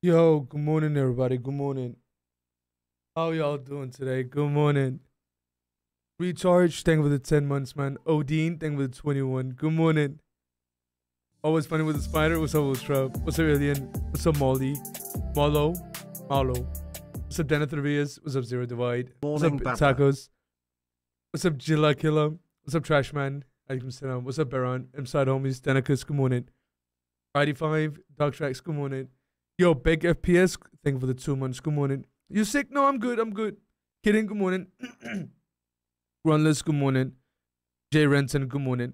Yo, good morning, everybody. Good morning. How y'all doing today? Good morning. Recharge, thank you for the 10 months, man. Odin, thank you for the 21. Good morning. Always funny with the spider. What's up, with Trump? What's up, Alien? What's up, Molly? Marlo? Marlo. What's up, Denethravias? What's up, Zero Divide? Morning, What's up, Tacos? What's up, Jilla Killer? What's up, Trashman? What's up, Baron? Inside homies. Danikus, good morning. Friday 5, Dog Tracks, good morning. Yo, Big FPS, thank you for the two months. Good morning. You sick? No, I'm good. I'm good. Kidding, good morning. Runless, good morning. Jay Renton, good morning.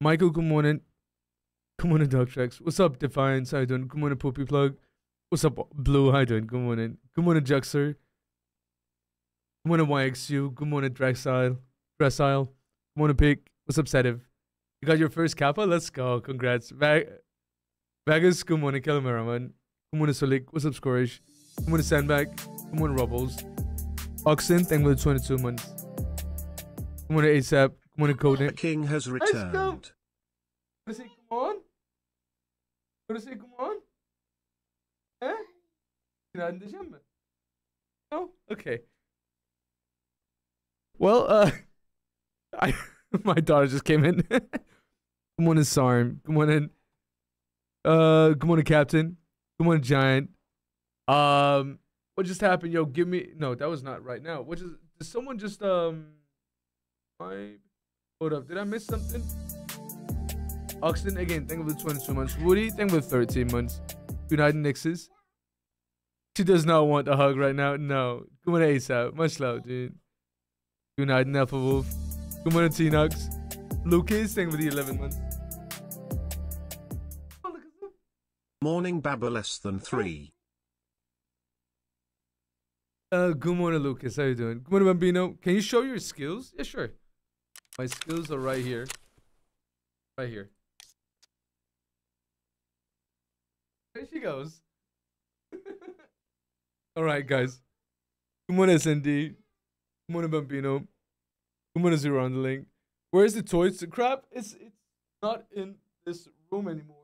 Michael, good morning. Good morning, Dog Tracks. What's up, Defiance? How you doing? Good morning, Poopy Plug. What's up, Blue? How you doing? Good morning. Good morning, Juxer. Good morning, YXU. Good morning, Drexile. Dressile. Good morning, Pig. What's up, Setiv? You got your first kappa? Let's go. Congrats. Vegas, good morning, Calamera, morning, Solik. What's up, Scorish? Morning, Sandbag. Morning, Rubbles. Oxen, thank you for the 22 months. Morning, ASAP. Good morning, The king has returned. Wanna say come on? Wanna say come on? Eh? Günaydın diyeceğim mi? No? Okay. Well, uh, I my daughter just came in. good morning, Sarm. Good morning. Uh, good morning, Captain. Good morning, Giant. Um, what just happened? Yo, give me no. That was not right now. What just? Did someone just um? My hold up. Did I miss something? Oxton again. Thank you for the 22 months. Woody, thank you for the 13 months. United Nixes. She does not want a hug right now. No. Good morning, ASAP. Much love, dude. United Alpha Wolf. Good morning, T-Nux. Lucas, thank you for the 11 months. Morning Baba less than three. Uh, good morning, Lucas. How you doing? Good morning, Bambino. Can you show your skills? Yeah, sure. My skills are right here. Right here. There she goes. All right, guys. Good morning, SND. Good morning, Bambino. Good morning, Zero on the link. Where's the toys? The crap? It's it's not in this room anymore.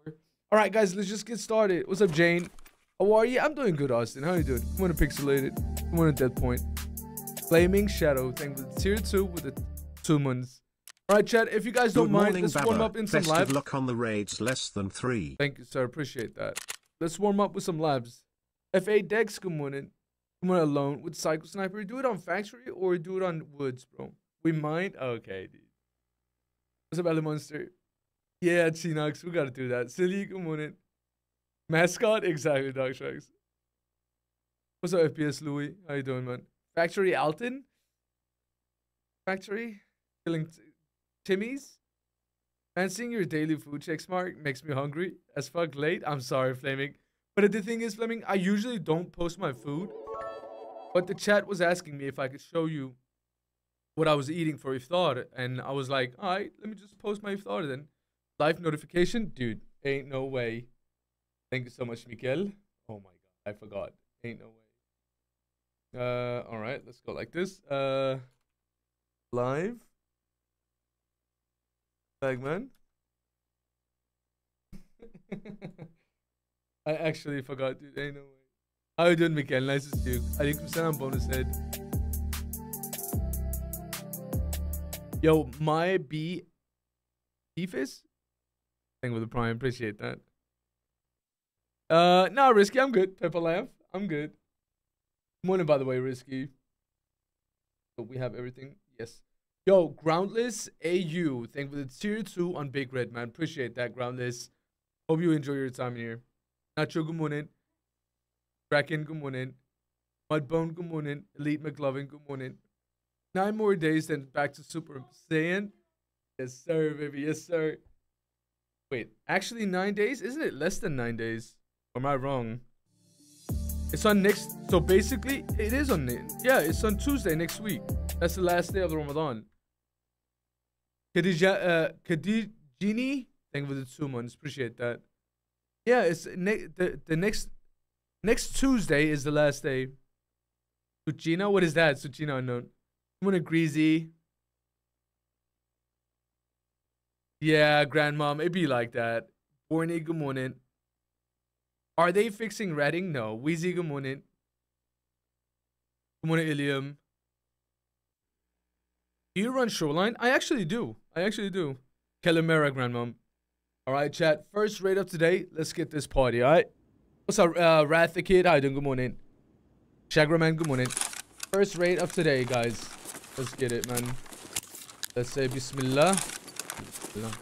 All right, guys. Let's just get started. What's up, Jane? How are you? I'm doing good, Austin. How are you doing? Good morning, Pixelated. Good morning, Dead Point. Flaming Shadow. Thank you for the tier two with the two months. All right, chat. If you guys don't Good mind, morning let's warm Baba. up in some Best labs. of luck on the raids less than three. Thank you, sir. Appreciate that. Let's warm up with some labs. F8 Dex, good morning. Good morning alone with Psycho Sniper. Do it on Factory or do it on Woods, bro? We might? Okay, dude. What's up, Ellie Monster? Yeah, Chinox, we gotta do that. Silly, good morning. Mascot? Exactly, Dog Sharks. What's up, FPS Louis? How you doing, man? Factory Alton? Factory? Killing Timmy's? Man, seeing your daily food checks mark makes me hungry as fuck late. I'm sorry, Flaming. But the thing is, Fleming, I usually don't post my food. But the chat was asking me if I could show you what I was eating for iftar. And I was like, all right, let me just post my iftar then. Live notification? Dude, ain't no way. Thank you so much, Mikel. Oh my god, I forgot. Ain't no way. Uh, all right, let's go like this. Uh, live. Bagman. I actually forgot, dude. Ain't no way. How you doing, Mikel? Nice to see you. Alaikum salam, bonus head. Yo, my B. Beefus? You for the prime. Appreciate that. Uh, no, Risky. I'm good. Pepper Laugh. I'm good. Morning, by the way, Risky. So we have everything. Yes. Yo, Groundless AU. Thank you for the tier 2 on Big Red, man. Appreciate that, Groundless. Hope you enjoy your time here. Nacho, good morning. Kraken, good morning. Mudbone, good morning. Elite McLovin, good morning. Nine more days, then back to Super Saiyan. Yes, sir, baby. Yes, sir. Wait, actually nine days? Isn't it less than nine days? Or am I wrong? It's on next. So basically, it is on. Yeah, it's on Tuesday next week. That's the last day of the Ramadan. Khadija, uh, Khadijini, thank you for the two months. Appreciate that. Yeah, it's the the next next Tuesday is the last day. Suchina, what is that? Suchina unknown. I'm gonna greasy. Yeah, grandmom, it'd be like that. Good morning. Are they fixing Reading? No. Wheezy, good morning. Good morning, Ilium. Do you run Shoreline? I actually do. I actually do. Calimera, grandmom. All right, chat. First rate of today. Let's get this party, all right? What's up, uh, Wrath the Kid? How you doing? Good morning. Shagraman, good morning. First rate of today, guys. Let's get it, man. Let's say Bismillah. Let's.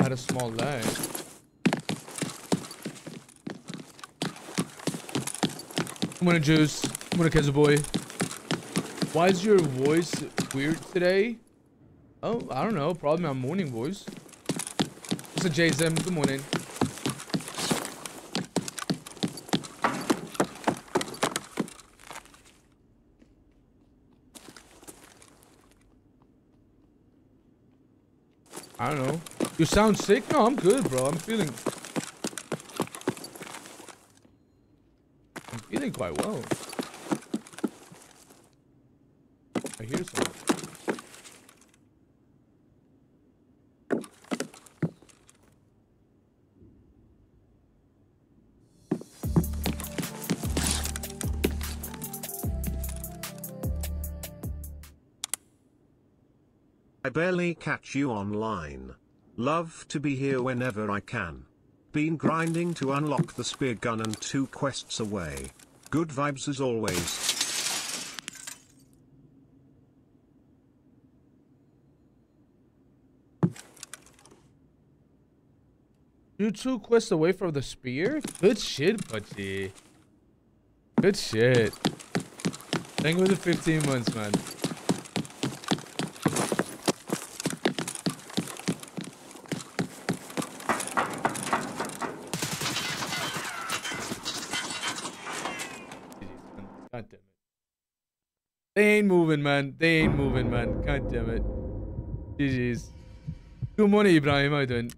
Had a small lag. I'm juice. A boy. Why is your voice weird today? Oh, I don't know. Probably my morning voice. What's a JZM? Good morning. I don't know. You sound sick? No, I'm good, bro. I'm feeling... Feeling quite well. I hear something. I barely catch you online. Love to be here whenever I can. Been grinding to unlock the spear gun and two quests away. Good vibes as always. You two quests away from the spear? Good shit, buddy. Good shit. Thank you for the 15 months, man. They ain't moving, man. They ain't moving, man. God damn it. GG's. Good morning, Ibrahim. How you doing?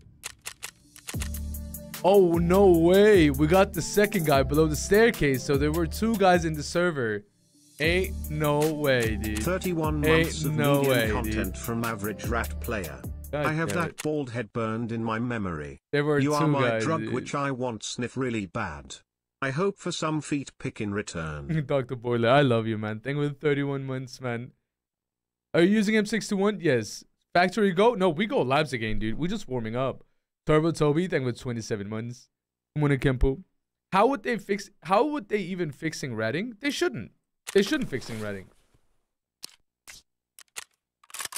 Oh, no way. We got the second guy below the staircase. So there were two guys in the server. Ain't no way, dude. 31 Ain't months of no medium way, dude. content from average rat player. God I have that it. bald head burned in my memory. There were You two are my guys. drug dude. which I want sniff really bad. I hope for some feet pick in return. Dr. Boiler, I love you, man. Thank you with 31 months, man. Are you using M61? Yes. Factory go? No, we go labs again, dude. We're just warming up. Turbo Toby, thank you with 27 months. Muna Kempo. How would they fix how would they even fixing Reading? They shouldn't. They shouldn't fixing Reading.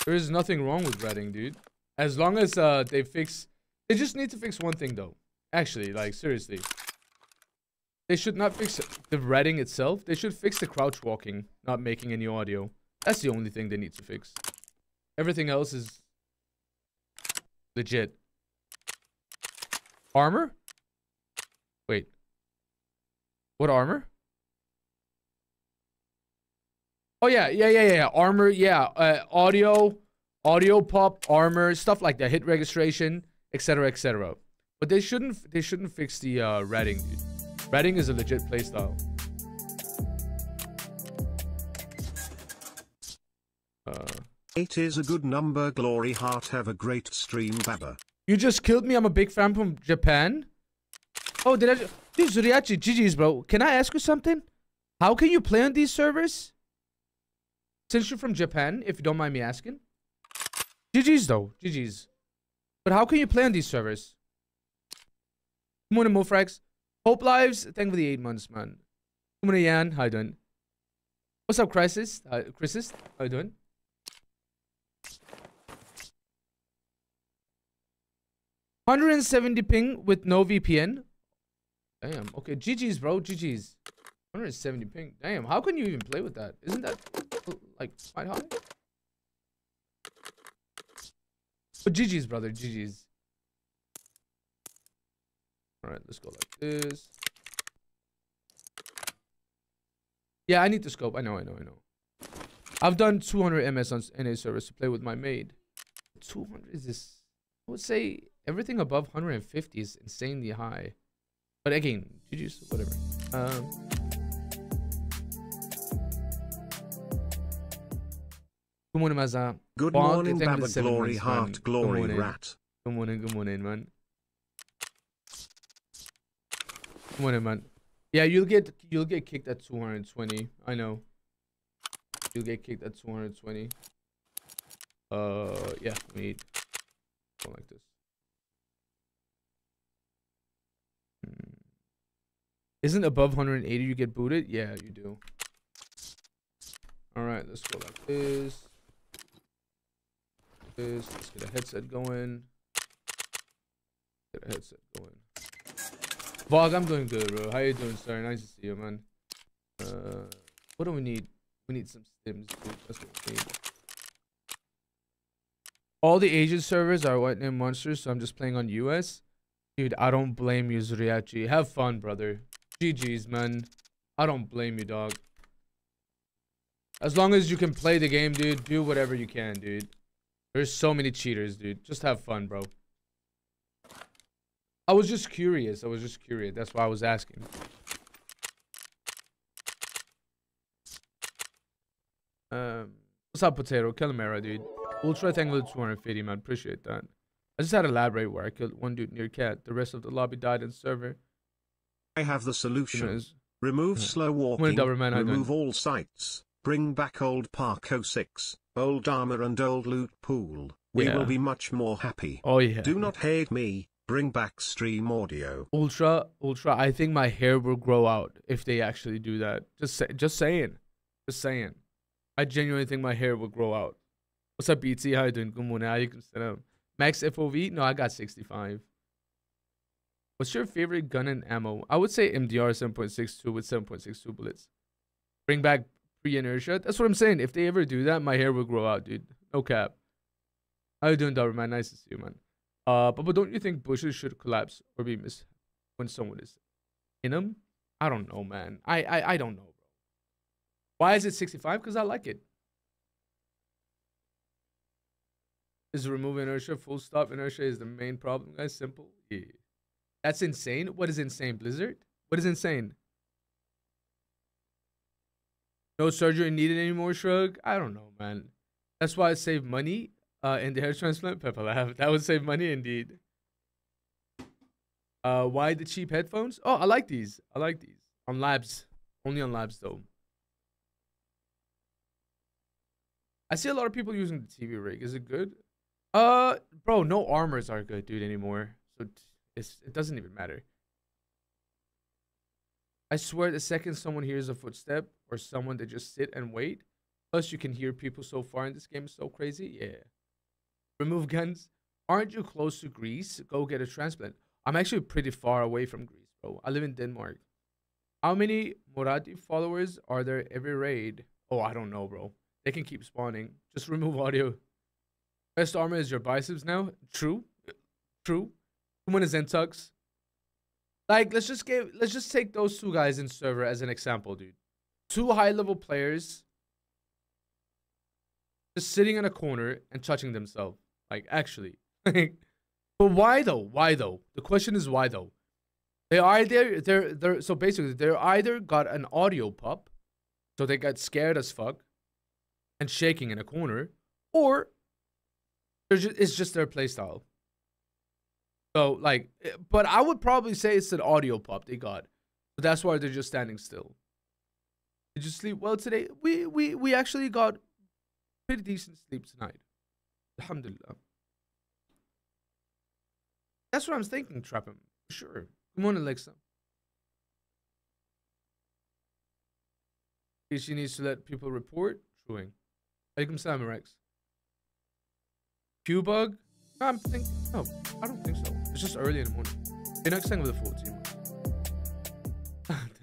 There is nothing wrong with Reading, dude. As long as uh they fix they just need to fix one thing though. Actually, like seriously. They should not fix the Reading itself. They should fix the crouch walking, not making any audio. That's the only thing they need to fix. Everything else is legit. Armor? Wait. What armor? Oh yeah, yeah, yeah, yeah. Armor, yeah. Uh, audio, audio pop, armor, stuff like that. Hit registration, etc., etc. But they shouldn't. They shouldn't fix the uh. Dude. Reading is a legit playstyle. Uh, 8 is a good number glory heart have a great stream baba. you just killed me. I'm a big fan from Japan. Oh, did I? ju- Dude, Zuriachi, GG's, bro. Can I ask you something? How can you play on these servers? Since you're from Japan, if you don't mind me asking. GG's, though. GG's. But how can you play on these servers? Good morning, Mofrax. Hope Lives, thank you for the eight months, man. Yan. How you doing? What's up, Crisis? Uh, Crisis? How you doing? Hundred and seventy ping with no VPN. Damn. Okay, GG's, bro. GG's. 170 ping. Damn. How can you even play with that? Isn't that like quite high? But GG's, brother. GG's. All right, let's go like this. Yeah, I need the scope. I know, I know, I know. I've done 200 MS on NA servers to play with my maid. 200 is this. I would say everything above 150 is insanely high. But again, GG's, whatever. Um, good morning, Maza. Good morning, Baba Glory. Heart Glory. Rat. Good morning, good morning, man. Good morning, man. Yeah, you'll get you'll get kicked at 220. I know. You'll get kicked at 220. Uh, yeah, we need like this. Hmm. Isn't above 180 you get booted? Yeah, you do. All right, let's go like this. This. Let's get a headset going. Get a headset going. Vog, I'm doing good, bro. How you doing, sir? Nice to see you, man. Uh, what do we need? We need some stims, dude. That's what we need. All the Asian servers are white name monsters, so I'm just playing on US. Dude, I don't blame you, Zuriachi. Have fun, brother. GG's, man. I don't blame you, dog. As long as you can play the game, dude, do whatever you can, dude. There's so many cheaters, dude. Just have fun, bro. I was just curious. I was just curious. That's why I was asking. Um, what's up, Potato? Calamera, dude. Ultra Tangle 250, man. Appreciate that. I just had a lab raid where I killed one dude near cat. The rest of the lobby died in server. I have the solution. Remove Yeah. slow walking, you remove all sites, bring back old Park 06, old armor and old loot pool. We Yeah. will be much more happy. Oh, yeah. Do not hate me, bring back stream audio. Ultra, Ultra. I think my hair will grow out if they actually do that. Just say, just saying, just saying. I genuinely think my hair will grow out. What's up, BT? How you doing? Good morning. How you can set up? Max FOV? No, I got 65. What's your favorite gun and ammo? I would say MDR 7.62 with 7.62 bullets. Bring back pre-inertia. That's what I'm saying. If they ever do that, my hair will grow out, dude. No cap. How you doing, Doberman? Nice to see you, man. Uh, but, but don't you think bushes should collapse or be missed when someone is in them? I don't know, man. I I, I don't know, bro. Why is it 65? Because I like it. Is remove inertia, full stop inertia is the main problem, guys. Simple. Yeah. That's insane. What is insane, Blizzard? What is insane? No surgery needed anymore, Shrug? I don't know, man. That's why I save money uh, in the hair transplant. Pepper laugh. That would save money indeed. Uh, why the cheap headphones? Oh, I like these. I like these. On labs. Only on labs, though. I see a lot of people using the TV rig. Is it good? Uh, bro, no armors are good, dude, anymore. So it doesn't even matter. I swear the second someone hears a footstep or someone that just sit and wait, plus you can hear people so far in this game is so crazy. Yeah. Remove guns. Aren't you close to Greece? Go get a transplant. I'm actually pretty far away from Greece, bro. I live in Denmark. How many Morati followers are there every raid? Oh, I don't know, bro. They can keep spawning. Just remove audio. Best armor is your biceps now. True. True. One is Zentux. Like, let's just give let's just take those two guys in server as an example, dude. Two high level players just sitting in a corner and touching themselves. Like, actually. but why though? Why though? The question is why though? They either they're they're so basically they're either got an audio pop, so they got scared as fuck and shaking in a corner, or just, it's just their playstyle. So like, eh, but I would probably say it's an audio pop they got, so that's why they're just standing still. Did you sleep well today? We we we actually got pretty decent sleep tonight. Alhamdulillah. That's what I'm thinking, Trapham. Sure. Good morning, Alexa. She needs to let people report. Truing. Alaikum salam, Rex. Q bug? I'm think no, I don't think so. It's just early in the morning. You're next thing with a 14.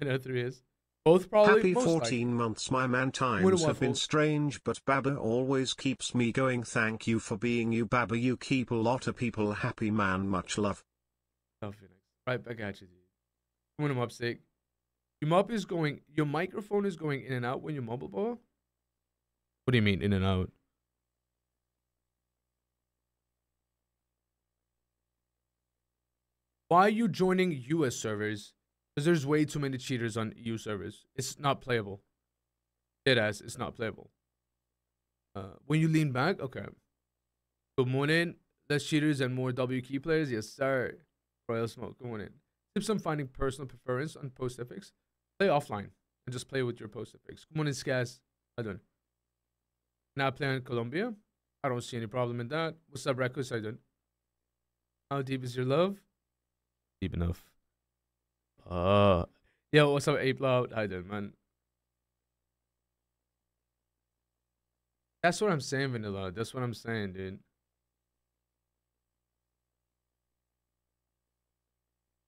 10 3 is. Both probably. Happy 14 likely. months my man Winner times have been strange but Baba always keeps me going thank you for being you Baba you keep a lot of people happy man much love. Oh, Phoenix. Right back at you, dude. When I'm up sick. Your mop is going, your microphone is going in and out when you mobile ball. What do you mean in and out? Why are you joining US servers? Because there's way too many cheaters on EU servers. It's not playable. It ass, it's not playable. Uh, when you lean back, okay. Good morning. Less cheaters and more W key players. Yes, sir. Royal Smoke. Good morning. Tips on finding personal preference on PostFX. Play offline and just play with your PostFX. Good morning, Skaz. You doing? Now playing in Colombia. I don't see any problem in that. What's up, Rekus? I don't. How deep is your love? Deep enough. Uh, yo, what's up, Ape Loud? How you doing, man? That's what I'm saying, Vanilla. That's what I'm saying, dude.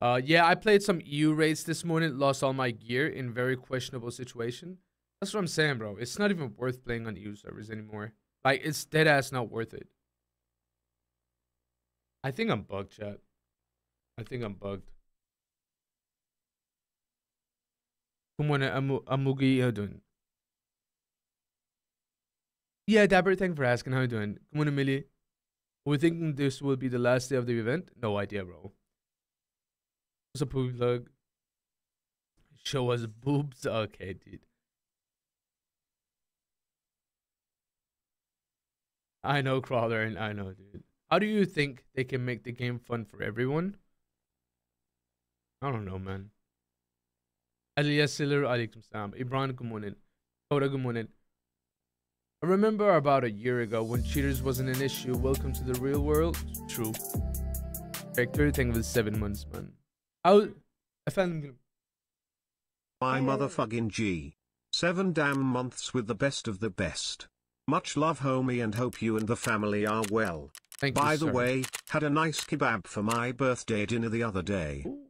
Uh, yeah, I played some EU raids this morning, lost all my gear in very questionable situation. That's what I'm saying, bro. It's not even worth playing on EU servers anymore. Like, it's dead ass not worth it. I think I'm bugged, chat. I think I'm bugged. Morning, Amu Amugi. How doing? Yeah, thank you for asking. How you doing? Good morning, Millie. We're thinking this will be the last day of the event. No idea, bro. What's up, poop plug? Show us boobs. Okay, dude. I know, Crawler, and I know, dude. How do you think they can make the game fun for everyone? I don't know, man. Elias Siller, alaikum salam. Ibran, good morning. Koda, good morning. I remember about a year ago when cheaters wasn't an issue. Welcome to the real world. True. Victor, you for seven months, man. How I found My motherfucking G. Seven damn months with the best of the best. Much love, homie, and hope you and the family are well. Thank By you, the sir. way, had a nice kebab for my birthday dinner the other day. Ooh.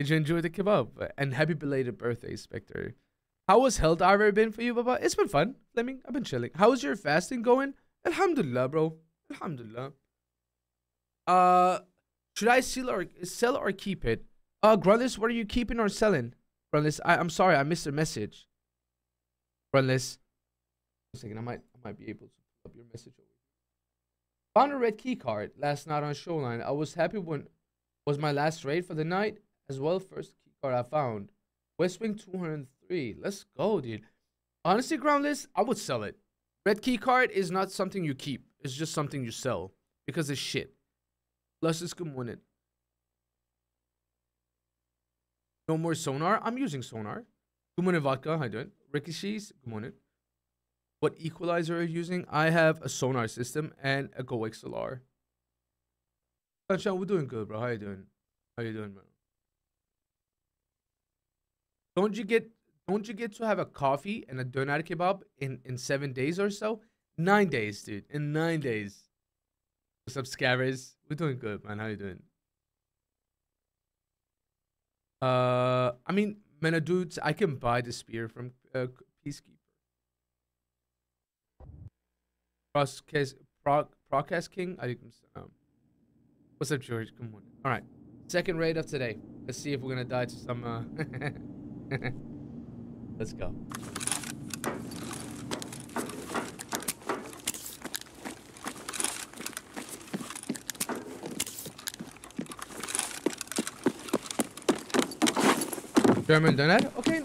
Did you enjoy the kebab? And happy belated birthday, Spectre. How was Helldiver been for you, Baba? It's been fun, Fleming. I've been chilling. How's your fasting going? Alhamdulillah, bro. Alhamdulillah. Uh, should I sell or sell or keep it? Uh, Grunless, what are you keeping or selling? Grunless, I, I'm sorry, I missed a message. Grunless, one second, I might, I might be able to pull up your message. Found a red key card last night on Shoreline. I was happy when was my last raid for the night as well. First key card I found. West Wing 203. Let's go, dude. Honestly, Groundless, I would sell it. Red key card is not something you keep. It's just something you sell because it's shit. Plus, it's good morning. No more sonar. I'm using sonar. Good morning, vodka. How you doing? Ricky Shees. Good morning. What equalizer are you using? I have a sonar system and a Go XLR. Sunshine, we're doing good, bro. How you doing? How you doing, bro? Don't you get don't you get to have a coffee and a doner kebab in in seven days or so? Nine days, dude. In nine days. What's up, Scabbers? We're doing good, man. How you doing? Uh, I mean, Mena dudes, I can buy the spear from uh, Peacekeeper. Procast, Proc, Procast King. I um, what's up, George? Come on. All right, second raid of today. Let's see if we're gonna die to some. Uh... Let's go. German doner? Okay.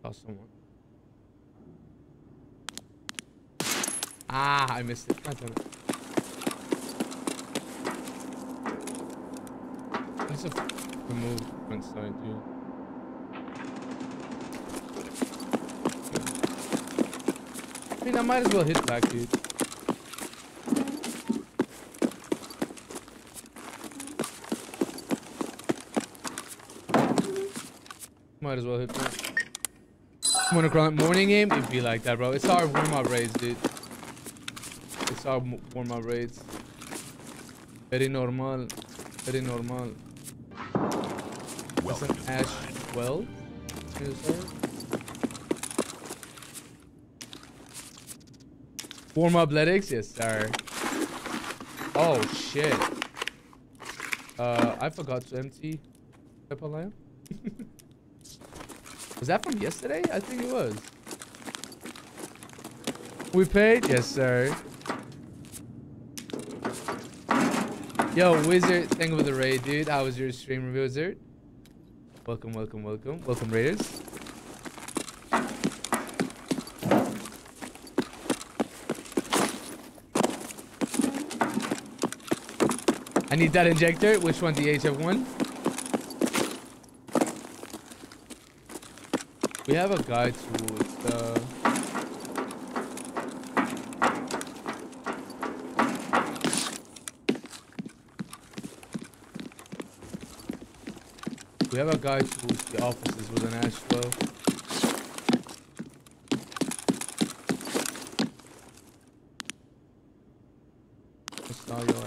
Saw someone. Ah, I missed it. It. That's a f- move front side, dude. I mean, I might as well hit back, dude. Might as well hit back. It morning game? It'd be like that, bro. It's our warm-up raids, dude. It's our warm-up raids. Very normal. Very normal. Welcome. Ash 12? Is that? Warm up LEDX? Yes, sir. Oh, shit. Uh, I forgot to empty Pepper lamp. was that from yesterday? I think it was. We paid? Yes, sir. Yo, Wizard, thank you for the raid, dude. How was your stream, Wizard? Welcome, welcome, welcome. Welcome, Raiders. I need that injector. Which one? The HF1? We have a guy towards the... We have a guy towards the offices with an Ashflow. I saw your.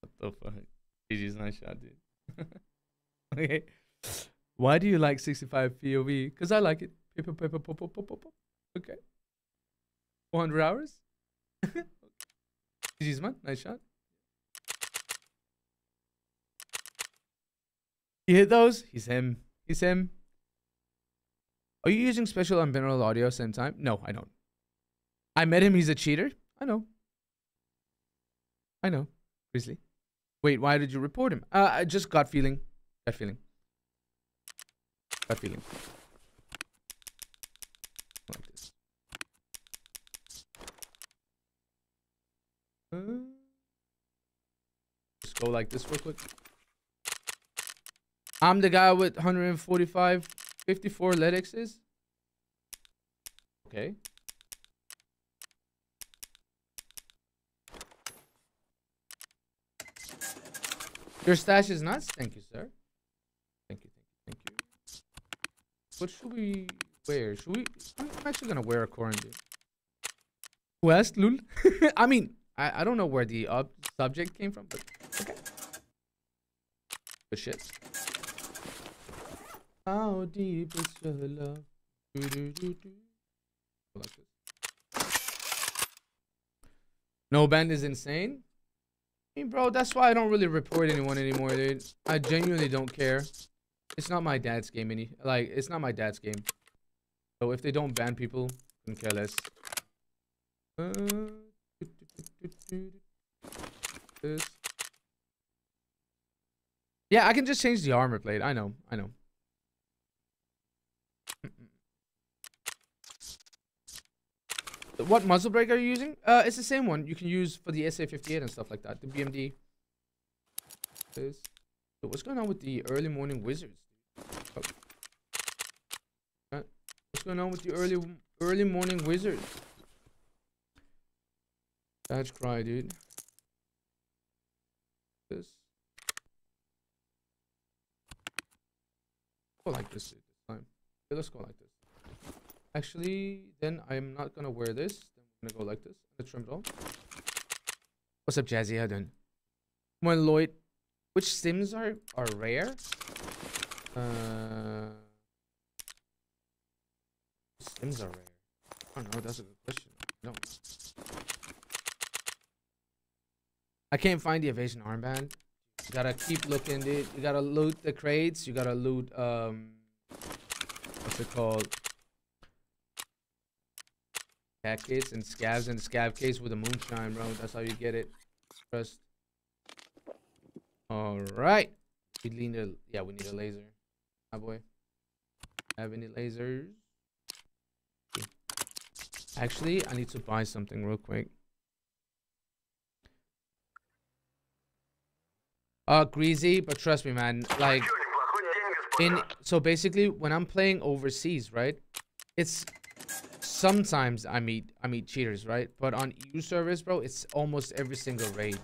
What the fuck? GG's nice shot, dude. okay. Why do you like 65 POV? Because I like it. Okay. 400 hours? GG's man. Nice shot. You hit those? He's him. He's him. Are you using special and binaural audio same time? No, I don't. I met him. He's a cheater. I know. I know. Grizzly. Wait, why did you report him? Uh, I just got feeling. Got feeling. Got feeling. Like this. Uh, just go like this real quick. I'm the guy with 145, 54 Letixes. Okay. Your stash is nuts? Thank you, sir. Thank you, thank you, thank you. What should we wear? Should we? I'm actually gonna wear a quarantine. Who asked, Lul? I mean, I, I don't know where the uh, subject came from, but. Good shit. How deep is your love? Do, do, do, do. Like this. No band is insane. I mean, bro, that's why I don't really report anyone anymore, dude. I genuinely don't care. It's not my dad's game any like it's not my dad's game. So if they don't ban people, I can care less. Uh, this. Yeah, I can just change the armor plate. I know, I know. What muzzle brake are you using? Uh, it's the same one you can use for the SA58 and stuff like that. The BMD. So what's going on with the early morning wizards? Oh. What's going on with the early early morning wizards? That's cry, dude. This. Go like this this time. Okay, let's go like this. Actually, then I'm not gonna wear this. Then I'm gonna go like this. The trim it all. What's up, Jazzy? How doing? Come on, Lloyd. Which sims are are rare? Uh, sims are rare. I don't know. That's a good question. No. I can't find the evasion armband. You gotta keep looking, dude. You gotta loot the crates. You gotta loot um, what's it called? Cat case and scavs and scav case with a moonshine, bro. That's how you get it. Trust. All right. We need a yeah. We need a laser. My boy. Have any lasers? Actually, I need to buy something real quick. Uh, greasy, but trust me, man. Like, in so basically, when I'm playing overseas, right? It's sometimes I meet I meet cheaters, right? But on EU service, bro, it's almost every single raid.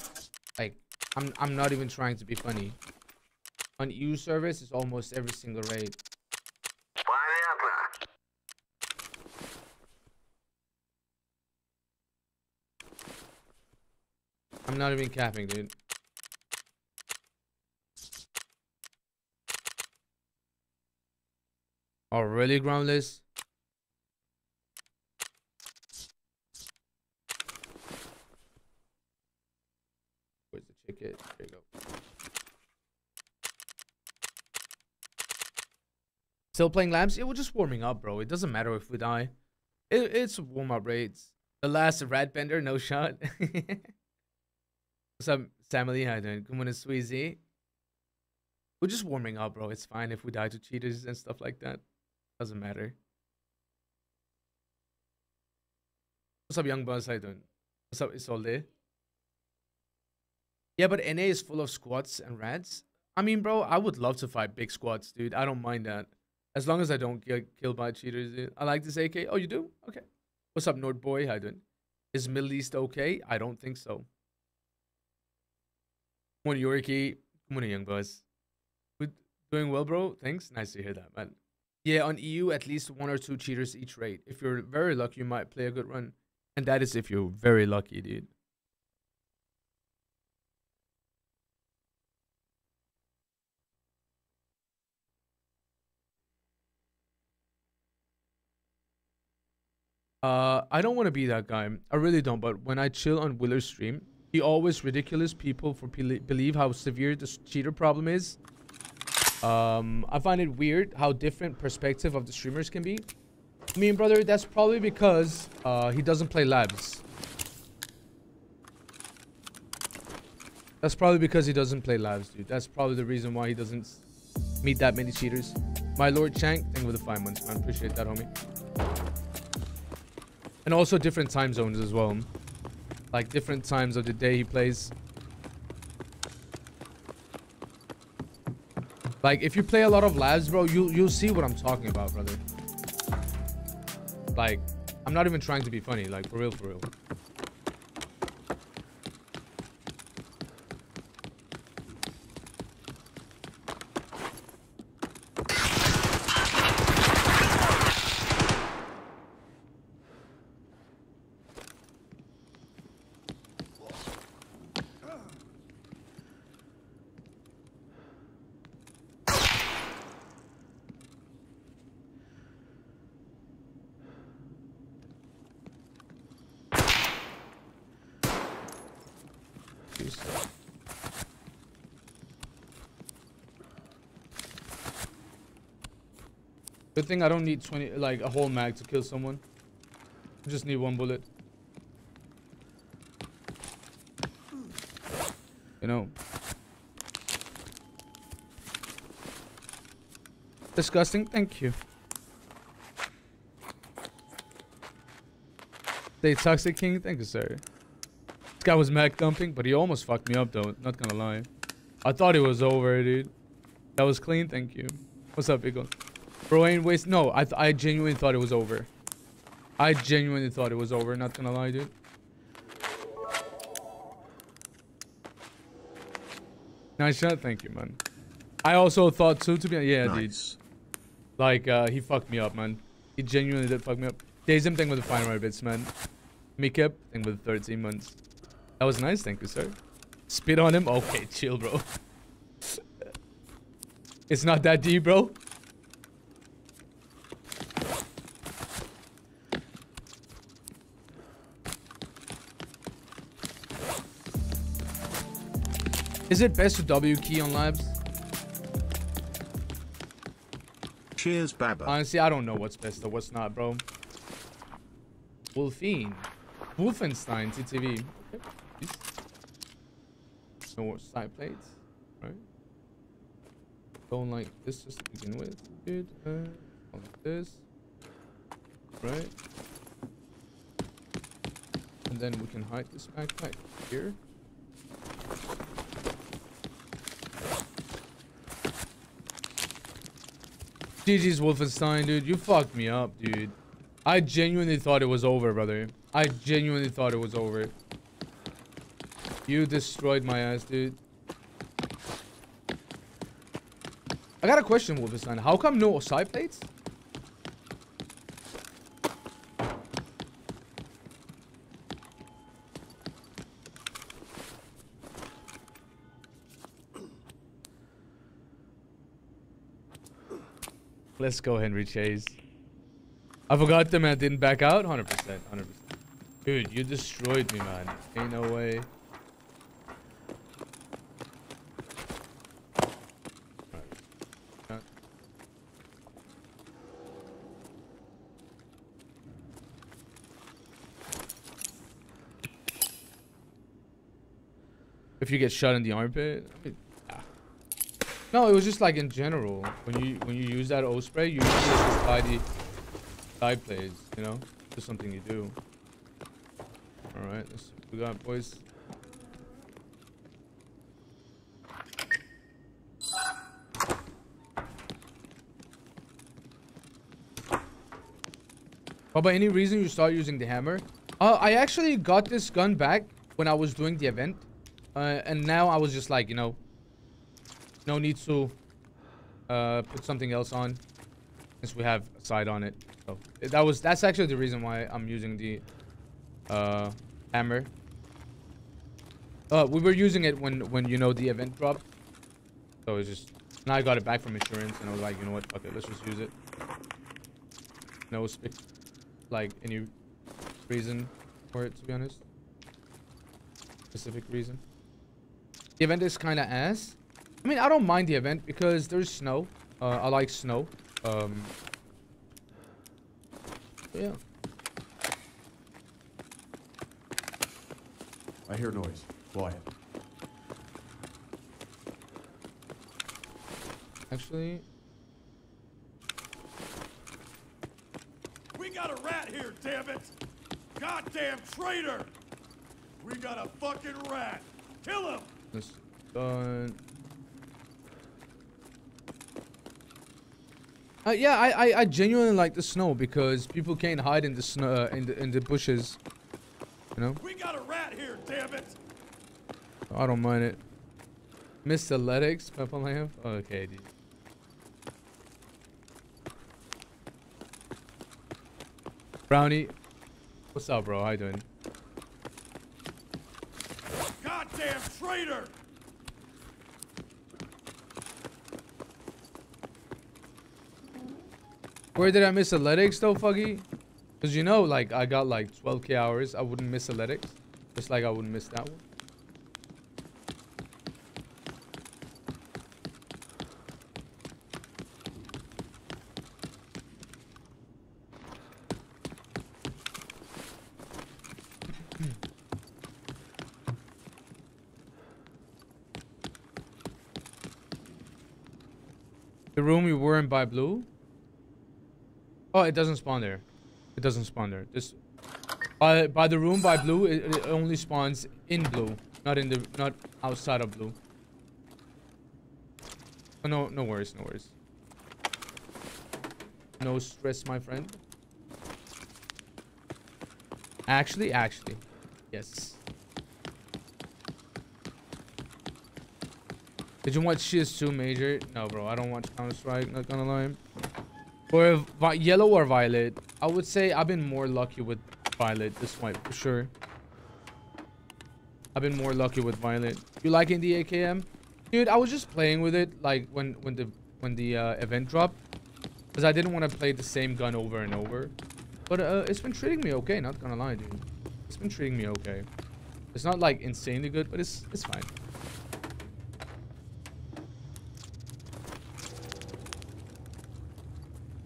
Like, I'm I'm not even trying to be funny. On EU service, it's almost every single raid. I'm not even capping, dude. Oh, really, groundless? Where's the ticket? There you go. Still playing lamps? Yeah, we're just warming up, bro. It doesn't matter if we die. It, it's warm up rates. The last rat bender, no shot. What's up, Samily? How you doing? Good Sweezy. We're just warming up, bro. It's fine if we die to cheaters and stuff like that. Doesn't matter. What's up, Young Buzz? How you doing? What's up, Isolde? Yeah, but NA is full of squats and rats. I mean, bro, I would love to fight big squats, dude. I don't mind that. As long as I don't get killed by cheaters. Dude. I like this AK. Oh, you do? Okay. What's up, Nord Boy? How you doing? Is Middle East okay? I don't think so. Morning, Yorkie. Morning, Young Buzz. Good, doing well, bro. Thanks. Nice to hear that, man. Yeah, on EU, at least one or two cheaters each raid. If you're very lucky, you might play a good run. And that is if you're very lucky, dude. Uh, I don't want to be that guy. I really don't. But when I chill on Willer's stream, he always ridiculous people for believe how severe this cheater problem is. Um, I find it weird how different perspective of the streamers can be. I mean, brother, that's probably because uh, he doesn't play labs. That's probably because he doesn't play labs, dude. That's probably the reason why he doesn't meet that many cheaters. My Lord thank you for the five months, man. Appreciate that, homie. And also different time zones as well. Like different times of the day he plays. Like if you play a lot of labs, bro, you you'll see what I'm talking about, brother. Like, I'm not even trying to be funny, like for real, for real. Good thing I don't need 20, like a whole mag to kill someone. I just need one bullet. You know. Disgusting, thank you. Stay Toxic King, thank you, sir. This guy was mag dumping, but he almost fucked me up though, not gonna lie. I thought it was over, dude. That was clean, thank you. What's up, Eagle? Bro ain't waste. No, I, I genuinely thought it was over. I genuinely thought it was over. Not gonna lie, dude. Nice shot. Thank you, man. I also thought too, to be Yeah, nice. dude. Like, uh, he fucked me up, man. He genuinely did fuck me up. Dazim, thing with the final bits, man. Mikip, thing with 13 months. That was nice. Thank you, sir. Spit on him? Okay, chill, bro. it's not that deep, bro. Is it best to W key on labs? Cheers, Baba. Honestly, I don't know what's best or what's not, bro. Wolfine. Wolfenstein, TTV. Okay. No side plates. Right. Going like this just to begin with. Dude, uh, like this. Right. And then we can hide this backpack here. GG's Wolfenstein, dude. You fucked me up, dude. I genuinely thought it was over, brother. I genuinely thought it was over. You destroyed my ass, dude. I got a question, Wolfenstein. How come no side plates? Let's go, Henry Chase. I forgot the man didn't back out. 100%. 100%. Dude, you destroyed me, man. Ain't no way. If you get shot in the armpit, I mean. No, it was just like in general. When you when you use that O spray, you usually just buy the side plays, you know, just something you do. All right, let's see what we got, boys. Oh, by any reason you start using the hammer? Uh, I actually got this gun back when I was doing the event. Uh, and now I was just like, you know, no need to uh, put something else on since we have a side on it. So that was that's actually the reason why I'm using the uh, hammer. Uh, we were using it when when you know the event dropped. So it's just now I got it back from insurance and I was like, you know what, fuck it, let's just use it. No like any reason for it to be honest. Specific reason. The event is kind of ass. I mean, I don't mind the event because there's snow. Uh, I like snow. Um, yeah. I hear noise. Quiet. Actually, We got a rat here, damn it! Goddamn traitor! We got a fucking rat! Kill him! this done. Uh, yeah, I, I I genuinely like the snow because people can't hide in the snow uh, in the in the bushes. You know, We got a rat here, damn it! I don't mind it. Mr. Letics, Pepper Lamp. Okay, dude. Brownie, what's up, bro? How you doing? Goddamn traitor! Where did I miss athletics though, Fuggy? Because you know, like, I got like 12k hours. I wouldn't miss athletics. Just like I wouldn't miss that one. The room you were in by blue? Oh, it doesn't spawn there. It doesn't spawn there. This by by the room by blue, it, it only spawns in blue, not in the not outside of blue. Oh, no, no worries, no worries. No stress, my friend. Actually, actually, yes. Did you watch CS2 Major? No, bro. I don't watch Counter Strike. Not gonna lie. Or yellow or violet. I would say I've been more lucky with violet this fight for sure. I've been more lucky with violet. You liking the AKM? Dude, I was just playing with it like when when the when the uh, event dropped, because I didn't want to play the same gun over and over. But uh, it's been treating me okay. Not gonna lie, dude. It's been treating me okay. It's not like insanely good, but it's it's fine.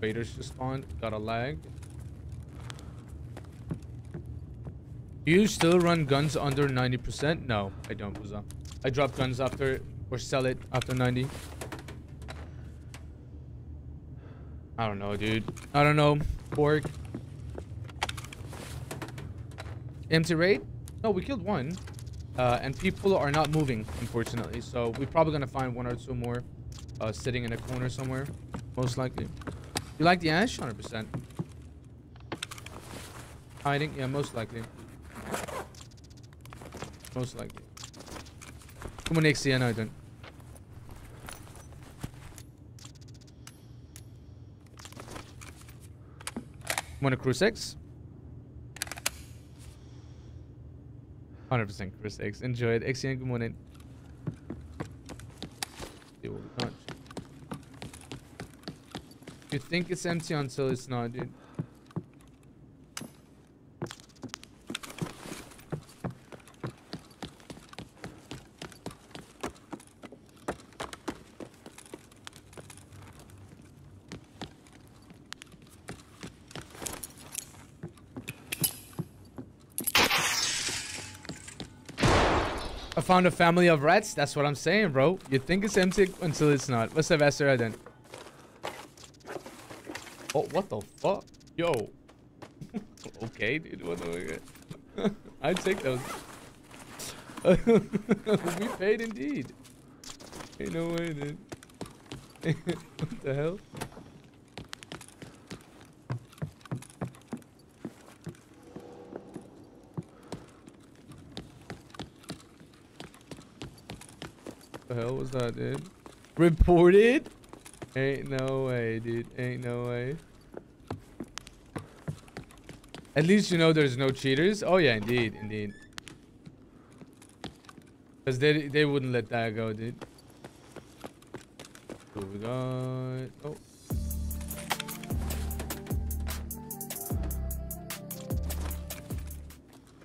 Raiders just spawned. Got a lag. Do you still run guns under 90%? No, I don't, Buza. I drop guns after or sell it after 90. I don't know, dude. I don't know. Pork. Empty raid? No, we killed one. Uh, and people are not moving, unfortunately. So we're probably going to find one or two more uh, sitting in a corner somewhere. Most likely. You like the ash? 100%. Hiding? Yeah, most likely. Most likely. Come on, next year, no, I don't. Want a 6? 100% crew 6. Enjoy it. Excellent. Good morning. See what we got. You think it's empty until it's not, dude. I found a family of rats. That's what I'm saying, bro. You think it's empty until it's not. What's up, Esther then? Oh, what the fuck? Yo. okay, dude. What the I'd take those. we paid indeed. Ain't no way, dude. what the hell? What the hell was that, dude? Reported? Ain't no way, dude. Ain't no way. At least you know there's no cheaters. Oh yeah, indeed, indeed. Cause they they wouldn't let that go, dude. So we got oh.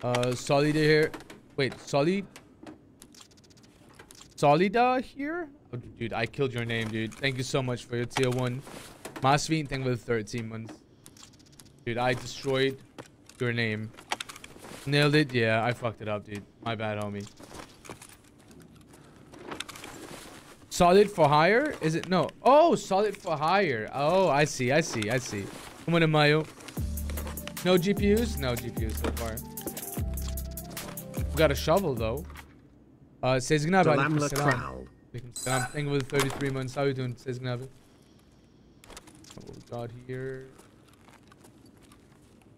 Uh, Solid here. Wait, Solid. Solida here? Dude, I killed your name, dude. Thank you so much for your tier 1. Masveen, thank you for the 13 months. Dude, I destroyed your name. Nailed it? Yeah, I fucked it up, dude. My bad, homie. Solid for hire? Is it? No. Oh, solid for hire. Oh, I see, I see, I see. Come on, Mayo. No GPUs? No GPUs so far. We got a shovel, though. Uh, says Gnabi. Salam. Thank you 33 months. How you doing? Says Gnabi. What we got here?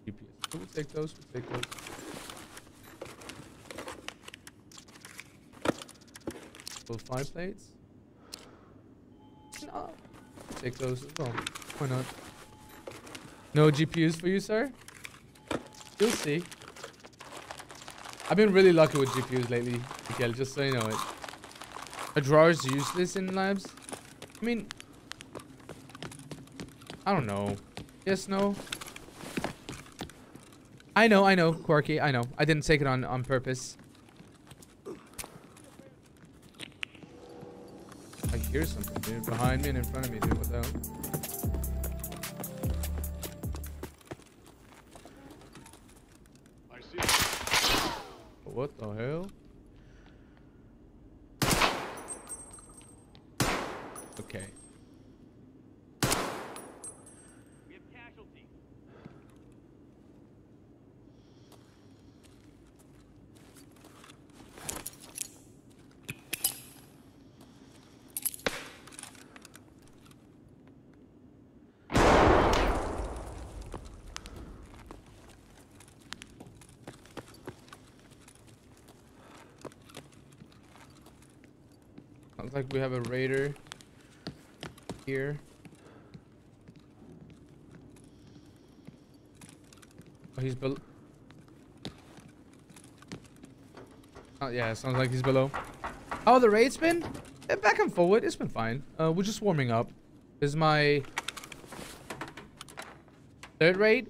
GPS. We'll take those. We'll take those. Full five plates. No. Take those as well. Why not? No GPUs for you, sir? You'll see. I've been really lucky with GPUs lately, Miguel, just so you know it. A drawer is useless in labs? I mean... I don't know. Yes, no? I know, I know, Quirky, I know. I didn't take it on, on purpose. I hear something, dude. Behind me and in front of me, dude. What the hell? I see. What the hell? Like we have a raider here. Oh, he's below. Oh, yeah, sounds like he's below. How the raid's been? Eh, back and forward, it's been fine. Uh, we're just warming up. This is my third raid.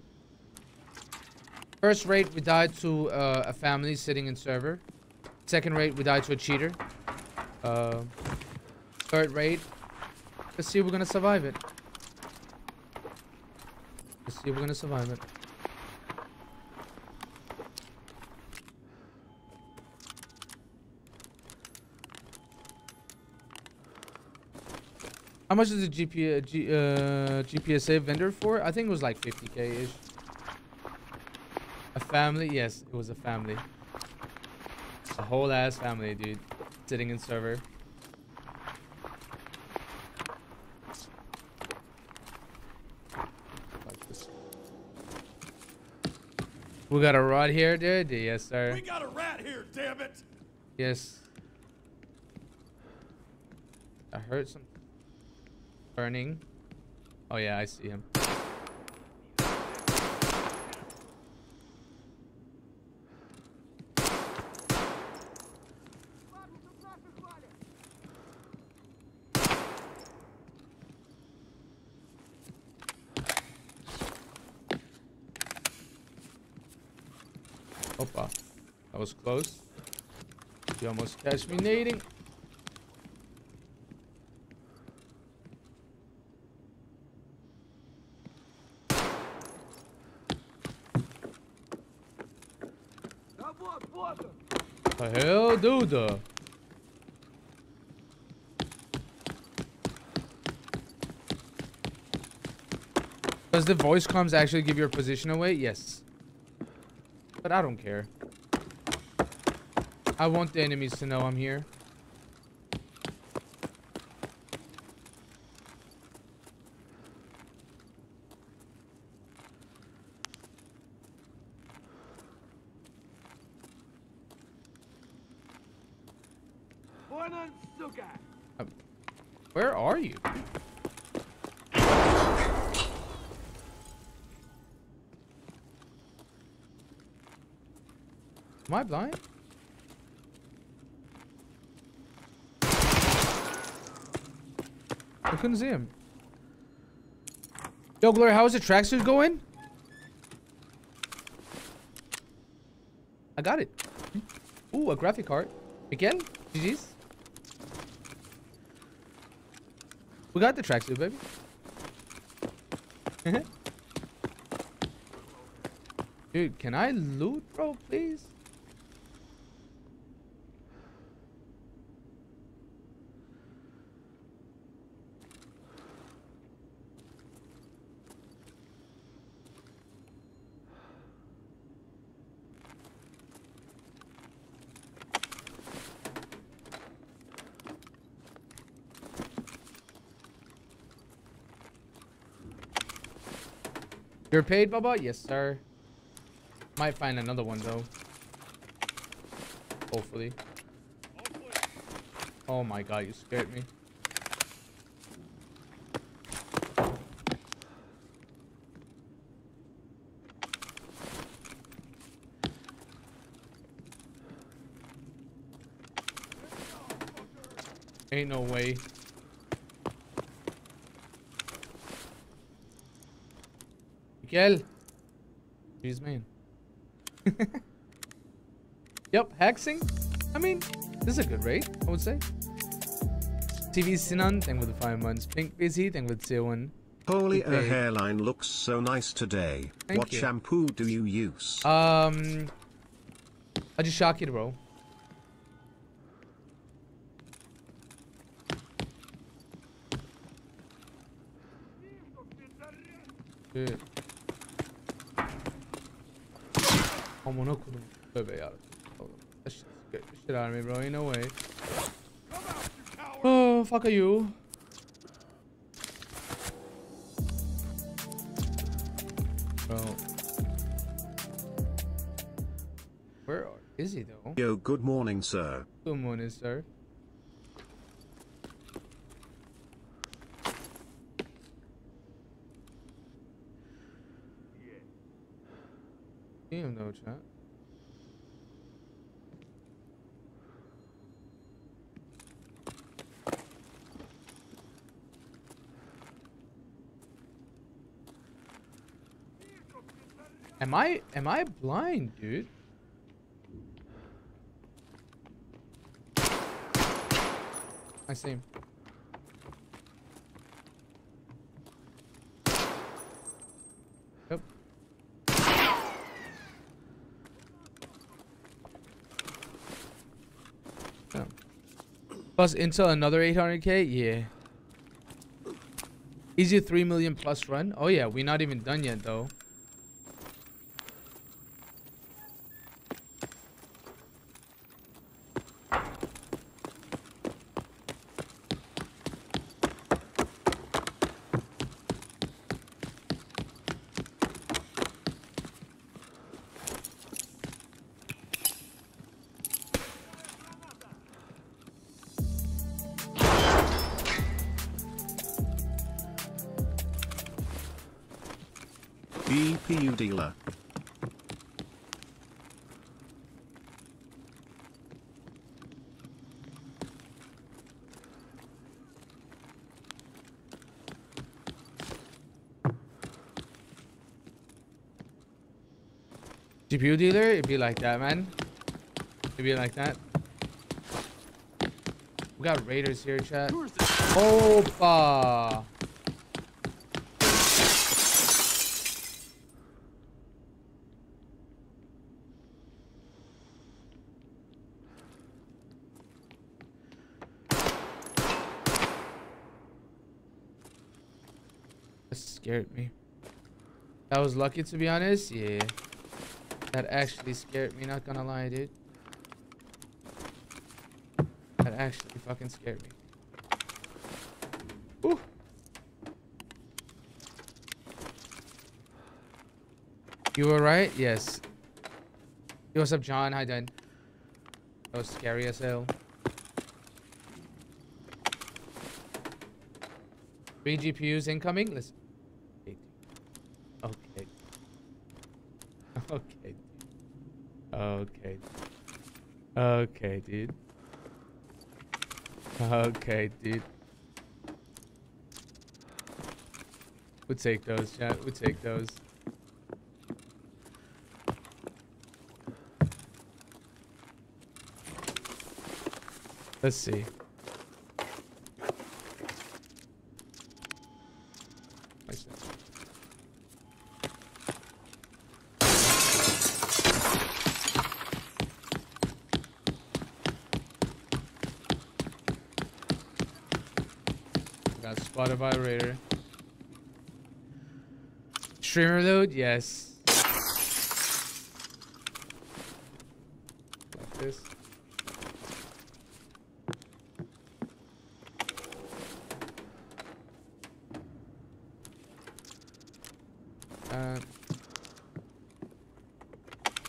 First raid, we died to uh, a family sitting in server. Second raid, we died to a cheater. Uh, third raid. Let's see if we're gonna survive it. Let's see if we're gonna survive it. How much is the GP, uh, G, uh, GPSA vendor for? I think it was like 50k ish. A family? Yes, it was a family. A whole ass family, dude. Sitting in server. Like this. We got a rod here, dude. Yes, sir. We got a rat here, damn it! Yes. I heard some burning. Oh yeah, I see him. Opa. That was close. Catch me nading. Hell, dude? Does the voice comms actually give your position away? Yes. But I don't care. I want the enemies to know I'm here. Uh, where are you? Am I blind? Him. Yo, Glory, how's the tracksuit going? I got it. Ooh, a graphic card. Again? GG's. We got the tracksuit, baby. Dude, can I loot, bro, please? You're paid, Bubba? Yes, sir. Might find another one, though. Hopefully. Oh my god, you scared me. Ain't no way. Miguel. Jeez, man. yep, hexing. I mean, this is a good rate, I would say. TV Sinan, thank with the five months. Pink Busy, thank with zero one. Holy, her hairline looks so nice today. Thank what you. shampoo do you use? Um, I just shock you, bro. Dude. Amına kodum. Tövbe yarabbim. Oğlum, That shit scared the shit out of me, bro. Ain't no way. Oh, fuck are you? Bro. Where are- is he though? Yo, good morning, sir. Good morning, sir. Damn, no chat. Am I am I blind, dude? I see him. Yep. Yeah. Plus Intel another 800k? Yeah. Easy 3 million plus run? Oh yeah, we're not even done yet though. GPU dealer, it'd be like that, man. It'd be like that. We got raiders here, chat. Opa! That scared me. That was lucky to be honest. Yeah. That actually scared me, not gonna lie, dude. That actually fucking scared me. Whew. You were right? Yes. Yo, what's up, John? Hi, Dan. That was scary as hell. Three GPUs incoming? Listen. Okay. Okay. Okay. Okay, dude. Okay, dude. We'll take those, chat. We'll take those. Let's see. Like that. Raider. Streamer load? Yes. Like this. Uh,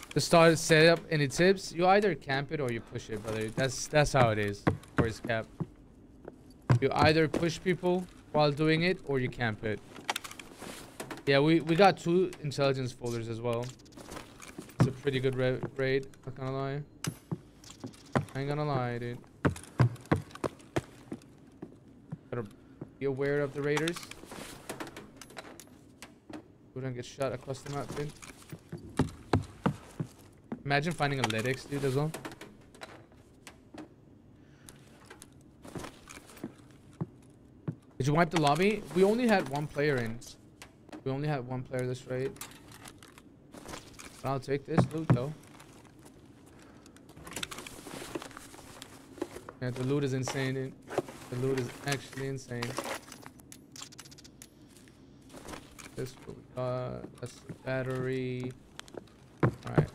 to start setup any tips, you either camp it or you push it, brother. That's that's how it is his cap. You either push people while doing it or you camp it. Yeah, we, we got two intelligence folders as well. It's a pretty good ra raid, not gonna lie. I ain't gonna lie, dude. Gotta be aware of the raiders. We don't get shot across the map, dude. Imagine finding a LEDX, dude, as well. You wipe the lobby? We only had one player in. We only had one player this raid. But I'll take this loot though. Yeah, the loot is insane. The loot is actually insane. This what we got. That's the battery. Alright.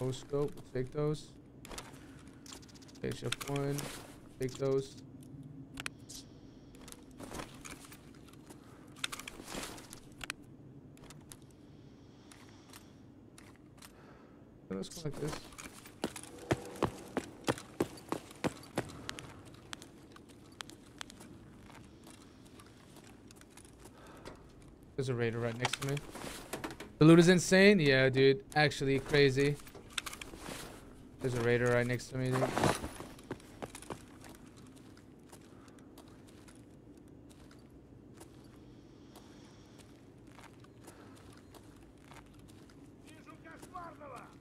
Low scope, we'll take those. HF1, take those. Let's like this. There's a raider right next to me. The loot is insane? Yeah, dude. Actually crazy. There's a raider right next to me, dude.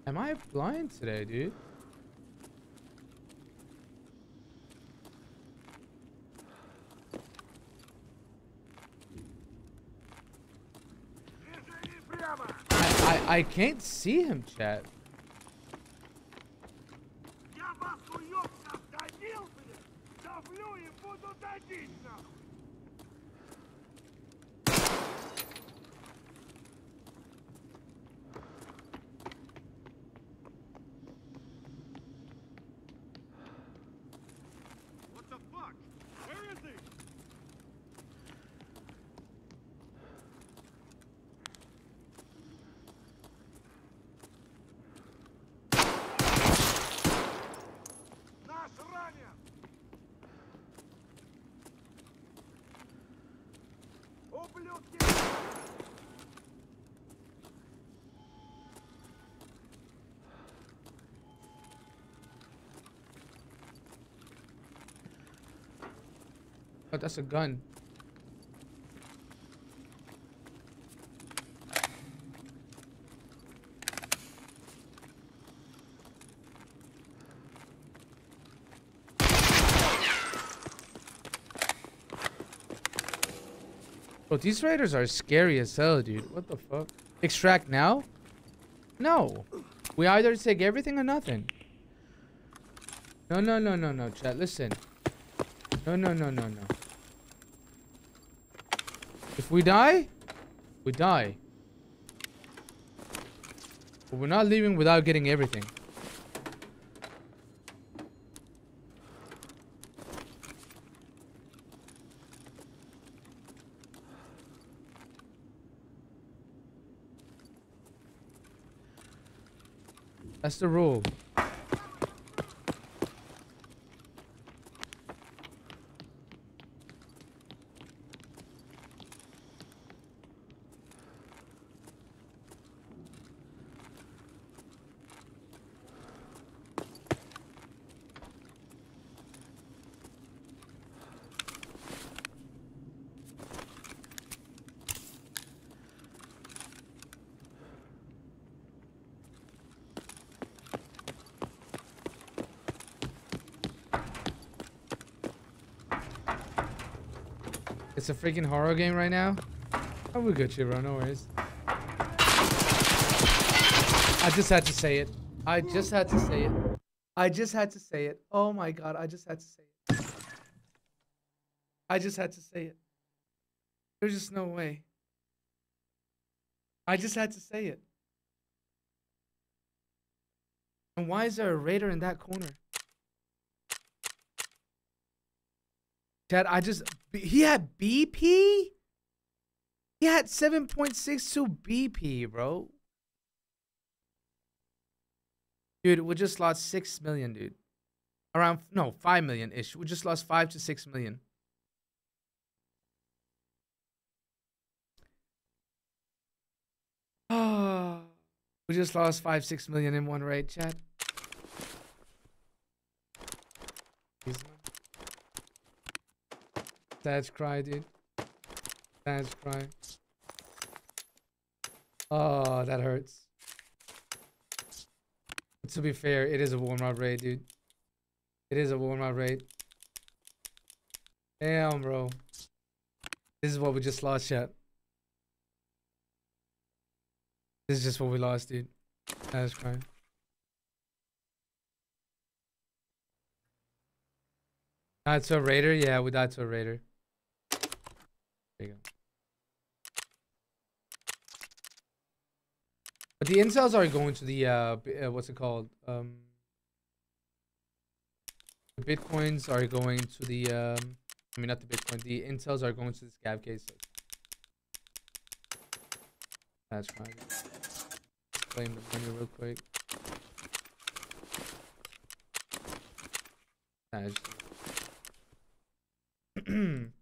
Am I blind today, dude? I, I, can't see him, chat. That's a gun. Bro, these raiders are scary as hell, dude. What the fuck? Extract now? No. We either take everything or nothing. No, no, no, no, no, chat. Listen. No, no, no, no, no. We die, we die. But we're not leaving without getting everything. That's the rule. A freaking horror game right now. Oh, we're good, Chiro. No worries. I just had to say it. I just had to say it. I just had to say it. Oh my god, I just had to say it. I just had to say it. There's just no way. I just had to say it. And why is there a raider in that corner? Chad, I just he had BP. He had 7.62 BP, bro. Dude, we just lost six million, dude. Around no five million ish. We just lost five to six million. We just lost five six million in one raid, Chad. Dad's cry, dude. Dad's cry. Oh, that hurts. But to be fair, it is a warm up raid, dude. It is a warm up raid. Damn, bro. This is what we just lost, chat. This is just what we lost, dude. That's crying. Died to a raider? Yeah, we died to a raider. But the intels are going to the uh, uh what's it called? Um the bitcoins are going to the um I mean not the bitcoin, the intels are going to the scab case. That's fine. Claim the money real quick. Nah,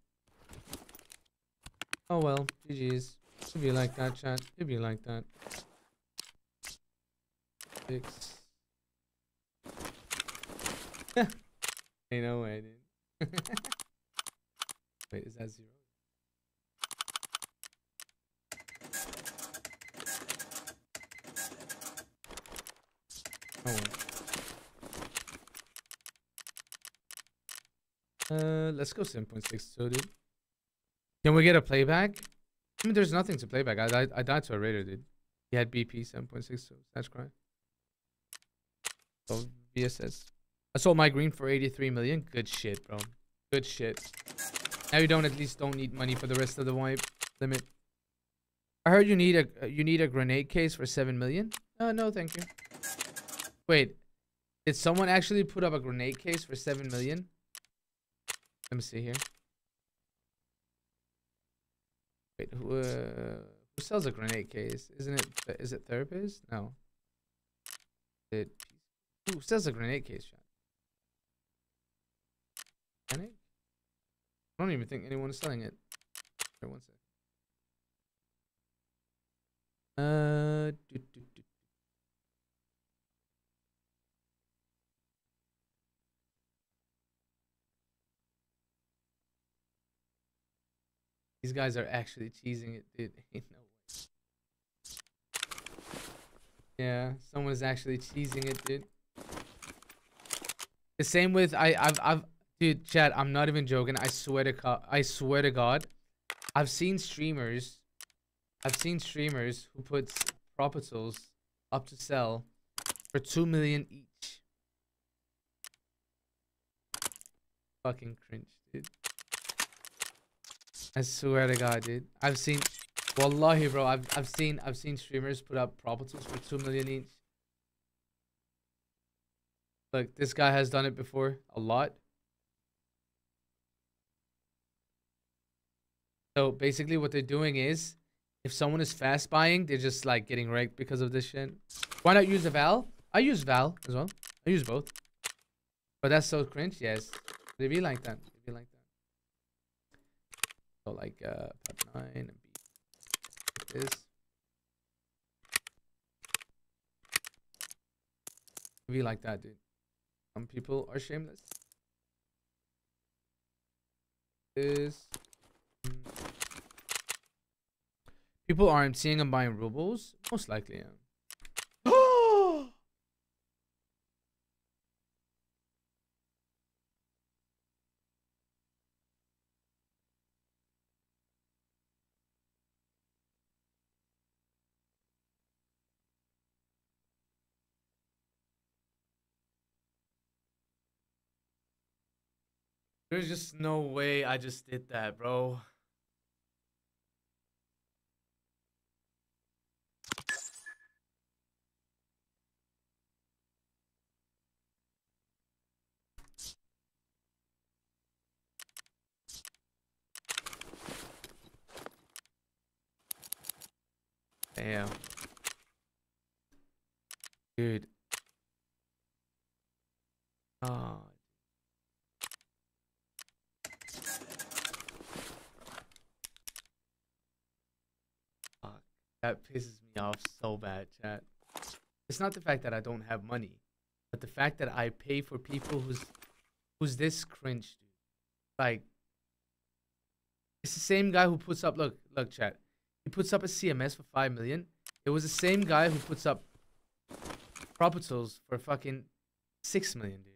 oh well, GG's. If you like that chat, if you like that. Six. Ain't no way, dude. Wait, is that zero? Oh. Uh, let's go 7.62, dude. Can we get a playback? I mean, there's nothing to playback. I died, I died to a raider, dude. He had BP 7.62. That's correct. So VSS. I sold my green for 83 million. Good shit, bro. Good shit. Now you don't at least don't need money for the rest of the wipe limit. I heard you need a you need a grenade case for 7 million. Uh, no, thank you. Wait. Did someone actually put up a grenade case for 7 million? Let me see here. Wait, who, uh, who sells a grenade case? Isn't it? Is it therapist? No. It. Who sells a grenade case? Shot? Panic? I don't even think anyone is selling it. Wait, one sec. Uh. Do, do, These guys are actually cheesing it, dude. No way. Yeah, someone's actually cheesing it, dude. The same with I, I've, I've, dude, Chad. I'm not even joking. I swear to God, I swear to God, I've seen streamers, I've seen streamers who put properties up to sell for two million each. Fucking cringe, dude. I swear to God, dude. I've seen, wallahi, bro. I've I've seen I've seen streamers put up properties for two million each. Look, this guy has done it before a lot. So basically, what they're doing is, if someone is fast buying, they're just like getting wrecked because of this shit. Why not use a Val? I use Val as well. I use both. But that's so cringe. Yes, they be like that. They be like that. So like uh, part nine and B. This. Be like that, dude. Some people are shameless. This. People aren't seeing and buying rubles? Most likely, yeah. There's just no way I just did that, bro. Damn. Dude. Oh. Fuck. That pisses me off so bad, chat. It's not the fact that I don't have money, but the fact that I pay for people who's who's this cringe, dude. Like, it's the same guy who puts up. Look, look, chat. He puts up a CMS for five million. It was the same guy who puts up properties for fucking six million, dude.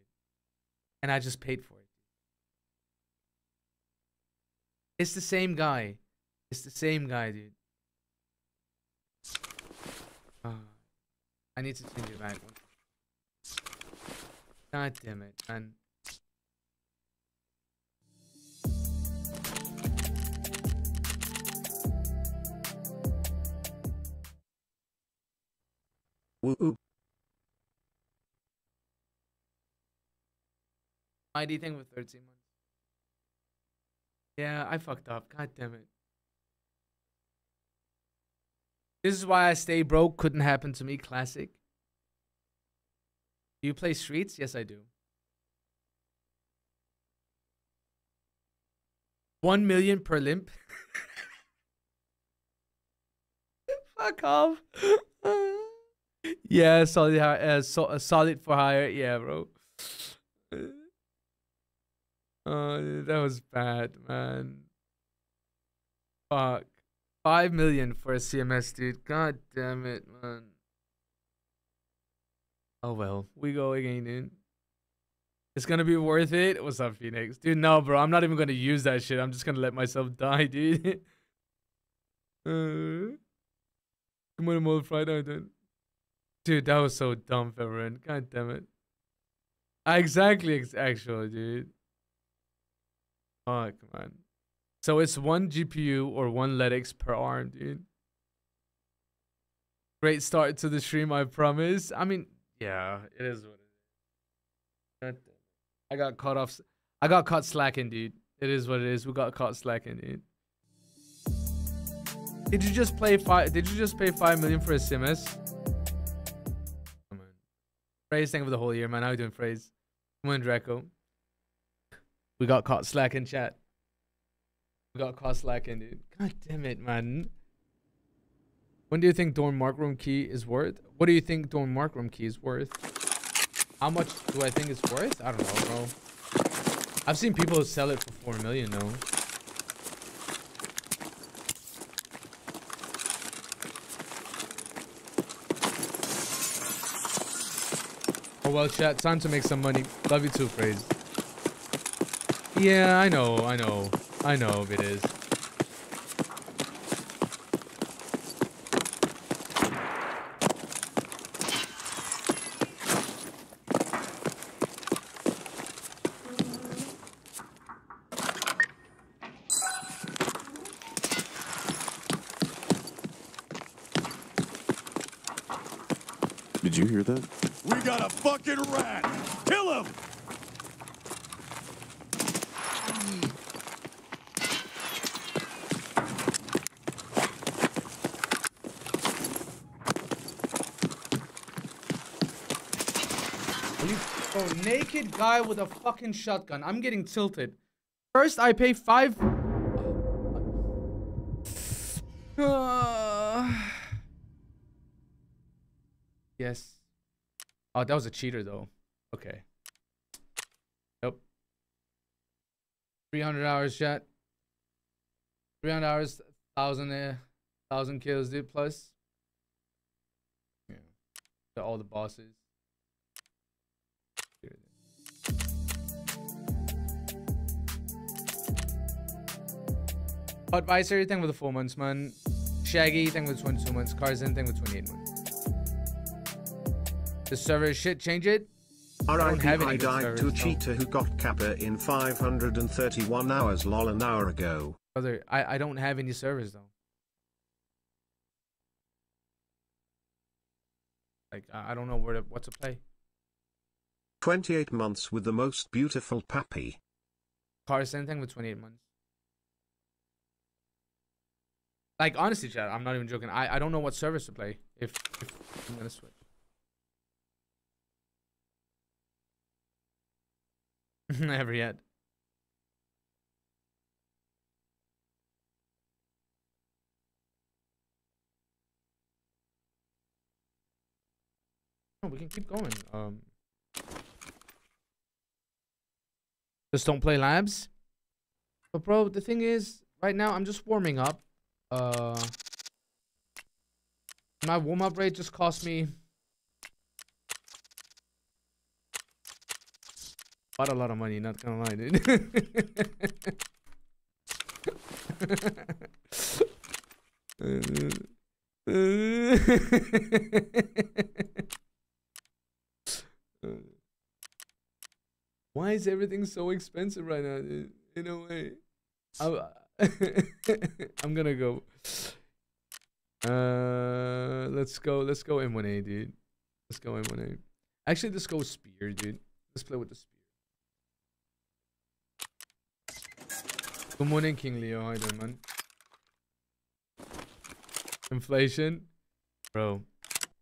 And I just paid for it. It's the same guy. It's the same guy, dude. Ah, I need to change it back. God damn it, man. Woo. ID thing for 13 months. Yeah, I fucked up. God damn it. This is why I stay broke. Couldn't happen to me. Classic. Do you play streets? Yes, I do. One million per limp. Fuck off. yeah, solid, uh, so, uh, solid for hire. Yeah, bro. Oh, that was bad, man. Fuck. Five million for a CMS, dude. God damn it, man. Oh well, we go again, dude. It's gonna be worth it. What's up, Phoenix? Dude, no, bro. I'm not even gonna use that shit. I'm just gonna let myself die, dude. uh, come on, mode Friday, dude. Dude, that was so dumb, Feverin. God damn it. Exactly, ex- actually, dude. Fuck, man. So it's one GPU or one LEDX per arm, dude. Great start to the stream, I promise. I mean, yeah, it is what it is. I got caught off. I got caught slacking, dude. It is what it is. We got caught slacking, dude. Did you just play five? Did you just pay five million for a CMS? Come on, Phrase, thank you for the whole year, man. How you doing, Phrase? Come on, Draco. We got caught slacking, chat. We got caught slacking, dude. God damn it, man. When do you think dorm mark room key is worth? What do you think dorm mark room key is worth? How much do I think it's worth? I don't know, bro. I've seen people sell it for four million though. Oh well, chat. Time to make some money. Love you too, Phrase. Yeah, I know, I know, I know it is. Did you hear that? We got a fucking rat! Kill him! Are you oh, naked guy with a fucking shotgun. I'm getting tilted. First, I pay five. yes. Oh, that was a cheater though. Okay. Yep. 300 hours, chat. 300 hours, thousand, uh, thousand kills, dude. Plus. Yeah. To all the bosses. Budweiser, thing with the four months, man. Shaggy, thing with 22 months. Carson, thing with 28 months. The server shit, change it. I RIP have I died to a cheater who got Kappa in 531 hours lol an hour ago. Brother, I, I don't have any servers though. Like I, I don't know where to what to play. 28 months with the most beautiful pappy. Carson thing with 28 months. Like honestly, chat, I'm not even joking. I, I don't know what service to play if, if I'm gonna switch. Never yet. No, we can keep going. Um, just don't play labs. But bro, the thing is, right now I'm just warming up. Uh, my warm up rate just cost me quite a lot of money. Not gonna lie, dude. Why is everything so expensive right now? dude? In a way, I, I'm gonna go. Uh, let's go. Let's go M1A, dude. Let's go M1A. Actually, let's go spear, dude. Let's play with the spear. Good morning, King Leo. How you doing, man? Inflation, bro.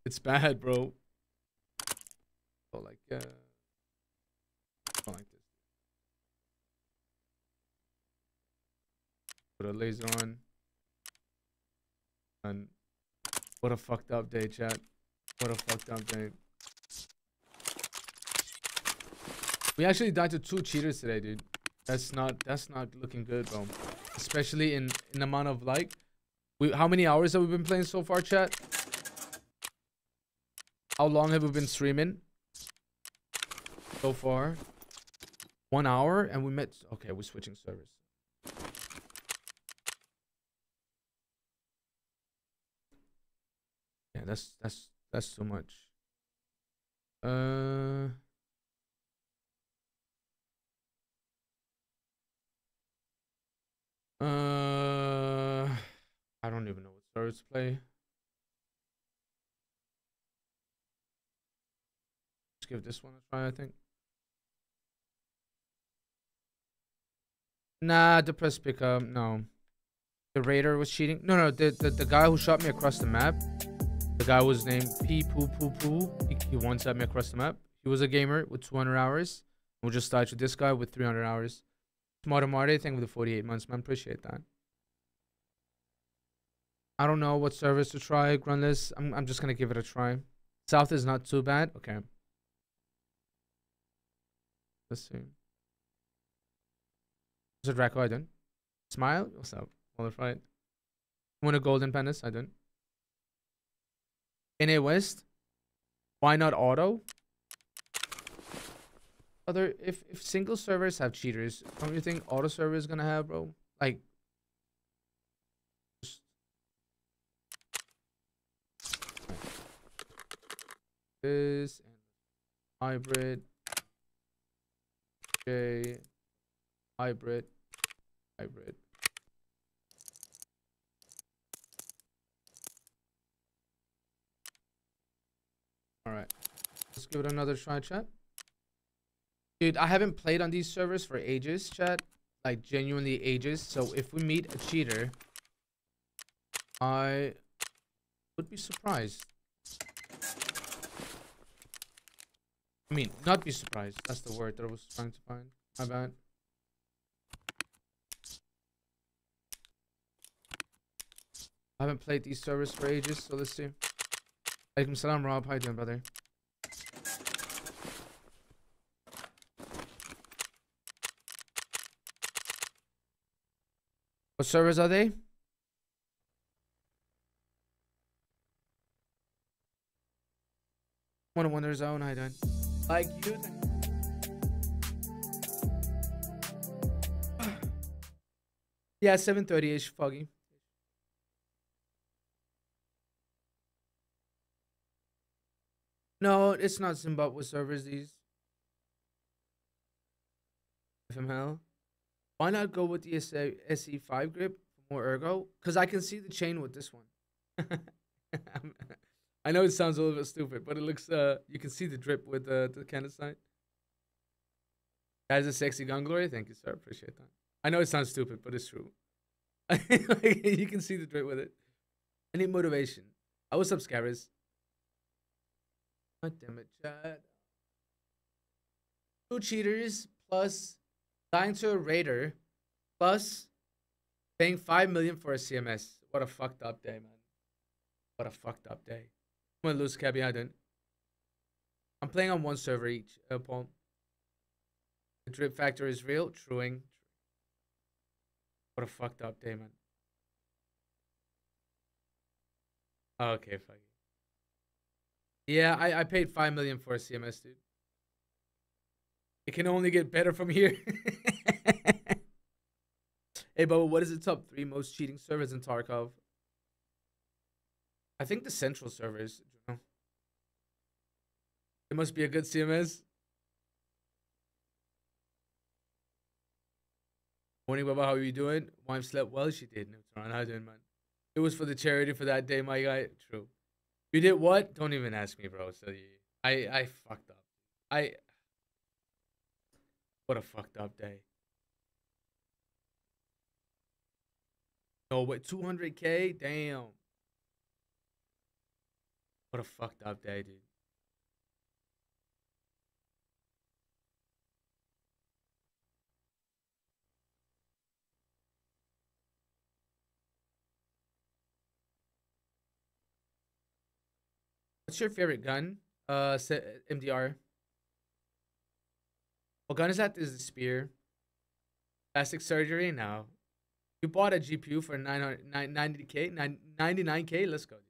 It's bad, bro. Oh, like, uh, not like this. Put a laser on. And what a fucked up day, chat. What a fucked up day. We actually died to two cheaters today, dude. That's not that's not looking good, bro. Especially in in the amount of like, we how many hours have we been playing so far, chat? How long have we been streaming? So far, one hour, and we met. Okay, we're switching servers. That's that's that's too much. Uh. Uh, I don't even know what servers to play. Let's give this one a try, I think. Nah, the press pickup, no. The raider was cheating. No, no, the, the, the guy who shot me across the map. The guy was named P Poo Poo Poo. He, he one shot me across the map. He was a gamer with 200 hours. We'll just start with this guy with 300 hours. Smarter Marte, thank you for the 48 months, man. Appreciate that. I don't know what servers to try, Grundless. I'm I'm just gonna give it a try. South is not too bad. Okay. Let's see. What's a Draco? I don't. Smile? What's up? Qualified. Want a golden penis? I don't. NA West? Why not auto? Other if if single servers have cheaters, don't you think auto server is gonna have, bro? Like this and hybrid J hybrid hybrid all right let's give it another try chat dude i haven't played on these servers for ages chat like genuinely ages so if we meet a cheater i would be surprised I mean, not be surprised. That's the word that I was trying to find. My bad. I haven't played these servers for ages, so let's see. Alaikum salam, Rob. How you doing, brother? What servers are they? One of Wonder Zone. How you doing? Like you. yeah, 7:30 ish, foggy. No, it's not Zimbabwe servers. These. FML. Why not go with the SE5 grip for more ergo? Because I can see the chain with this one. I know it sounds a little bit stupid, but it looks uh you can see the drip with uh, the sight. That is a sexy gun glory. Thank you, sir. Appreciate that. I know it sounds stupid, but it's true. you can see the drip with it. I need motivation. Oh, what's up, Scaris? God damn it, Chad. Two cheaters plus dying to a raider plus paying five million for a CMS. What a fucked up day, man. What a fucked up day. I'm gonna lose Cabby. I didn't. I'm playing on one server each, uh, Paul. The drip factor is real. Truing. What a fucked up day, man. Okay, fuck it. Yeah, I, I paid five million for a CMS, dude. It can only get better from here. hey, Bubba, what is the top three most cheating servers in Tarkov? I think the central servers. It must be a good CMS. Morning, Baba. How are you doing? Wife slept well. She did. No, How you doing, man? It was for the charity for that day, my guy. True. You did what? Don't even ask me, bro. So you, I, I fucked up. I. What a fucked up day. No, wait, 200k? Damn. What a fucked up day, dude. What's your favorite gun? Uh, MDR. What gun is that? Is the spear? Plastic surgery? No. You bought a GPU for 900, 90k, 99k. Let's go. Dude.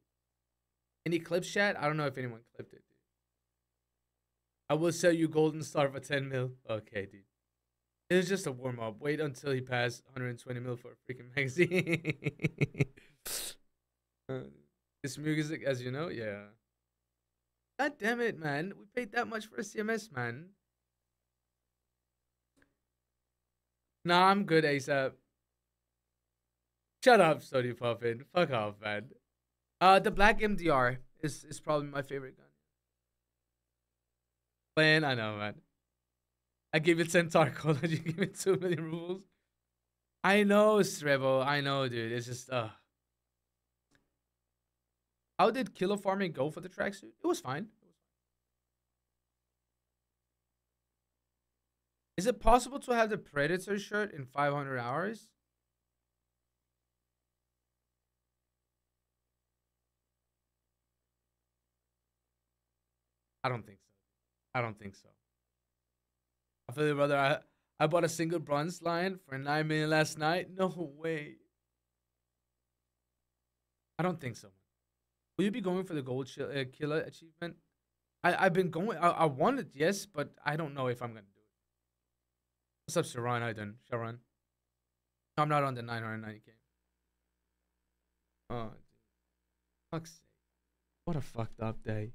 Any clips chat? I don't know if anyone clipped it. Dude. I will sell you Golden Star for 10 mil. Okay, dude. It was just a warm up. Wait until he passed 120 mil for a freaking magazine. uh, this music, as you know, yeah. God damn it, man. We paid that much for a CMS, man. Nah, I'm good, ASAP. Shut up, Sony Puffin. Fuck off, man. Uh, the Black MDR is, is probably my favorite gun. Playing, I know, man. I gave it 10 charcoal you give it 2 million rubles. I know, Strevo. I know, dude. It's just, uh. How did Killa Farming go for the tracksuit? It was fine. Is it possible to have the Predator shirt in 500 hours? I don't think so. I don't think so. I feel you, brother. I, I bought a single bronze lion for 9 million last night. No way. I don't think so. Will you be going for the gold uh, killer achievement? I I've been going. I, I want it, yes, but I don't know if I'm gonna do it. What's up, Sharon? I done Sharon. I'm not on the 990k. Oh, dude. Fuck's sake. What a fucked up day.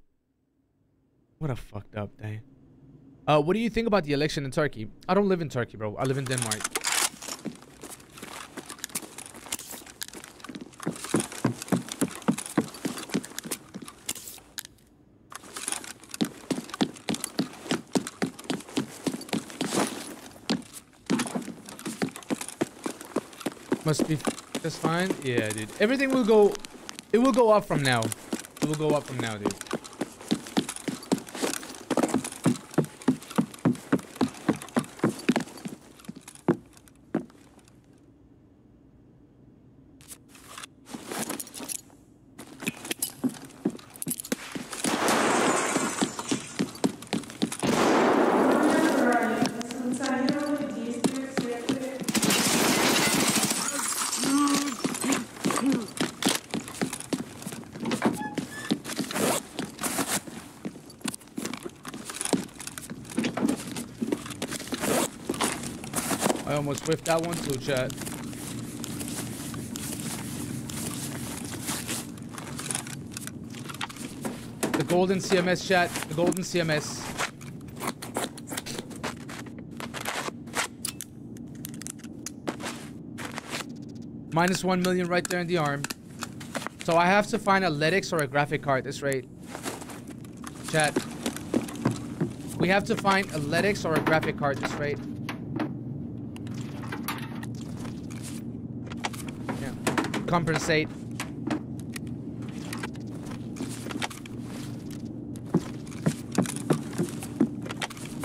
What a fucked up day. Uh, what do you think about the election in Turkey? I don't live in Turkey, bro. I live in Denmark. Must be just fine. Yeah, dude. Everything will go. It will go up from now. It will go up from now, dude. Whiffed that one too, chat. The golden CMS chat. The golden CMS. Minus one million right there in the arm. So I have to find a LEDX or a graphic card this rate. Chat. We have to find a LEDX or a graphic card this rate. Yeah. Compensate.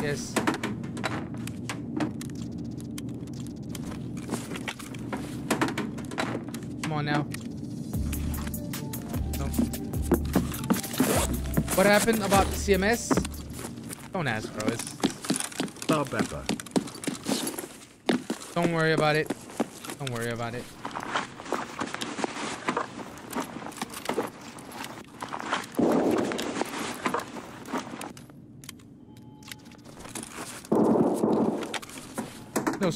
Yes. Come on now. No. What happened about CMS? Don't ask, bro. It's, don't worry about it. Don't worry about it.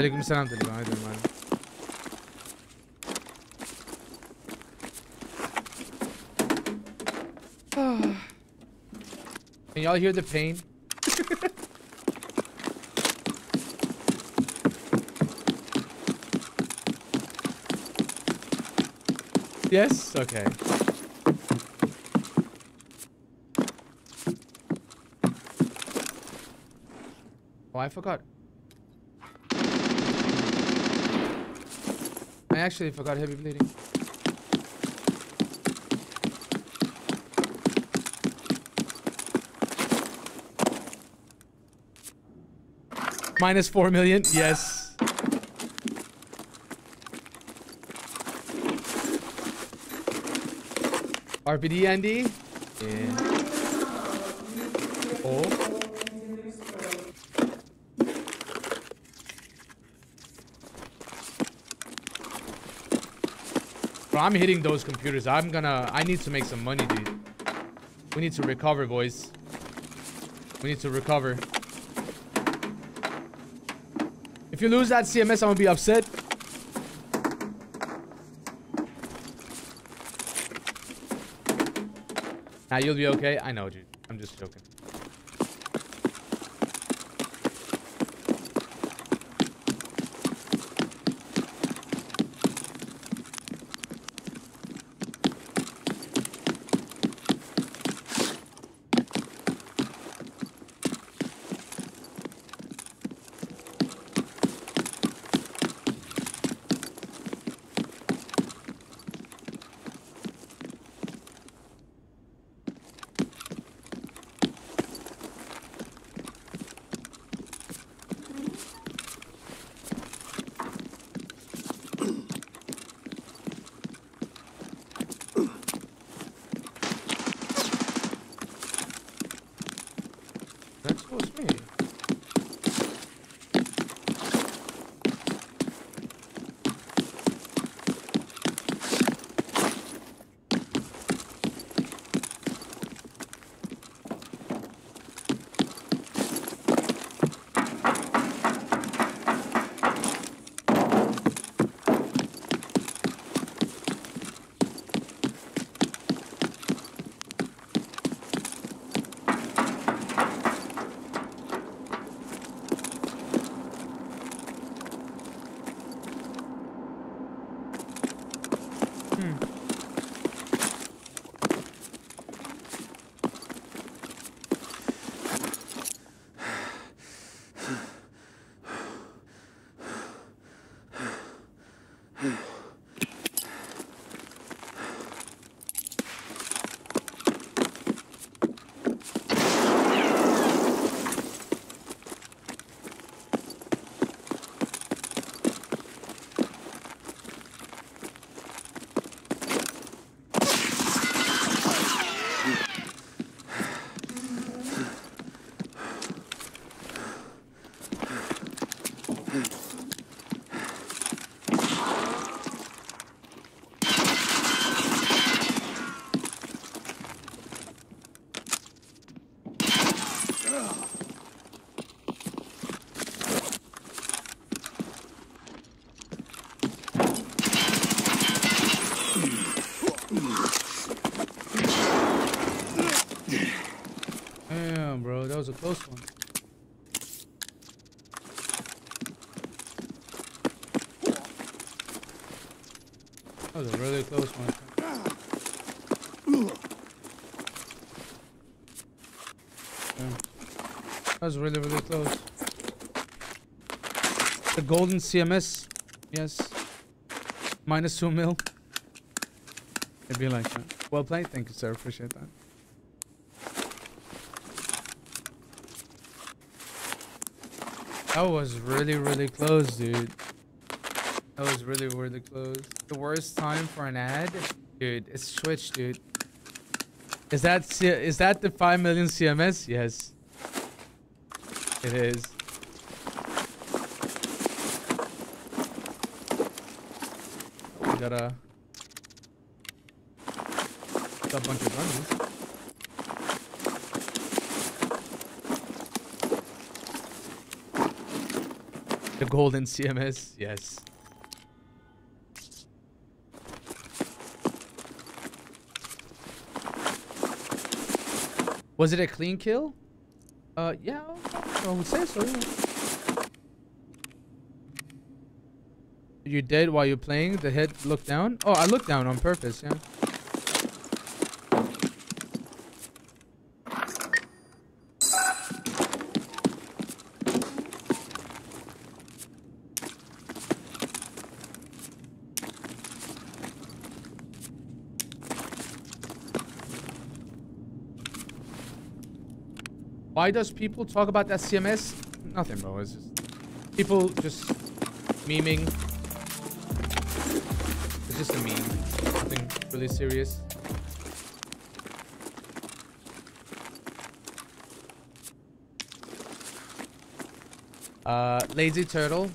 Aleyküm selam hadi. Ah. Can y'all hear the pain? yes? Okay. Oh, I forgot. I actually forgot heavy bleeding. Minus 4 million? Yes. RPD Andy? Yeah. Oh. I'm hitting those computers. I'm gonna... I need to make some money, dude. We need to recover, boys. We need to recover. If you lose that CMS, I'm gonna be upset. Nah, you'll be okay. I know, dude. I'm just joking. A close one. That was a really close one. Damn. That was really, really close. The golden CMS, yes. Minus two mil. It'd be like that. Well played, thank you, sir. Appreciate that. That was really, really close, dude. That was really, really close. The worst time for an ad? Dude, it's Twitch, dude. Is that is that the 5 million CMS? Yes. It is. We got a, got a bunch of guns. Golden CMS, yes. Was it a clean kill? Uh, yeah, I would say so. Yeah. You dead while you're playing? The head look down? Oh, I looked down on purpose, yeah. Why does people talk about that CMS? Nothing, bro. It's just people just memeing. It's just a meme. Nothing really serious. Uh, lazy turtle.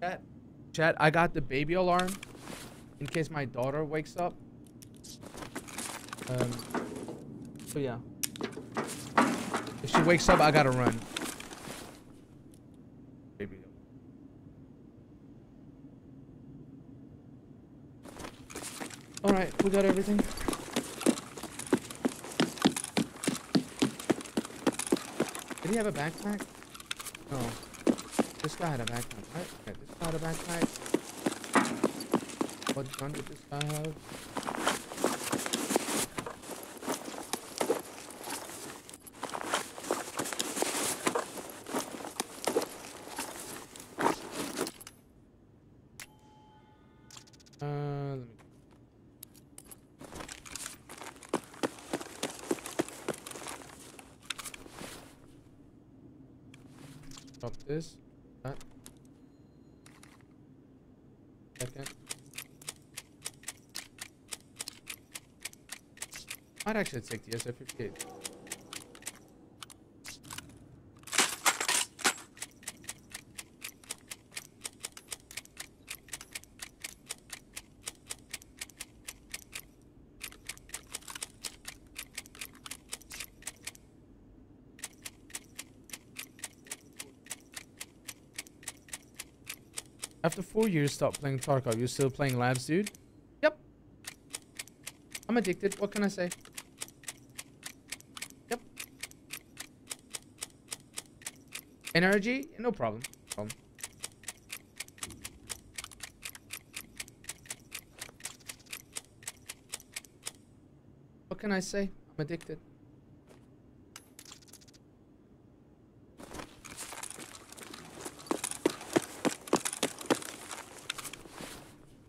Chat, chat. I got the baby alarm in case my daughter wakes up. Um. So yeah. If she wakes up, I gotta run. Baby. All right, we got everything. Did he have a backpack? No. This guy had a backpack, right? Okay, this guy had a backpack. What gun did this guy have? Uh, let me. Drop this. That. Second. Might actually take the SA-58. After four years, stop playing Tarkov. You're still playing Labs, dude? Yep. I'm addicted. What can I say? Energy? No problem. problem. What can I say? I'm addicted.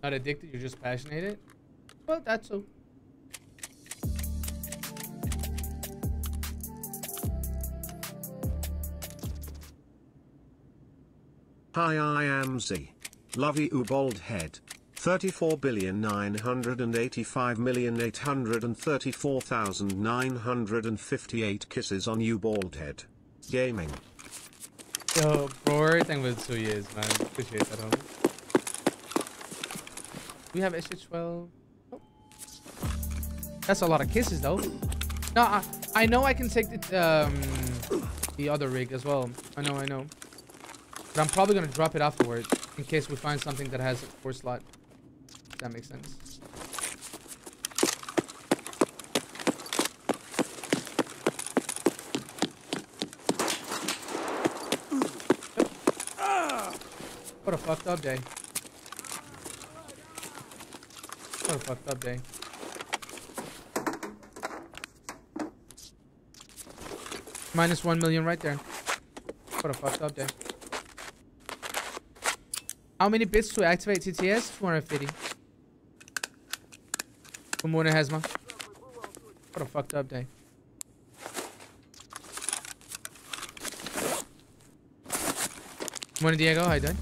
Not addicted, you're just passionate. Well, that's so. Hi, I am Z. Lovey you bald head. 34,985,834,958 kisses on you bald head. Gaming. Yo, bro, everything was two years, man. Appreciate that, homie. We have SH12. Oh. That's a lot of kisses, though. No, I, I know I can take the um the other rig as well. I know, I know. But I'm probably gonna drop it afterwards in case we find something that has a four slot. If that makes sense. What a fucked up day. What a fucked up day. Minus one million right there. What a fucked up day. How many bits to activate TTS? 250. Good morning, Hesma. What a fucked up day. Morning, Diego. How you doing?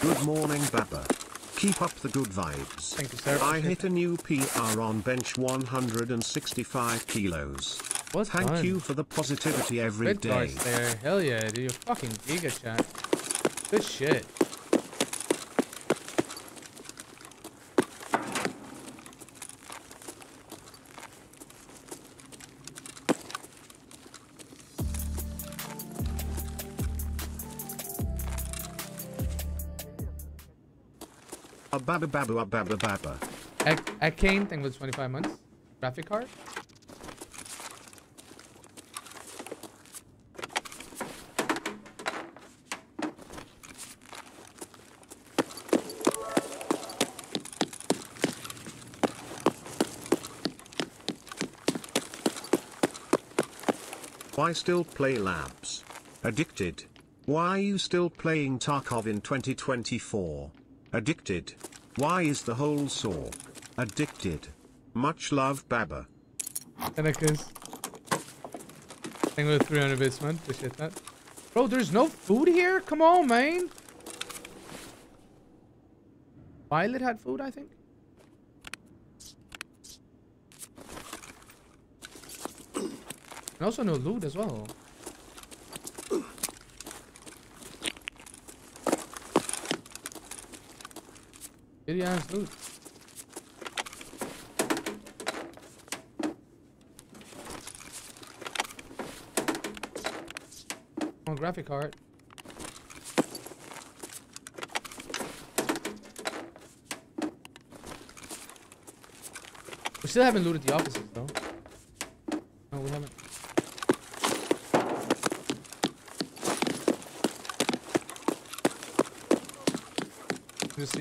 Good morning, Baba. Keep up the good vibes. Thank you, sir. I hit a new PR on bench 165 kilos. Well Thank done. you for the positivity every Good day. there. Hell yeah, dude. You're fucking giga chat. Good shit. A baba babu a baba at Kane, thing was 25 months. Graphic card. Why still play labs? Addicted. Why are you still playing Tarkov in 2024? Addicted. Why is the whole sore? Addicted. Much love, Baba. Tenekas. Thing with 300 bits, man. Appreciate that. Bro, there's no food here? Come on, man. Violet had food, I think. And also no loot as well. Shitty ass loot. On graphic card. We still haven't looted the offices though. No, we haven't.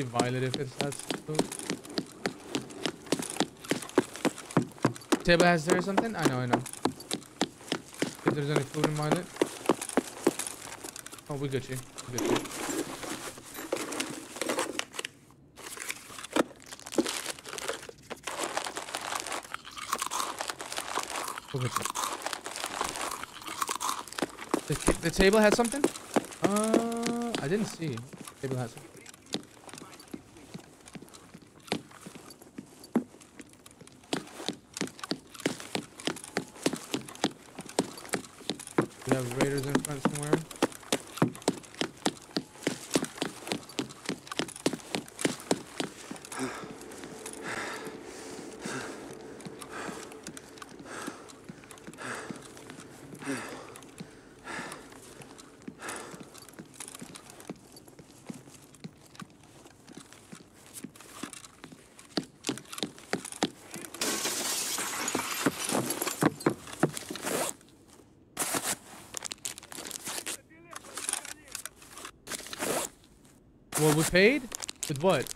Violet if it has food. Table has there something? I know, I know. If there's any food in Violet. Oh, we got you. We got you. We got you. The, the table had something? Uh, I didn't see. table had something. Have raiders in front somewhere. Paid? With what?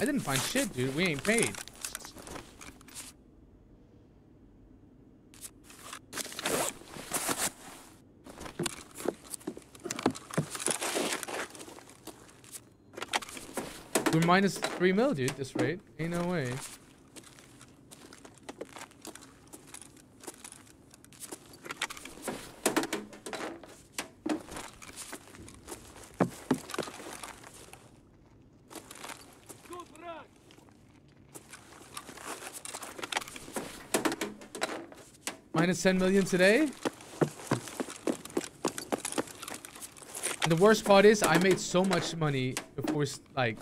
I didn't find shit, dude. We ain't paid. We're minus three mil, dude. This rate, ain't no way. Minus 10 million today? And the worst part is I made so much money before like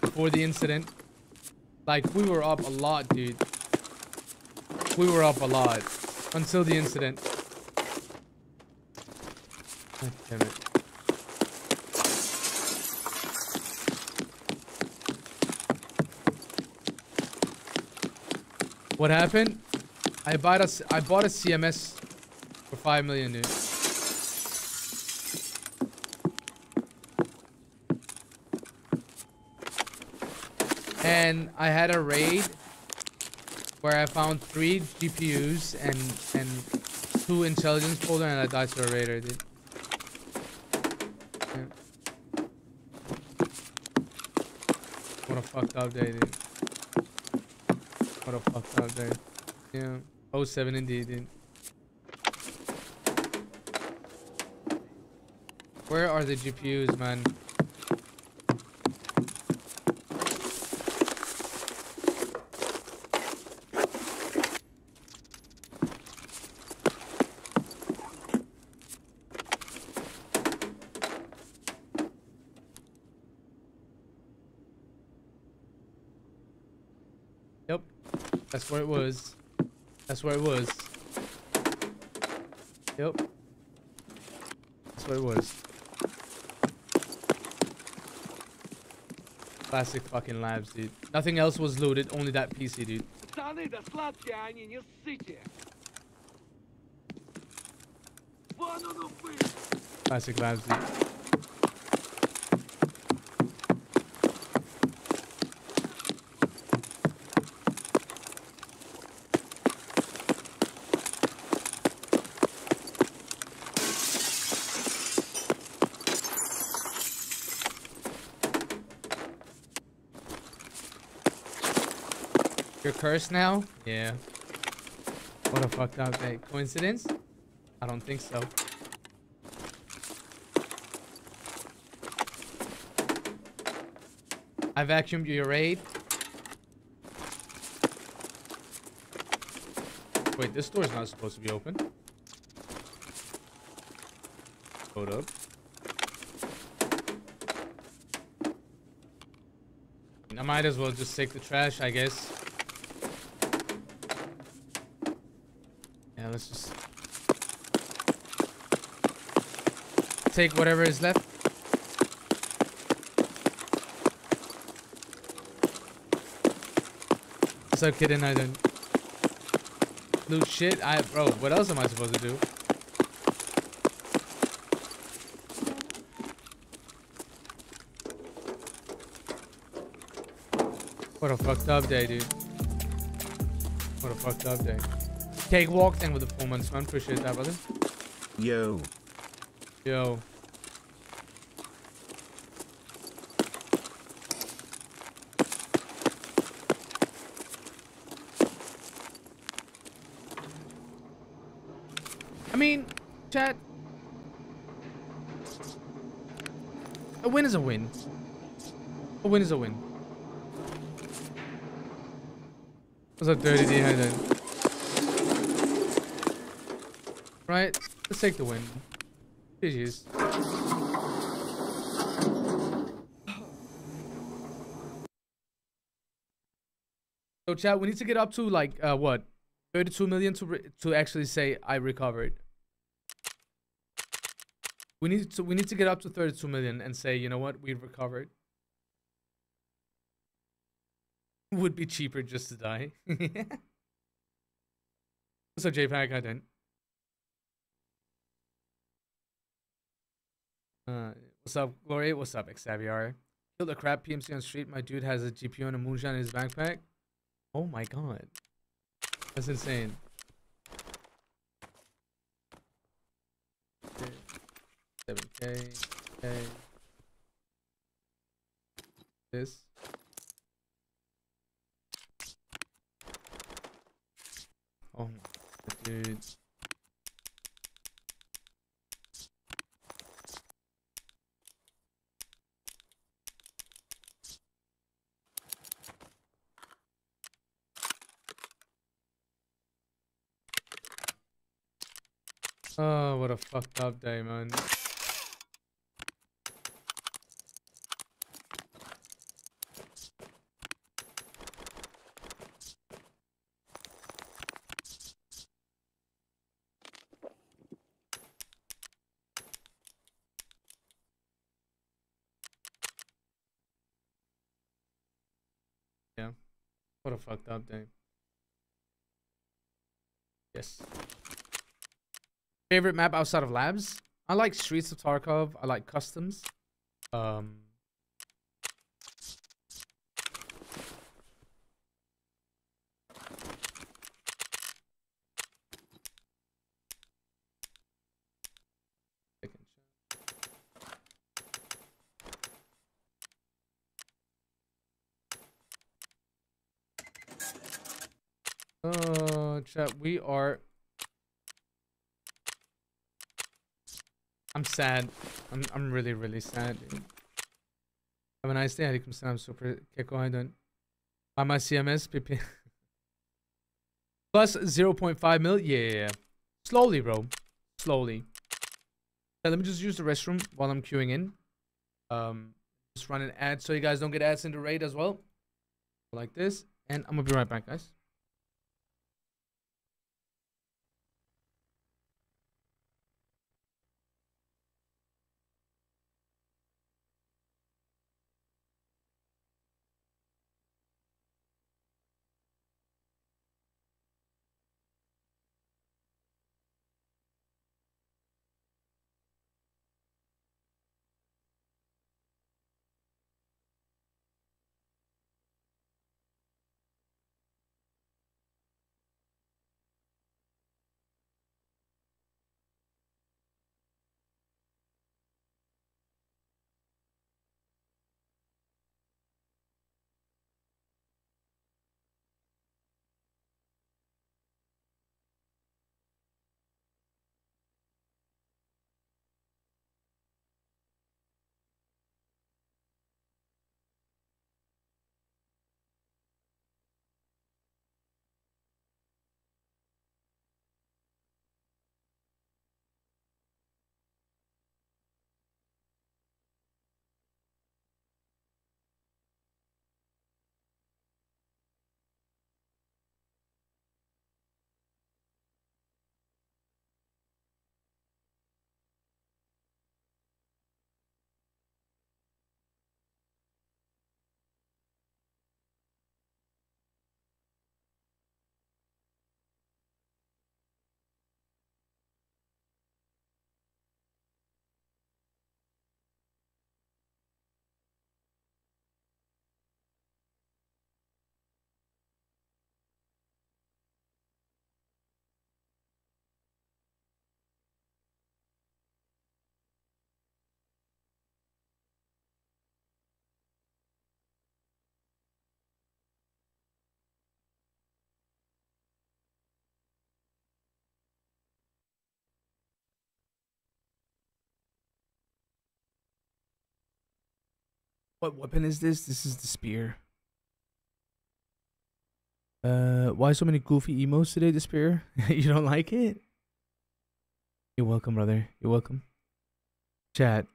before the incident. Like we were up a lot, dude. We were up a lot until the incident. God damn it. What happened? I bought a I bought a CMS for five million, dude. And I had a raid where I found three GPUs and and two intelligence folder, and I died to a raider, dude. What a fucked up day, dude. What a fucked up day. Yeah. 07 indeed, dude. Where are the GPUs, man? Yep. That's where it was. That's where it was. Yep. That's what it was. Classic fucking labs, dude. Nothing else was looted, only that PC, dude. Штаны да сладкие, а они не ссыте! Вон он упырь! Classic labs, dude. You're cursed now? Yeah. What a fucked up day. Coincidence? I don't think so. I vacuumed your raid. Wait, this door's not supposed to be open. Hold up. I might as well just take the trash, I guess. Yeah, let's just take whatever is left. What's up, kid? And I didn't loot shit. I bro, what else am I supposed to do? What a fucked up day, dude. What a fucked up day. Cakewalk, you with the four months, man. Appreciate that, brother. Yo. Yo. I mean, Chat. A win is a win. A win is a win. What's up, Dirty D? How? Right, let's take the win. GG's. So chat, we need to get up to like uh what, 32 million to to actually say I recovered. We need to we need to get up to 32 million and say you know what we've recovered. Would be cheaper just to die. What's up, JPEG? I didn't. Uh, what's up, Glory? What's up, Xavier? Killed a crap PMC on street. My dude has a GPU and a moonshine in his backpack. Oh my god. That's insane. Seven K. K. This. Oh my dude. Oh, what a fucked up day, man. Yeah. What a fucked up day. Yes. Favorite map outside of labs? I like Streets of Tarkov. I like customs. Um. Uh, chat, we are I'm sad. I'm I'm really really sad. Have a nice day. Alaikum salam. Super Keko. I don't. Buy my CMS. PP. Plus 0.5 mil. Yeah, yeah, yeah. Slowly, bro. Slowly. Yeah, let me just use the restroom while I'm queuing in. Um, just run an ad so you guys don't get ads in the raid as well. Like this, and I'm gonna be right back, guys. What weapon is this? This is the spear. Uh, why so many goofy emos today, the spear? you don't like it? You're welcome, brother. You're welcome. Chat.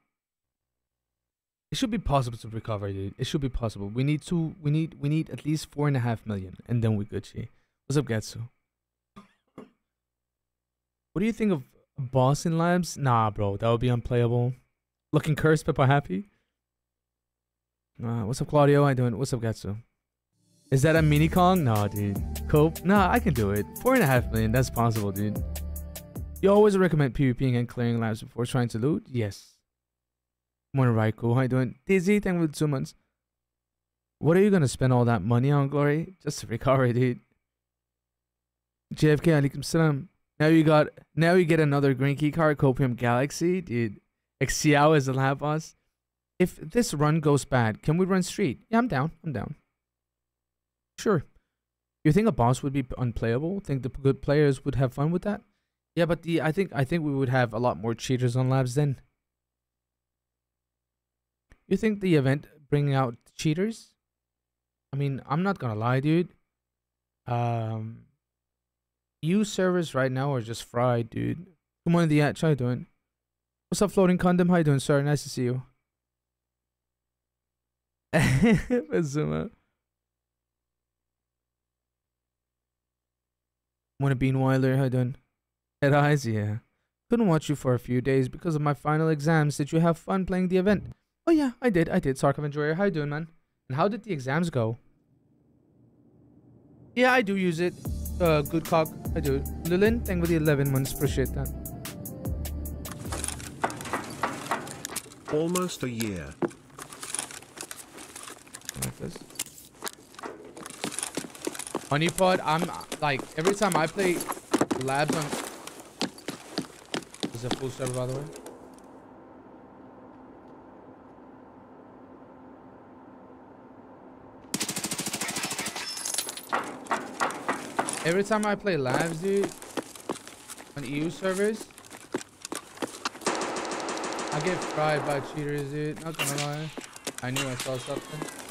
It should be possible to recover, dude. It should be possible. We need to. We need. We need at least four and a half million, and then we Gucci. What's up, Gatsu? What do you think of Boston Labs? Nah, bro, that would be unplayable. Looking cursed, but happy. Uh, what's up, Claudio? How you doing? What's up, Gatsu? Is that a mini Kong? No, dude. Cope? Nah, I can do it. Four and a half million. That's possible, dude. You always recommend PvPing and clearing labs before trying to loot? Yes. Morning, Raikou. How you doing? Dizzy, thank you for two months. What are you gonna spend all that money on, Glory? Just to recover, dude. JFK, alaikum salam. Now you got, now you get another green key card, Copium Galaxy, dude. Xiao is the lab boss. If this run goes bad, can we run street? Yeah, I'm down. I'm down. Sure. You think a boss would be unplayable? Think the good players would have fun with that? Yeah, but the I think I think we would have a lot more cheaters on labs then. You think the event bringing out cheaters? I mean, I'm not gonna lie, dude. Um, you servers right now are just fried, dude. Come on, the chat. How you doing? What's up, floating condom? How you doing, sir? Nice to see you. Azuma. Wanna Bean Wilder? How you doing? Head eyes, yeah. Couldn't watch you for a few days because of my final exams. Did you have fun playing the event? Oh yeah, I did. I did. Sarkov Enjoyer. How you doing, man? And how did the exams go? Yeah, I do use it. Uh, good cock. I do. Lilin, thank you for the 11 months. Appreciate that. Almost a year. Like this. Honeypot, I'm like every time I play labs on. Is it full server by the way? Every time I play labs, dude, on EU servers, I get fried by cheaters, dude. Not gonna lie. I knew I saw something.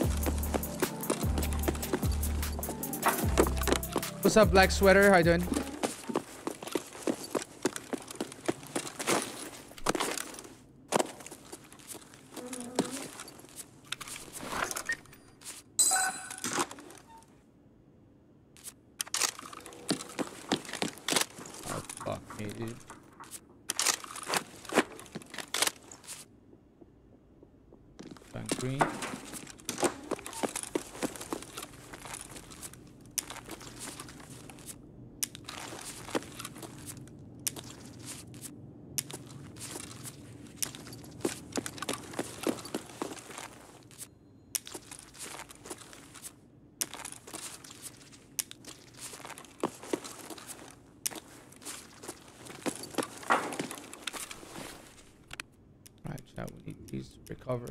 What's up, Black Sweater? How you doing? Oh, fuck me, dude. Turn green. Alright, chat, we need these to recover.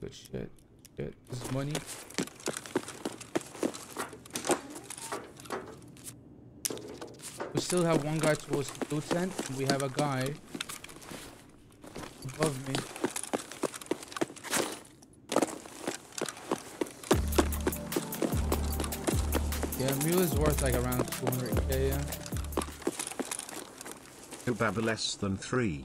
Good shit. Good. This is money. We still have one guy towards the loot tent, and we have a guy above me. Yeah, mule is worth like around 200k, yeah. Ubaba less than 3.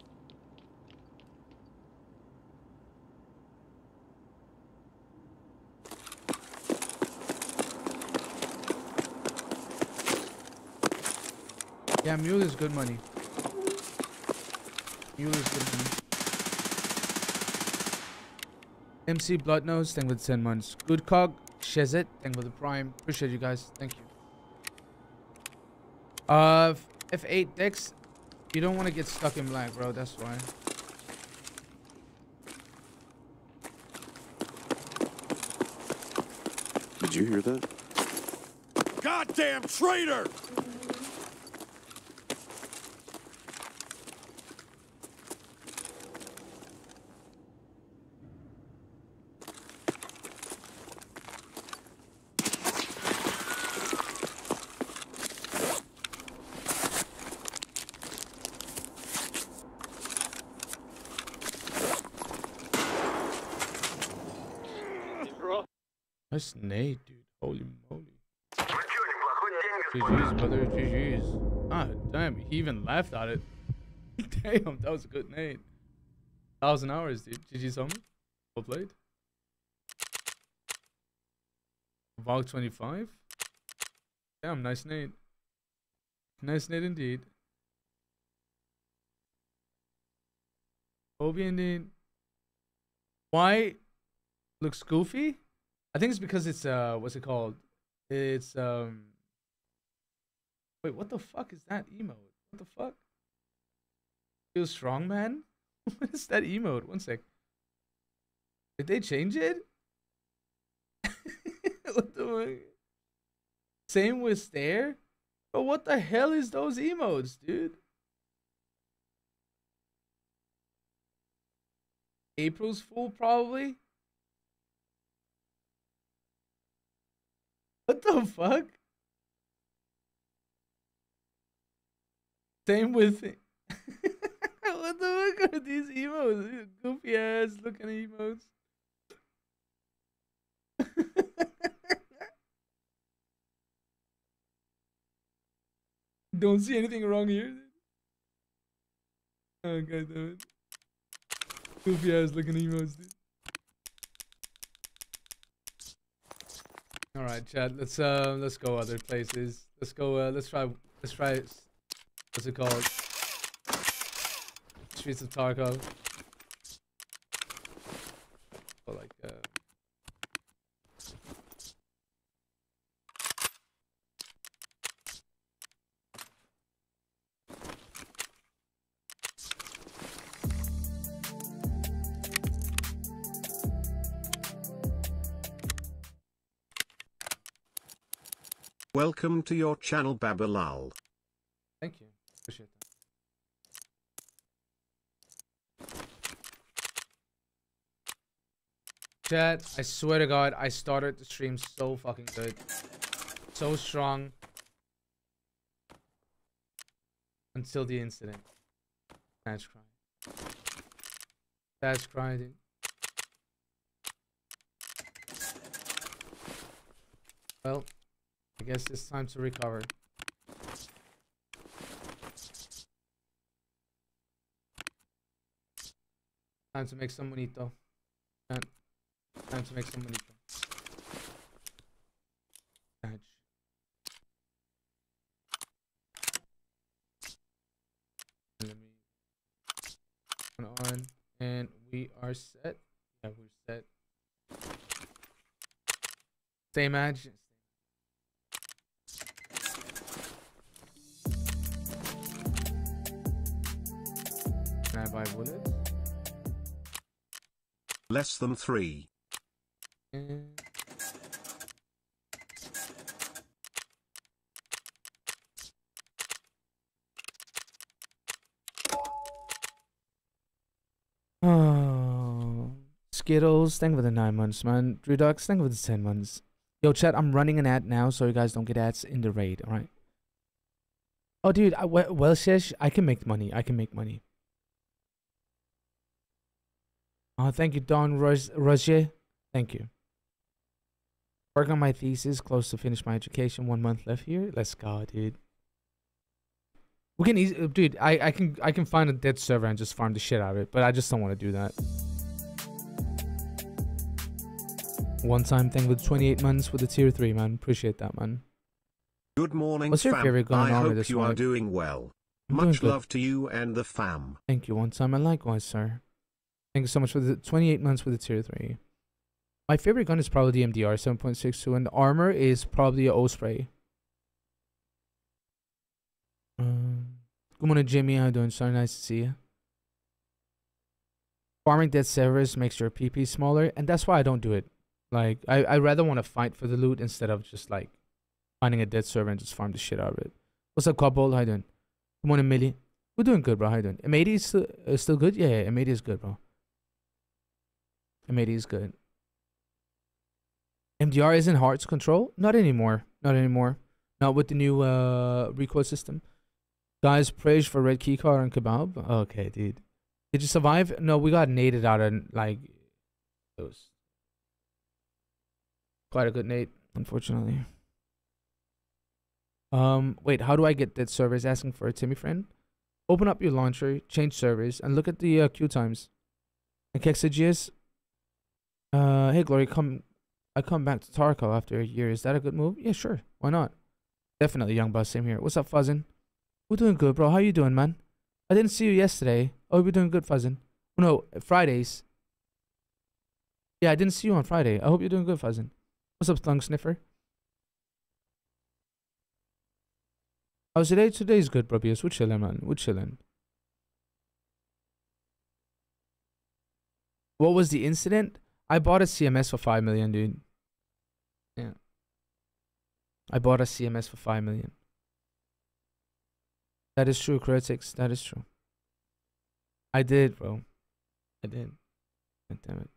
Yeah, mule is good money. Mule is good money. MC Bloodnose, thank you for the 10 months. Good Cog, Shezit, thank you for the Prime. Appreciate you guys. Thank you. Uh, F- F8 Dex, you don't want to get stuck in black, bro. That's why. Did you hear that? Goddamn traitor! Nade, dude. Holy moly. GG's, brother. GG's. Ah, damn. He even laughed at it. damn, that was a good nade. Thousand hours, dude. GG's me. Well played. Vogue 25. Damn, nice nade. Nice nade indeed. Obi indeed. Why looks goofy? I think it's because it's uh what's it called? It's um Wait, what the fuck is that emote? What the fuck? Feel strong man? what is that emote? One sec. Did they change it? what the fuck? Same with stare? But what the hell is those emotes, dude? April's Fool, probably? What the fuck? Same with. what the fuck are these emotes? Goofy ass looking emotes. Don't see anything wrong here. Oh god damn it. Goofy ass looking emotes, dude. All right, Chad. Let's uh, let's go other places. Let's go. Uh, let's try. Let's try. What's it called? Streets of Tarkov. Welcome to your channel Babalal. thank you. Appreciate that. Chat, I swear to God, I started the stream so fucking good. So strong. Until the incident. That's crying. That's crying, dude. Well, I guess it's time to recover. Time to make some monito. Time, time to make some monito. On and we are set. Yeah, we're set. Same match. Can I buy bullets? Less than 3. And Oh, Skittles, thank you for the nine months, man. Drew Ducks, thank you for the ten months. Yo, chat, I'm running an ad now, so you guys don't get ads in the raid, all right? Oh, dude, I, well, well, Shish, I can make money. I can make money. Oh, thank you, Don Roger. Thank you. Work on my thesis, close to finish my education. One month left here. Let's go, dude. We can easy, uh, dude. I I can I can find a dead server and just farm the shit out of it, but I just don't want to do that. One time thing with 28 months with a tier three, man. Appreciate that, man. Good morning, What's your fam. favorite going I on with hope this you are doing well. I'm Much good. love to you and the fam. Thank you. One time and likewise, sir. Thank you so much for the 28 months with the tier 3. My favorite gun is probably the MDR 7.62 and the armor is probably a Osprey. Um, good morning, Jimmy. How you doing? So nice to see you. Farming dead servers makes your PP smaller, and that's why I don't do it. Like, I I rather want to fight for the loot instead of just like finding a dead server and just farm the shit out of it. What's up, couple? How you doing? Good morning, Millie. We're doing good, bro. How you doing? M80 is still, uh, still good? Yeah, yeah, M80 is good, bro. M80 is good. MDR isn't hard to control? Not anymore. Not anymore. Not with the new uh recoil system. Guys, praise for red keycard and kebab. Okay, dude. Did you survive? No, we got naded out and like it was quite a good nade, unfortunately. Um, wait, how do I get that servers asking for a Timmy friend? Open up your launcher, change servers, and look at the uh, queue times. And Kexagius, uh, hey Glory, come, I come back to Tarkov after a year. Is that a good move? Yeah, sure. Why not? Definitely, young boss. Same here. What's up, Fuzzin? We're doing good, bro. How you doing, man? I didn't see you yesterday. Oh, we're doing good, Fuzzin. Oh, no, Fridays. Yeah, I didn't see you on Friday. I hope you're doing good, Fuzzin. What's up, Thung Sniffer? How's today? Today's good, bro. We're chilling, man. We're chilling. What was the incident? I bought a CMS for five million, dude. Yeah. I bought a CMS for five million. That is true, critics. That is true. I did, bro. I did. God damn it.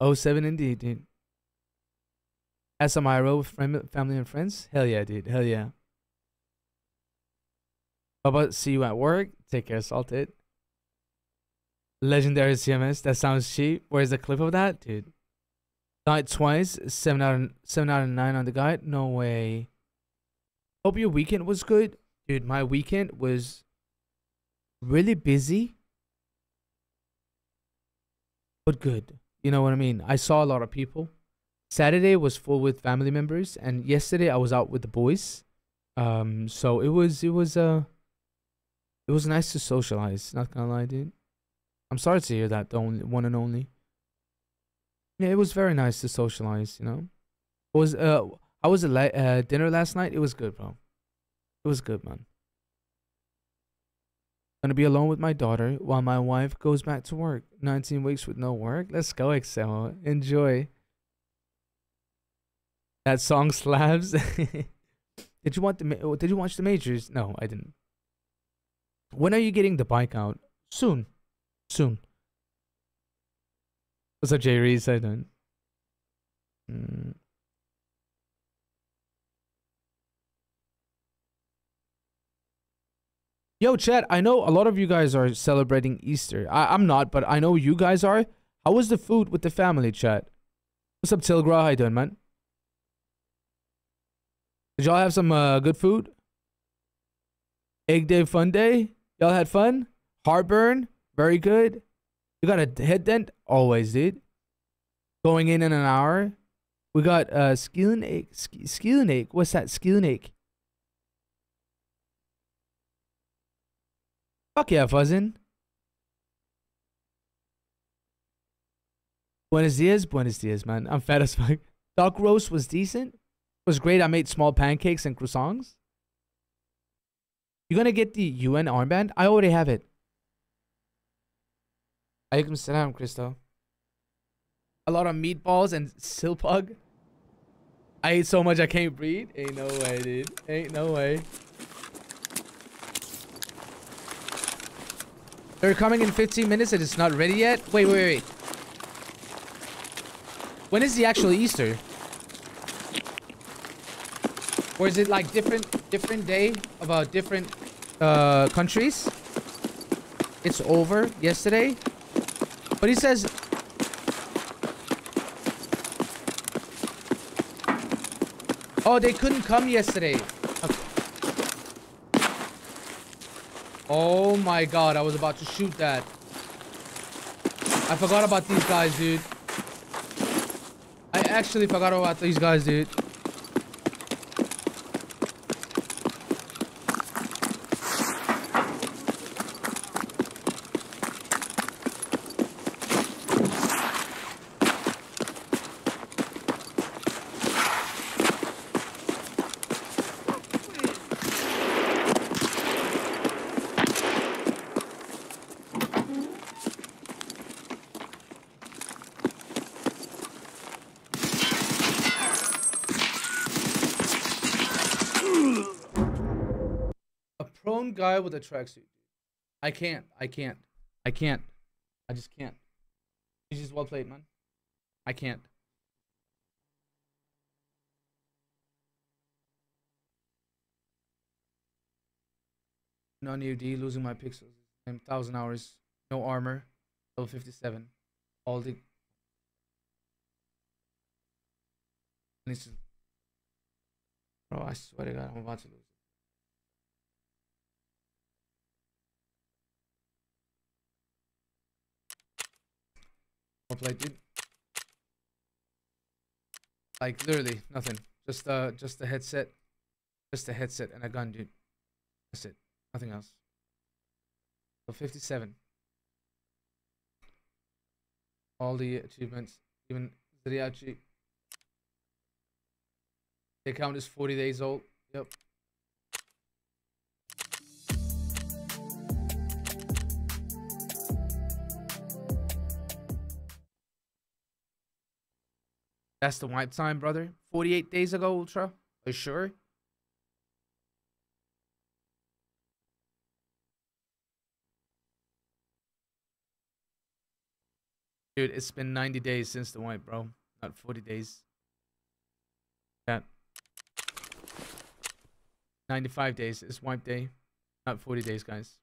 Oh seven indeed, dude. SMIRO with friend, family and friends? Hell yeah, dude. Hell yeah. How about see you at work? Take care, salted. Legendary CMS. That sounds cheap. Where's the clip of that, dude? Died twice. Seven out of seven out of nine on the guide. No way. Hope your weekend was good, dude. My weekend was really busy, but good. You know what I mean? I saw a lot of people. Saturday was full with family members, and yesterday I was out with the boys. Um, so it was it was uh it was nice to socialize. Not gonna lie, dude. I'm sorry to hear that. The only one and only. Yeah, it was very nice to socialize. You know, it was uh, how was it la- uh dinner last night? It was good, bro. It was good, man. Gonna be alone with my daughter while my wife goes back to work. 19 weeks with no work. Let's go, Excel. Enjoy. That song slabs. did you want the Did you watch the majors? No, I didn't. When are you getting the bike out? Soon. Soon. What's up, Jay Reese? I don't. Mm. Yo, Chad, I know a lot of you guys are celebrating Easter. I, I'm not, but I know you guys are. How was the food with the family, Chad? What's up, Tilgra? How you doing, man? Did y'all have some uh, good food? Egg day, fun day? Y'all had fun? Heartburn? Very good. You got a head dent? Always, dude. Going in in an hour. We got uh Skilnake. Skilnake. What's that? Skilnake. Fuck yeah, Fuzzin. Buenos dias, buenos dias, man. I'm fat as fuck. Duck roast was decent. was great. I made small pancakes and croissants. You're gonna get the UN armband? I already have it. Alaikum salam, Crystal. A lot of meatballs and silpug. I ate so much I can't breathe. Ain't no way, dude. Ain't no way. They're coming in 15 minutes and it's not ready yet? Wait, wait, wait. When is the actual Easter? Or is it like different different day about different uh, countries? It's over yesterday. But he says... Oh, they couldn't come yesterday. Oh my god, I was about to shoot that. I forgot about these guys, dude. I actually forgot about these guys, dude. guy with a tracksuit. I can't. I can't. I can't. I just can't. He's just well played, man. I can't. Non EOD, losing my pixels. Thousand hours. No armor. Level 57. All the. Bro, I swear to God, I'm about to lose. Dude. Like literally nothing. Just uh, just a headset, just a headset and a gun, dude. That's it. Nothing else. So 57. All the achievements, even Zryachiy. The account is 40 days old. That's the wipe time, brother. 48 days ago, Ultra. Are you sure? Dude, it's been 90 days since the wipe, bro. Not 40 days. Yeah. 95 days is wipe day. Not 40 days, guys.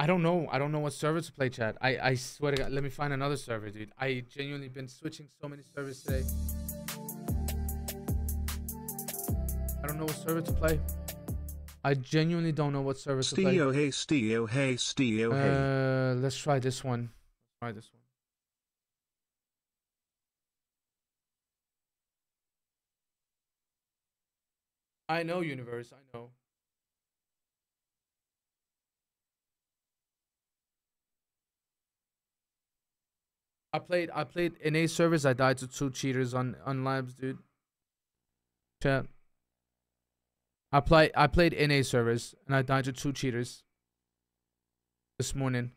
I don't know. I don't know what server to play, chat. I, I swear to God. Let me find another server, dude. I genuinely been switching so many servers today. I don't know what server to play. I genuinely don't know what server to play. Steo hey, Steo hey, Steo hey. Uh, let's try this one. Let's try this one. I know, universe. I know. I played. I played in a service. I died to two cheaters on on labs, dude. Chat. I play. I played in a service and I died to two cheaters. This morning,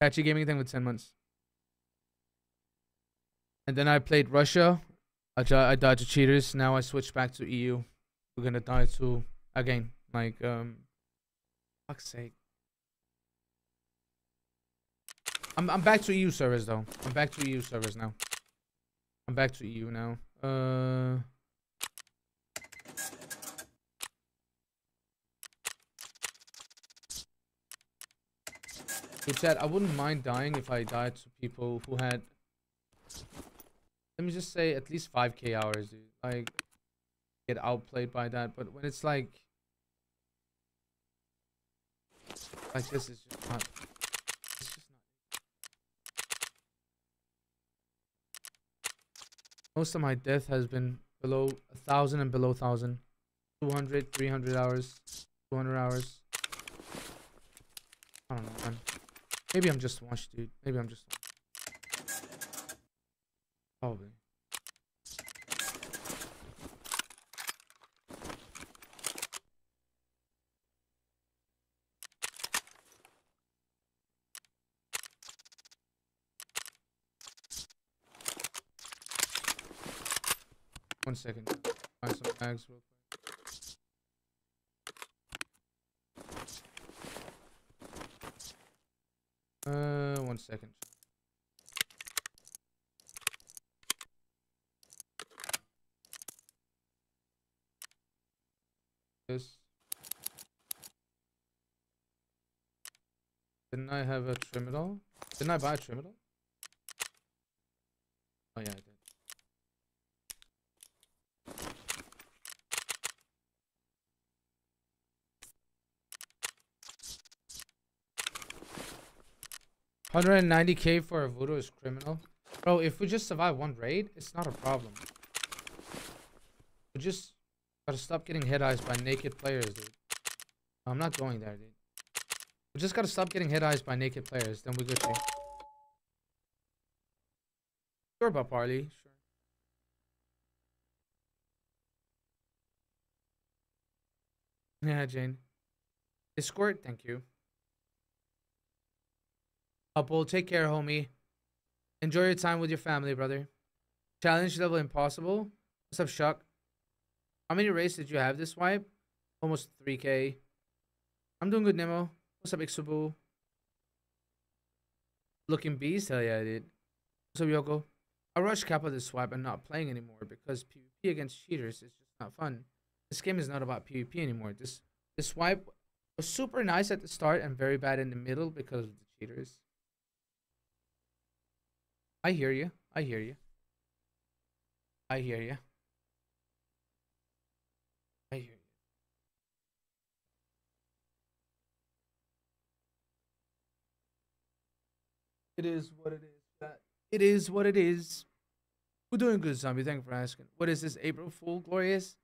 Catchy Gaming thing with ten months. And then I played Russia. I, I died to cheaters. Now I switched back to EU. We're gonna die to again. Like um, fuck's sake. I'm I'm back to EU servers though. I'm back to EU servers now. I'm back to EU now. Uh. Dude, chat, I wouldn't mind dying if I died to people who had, let me just say, at least 5k hours, dude. Like, get outplayed by that. But when it's like, like this is just not, it's just not. Most of my death has been below a thousand and below thousand. 200, 300 hours, 200 hours. I don't know, man. Maybe I'm just washed, dude. Maybe I'm just Probably. One second. Find some bags real quick. Uh, one second. This. Didn't I have a Trimadol? Didn't I buy a Trimadol? Oh yeah, I did. Hundred and ninety K for a voodoo is criminal. Bro, if we just survive one raid, it's not a problem. We just gotta stop getting head eyes by naked players, dude. I'm not going there, dude. We just gotta stop getting head eyes by naked players, then we good to. Sure about Parley, sure. Yeah, Jane. Escort, thank you. Couple, take care, homie. Enjoy your time with your family, brother. Challenge level impossible. What's up, Shuck? How many raids did you have this wipe? Almost 3k. I'm doing good, Nemo. What's up, Ixubu? Looking beast? Hell yeah, dude. What's up, Yoko? I rushed Kappa this swipe and not playing anymore because PvP against cheaters is just not fun. This game is not about PvP anymore. This this swipe was super nice at the start and very bad in the middle because of the cheaters. I hear you. I hear you. I hear you. I hear you. It is what it is. It is what it is. We're doing good, zombie. Thank you for asking. What is this April Fool, Glorious?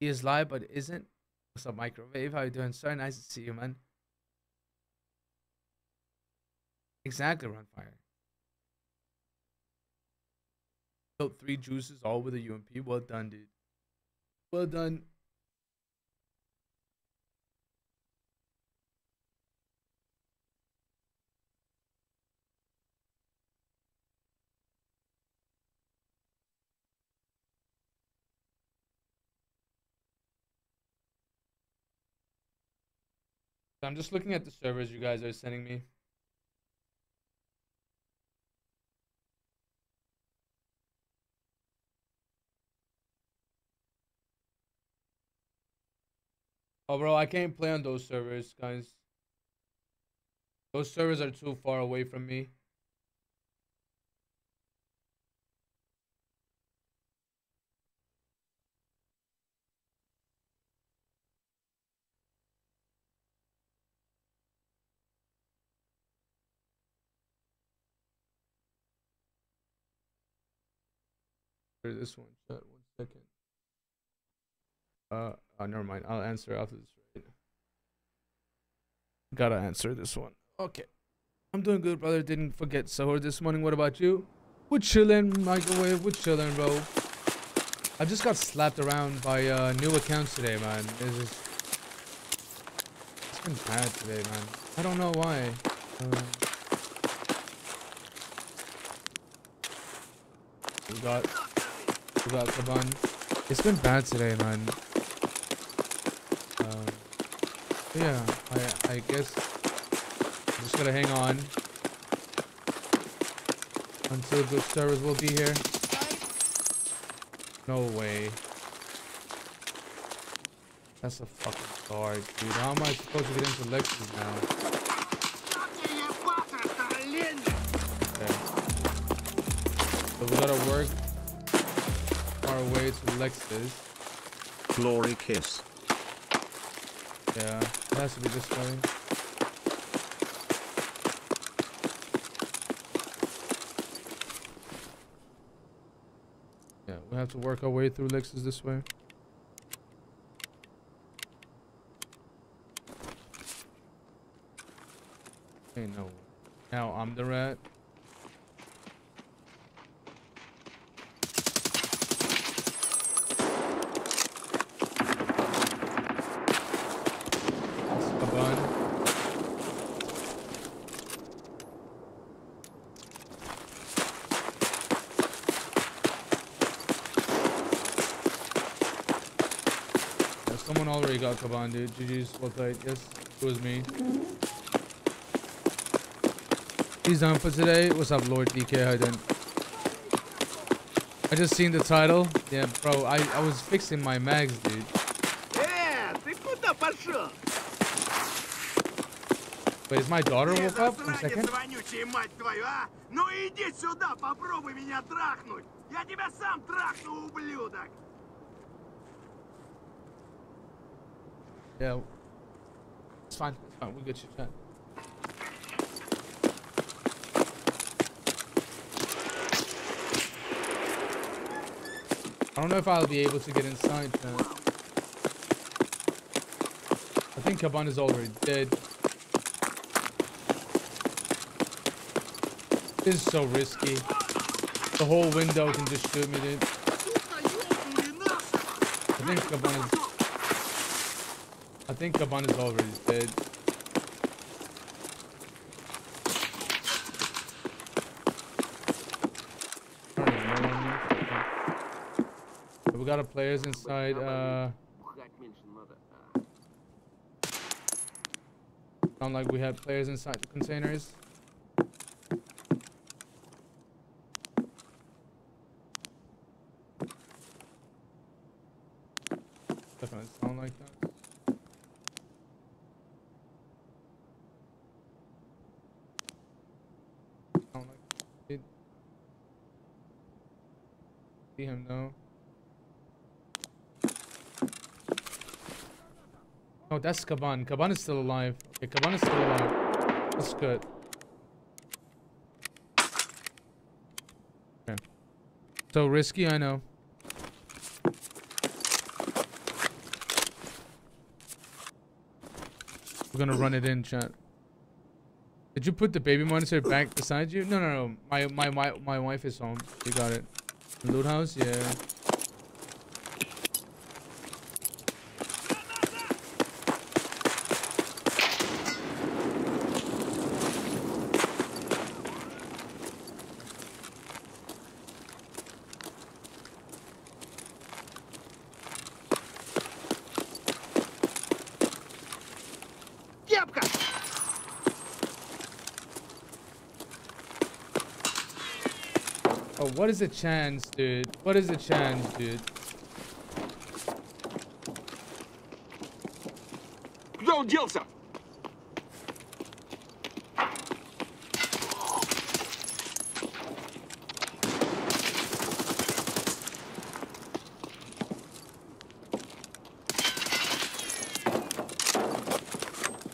He is live, but isn't. What's up, Microwave? How you doing? So nice to see you, man. Exactly, Runfire. Killed three juices, all with a UMP. Well done, dude. Well done. I'm just looking at the servers you guys are sending me. Oh, bro, I can't play on those servers, guys. Those servers are too far away from me. This one, chat. One second. Uh, oh, never mind. I'll answer after this. Right? Gotta answer this one. Okay. I'm doing good, brother. Didn't forget sahur this morning. What about you? We're chilling, microwave. We're chilling, bro. I just got slapped around by uh, new accounts today, man. It's just, it's been bad today, man. I don't know why. Uh, we got, we got Kaban. It's been bad today, man. Yeah, I I guess I'm just gonna hang on until the servers will be here. No way. That's a fucking start, dude. How am I supposed to get into Lexos now? Okay. So we gotta work our way to Lexos. Glory kiss. Yeah, has to be this way. Yeah, we have to work our way through Lexos this way. Hey, no. Now I'm the rat. That's a bun. Yeah, someone already got Kaban, dude. GG's well played. Yes, it was me. He's done for today. What's up, Lord DK? How you doing? I just seen the title. Yeah, bro. I, I was fixing my mags, dude. Э, ты куда пошел? Wait, is my daughter Ты woke up? One засранец second. вонючий, мать твою, а? Ну иди сюда, попробуй меня трахнуть. Я тебя сам трахну, ублюдок. Yeah. It's fine. It's fine. We got you Fine. I don't know if I'll be able to get inside now. I think Kaban is already dead. This is so risky. The whole window can just shoot me, dude. I think Kaban is think the is already dead. We got a players inside. Uh, sound like we have players inside the containers. Though. Oh, that's Kaban. Kaban is still alive. Okay, Kaban is still alive. That's good. Okay. So risky, I know. We're gonna run it in, chat. Did you put the baby monitor back beside you? No, no, no. My my my my wife is home. You got it. 很多他要写 What is the chance, dude? What is the chance, dude? Don't Jilsa!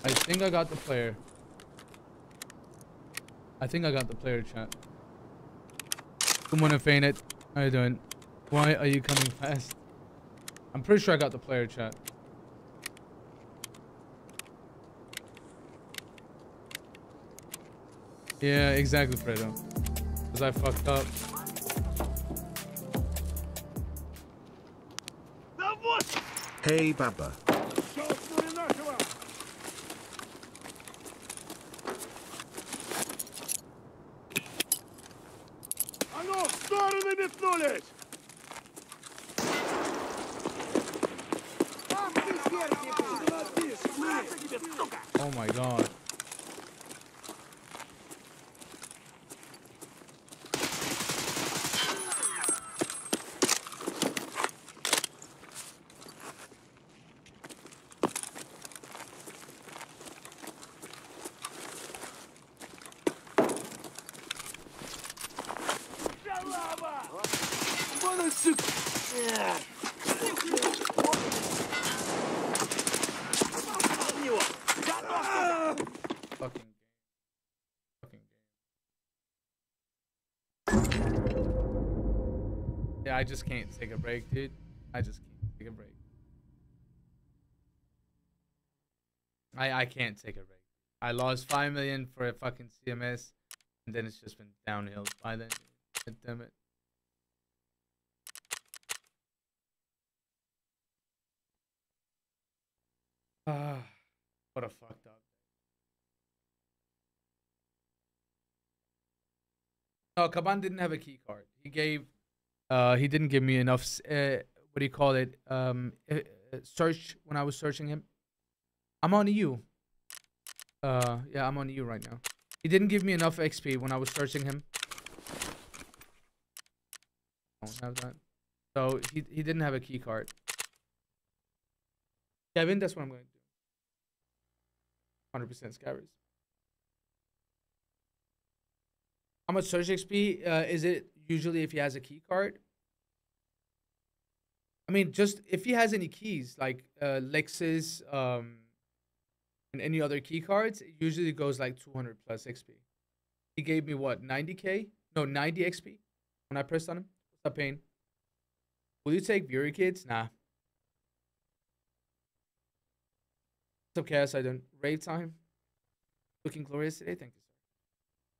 I think I got the player. I think I got the player chat. Come on and feign it. How you doing? Why are you coming fast? I'm pretty sure I got the player chat. Yeah, exactly, Fredo. Because I fucked up. Hey, Baba. Just can't take a break, dude. I just can't take a break. I I can't take a break. I lost five million for a fucking CMS, and then it's just been downhill by then. God damn it. Ah, what a fucked up. No, Kaban didn't have a key card. He gave, uh, he didn't give me enough. Uh, what do you call it? Um, uh, uh, search when I was searching him. I'm on you. Uh, yeah, I'm on you right now. He didn't give me enough XP when I was searching him. Don't have that. So he he didn't have a key card. Kevin, that's what I'm going to do. 100% scabbers. How much search XP uh, is it usually if he has a key card? I mean, just if he has any keys like uh, Lexos um, and any other key cards, it usually goes like 200 plus XP. He gave me what 90k? No, 90 XP when I pressed on him. What's up, Pain? Will you take Fury Kids? Nah. What's up, Chaos? I don't. Rave time. Looking glorious today. Thank you, sir.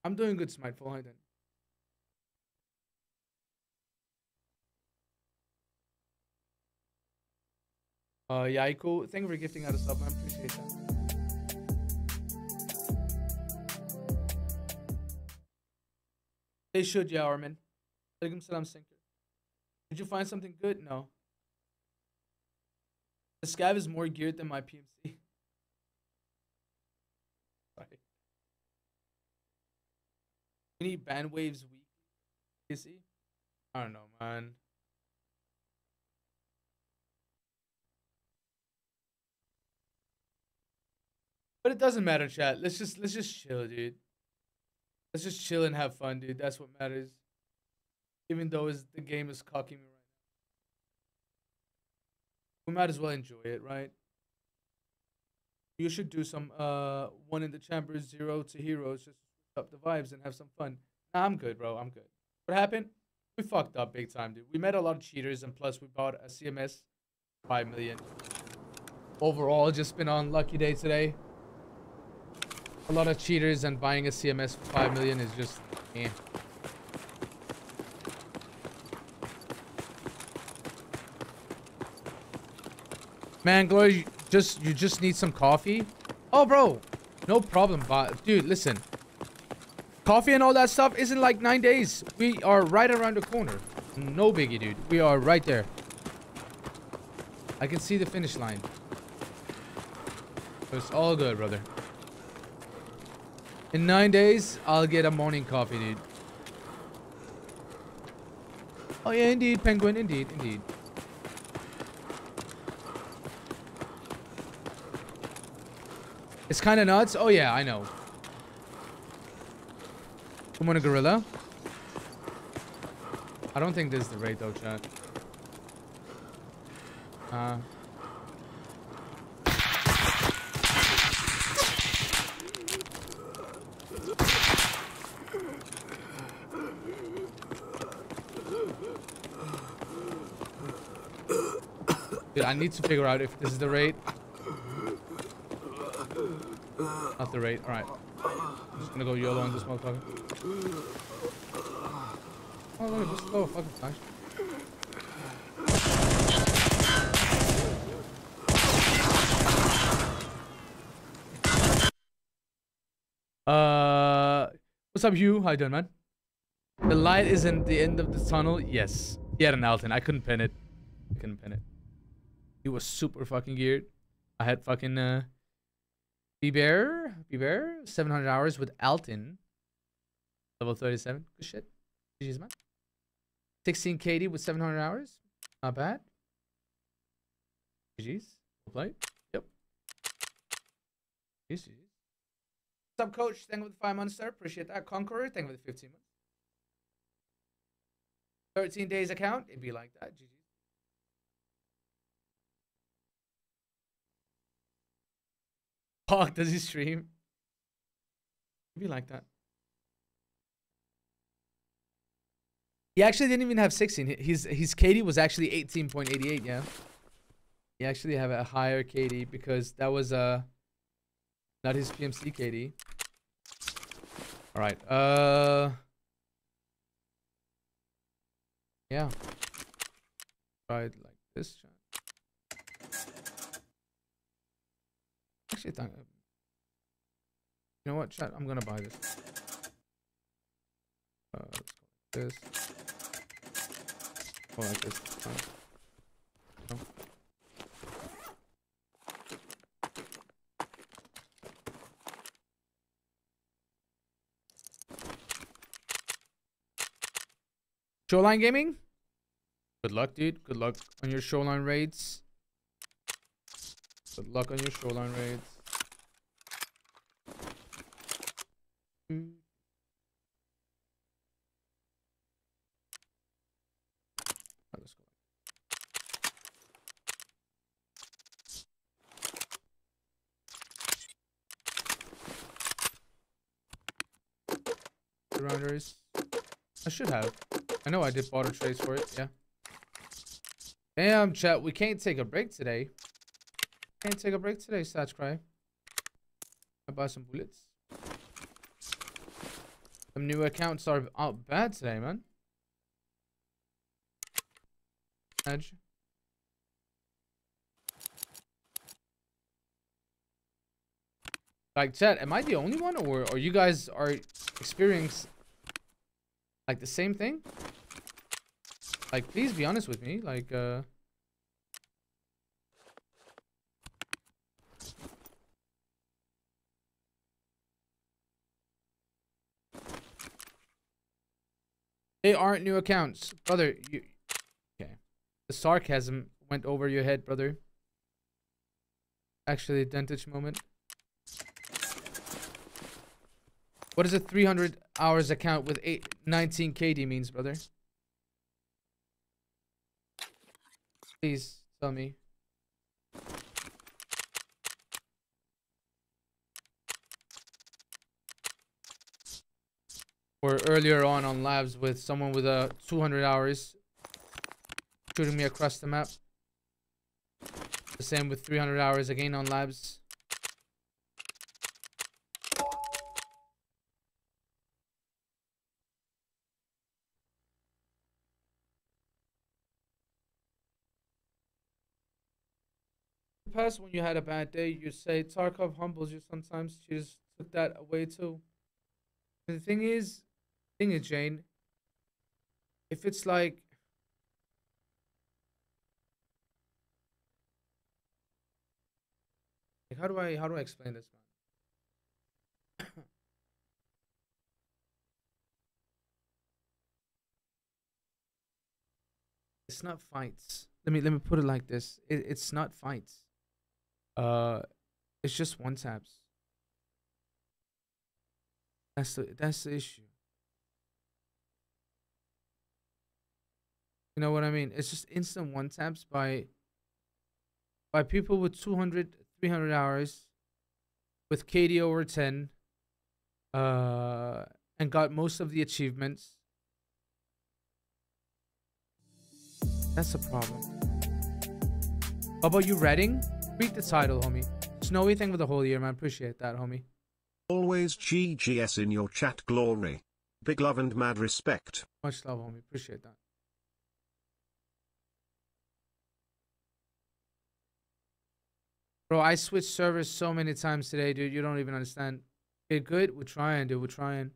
I'm doing good, Smiteful. How you Uh, cool. Thank you for gifting out a sub, man. Appreciate that. They should, yeah, Armin. Alaikum salam, Sinker. Did you find something good? No. The scav is more geared than my PMC. Sorry. We need band waves week. You see? I don't know, man. But it doesn't matter, chat. Let's just let's just chill, dude. Let's just chill and have fun, dude. That's what matters. Even though is the game is cocking me right now. We might as well enjoy it, right? You should do some uh one in the chambers, zero to heroes, just up the vibes and have some fun. Nah, I'm good, bro. I'm good. What happened? We fucked up big time, dude. We met a lot of cheaters and plus we bought a CMS five million. Overall, just been on lucky day today. A lot of cheaters and buying a CMS for five million is just eh. Man, Glory, just you just need some coffee. Oh, bro, no problem, but dude, listen. Coffee and all that stuff isn't like nine days. We are right around the corner. No biggie, dude. We are right there. I can see the finish line. It's all good, brother. In nine days, I'll get a morning coffee, dude. Oh yeah, indeed, penguin, indeed, indeed. It's kind of nuts. Oh yeah, I know. Come on, a gorilla. I don't think this is the raid though, chat. Uh. Dude, I need to figure out if this is the raid. Not the raid. Alright. I'm just gonna go YOLO on this motherfucker. Oh, look, just go fucking flash. Uh, what's up, Hugh? How you doing, man? The light is in the end of the tunnel. Yes. Had an Alton. I couldn't pin it. I couldn't pin it. He was super fucking geared. I had fucking uh, B-Bear. B-Bear. 700 hours with Alton. Level 37. Good shit. GG's, man. 16 KD with 700 hours. Not bad. GG's. Well played. Yep. GG's. What's up, coach? Thank you for the five months, sir. Appreciate that. Conqueror, thank you for the 15 months. 13 days account. It'd be like that. GG. Fuck, does he stream? Be like that. He actually didn't even have 16. His his KD was actually 18.88, yeah. He actually have a higher KD because that was uh not his PMC KD. All right. Uh Yeah. Try it like this. Actually, you know what, chat? I'm gonna buy this. Uh, this. Go like this. No. Shoreline Gaming? Good luck, dude. Good luck on your Shoreline raids. Good luck on your Shoreline raids. Rounders. I should have. I know I did barter trades for it, yeah. Damn, chat, we can't take a break today. Can't take a break today, Satch Cry. I buy some bullets. Some new accounts are out bad today, man. Edge. Like, chat, am I the only one, or, or you guys are experiencing like the same thing? Like, please be honest with me. Like, uh... They aren't new accounts. Brother, you... Okay. The sarcasm went over your head, brother. Actually, dentich moment. What does a 300 hours account with eight, 19 KD means, brother? Please tell me. Or earlier on on labs with someone with uh, a 200 hours shooting me across the map. The same with 300 hours again on labs. past when you had a bad day, you say Tarkov humbles you sometimes. She just took that away too. And the thing is, thing is, Jane, if it's like like how do I how do I explain this man? it's not fights. Let me let me put it like this. It, it's not fights. Uh, it's just one taps. That's the that's the issue. You know what I mean? It's just instant one taps by by people with 200 300 hours with KD over 10 uh and got most of the achievements. That's a problem. How about you, Reading? Read the title, homie. Snowy, thing for the whole year, man. Appreciate that, homie. Always GGS in your chat glory. Big love and mad respect. Much love, homie. Appreciate that. Bro, I switched servers so many times today, dude. You don't even understand. Okay, good. We're trying, dude. We're trying.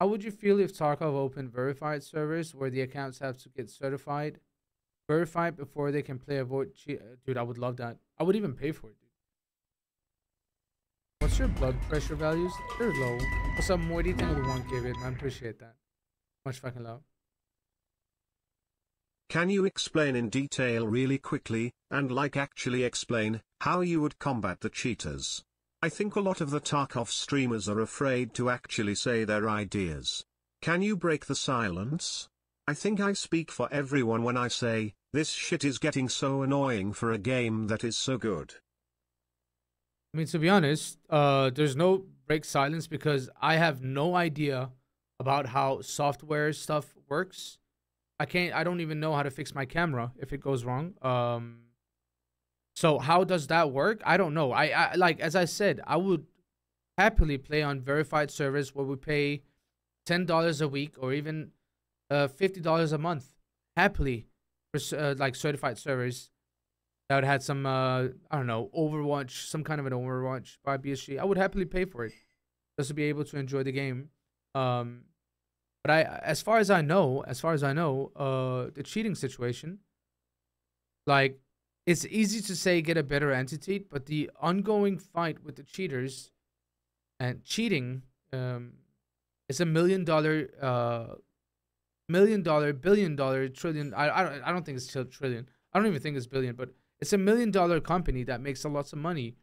How would you feel if Tarkov opened verified servers where the accounts have to get certified? Verified before they can play a vote. Uh, dude, I would love that. I would even pay for it, dude. What's your blood pressure values? They're low. What's up, Morty? Thank you for one K, man. Appreciate that. Much fucking love. Can you explain in detail really quickly, and like actually explain, how you would combat the cheaters? I think a lot of the Tarkov streamers are afraid to actually say their ideas. Can you break the silence? I think I speak for everyone when I say, this shit is getting so annoying for a game that is so good. I mean, to be honest, uh, there's no break silence because I have no idea about how software stuff works. I can't. I don't even know how to fix my camera if it goes wrong. Um, so how does that work? I don't know. I, I like as I said, I would happily play on verified servers where we pay ten dollars a week or even uh fifty dollars a month happily for uh, like certified servers that had some uh I don't know Overwatch, some kind of an Overwatch by BSG. I would happily pay for it just to be able to enjoy the game. Um, but I, as far as I know, as far as I know, uh, the cheating situation, like, it's easy to say get a better entity, but the ongoing fight with the cheaters and cheating, um, is a million dollar, uh, million dollar, billion dollar, trillion. I, I don't, I don't think it's trillion. I don't even think it's billion, but it's a million dollar company that makes a lots of money.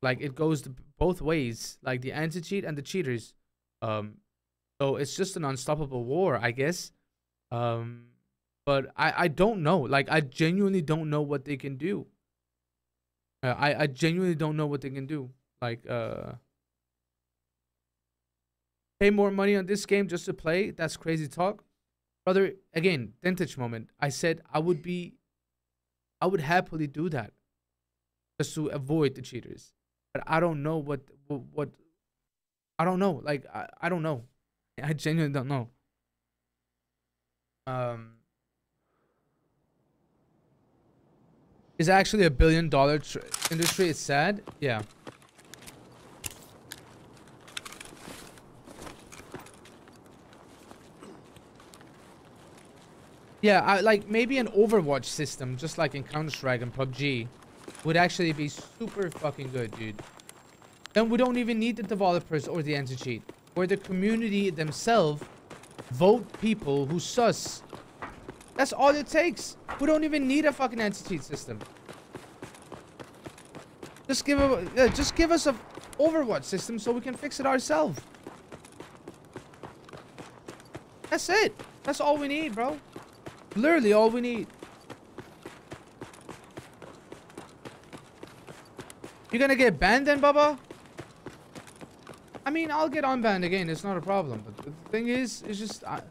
Like it goes both ways, like the anti cheat and the cheaters. Um, so it's just an unstoppable war, I guess. Um, but I, I don't know. Like, I genuinely don't know what they can do. Uh, I, I genuinely don't know what they can do. Like, uh, pay more money on this game just to play? That's crazy talk. Brother, again, vintage moment. I said I would be, I would happily do that just to avoid the cheaters. But I don't know what, what, what I don't know. Like, I, I don't know. I genuinely don't know. Um, is actually a billion dollar industry. It's sad. Yeah. Yeah, I, like maybe an Overwatch system, just like in Counter Strike and PUBG, would actually be super fucking good, dude. Then we don't even need the developers or the anti-cheat where the community themselves vote people who sus. That's all it takes. We don't even need a fucking anti-cheat system. Just give a, uh, just give us a Overwatch system so we can fix it ourselves. That's it. That's all we need, bro. Literally all we need. You gonna get banned then, Bubba? I mean, I'll get unbanned again. It's not a problem. But the thing is, it's just... I...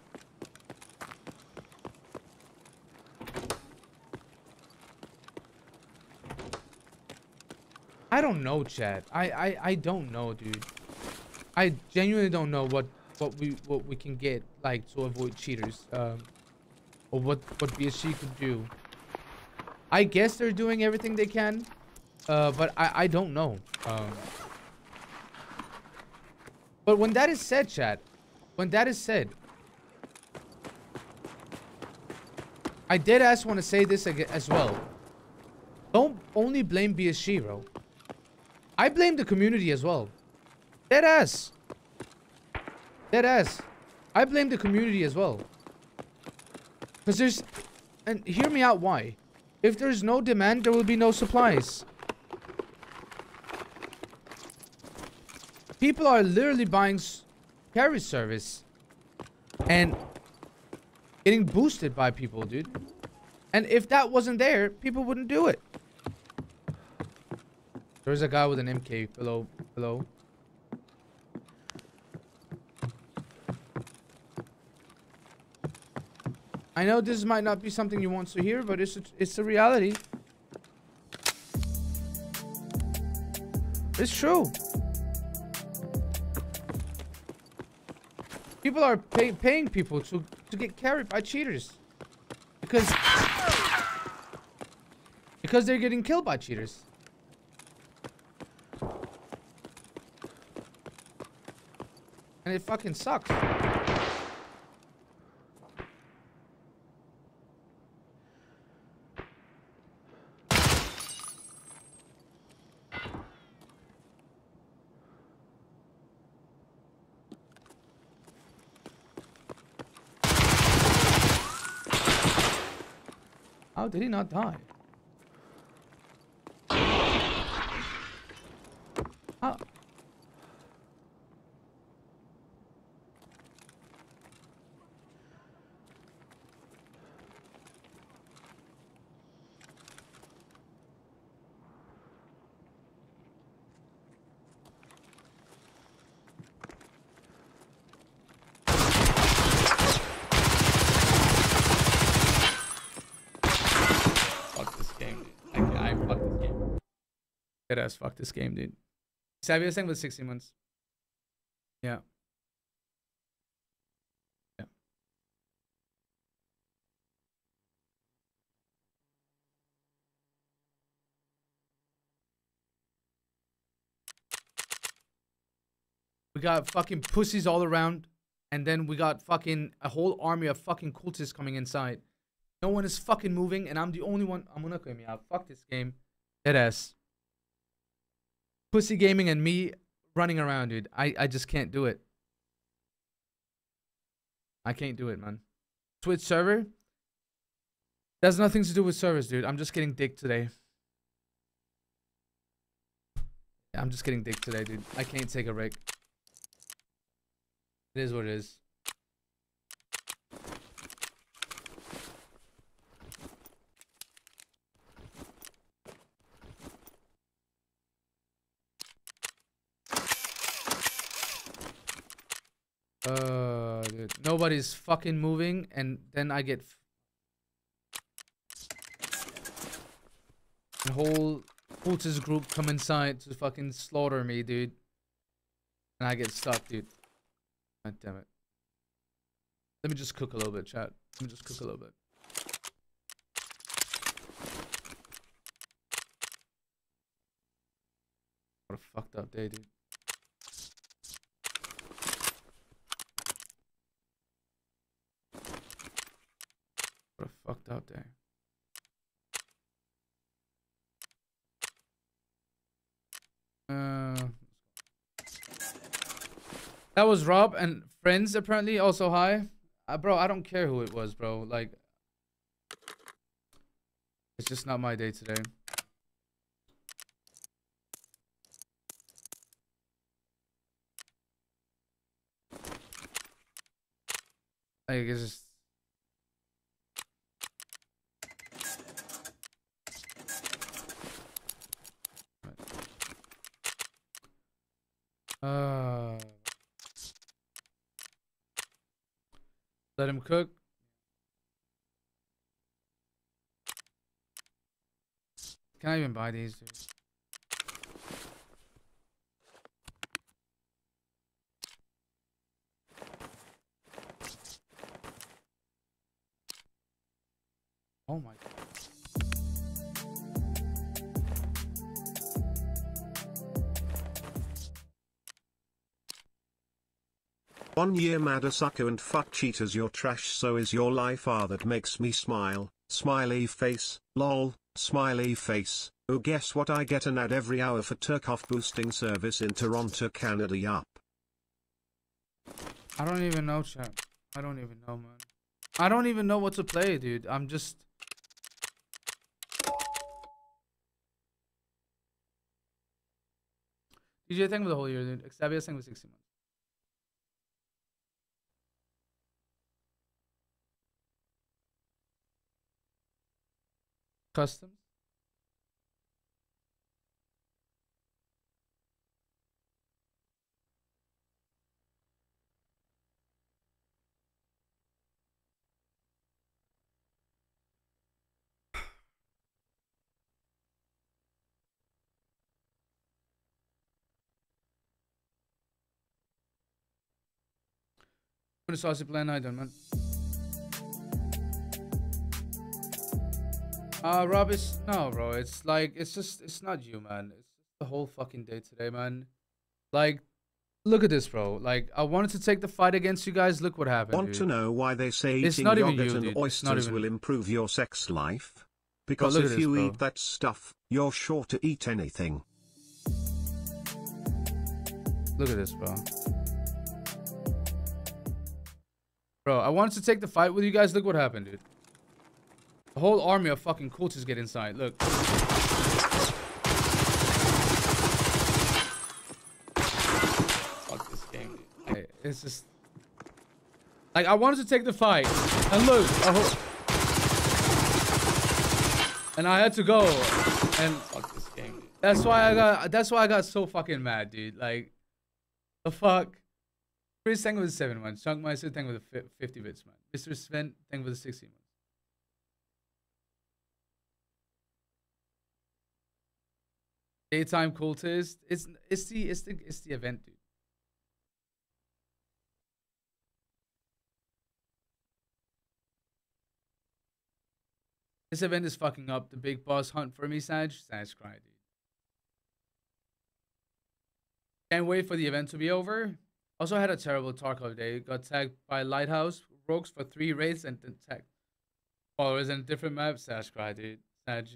I don't know, Chad. I, I, I don't know, dude. I genuinely don't know what what we what we can get like to avoid cheaters. Um, or what what BSG could do. I guess they're doing everything they can, uh, but I I don't know. Um, but when that is said, chat, when that is said, I did ask want to say this as well. Don't only blame BSG, bro. I blame the community as well. Dead ass. Dead ass. I blame the community as well. Because there's... And hear me out why. If there's no demand, there will be no supplies. People are literally buying carry service. And getting boosted by people, dude. And if that wasn't there, people wouldn't do it. There's a guy with an MK below. below. I know this might not be something you want to hear, but it's a, it's a reality. It's true. People are pay, paying people to to get carried by cheaters because because they're getting killed by cheaters. And it fucking sucks. How did he not die? How? Fuck this game, dude. I, I fuck this game. Dead ass fuck this game, dude. Savvy thing with 60 months. Yeah. Yeah. We got fucking pussies all around. And then we got fucking a whole army of fucking cultists coming inside. No one is fucking moving, and I'm the only one. I'm gonna claim me out. Fuck this game. Dead ass. Pussy gaming and me running around, dude. I, I just can't do it. I can't do it, man. Twitch server? That's nothing to do with servers, dude. I'm just getting dick today. I'm just getting dick today, dude. I can't take a break. It is what it is. Uh, dude. Nobody's fucking moving, and then I get the whole cultist group come inside to fucking slaughter me, dude. And I get stuck, dude. God damn it. Let me just cook a little bit, chat. Let me just cook a little bit. What a fucked up day, dude. Fucked up day. Uh, that was Rob and friends apparently also hi. Uh, bro, I don't care who it was, bro. Like, it's just not my day today. Like, it's just Uh, let him cook. Can I even buy these? Dude? One year sucker and fuck cheaters your trash so is your life ah that makes me smile, smiley face, lol, smiley face, oh guess what I get an ad every hour for Tarkov boosting service in Toronto Canada yup. I don't even know, chat. I don't even know, man. I don't even know what to play, dude. I'm just. DJ thing for the whole year, dude. Xavier thing was 60 months. Customs? What is saucy plan? I don't, Uh, Rob, it's no, bro. It's like it's just it's not you, man. It's just the whole fucking day today, man. Like, look at this, bro. Like, I wanted to take the fight against you guys. Look what happened. Want dude. to know why they say It's eating yogurt you, and dude. Oysters even- will improve your sex life? Because if this, you bro. eat that stuff, you're sure to eat anything. Look at this, bro. Bro, I wanted to take the fight with you guys. Look what happened, dude. The whole army of fucking cultists get inside. Look. Fuck this game, It's just... Like, I wanted to take the fight. And look. And I had to go. And... Fuck this game. That's why I got... That's why I got so fucking mad, dude. Like... The fuck? Chris thank you for the 7 months. Chunk Meister thank you for the 50 bits, man. Mr. Sven thank you for the 60 months. Daytime cultist. It's it's the it's the it's the event, dude. This event is fucking up the big boss hunt for me, Sag. Sag cry, dude. Can't wait for the event to be over. Also had a terrible talk Tarkov day. Got tagged by Lighthouse Rogues for three raids and then tagged oh, followers in a different map. Sag cry, dude. Sag.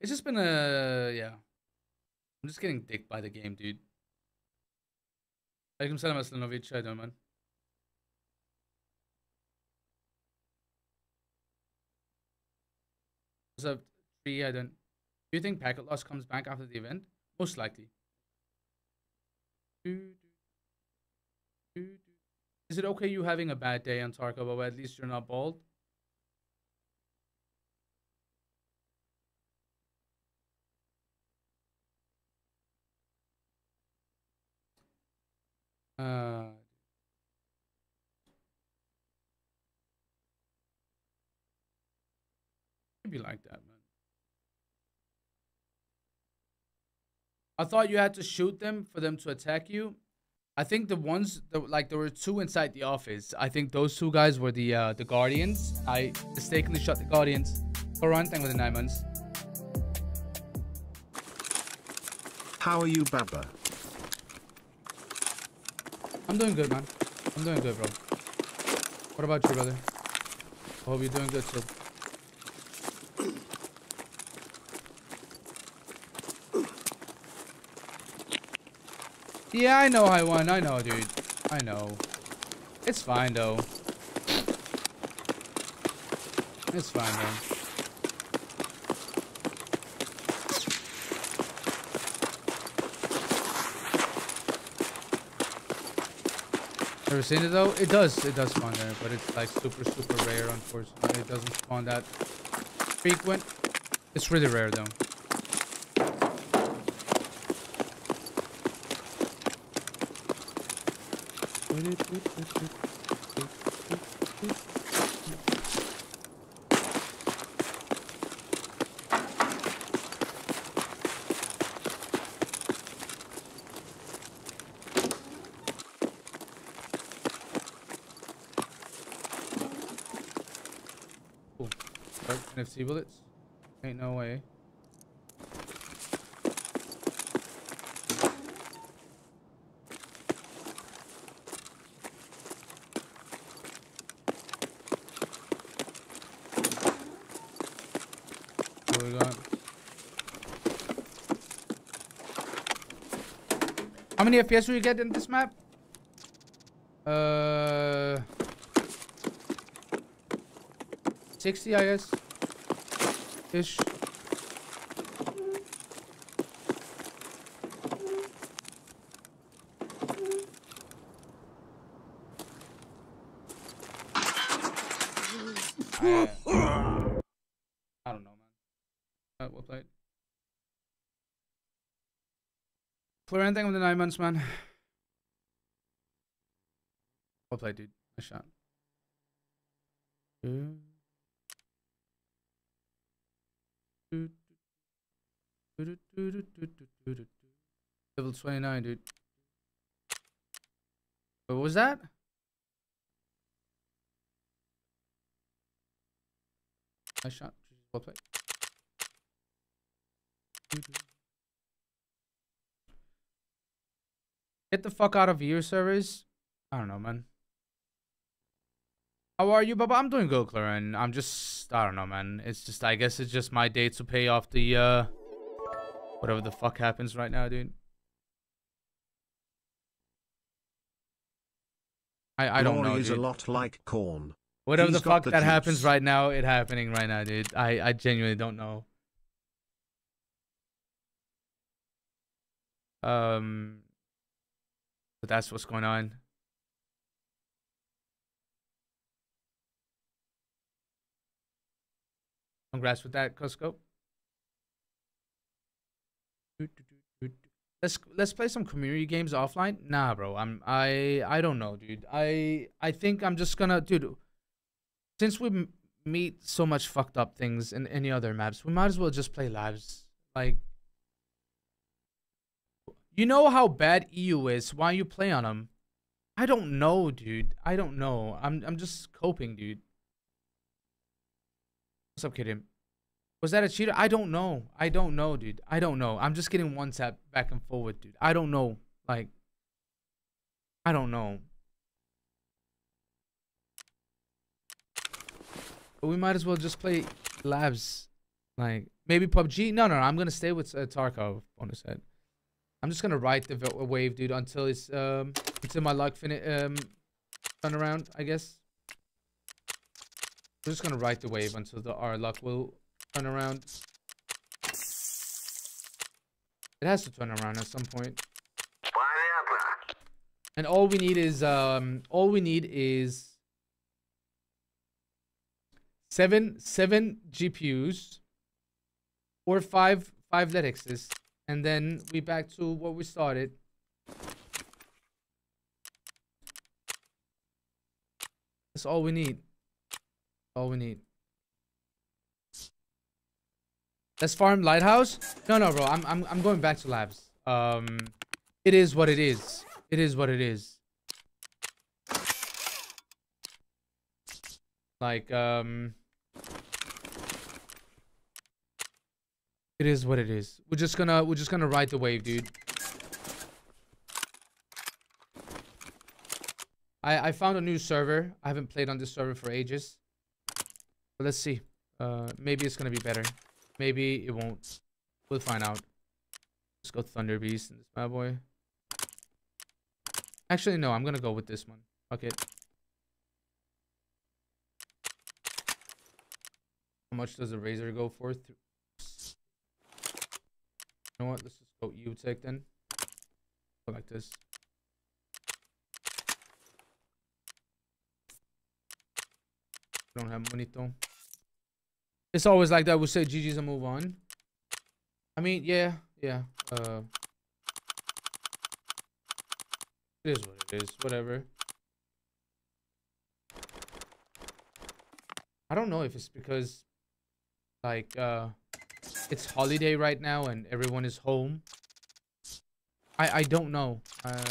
It's just been a yeah. I'm just getting dicked by the game, dude. Aleyküm selam Aslanovic. How you doing, man? What's up, Tree? I don't. Do you think Packet Loss comes back after the event? Most likely. Is it okay you having a bad day on Tarkov, but at least you're not bald? Uh, be like that, man. I thought you had to shoot them for them to attack you. I think the ones that like there were two inside the office. I think those two guys were the uh, the guardians. I mistakenly shot the guardians. Koran, thank for the nine months. How are you, Baba? I'm doing good, man. I'm doing good, bro. What about you, brother? I hope you're doing good too. Yeah, I know I won. I know, dude. I know. It's fine, though. It's fine, though. Ever seen it though? It does. It does spawn there, but it's like super, super rare. Unfortunately, it doesn't spawn that frequent. It's really rare though. NFC bullets. Ain't no way. What we got? How many FPS will you get in this map? Uh, 60, I guess. Ish. I, I don't know, man. Uh, what played? Clear anything with the nine months, man. Well played, dude. Nice shot. Level 29, dude. What was that? Nice shot. Well played. Get the fuck out of your servers. I don't know, man. How are you, Baba? I'm doing good, Claren. I'm just, I don't know, man. It's just, I guess it's just my day to pay off the, uh, whatever the fuck happens right now, dude. I, I don't Glory know, is a lot like corn. Whatever He's the fuck the that happens right now, it happening right now, dude. I, I genuinely don't know. Um, but that's what's going on. Congrats with that, Cusco. Let's let's play some community games offline. Nah, bro. I'm I I don't know, dude. I I think I'm just gonna, dude. Since we meet so much fucked up things in any other maps, we might as well just play lives. Like, you know how bad EU is. Why you play on them? I don't know, dude. I don't know. I'm I'm just coping, dude. What's up, kid? Was that a cheater? I don't know. I don't know, dude. I don't know. I'm just getting one tap back and forward, dude. I don't know. Like, I don't know. But we might as well just play labs. Like, maybe PUBG? No, no, no. I'm going to stay with uh, Tarkov, bonus head. I'm just going to ride the wave, dude, until it's, um, until my luck fin- um, turn around, I guess. We're just going to ride the wave until the, our luck will turn around. It has to turn around at some point. And all we need is um all we need is seven seven GPUs or five five Linuxes and then we back to what we started. That's all we need. All we need. Let's farm lighthouse. No, no, bro. I'm I'm I'm going back to labs. Um, it is what it is. It is what it is. Like um, it is what it is. We're just gonna we're just gonna ride the wave, dude. I I found a new server. I haven't played on this server for ages. But let's see. Uh, maybe it's gonna be better. Maybe it won't. We'll find out. Let's go Thunder Beast in this bad boy. Actually, no. I'm gonna go with this one. Fuck it. How much does a razor go for? You know what? Let's just go U-Tech then. Go like this. Don't have money though. It's always like that. We'll say GG's and move on. I mean, yeah, yeah. Uh, it is what it is. Whatever. I don't know if it's because, like, uh, it's holiday right now and everyone is home. I I don't know. Uh,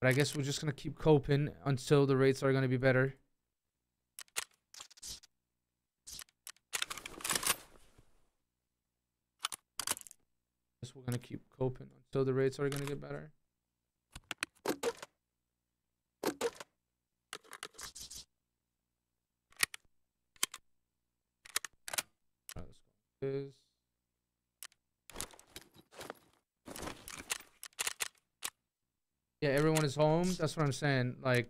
but I guess we're just gonna keep coping until the rates are gonna be better. Coping until the rates are gonna get better. Yeah, everyone is home. That's what I'm saying. Like,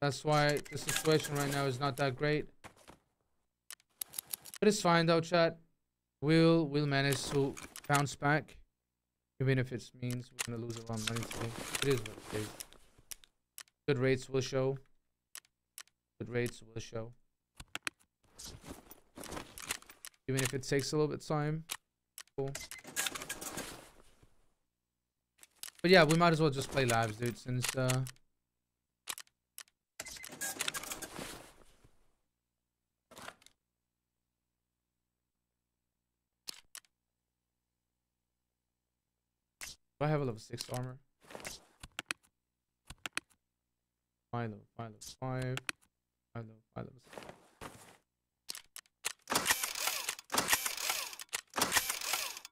that's why the situation right now is not that great. But it's fine though, chat. We'll we'll manage to bounce back, even if it means we're gonna lose a lot of money today. It is what it is. Good rates will show. Good rates will show. Even if it takes a little bit time. Cool. But yeah, we might as well just play labs, dude, since uh Do I have a level 6 armor? Five level 5 level 5. 5 level 5 level 6.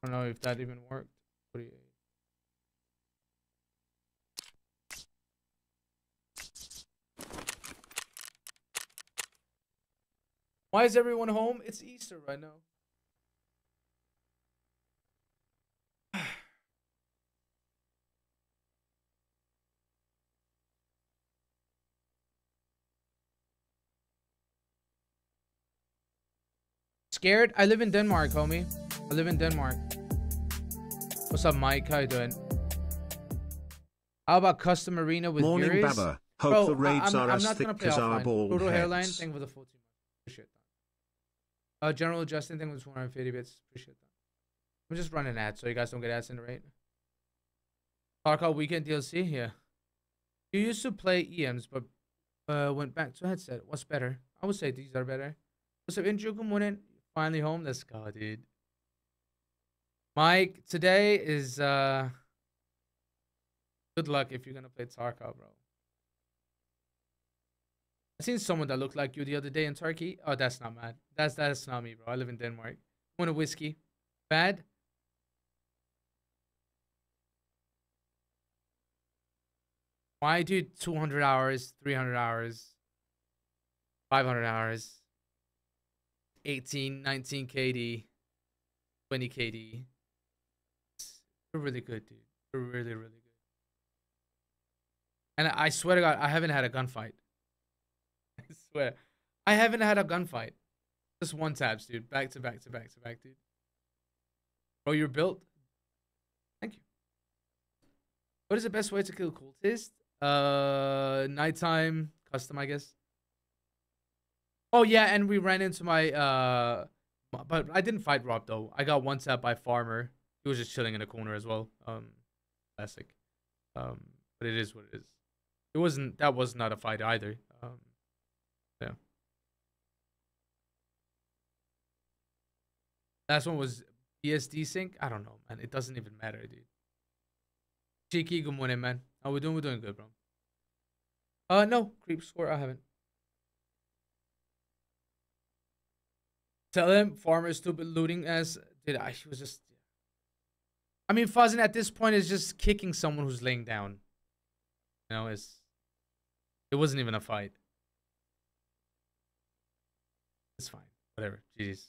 I don't know if that even worked. 48. Why is everyone home? It's Easter right now. Scared? I live in Denmark, homie. I live in Denmark. What's up, Mike? How you doing? How about custom arena with Morning, Furies? Baba. Hope Bro, the raids I'm, are I'm as not thick as our bald Brutal hairline, thank for the 14 months. Appreciate that. Uh, General Justin, thank for 250 bits. Appreciate that. I'm just running ads so you guys don't get ads in the rate. Tarkov Weekend DLC, here. You used to play EMs, but uh, went back to headset. What's better? I would say these are better. What's up, Andrew? Good morning. Finally home. Let's go, dude. Mike, today is uh good luck if you're gonna play Tarkov, bro. I seen someone that looked like you the other day in Turkey. Oh, that's not mad. That's that's not me, bro. I live in Denmark. Want a whiskey? Bad? Why do 200 hours, 300 hours, 500 hours, 18, 19 KD, 20 KD? You're really good, dude. You're really, really good. And I swear to God, I haven't had a gunfight. I swear. I haven't had a gunfight. Just one tabs, dude. Back to back to back to back, dude. Bro, you're built. Thank you. What is the best way to kill cultists? Uh, nighttime custom, I guess. Oh yeah, and we ran into my uh, but I didn't fight Rob though. I got one tap by Farmer. He was just chilling in a corner as well. Um, classic. Um, but it is what it is. It wasn't. That was not a fight either. Um, yeah. Last one was BSD sync. I don't know, man. It doesn't even matter, dude. Cheeky, good morning, man. How we doing? We're doing good, bro. Uh, no creep score. I haven't. Tell him is stupid looting as did I? He was just. I mean, Fuzzin at this point is just kicking someone who's laying down. You know, it's. It wasn't even a fight. It's fine. Whatever. Jeez.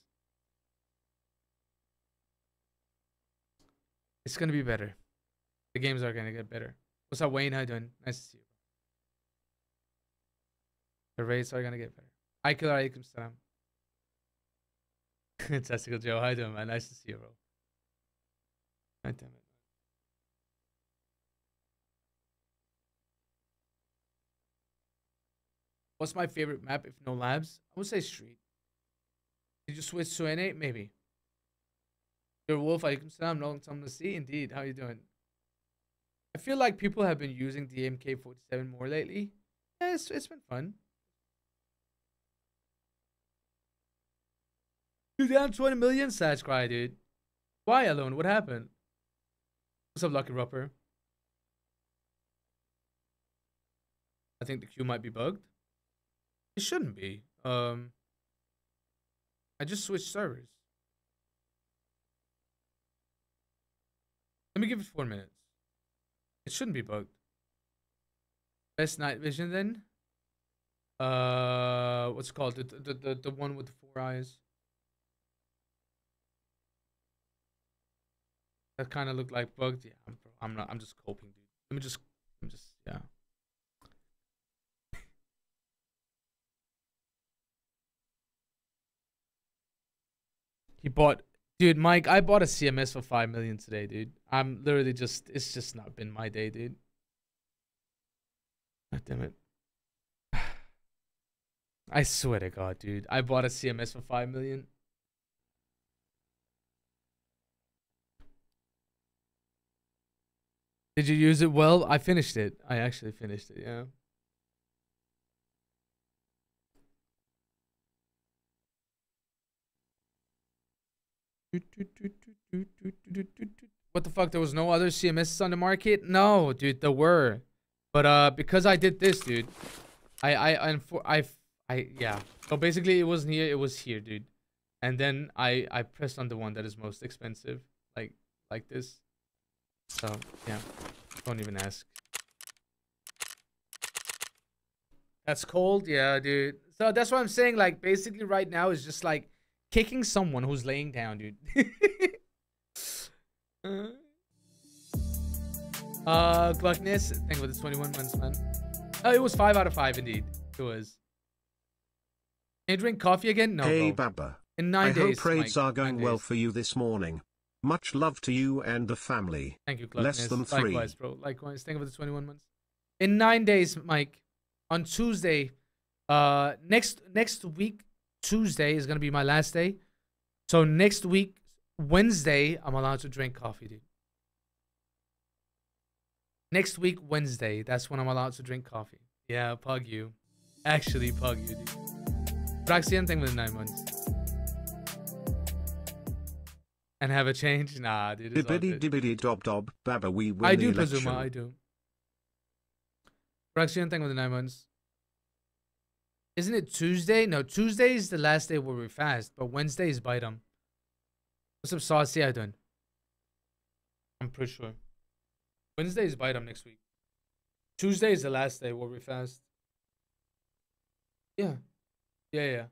It's gonna be better. The games are gonna get better. What's up, Wayne? How you doing? Nice to see you. The rates are gonna get better. Alaikum salam. Testicle Joe, how you doing, man? Nice to see you, bro. God damn it. What's my favorite map if no labs? I would say street. Did you switch to N8? Maybe. Your wolf, alaikum salam. Long time to see. Indeed. How you doing? I feel like people have been using the MK47 more lately. Yeah, it's, it's been fun. You down 20 million? Satch cry, dude. Why alone? What happened? What's up, Lucky Rupper? I think the queue might be bugged. It shouldn't be. Um, I just switched servers. Let me give it four minutes. It shouldn't be bugged. Best night vision then. Uh, what's called the the the, the one with the four eyes? That kind of looked like bugged. Yeah, I'm, I'm not. I'm just coping, dude. Let me just. I'm just. Yeah. He bought, dude, Mike. I bought a CMS for five million today, dude. I'm literally just. It's just not been my day, dude. God damn it. I swear to God, dude. I bought a CMS for five million. Did you use it well? I finished it. I actually finished it, yeah. What the fuck? There was no other CMSs on the market? No, dude, there were. But uh because I did this, dude. I I I I, I yeah. So basically it wasn't here, it was here, dude. And then I I pressed on the one that is most expensive, like like this. So, yeah. Don't even ask. That's cold? Yeah, dude. So that's what I'm saying. Like, basically, right now is just like kicking someone who's laying down, dude. uh, Gluckness. Thank you for the 21 months, man. Oh, it was 5 out of 5, indeed. It was. Can you drink coffee again? No, hey bro. Baba. In nine I days. hope raids Mike, are going well days. for you this morning. Much love to you and the family. Thank you, Less than three. Likewise, bro. Likewise. Thank you for the 21 months. In nine days, Mike, on Tuesday, uh, next next week, Tuesday is gonna be my last day. So next week, Wednesday, I'm allowed to drink coffee, dude. Next week, Wednesday, that's when I'm allowed to drink coffee. Yeah, pug you. Actually, pug you, dude. Braxian, thing with nine months. And have a change? Nah, dude. Dibbity dibbity dob dob, Baba we win I the do, election. Pazuma, I do. Braxian, thank you for the nine months. Isn't it Tuesday? No, Tuesday is the last day where we fast, but Wednesday is bite 'em. What's up, Saucy? I done. I'm pretty sure. Wednesday is bite 'em next week. Tuesday is the last day where we fast. Yeah. Yeah, yeah.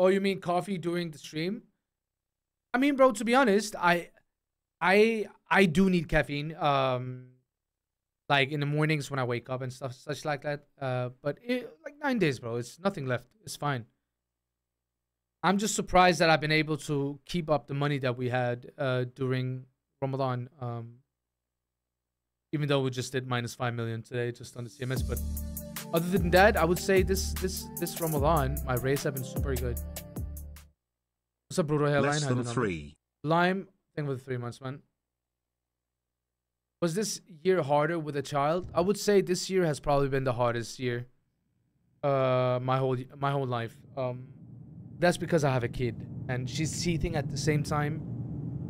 Oh, you mean coffee during the stream? I mean, bro, to be honest, I I I do need caffeine. Um like in the mornings when I wake up and stuff such like that. Uh but it, like 9 days, bro. It's nothing left. It's fine. I'm just surprised that I've been able to keep up the money that we had uh during Ramadan. Um even though we just did minus 5 million today just on the CMS, but other than that, I would say this this this Ramadan, my rates have been super good. What's up, Brutal Hairline? Less than three. Lime, thing with three months, man. Was this year harder with a child? I would say this year has probably been the hardest year. Uh, my whole my whole life. Um, that's because I have a kid and she's teething at the same time.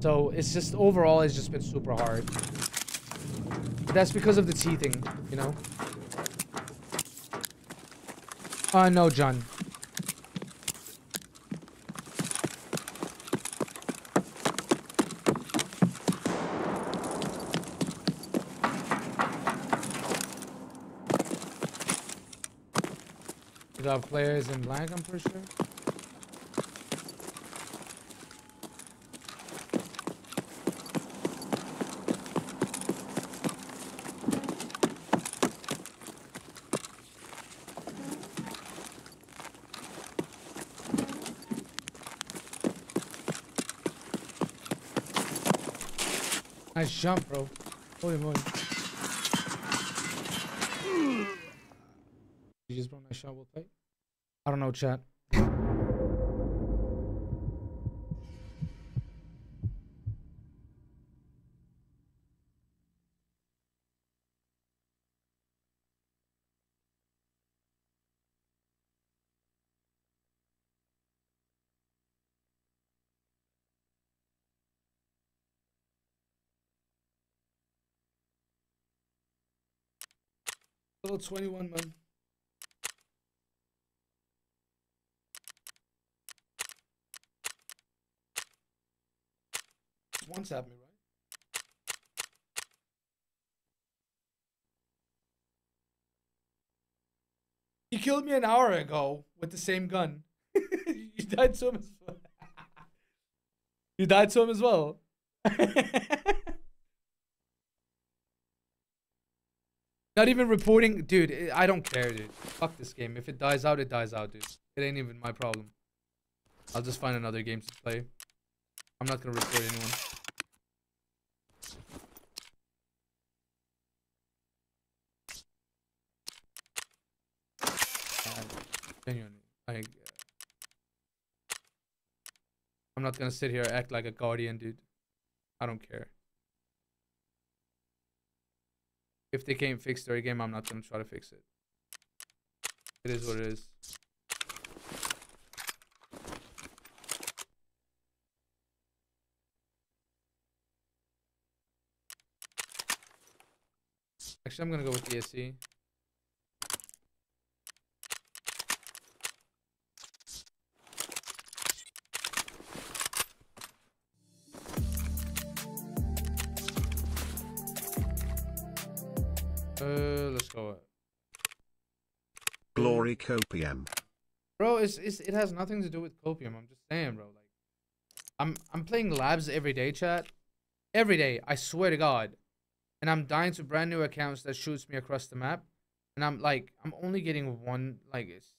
So it's just overall, it's just been super hard. But that's because of the teething, you know. Uh, no, John. Got players in black, I'm pretty sure. Nice jump, bro. Holy moly. You just brought shot, will play. I don't know, chat. Level 21, man. One tap me, right? He killed me an hour ago with the same gun. you died to him as well. you died to him as well. Not even reporting, dude. I- don't care, dude. Fuck this game. If it dies out, it dies out, dude. It ain't even my problem. I'll just find another game to play. I'm not gonna report anyone. Uh, genuinely, like, uh, I'm not gonna sit here act like a guardian, dude. I don't care. If they can't fix their game, I'm not gonna try to fix it. It is what it is. Actually, I'm gonna go with DSC. Copium. Bro, it's, it's it has nothing to do with copium. I'm just saying, bro. Like, I'm I'm playing labs every day, chat. Every day, I swear to God. And I'm dying to brand new accounts that shoots me across the map. And I'm like, I'm only getting one. Like, it's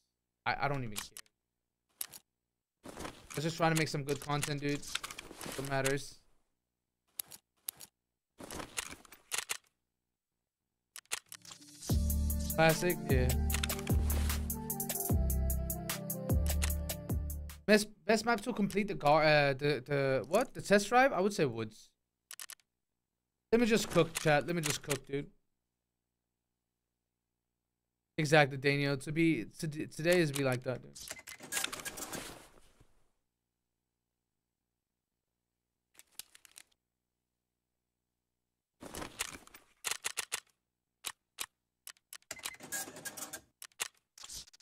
I I don't even care. I'm just trying to make some good content, dude. What matters. Classic, yeah. Best best map to complete the gar uh the the what the test drive? I would say woods. Let me just cook, chat. Let me just cook, dude. Exactly, Daniel. To be to, today is be like that, dude.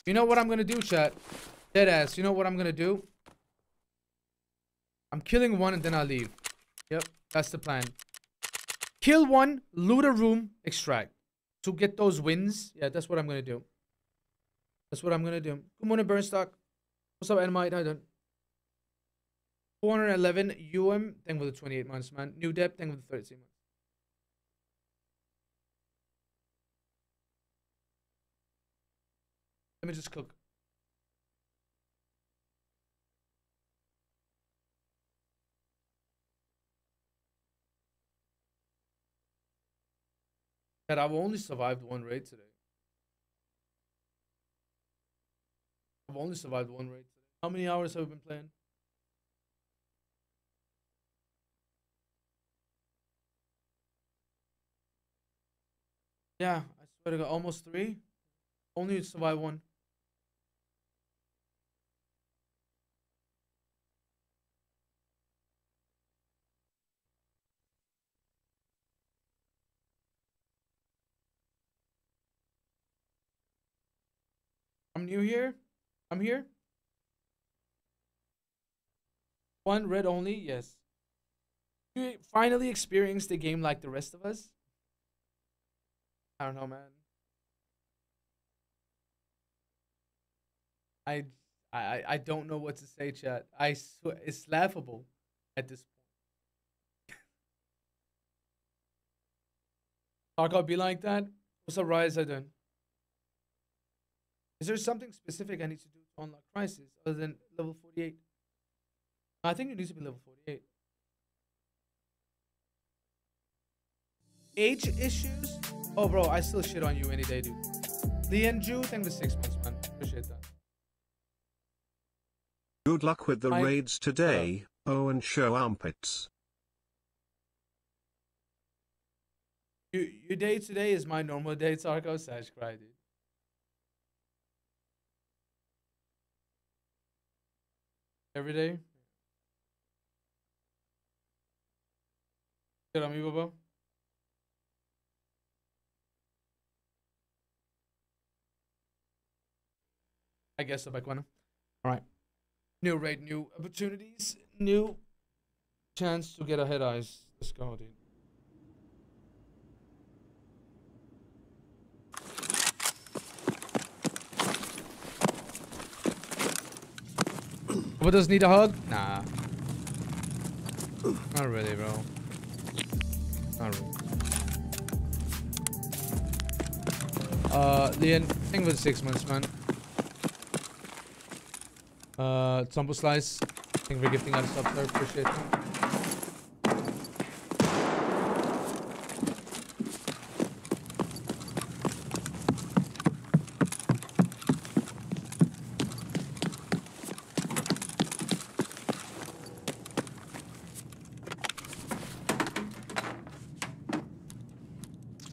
You know what I'm gonna do, chat? Deadass, you know what I'm gonna do? I'm killing one and then I'll leave. Yep, that's the plan. Kill one, loot a room, extract. To get those wins. Yeah, that's what I'm gonna do. That's what I'm gonna do. Good morning, Burnstock. What's up, Enmite? How you doing? 411 UM, thank for the 28 months, man. New depth, thank for the 13 months. Let me just cook. I've only survived one raid today. I've only survived one raid today. How many hours have we been playing? Yeah, I swear to God, almost three. Only survive one. I'm new here. I'm here. One red only, yes. You finally experienced the game like the rest of us? I don't know, man. I I I don't know what to say, chat. I swear it's laughable at this point. Tarkov be like that? What's up, Rise? I done. Is there something specific I need to do to unlock Crisis other than level 48? I think it needs to be level 48. Age issues? Oh, bro, I still shit on you any day, dude. Leon Jew, thank you for six months, man. Appreciate that. Good luck with the I- raids today, oh and show armpits. You, your day today is my normal day, Tarko. Sash cry, dude. every day. ¿Era mi papá? I guess the back one. All right. New rate, new opportunities, new chance to get ahead eyes. Let's go, dude. What does need a hug? Nah. Not really, bro. Not really. Uh, Leon, think with six months, man. Uh, Tumble Slice, thank you for gifting out a sub, sir. Appreciate it.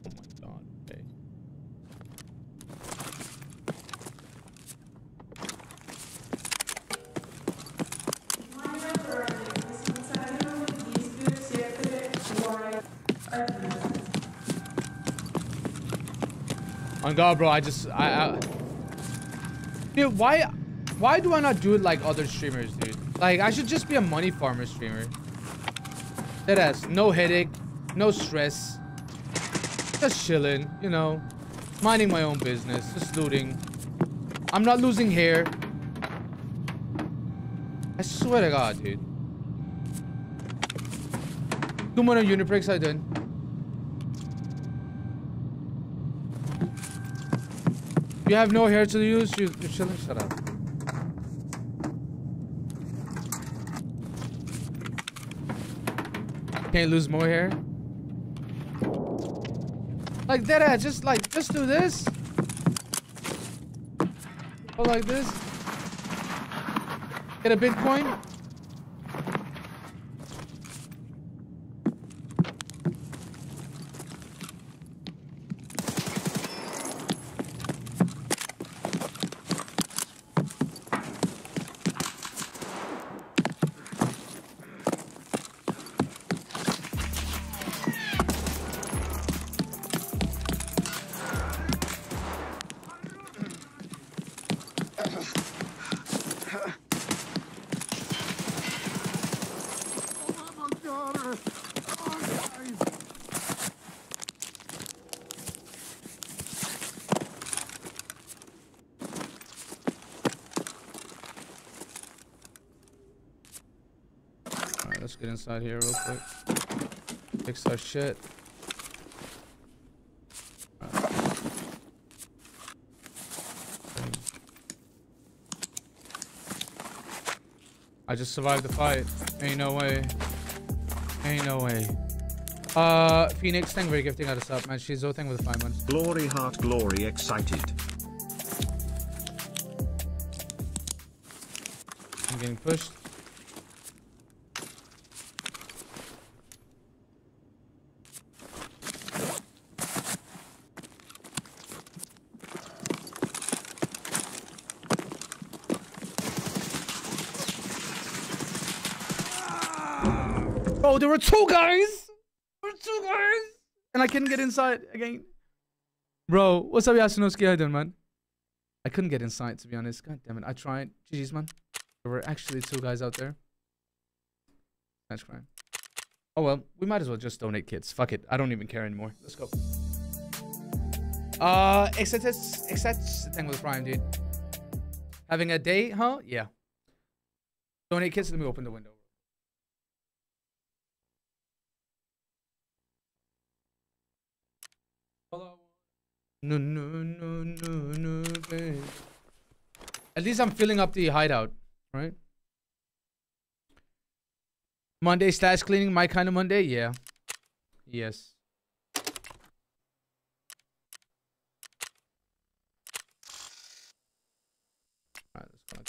Oh my god. Okay. On God, bro, I just I, I dude, why why do I not do it like other streamers, dude? Like I should just be a money farmer streamer. That ass, no headache, no stress, just chilling, you know, minding my own business, just looting. I'm not losing hair. I swear to God, dude. Two more unipricks I done. You have no hair to use. You, you're chilling. Shut up. Can't lose more hair. Like that. ass, Just like just do this. Or like this. Get a Bitcoin. Get inside here real quick. Fix our shit. I just survived the fight. Ain't no way. Ain't no way. Uh, Phoenix, thank you for gifting out a sub, man. She's thing with five months. Glory heart glory excited. I'm getting pushed. Oh, there were two guys! There were two guys! And I couldn't get inside again. Bro, what's up, Yasunosuke? How you doing, man? I couldn't get inside, to be honest. God damn it. I tried. GG's, man. There were actually two guys out there. That's crime. Oh well, we might as well just donate kids. Fuck it. I don't even care anymore. Let's go. Uh, except except thing with Prime, dude. Having a day, huh? Yeah. Donate kids, Let me open the window. No, no, no, no, no. At least I'm filling up the hideout, right? Monday stash cleaning, my kind of Monday? Yeah. Yes. Let's go.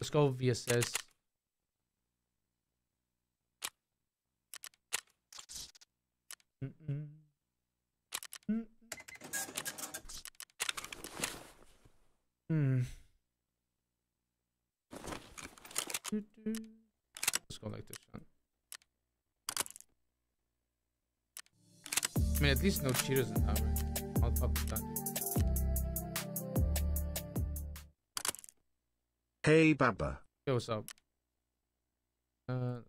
Let's go VSS. Hmm. Let's go like this. I mean, at least no cheaters in that, right? I'll with that. Hey Baba. Yo, what's up? Uh,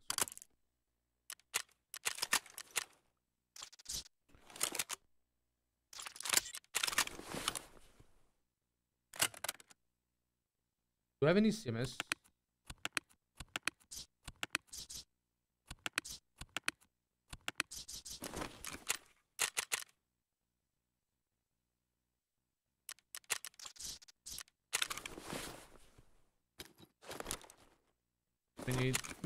do I have any CMS? We need.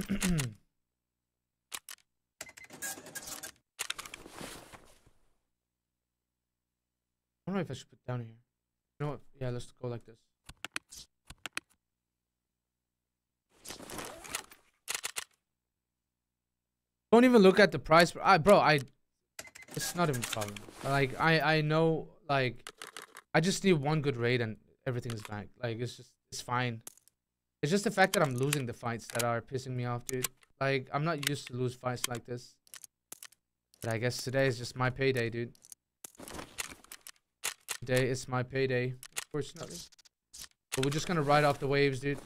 I don't know if I should put down here. You know what? Yeah, let's go like this. Don't even look at the price, bro. I, bro, I. It's not even a problem. Like I, I know, like, I just need one good raid and everything is back. Like it's just, it's fine. It's just the fact that I'm losing the fights that are pissing me off, dude. Like, I'm not used to lose fights like this. But I guess today is just my payday, dude. Today is my payday, unfortunately. But we're just gonna ride off the waves, dude.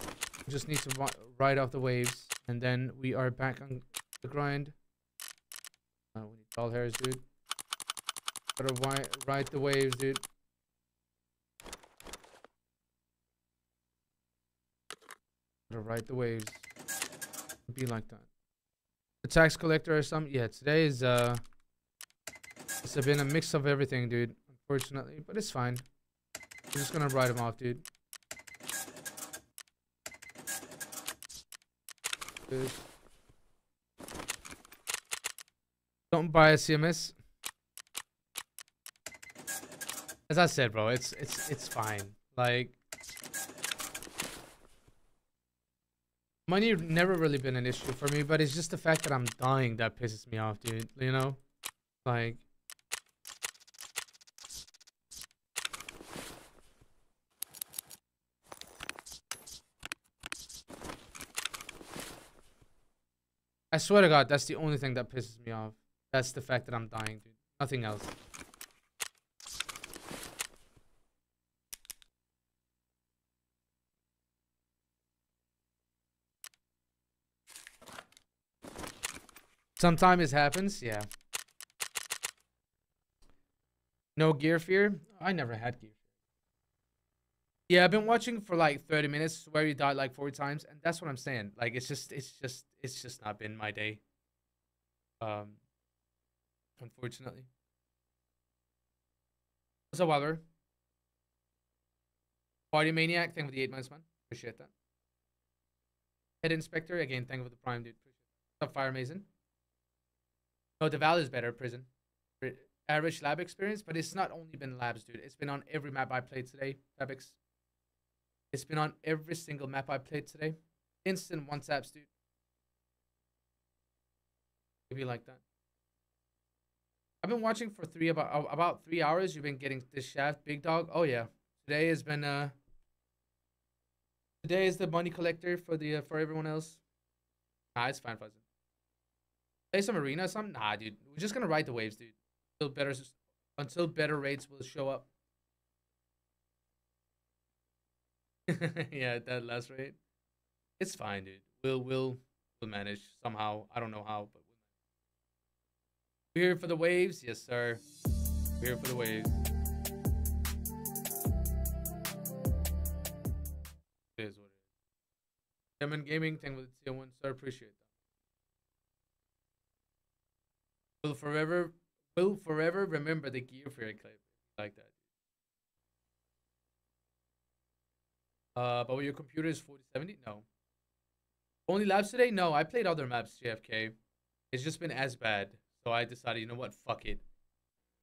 Just need to ride off the waves. And then we are back on the grind. Uh, we need tall hairs, dude. Gotta ride the waves, dude. Gotta ride the waves. Be like that. The tax collector or something. Yeah, today is uh, it's been a mix of everything, dude. Unfortunately, but it's fine. We're just gonna ride him off, dude. Dude. Don't buy a CMS. As I said, bro, it's it's it's fine. Like money never really been an issue for me, but it's just the fact that I'm dying that pisses me off, dude. You know, like. I swear to God, that's the only thing that pisses me off. That's the fact that I'm dying, dude. Nothing else. Sometimes it happens, yeah. No gear fear? I never had gear fear. Yeah, I've been watching for like 30 minutes where you died like 40 times, and that's what I'm saying. Like it's just it's just it's just not been my day. Um unfortunately. What's Wilder? Party Maniac, thank you for the eight months, man. Appreciate that. Head Inspector, again, thank you for the prime, dude. Appreciate it. What's up, Fire Mason? No, the Val is better, prison. Average lab experience, but it's not only been labs, dude. It's been on every map I played today, Fabix. It's been on every single map I played today. Instant one taps, dude. Maybe like that. I've been watching for three about about three hours. You've been getting this shaft, big dog. Oh yeah, today has been uh. Today is the money collector for the uh, for everyone else. Nah, it's fine, Fuzzy. Play some arena, or something. Nah, dude. We're just gonna ride the waves, dude. Until better, until better rates will show up. yeah, that last rate. It's fine, dude. We'll we'll we'll manage somehow. I don't know how, but. We're here for the waves, yes, sir. We're here for the waves. It is what it is. German Gaming, thank you for the one, sir. Appreciate that. Will forever will forever remember the gear for your clip like that. Uh, but your computer is 4070? No. Only labs today? No, I played other maps, JFK. It's just been as bad. So I decided, you know what? Fuck it.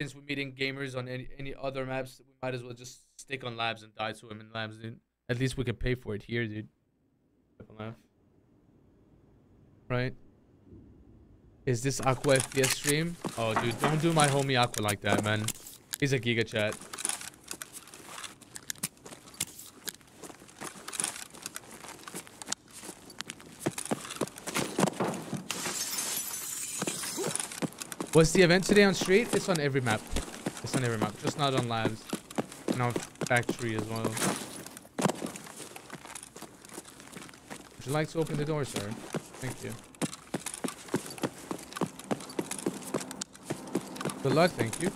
Since we're meeting gamers on any, any other maps, we might as well just stick on labs and die to them in labs, dude. At least we can pay for it here, dude. Right? Is this Aqua FPS stream? Oh, dude, don't do my homie Aqua like that, man. He's a Giga Chat. What's the event today on street? It's on every map. It's on every map, just not on labs. And on factory as well. Would you like to open the door, sir? Thank you. Good luck, thank you.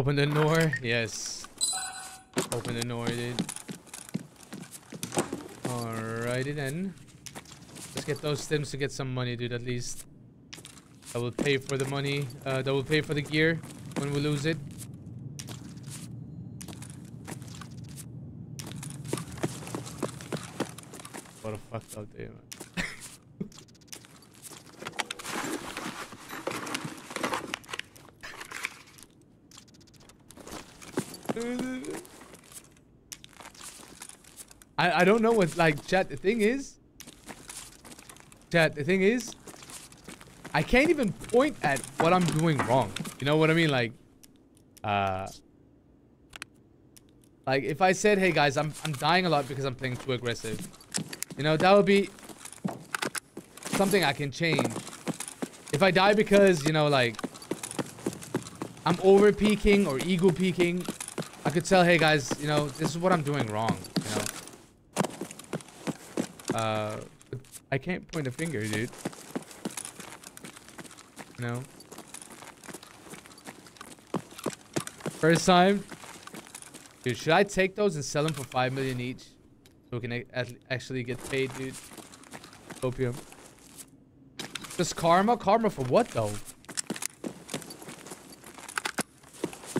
Open the door. Yes. Open the door, dude. Alrighty then. Let's get those stims to get some money, dude, at least. That will pay for the money. Uh, that will pay for the gear when we lose it. What a fucked up day, man. I don't know what like chat. The thing is, chat. The thing is, I can't even point at what I'm doing wrong. You know what I mean? Like, uh, like if I said, "Hey guys, I'm I'm dying a lot because I'm playing too aggressive," you know, that would be something I can change. If I die because you know, like, I'm over peaking or ego peaking, I could tell, "Hey guys, you know, this is what I'm doing wrong." Uh, I can't point a finger, dude. No. First time. Dude, should I take those and sell them for 5 million each? So we can actually get paid, dude. Opium. Just karma? Karma for what, though?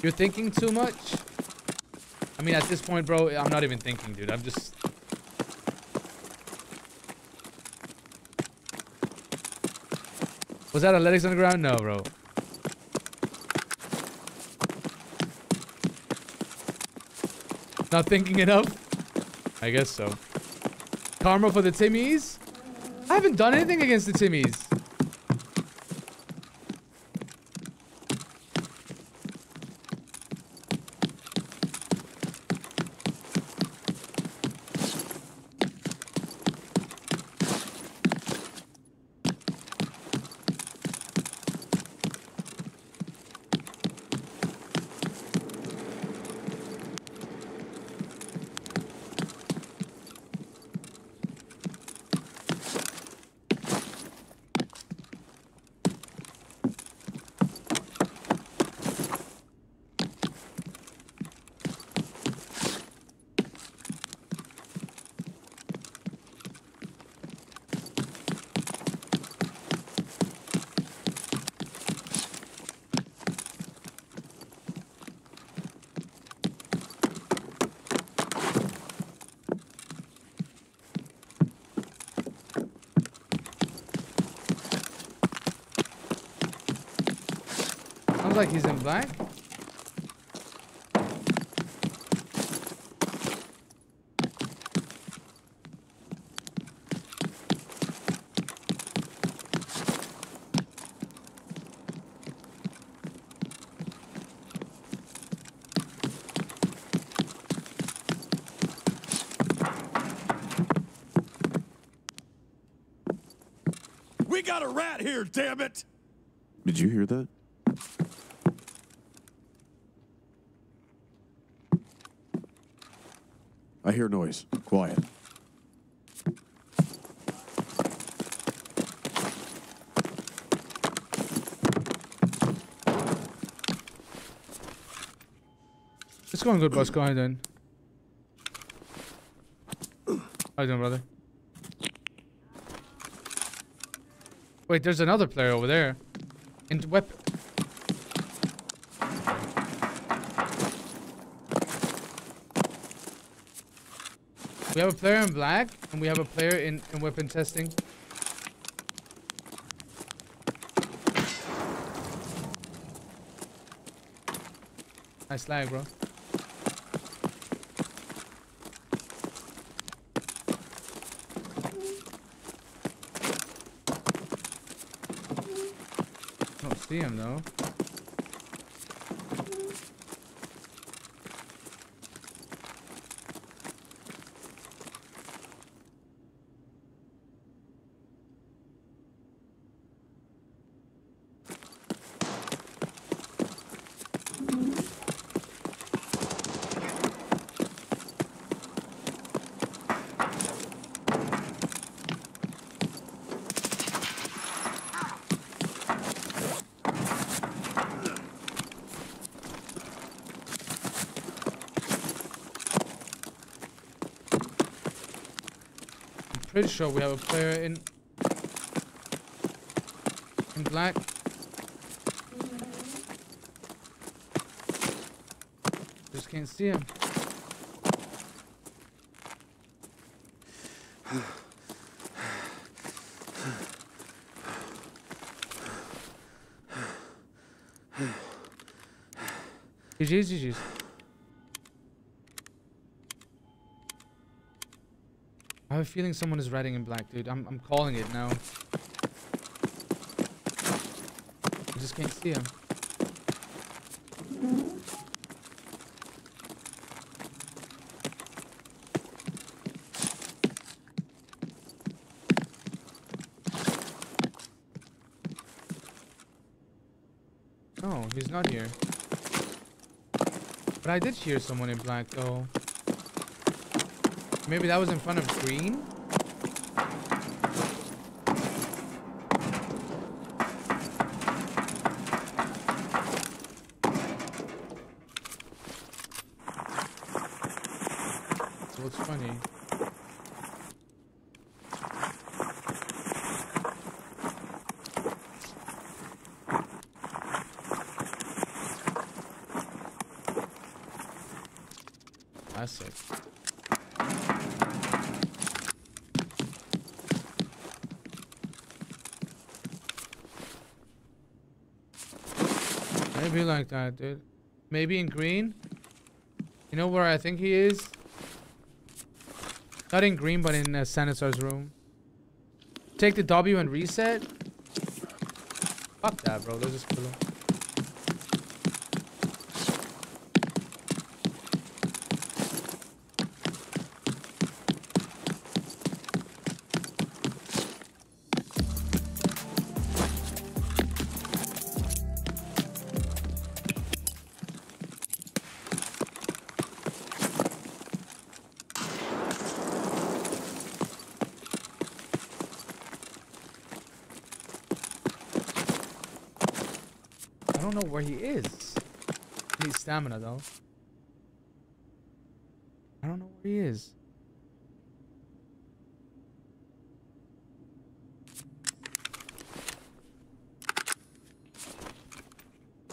You're thinking too much? I mean, at this point, bro, I'm not even thinking, dude. I'm just... Was that athletics on the ground? No, bro. Not thinking enough? I guess so. Karma for the Timmies? I haven't done anything against the Timmies. Sounds like he's in black. We got a rat here, damn it! Did you hear that? I hear noise. Quiet. It's going good, boss. Go ahead then. How you doing, brother? Wait, there's another player over there. We have a player in black, and we have a player in, in weapon testing. Nice lag, bro. Don't see him though. Pretty sure we have a player in in black. Just can't see him. GG's, GG's. Feeling someone is riding in black, dude. I'm, I'm calling it now. I just can't see him. No, he's not here. But I did hear someone in black, though. Maybe that was in front of green? So what's funny? Classic. Maybe like that, dude. Maybe in green. You know where I think he is? Not in green, but in uh, Senator's room. Take the W and reset. Fuck that, bro. Let's just kill him. Stamina though. I don't know where he is.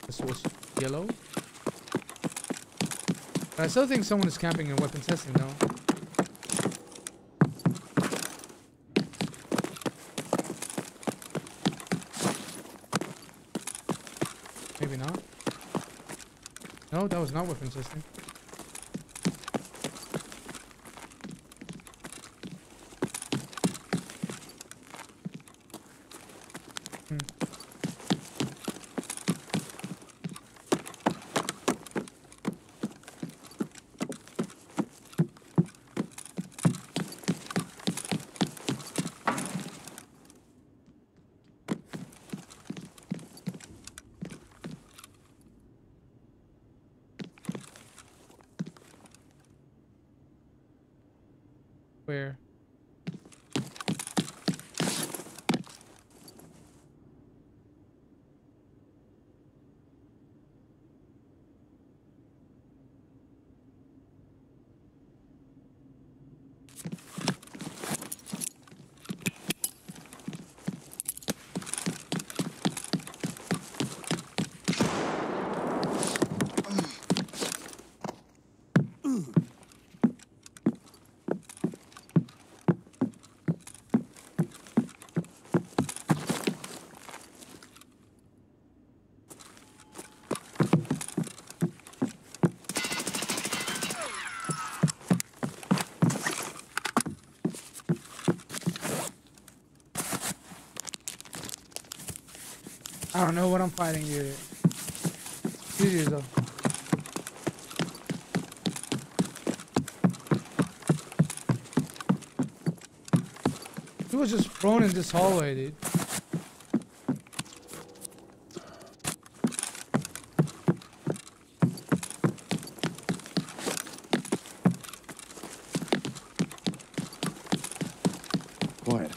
This was yellow. But I still think someone is camping and weapon testing though. Maybe not. No, that was not weapon testing. Hmm. Where? I don't know what I'm fighting here. GG's though. He was just thrown in this hallway, dude. Quiet.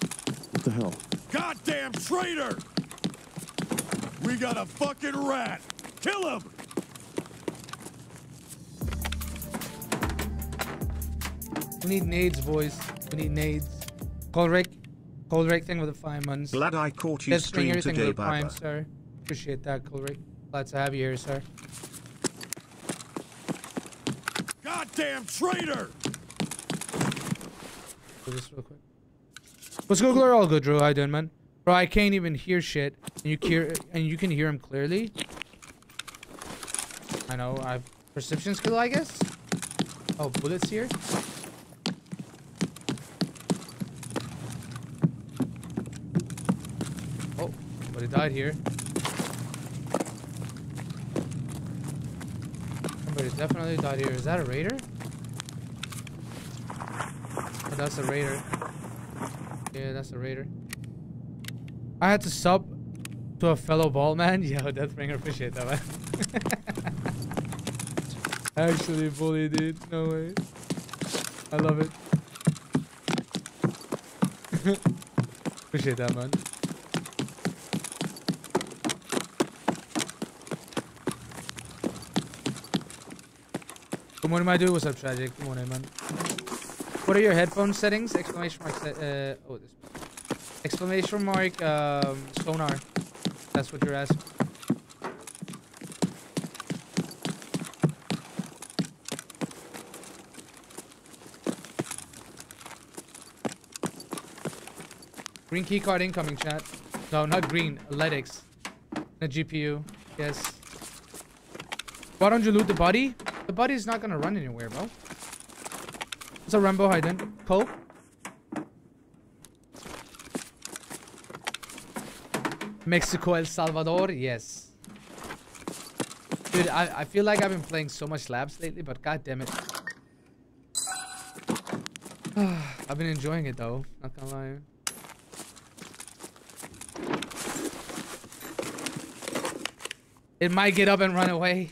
What the hell? Goddamn traitor! We got a fucking rat! Kill him! We need nades, boys. We need nades. Cold Rick. Cold Rick thing with the five months. Glad I caught you Death stream Stringer thing today, with the prime, sir. Appreciate that, Cold Rick. Glad to have you here, sir. Goddamn traitor! Do this real quick. What's good, Glor? All good, Drew. How you doing, man? Bro, I can't even hear shit, and you hear and you can hear him clearly. I know. I have perception skill, I guess. Oh, bullets here. Oh, but he died here. Somebody definitely died here. Is that a raider? Oh, that's a raider. Yeah, that's a raider. I had to sub to a fellow ball man. Yo, Deathbringer, appreciate that, man. Actually, bully, dude. No way. I love it. appreciate that, man. Good morning, my dude. What's up, Tragic? Good morning, man. What are your headphone settings? Exclamation mark. Uh, oh, this. Exclamation mark. Um, sonar. That's what you're asking. Green key card incoming, chat. No, not green. Athletics. The GPU. Yes. Why don't you loot the body? The body's not gonna run anywhere, bro. It's a Rambo? How you doing? Cole? Mexico, El Salvador? Yes. Dude, I, I feel like I've been playing so much labs lately, but god damn it. I've been enjoying it though, not gonna lie. It might get up and run away.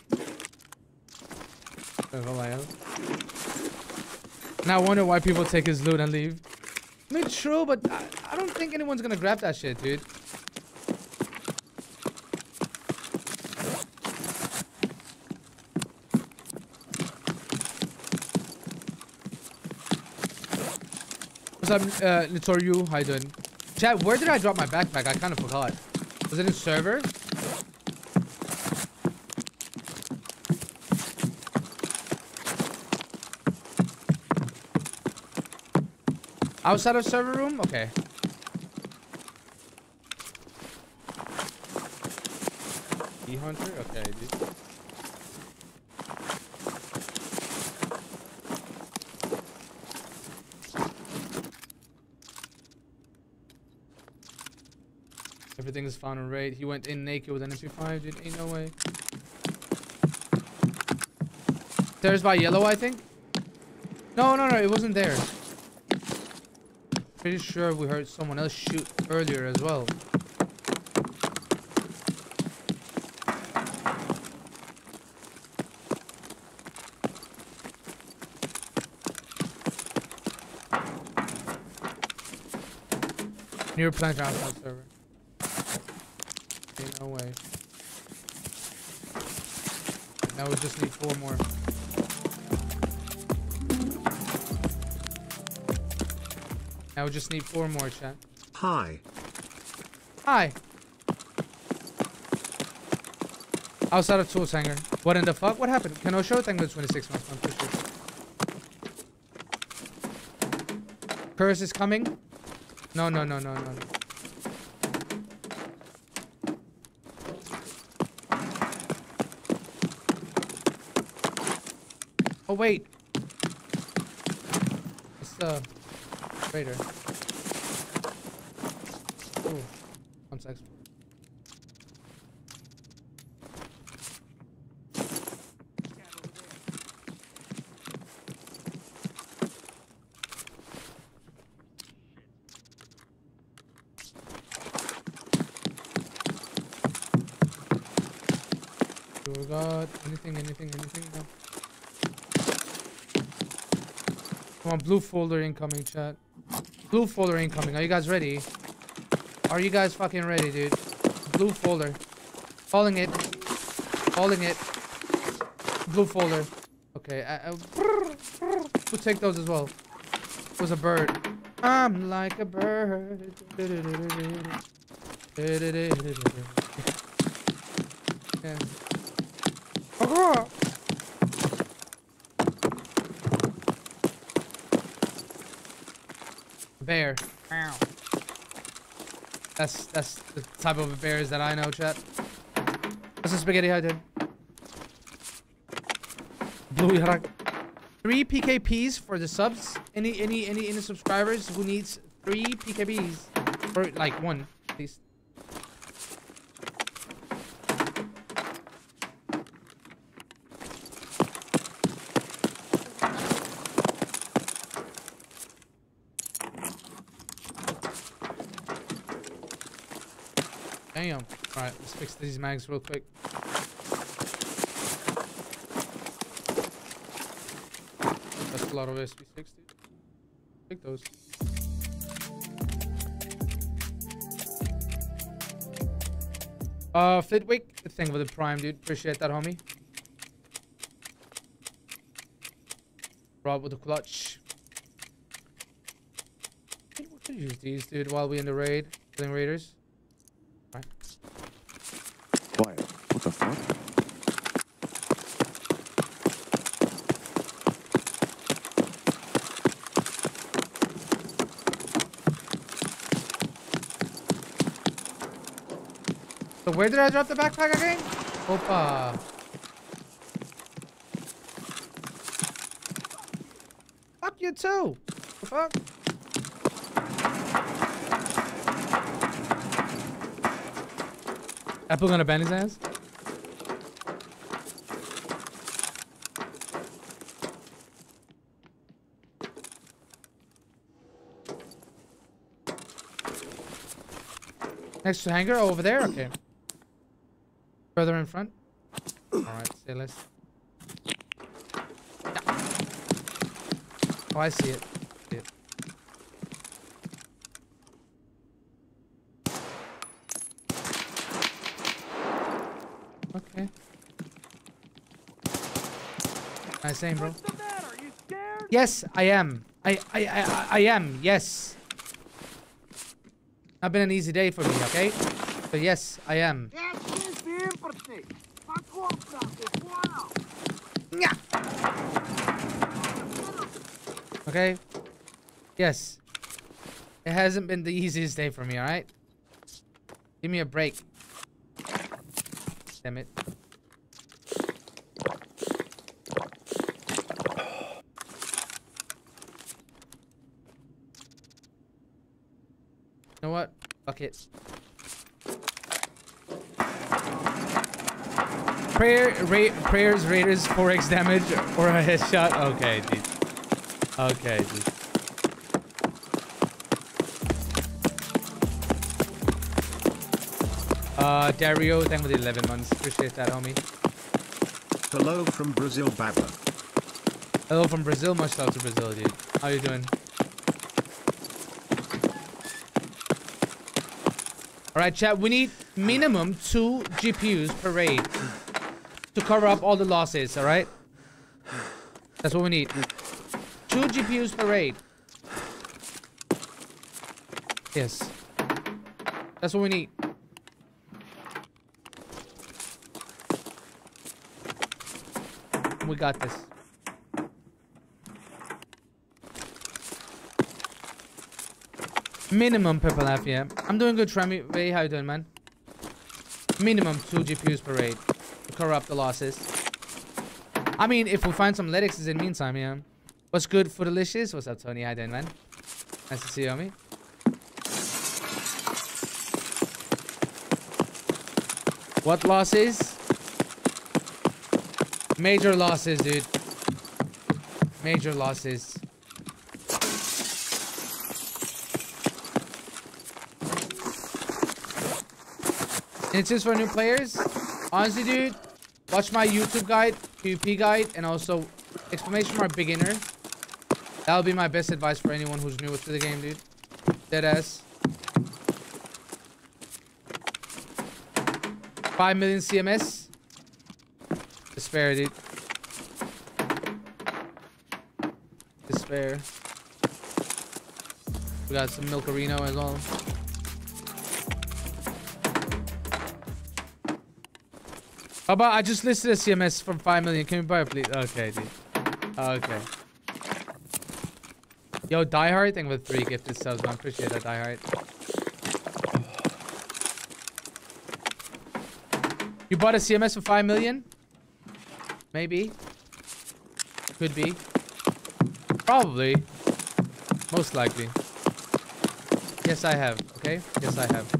And I wonder why people take his loot and leave. I mean, true, but I, I don't think anyone's gonna grab that shit, dude. What's up, uh? How you doing? Chat, where did I drop my backpack? I kind of forgot. Was it in server? Outside of server room? Okay. E hunter? Okay, dude. Found on raid. He went in naked with an MP5, dude. Ain't no way. There's by yellow, I think. No, no, no. It wasn't there. Pretty sure we heard someone else shoot earlier as well. Near plant outside server. No way. Now we just need four more. Now we just need four more, chat. Hi. Hi. Outside of Tools Hanger. What in the fuck? What happened? Can I show for the 26 months? man. Appreciate it. Curse is coming? No, no, no, no, no, no. Oh, wait. It's uh, the raider. Ooh, one sec. Anything, anything, anything? No. Come on, blue folder incoming, chat. Blue folder incoming. Are you guys ready? Are you guys fucking ready, dude? Blue folder. Calling it. Calling it. Blue folder. Okay. I, I, we'll take those as well. It was a bird. I'm like a bird. Yeah. Oh, Bear. That's that's the type of bears that I know, chat. What's the spaghetti I did? Blue yarak. Three PKPs for the subs. Any any any any subscribers who needs three PKPs for like one, please. Damn. Alright, let's fix these mags real quick. That's a lot of SP60. Take those. Uh, Flitwick, you for the prime, dude. Appreciate that, homie. Rob with the clutch. We could use these, dude, while we in the raid, killing raiders. Where did I drop the backpack again? Opa. Fuck you too. Fuck? Apple gonna ban his ass? Next to hangar? Oh, over there? Okay. Further in front? Alright. Yeah. Oh, I see it. See it. Okay. Nice aim, bro. What's the matter? You scared? Yes, I am. I, I, I, I- I am. Yes. Not been an easy day for me, okay? But yes, I am. Okay? Yes. It hasn't been the easiest day for me, alright? Give me a break. Damn it. You know what? Fuck it. Prayer, ra prayers, raiders, 4x damage, or a headshot. Okay, dude. Okay, dude. Uh, Dario, thank you for the 11 months. Appreciate that, homie. Hello from Brazil Baba. Hello from Brazil. Much love to Brazil, dude. How you doing? All right, chat. We need minimum two GPUs per raid to cover up all the losses. All right. That's what we need. Two GPUs per raid. Yes. That's what we need. We got this. Minimum per laugh, yeah. I'm doing good, Tremi. Ray, how you doing, man? Minimum two GPUs per raid cover the losses. I mean, if we find some LEDX in the meantime, yeah. What's good for delicious? What's up, Tony? How you doing, man? Nice to see you, homie. What losses? Major losses, dude. Major losses. And it's just for new players. Honestly, dude, watch my YouTube guide, PvP guide, and also exclamation mark beginner. That'll be my best advice for anyone who's new to the game, dude. Deadass. 5 million CMS. Despair, dude. Despair. We got some milk, Milkarino as well. How about I just listed a CMS from 5 million? Can we buy it, please? Okay, dude. Okay. Yo, Diehard, thank you for three gifted subs, man. Appreciate that, Diehard. You bought a CMS for 5 million? Maybe. Could be. Probably. Most likely. Yes, I have. Okay? Yes, I have.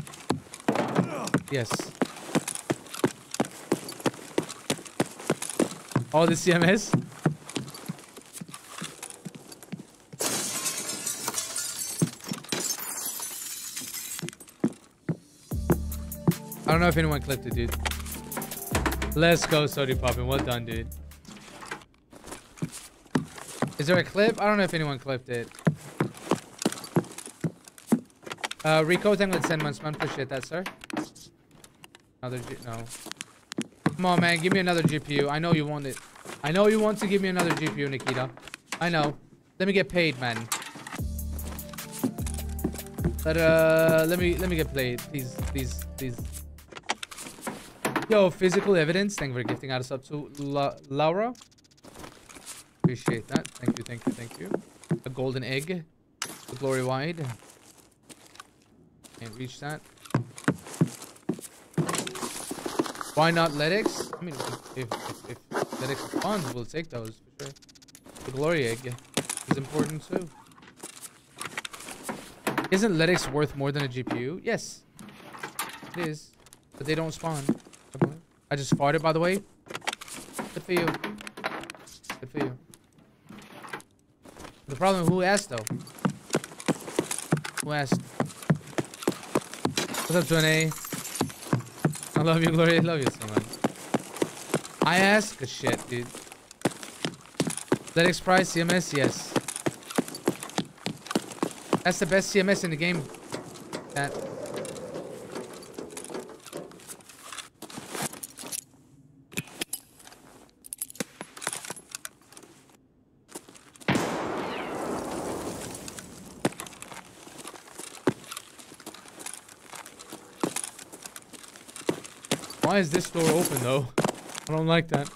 Yes. All the CMS? Don't know if anyone clipped it, dude. Let's go, Sody Poppin'. Well done, dude. Is there a clip? I don't know if anyone clipped it. Uh, Rico, thank you for 10 months, man. Appreciate that, sir. Another G no. Come on, man. Give me another GPU. I know you want it. I know you want to give me another GPU, Nikita. I know. Let me get paid, man. But uh, let me let me get paid. Please, please, please. Yo, physical evidence. Thank you for gifting out a sub to La Laura. Appreciate that. Thank you, thank you, thank you. A golden egg. The glory wide. Can't reach that. Why not LEDX? I mean, if, if, if responds, we'll take those for sure. The glory egg is important too. Isn't LEDX worth more than a GPU? Yes. It is. But they don't spawn. I just farted, by the way. Good for you. Good for you. The problem, who asked, though? Who asked? What's up, Johnny? I love you, Gloria. I love you so much. I ask? Good shit, dude. LEDX Price, CMS? Yes. That's the best CMS in the game. That. Why is this door open though? I don't like that.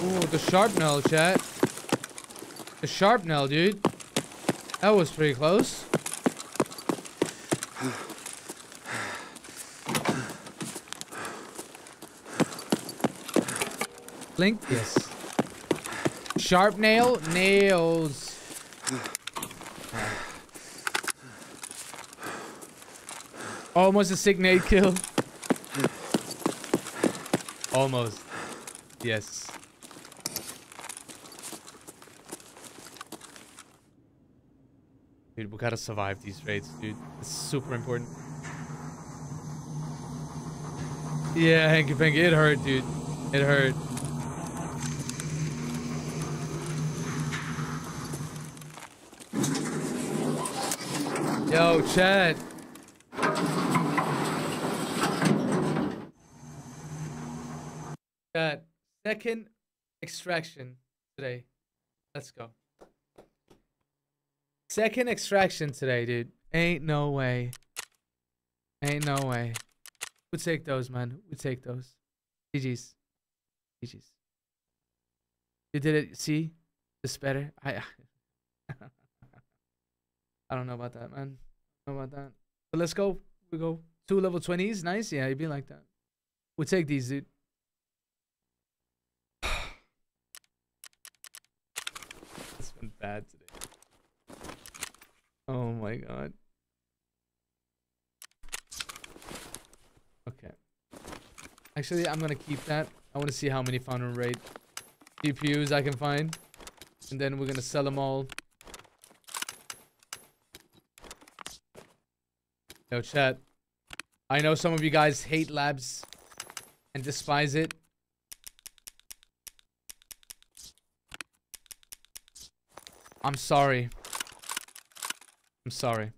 Ooh, the sharpnel, chat. The sharpnel, dude. That was pretty close. Yes. Sharp nail? Nails. Almost a sick nade kill. Almost. Yes. Dude, we gotta survive these raids, dude. It's super important. Yeah, Hanky Panky, it hurt, dude. It hurt. Chad. Chad, second extraction today. Let's go. Second extraction today, dude. Ain't no way. Ain't no way. We take those, man. We take those. GG's. GG's. You did it. See? This better. I I don't know about that, man. Know about that. But let's go. We go. Two level 20s. Nice. Yeah, you'd be like that. We'll take these, dude. it's been bad today. Oh my god. Okay. Actually, I'm gonna keep that. I want to see how many found in raid GPUs I can find. And then we're gonna sell them all. Yo, chat. I know some of you guys hate labs and despise it. I'm sorry. I'm sorry.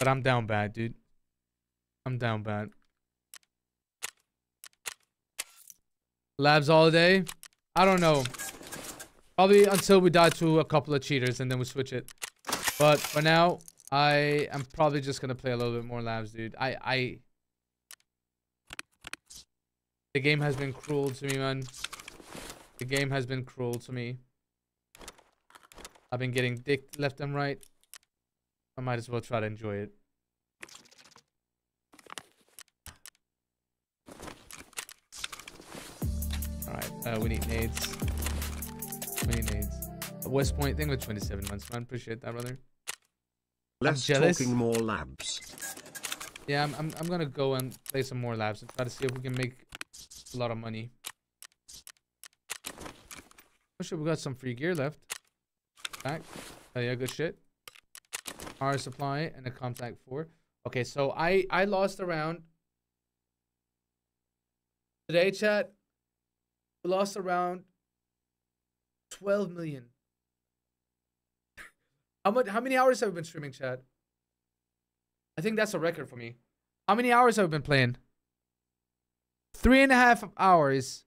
But I'm down bad, dude. I'm down bad. Labs all day? I don't know. Probably until we die to a couple of cheaters and then we switch it. But for now, I am probably just gonna play a little bit more labs, dude. I I the game has been cruel to me, man. The game has been cruel to me. I've been getting dicked left and right. I might as well try to enjoy it. Alright, uh, we need nades. We need nades. A West Point thing with 27 months, man. Appreciate that, brother. Less talking, more labs. Yeah, I'm, I'm, I'm gonna go and play some more labs and try to see if we can make a lot of money. Oh shit, we got some free gear left. Back. Oh yeah, good shit. Power supply and a contact four. Okay, so I I lost around today, chat. We lost around 12 million. How much? How many hours have we been streaming, chat? I think that's a record for me. How many hours have we been playing? Three and a half hours.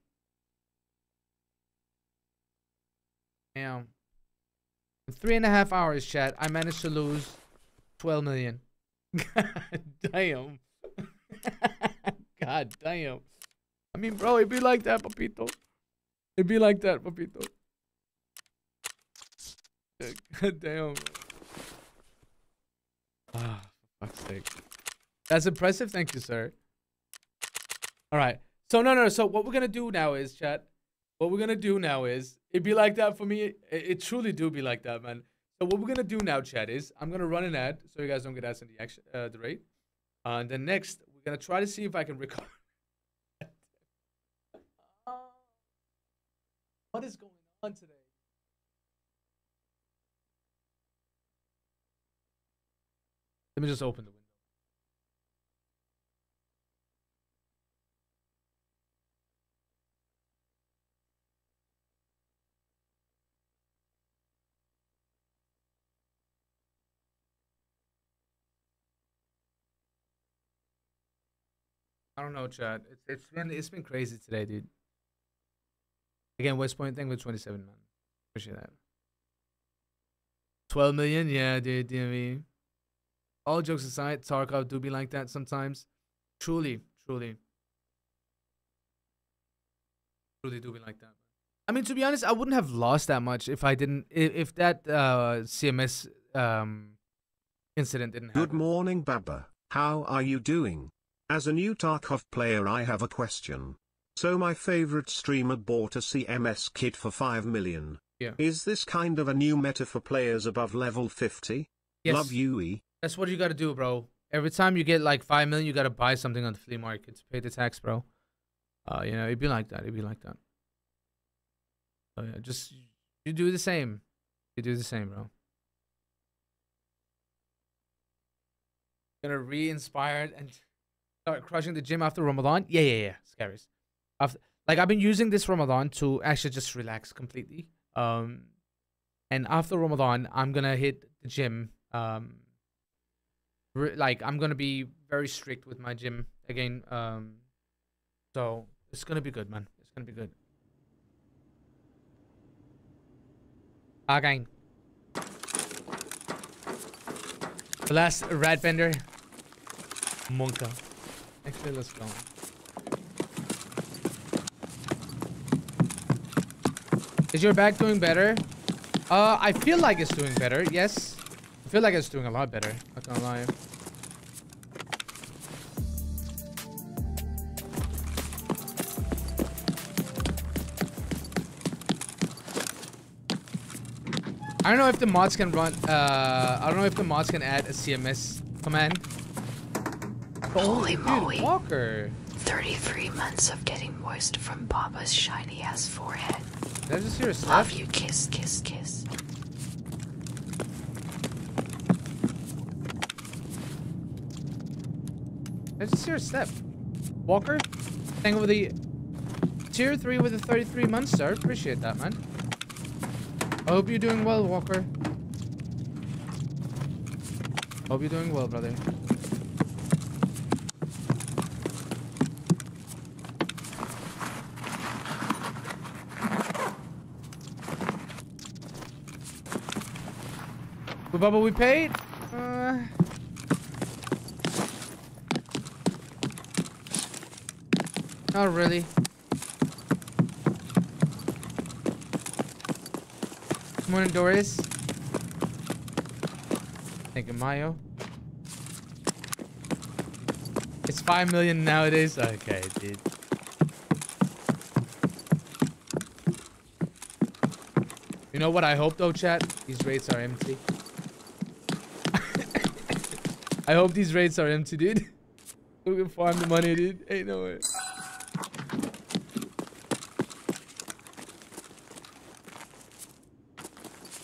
Damn. Three and a half hours, chat, I managed to lose 12 million. God damn. God damn. I mean, bro, it'd be like that, Papito. It'd be like that, Papito. God damn. Ah, fuck's sake. That's impressive. Thank you, sir. All right. So no, no. So what we're gonna do now is, chat. What we're gonna do now is, it be like that for me. It, it truly do be like that, man. So what we're gonna do now, chat, is I'm gonna run an ad so you guys don't get ads in the action, uh, the rate. Uh, and then next, we're gonna try to see if I can record. what is going on today? Let me just open the window. I don't know, Chad. It's it's been it's been crazy today, dude. Again, West Point thing with 27 man. Appreciate that. 12 million, yeah, dude. You know what I mean? All jokes aside, Tarkov do be like that sometimes. Truly, truly, truly do be like that. I mean, to be honest, I wouldn't have lost that much if I didn't if, if that uh, CMS um incident didn't happen. Good morning, Baba. How are you doing? As a new Tarkov player, I have a question. So, my favorite streamer bought a CMS kit for 5 million. Yeah. Is this kind of a new meta for players above level 50? Yes. Love you, E. That's what you gotta do, bro. Every time you get like five million, you gotta buy something on the flea market to pay the tax, bro. Uh, you know, it'd be like that. It'd be like that. So yeah, just you do the same. You do the same, bro. Gonna re-inspired and start crushing the gym after Ramadan. Yeah, yeah, yeah. Scaries. After like I've been using this Ramadan to actually just relax completely. Um, and after Ramadan, I'm gonna hit the gym. Um, like I'm gonna be very strict with my gym again. Um, so it's gonna be good, man. It's gonna be good. Again. The last rat bender. Monka. Actually, let's go. Is your back doing better? Uh, I feel like it's doing better. Yes. I feel like it's doing a lot better. Not gonna lie. I don't know if the mods can run. Uh, I don't know if the mods can add a CMS command. Holy Dude, moly. Walker. 33 months of getting moist from Baba's shiny ass forehead. Did I just hear a slap? Love you, kiss, kiss, kiss. I just hear a step. Walker, thank you for the tier three with the 33 months, sir. Appreciate that, man. I hope you're doing well, Walker. Hope you're doing well, brother. Bubba, we paid? Uh... Not really. Morning, Doris. Thank you, Mayo. It's 5 million nowadays? Okay, dude. You know what I hope though, chat? These rates are empty. I hope these rates are empty, dude. We can farm the money, dude. Ain't no way.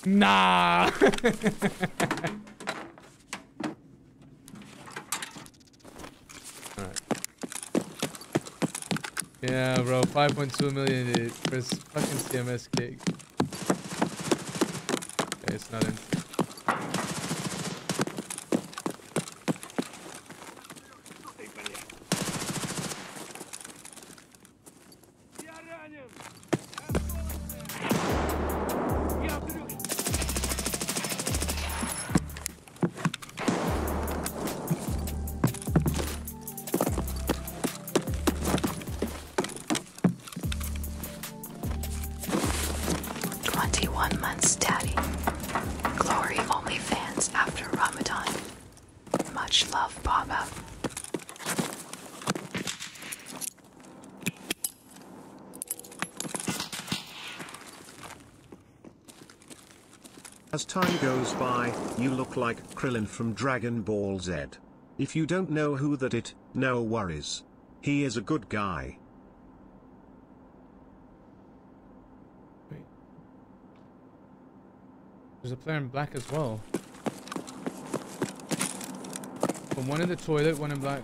Nah. Yeah, bro. 5.2 million for this fucking CMS cake. Okay, it's not in. Time goes by, you look like Krillin from Dragon Ball Z. If you don't know who that it, no worries. He is a good guy. There's a player in black as well. But one in the toilet, one in black.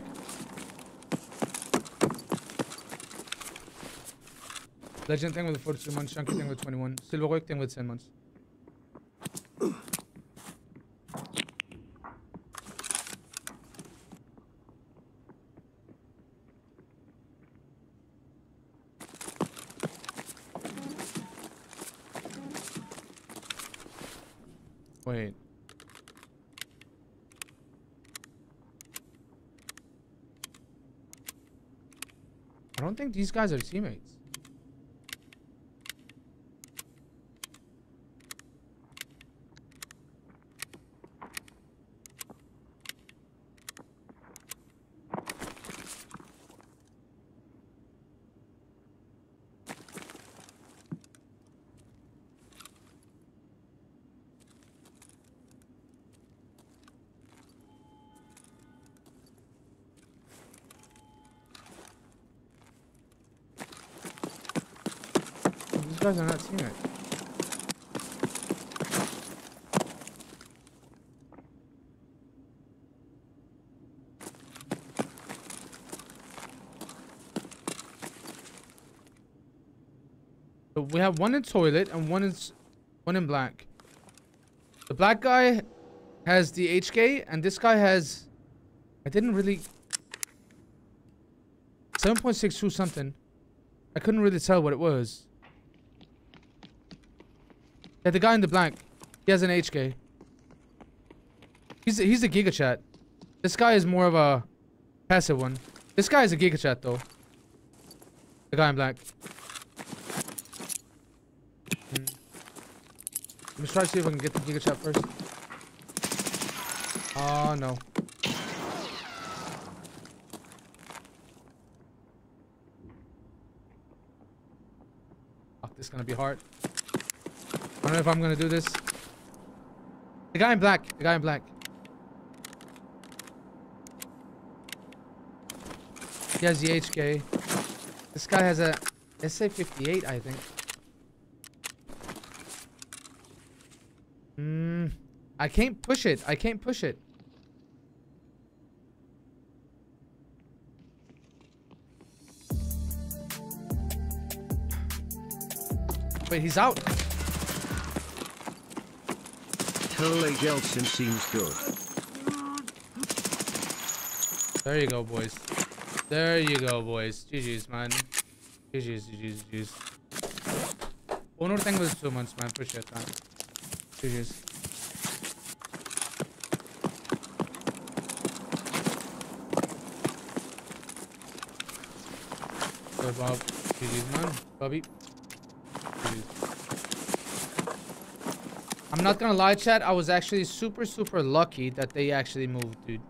Legend thing with 42 months, Chunky thing with 21, Silver Roik thing with 10 months. Wait. I don't think these guys are teammates. These guys are not teammates. So we have one in toilet and one is one in black. The black guy has the HK and this guy has I didn't really 7.62 something. I couldn't really tell what it was. Yeah, the guy in the black. He has an HK. He's a, he's a Giga Chad. This guy is more of a passive one. This guy is a Giga Chad though. The guy in black. Hmm. Let me try to see if I can get the Giga Chad first. Oh no. Oh, this is gonna be hard. I don't know if I'm gonna do this. The guy in black. The guy in black. He has the HK. This guy has a SA58, I think. Hmm. I can't push it. I can't push it. Wait, he's out. Cole Gelson seems good. There you go, boys. There you go, boys. GG's, man. GG's, GG's, GG's. One more thing was two months, man. Appreciate that. GG's. Bob. GG's, man. Bobby. GG's. I'm not gonna lie, chat. I was actually super, super lucky that they actually moved, dude.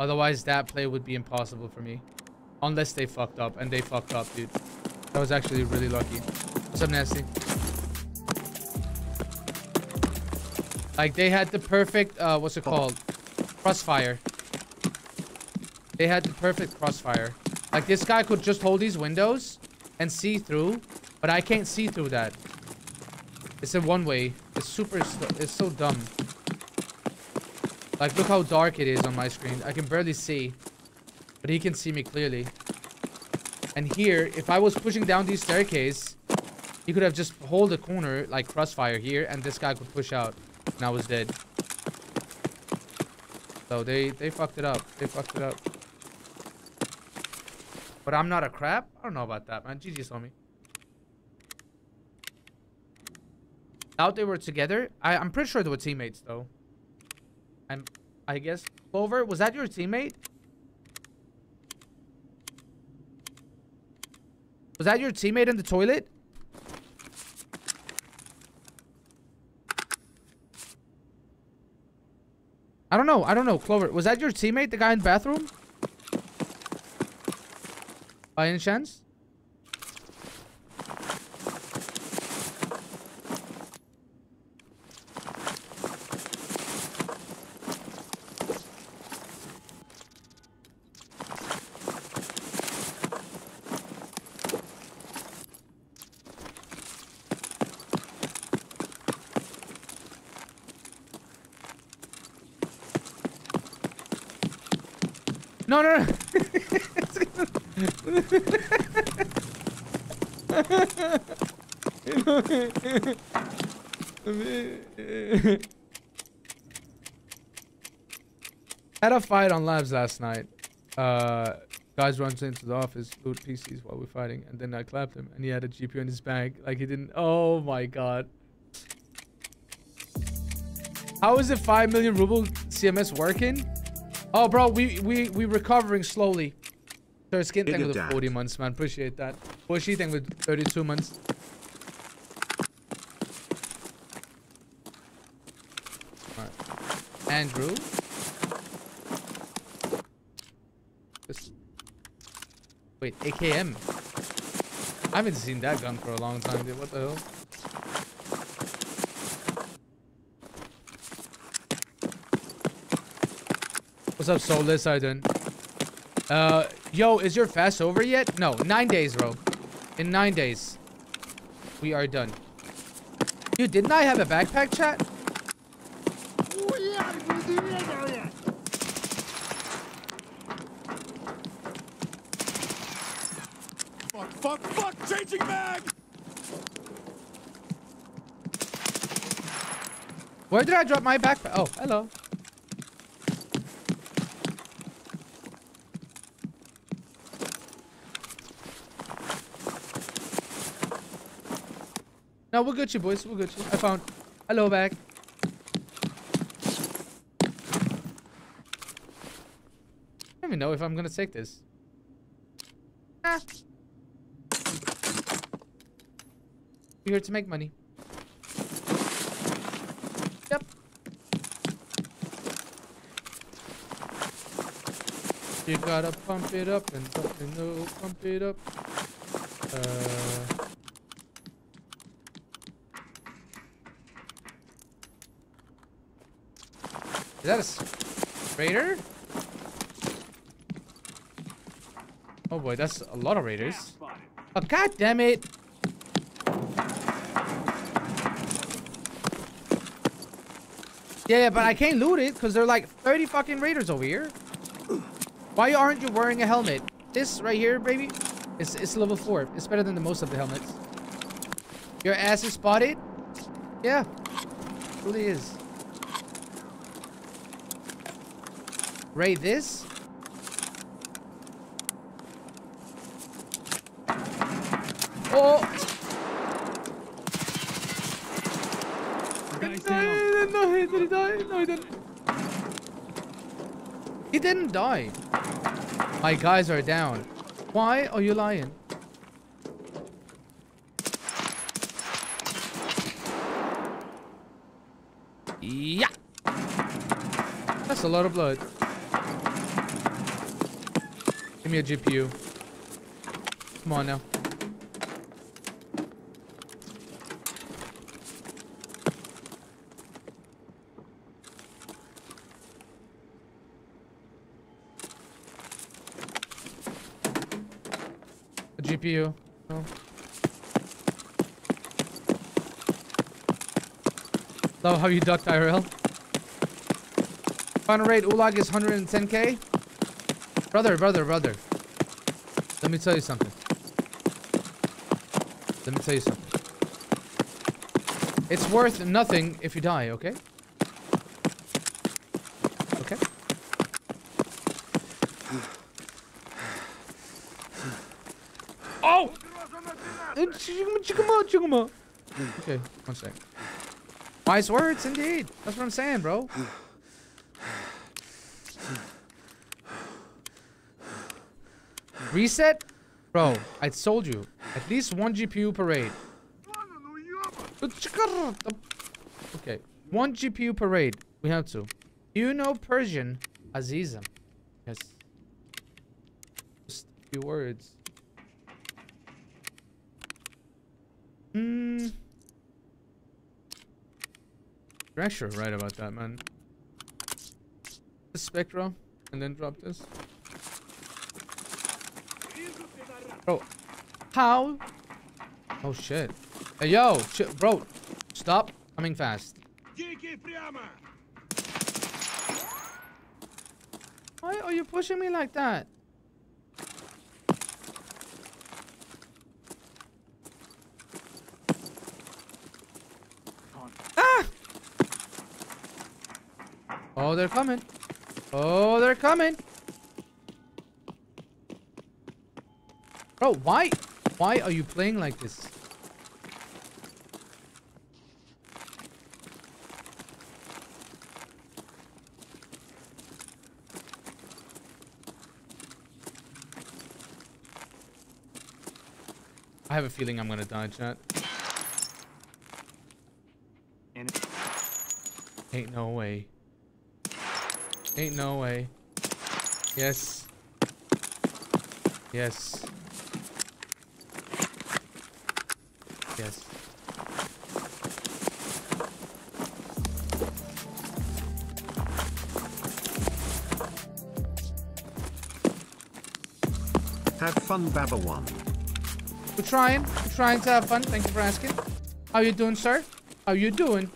Otherwise, that play would be impossible for me. Unless they fucked up, and they fucked up, dude. That was actually really lucky. What's up, Nasty? Like, they had the perfect, uh, what's it called? Crossfire. They had the perfect crossfire. Like, this guy could just hold these windows and see through, but I can't see through that. It's a one-way. It's super, it's so dumb. Like, look how dark it is on my screen. I can barely see. But he can see me clearly. And here, if I was pushing down these staircase, he could have just hold a corner, like crossfire here, and this guy could push out. And I was dead. So they, they fucked it up. They fucked it up. But I'm not a crap? I don't know about that, man. GG saw me. Out they were together. I, I'm pretty sure they were teammates, though. I'm, I guess. Clover, was that your teammate? Was that your teammate in the toilet? I don't know. I don't know. Clover, was that your teammate, the guy in the bathroom? By any chance? No, no, no. Had a fight on labs last night. Uh, guys runs into the office, loot PCs while we're fighting, and then I clapped him, and he had a GPU in his bag. Like he didn't. Oh my god. How is it 5 million ruble CMS working? Oh, bro, we we we recovering slowly. Third skin thing with 40 months, man. Appreciate that. Bushy thing with 32 months. Andrew. Wait, AKM. I haven't seen that gun for a long time, dude. What the hell? What's up, Soulless? How you? Uh, yo, is your fast over yet? No, nine days, bro. In nine days, we are done. Dude, didn't I have a backpack chat? Fuck, fuck, fuck! Changing mag! Where did I drop my backpack? Oh, hello. No, we're good, you boys. We're Gucci. I found. Hello, back. I don't even know if I'm gonna take this. Ah. We're here to make money. You gotta pump it up and pump it no, pump it up. Uh. Is that a raider? Oh boy, that's a lot of raiders. Oh god damn it! Yeah, yeah, but I can't loot it because there are like 30 fucking raiders over here. Why aren't you wearing a helmet? This right here, baby, it's, it's level 4. It's better than the most of the helmets. Your ass is spotted? Yeah. It really is. Ray this? Oh! He no, he didn't die. No, he didn't. He didn't die. My guys are down. Why are you lying? Yeah. That's a lot of blood. Give me a GPU. Come on now. A GPU. No. Love how you ducked IRL. Final rate Ulach is 110k. Brother, brother, brother. Let me tell you something. Let me tell you something. It's worth nothing if you die, okay? Okay? Oh! Okay, one sec. Wise words, indeed. That's what I'm saying, bro. Reset? Bro, I told you. At least one GPU raid. Okay. One GPU raid. We have to. You know Persian, Azizam. Yes. Just a few words. Hmm. You're actually right about that, man. The Spectra, and then drop this. Bro, how? Oh shit. Hey, yo, shit, bro. Stop coming fast. Why are you pushing me like that? Oh, they're coming. Oh, they're coming. Bro, why? Why are you playing like this? I have a feeling I'm gonna die, chat. Ain't no way. Ain't no way. Yes. Yes. Yes. Have fun, Baba One. We're trying. We're trying to have fun. Thank you for asking. How you doing, sir? How you doing?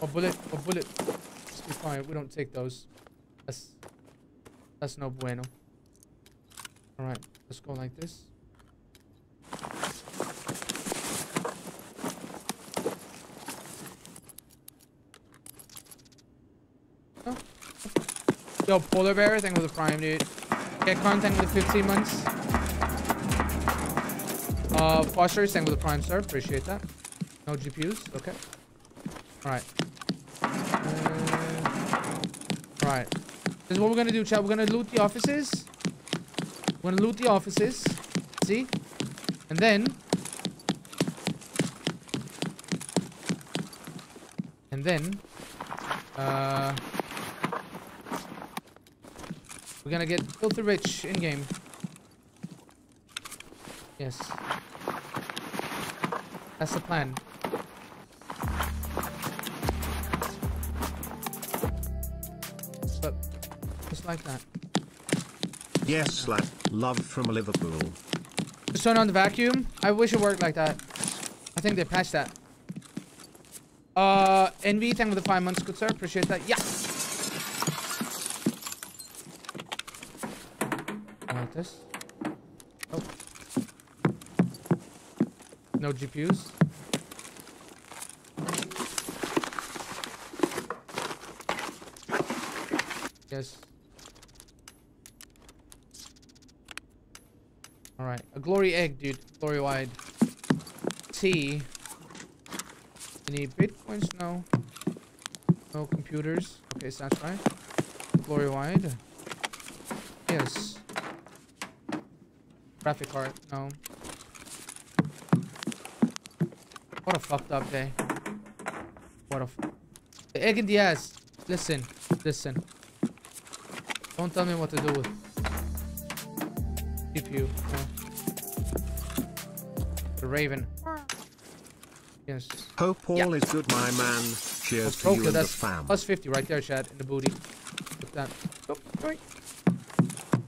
A bullet. A bullet. Quiet. We don't take those. That's that's no bueno. All right. Let's go like this. Oh. Yo, polar bear, thank you for the prime, dude. Get content with 15 months. Uh, Foster, thank you for the prime, sir. Appreciate that. No GPUs. Okay. Alright. Uh, Alright. This is what we're gonna do, chat. We're gonna loot the offices. We're gonna loot the offices. See? And then... And then... Uh... We're gonna get filthy rich in game. Yes. That's the plan. Just like that. Yes, slap. Love from Liverpool. Just turn on the vacuum. I wish it worked like that. I think they patched that. Uh, Envy, thank you for the five months, good sir. Appreciate that. Yeah. Like this. Oh. No GPUs. Yes. All right, a glory egg, dude. Glory wide. T. Any bitcoins? No. No computers. Okay, so that's right. Glory wide. Yes. Graphic card. No. What a fucked up day. What a. The egg in the ass. Listen. Listen. Don't tell me what to do with. CPU. No. The Raven. Yes. Hope all is good, my man. Cheers to Broker, you and the that's fam. plus 50 right there, Chad, in the booty. Look at that. Oh, right.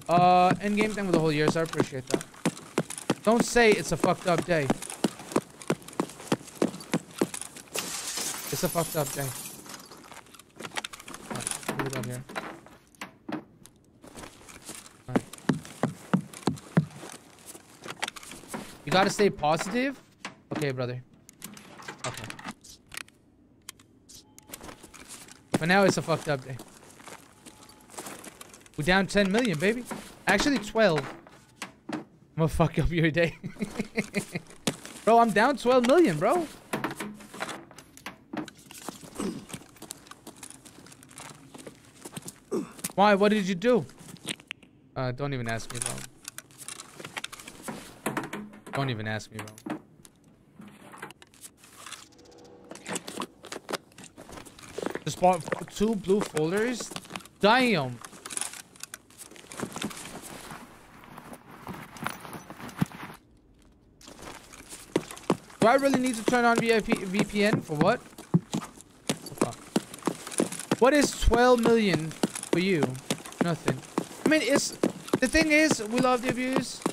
Uh, end game thing with the whole year, so I appreciate that. Don't say it's a fucked up day. It's a fucked up day. Alright, what do we here? Alright. You gotta stay positive? Okay, brother. Okay. But now it's a fucked up day. We're down 10 million, baby. Actually, 12. I'm gonna fuck up your day. bro, I'm down 12 million, bro. Why? What did you do? Uh, don't even ask me, bro. Don't even ask me, bro. Just bought two blue folders. Damn. Do I really need to turn on VIP VPN for what? What is 12 million for you? Nothing. I mean, it's the thing is, we love the abuse.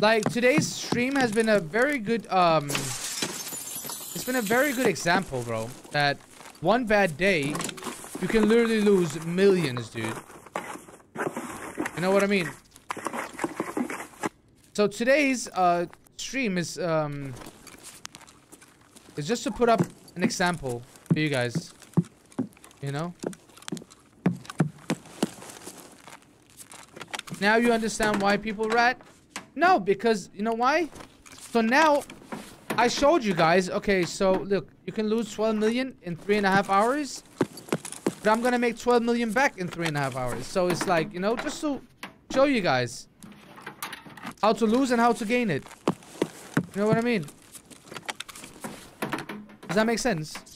Like today's stream has been a very good um. It's been a very good example, bro. That one bad day, you can literally lose millions, dude. You know what I mean? So today's uh stream is um is just to put up an example for you guys. You know? Now you understand why people rat? No, because you know why? So now I showed you guys, okay, so look, you can lose 12 million in three and a half hours. But I'm gonna make 12 million back in three and a half hours. So it's like, you know, just to show you guys how to lose and how to gain it. You know what I mean? Does that make sense?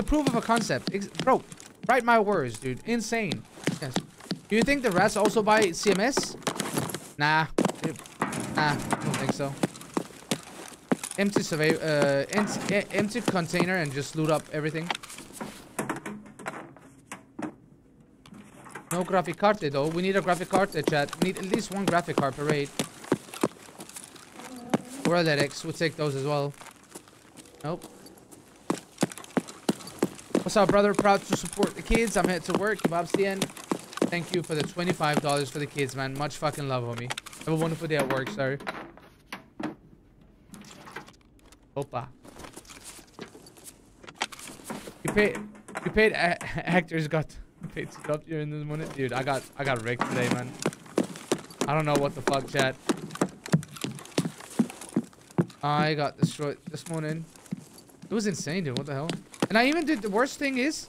A proof of a concept. Ex bro, write my words, dude. Insane. Yes. Do you think the rats also buy CMS? Nah. Nah, I don't think so. Empty survey, uh, empty, empty container and just loot up everything. No graphic card though. We need a graphic card, chat. We need at least one graphic card per raid. Or athletics. We'll take those as well. Nope. What's up, brother? Proud to support the kids. I'm headed to work. Kebab's the end. Thank you for the $25 for the kids, man. Much fucking love, homie. Have a wonderful day at work, sir. Opa. You paid. You paid. Uh, a actors got paid to up here in this morning, dude. I got. I got rigged today, man. I don't know what the fuck, chat. I got destroyed this morning. It was insane, dude. What the hell? And I even did. The worst thing is,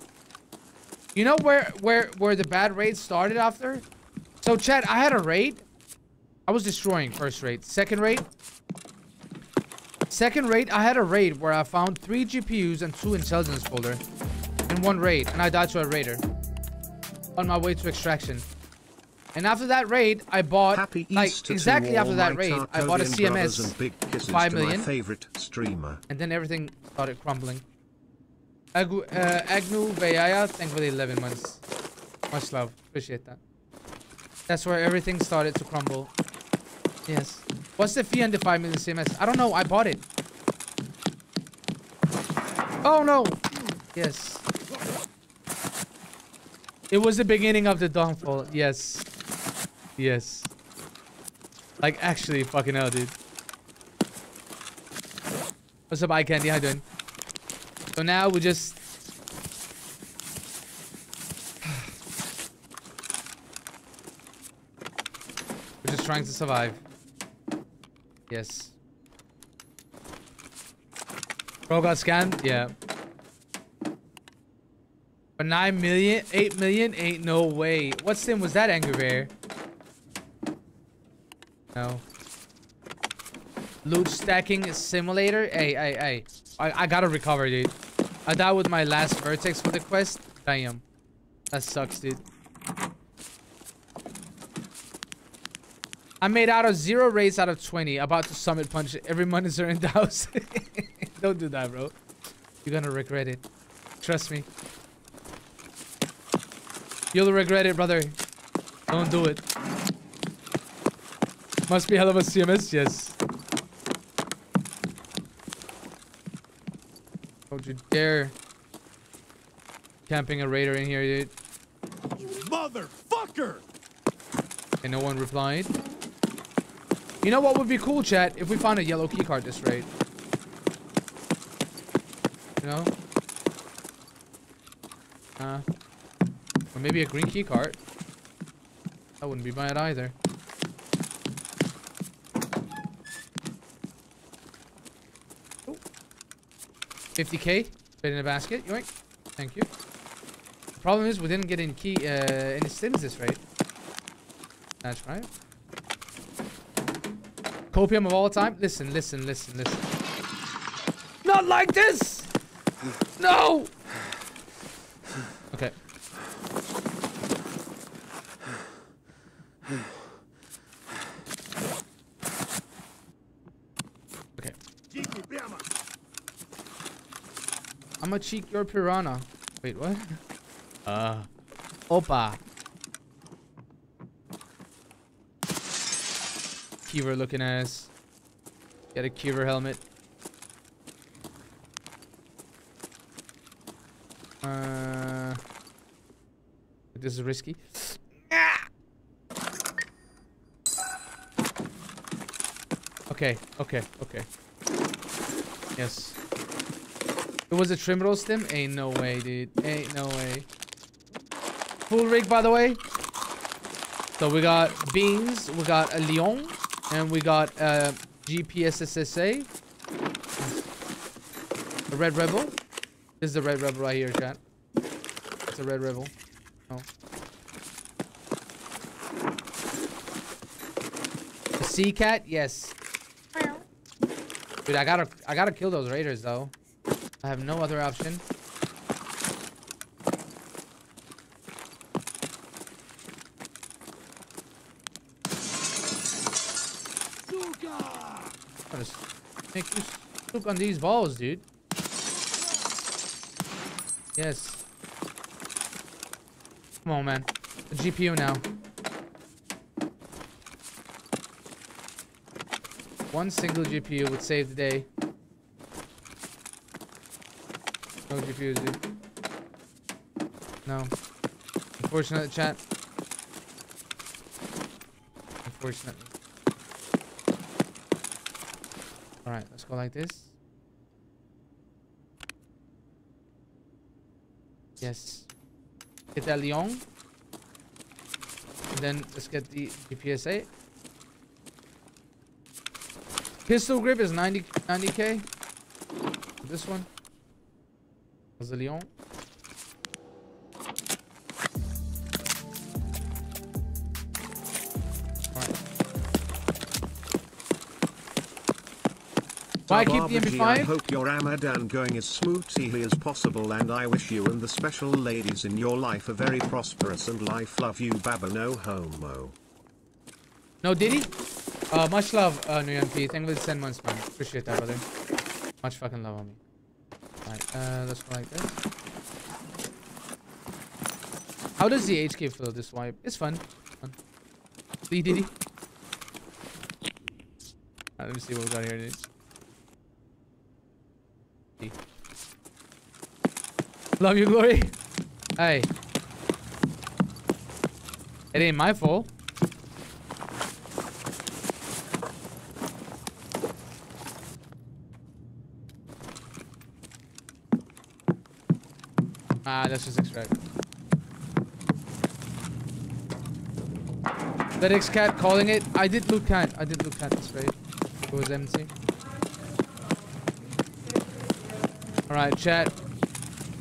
you know where where where the bad raid started after? So, chat. I had a raid. I was destroying first raid. Second raid. Second raid, I had a raid where I found three GPUs and two intelligence folder in one raid, and I died to a raider on my way to extraction. And after that raid, I bought Happy like Easter exactly after that raid, I bought a CMS, and big kisses five million. my favorite streamer. and then everything started crumbling. Agu uh, Agnu Vayaya, thank for the 11 months. Much love, appreciate that. That's where everything started to crumble. Yes. What's the fee on the 5 million CMS? I don't know. I bought it. Oh no. Yes. It was the beginning of the downfall. Yes. Yes. Like actually fucking hell, dude. What's up, eye candy? How you doing? So now we just... We're just trying to survive. Yes. Bro got scanned? Yeah. But 9 million? 8 million? Ain't no way. What sim was that, Angry Bear? No. Loot stacking simulator? Hey, hey, hey. I, I gotta recover, dude. I died with my last vertex for the quest. Damn. That sucks, dude. I made out of zero rates out of 20. About to summit punch every monitor in the house. Don't do that, bro. You're gonna regret it. Trust me. You'll regret it, brother. Don't do it. Must be hell of a CMS, yes. Don't you dare camping a raider in here, dude. Motherfucker! And no one replied. You know what would be cool, chat? If we found a yellow keycard this raid. You know? Uh, or maybe a green keycard. That wouldn't be bad either. 50k. Fit in a basket. Yoink. Thank you. The problem is we didn't get any key, uh, any stims this raid. That's right. Copium of all time? Listen, listen, listen, listen. Not like this! No! I'm a cheek your piranha. Wait, what? Uh. Opa. Kiver looking ass. Get a Kiver helmet. Uh, this is risky. Okay, okay, okay. Yes. It was a Trimadol stim? Ain't no way, dude. Ain't no way. Full rig, by the way. So we got beans, we got a Leon, and we got uh, a GPS SSA. A Red Rebel. This is the Red Rebel right here, chat. It's a Red Rebel. Oh. A Sea Cat? Yes. Dude, I gotta, I gotta kill those raiders though. I have no other option. Gonna make you look on these balls, dude. Yes. Come on, man. The GPU now. One single GPU would save the day. No GPUs, dude. No. Unfortunate, chat. Unfortunately. Alright, let's go like this. Yes. Get that Leon. And then let's get the GPSA. Pistol grip is 90 90k. This one. Was the Leon. Alright. Why keep the Tababaji, I MP5? hope your Ramadan going as smoothly as possible and I wish you and the special ladies in your life a very prosperous and life love you Baba no homo. No Diddy? Uh, much love, uh, New MP. Thank you for the 10 months, man. Appreciate that, brother. Much fucking love on me. Uh, let's go like this. How does the HK feel this wipe? It's fun. fun. Alright, let me see what we got here. Love you, Glory. Hey. It ain't my fault. Ah, let's just extract. Lytics cat calling it. I did loot cat. I did loot cat this raid. It was empty. Alright, chat.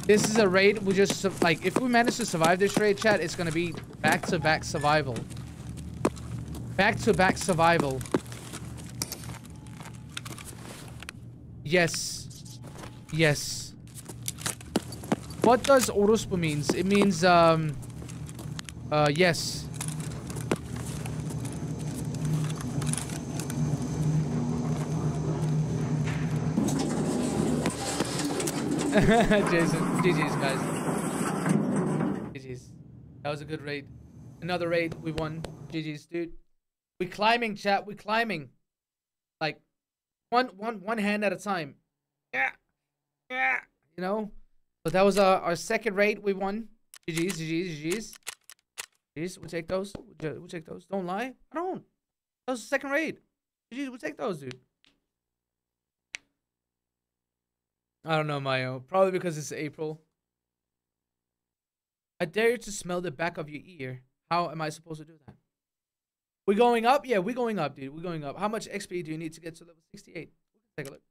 This is a raid. We just like if we manage to survive this raid, chat, it's gonna be back to back survival. Back to back survival. Yes. Yes. What does Orospu means? It means um uh yes. Jason, GG's guys. GG's. That was a good raid. Another raid. We won. GG's, dude. We climbing, chat. We climbing. Like one, one, one hand at a time. Yeah, yeah. You know. But that was uh, our second raid. We won. GG's, GG's, GG's. GG's. We'll take those. We'll take those. Don't lie. I don't. That was the second raid. GG's. We'll take those, dude. I don't know, Mayo. Probably because it's April. I dare you to smell the back of your ear. How am I supposed to do that? We going up? Yeah, we going up, dude. we going up. How much XP do you need to get to level 68? We can take a look.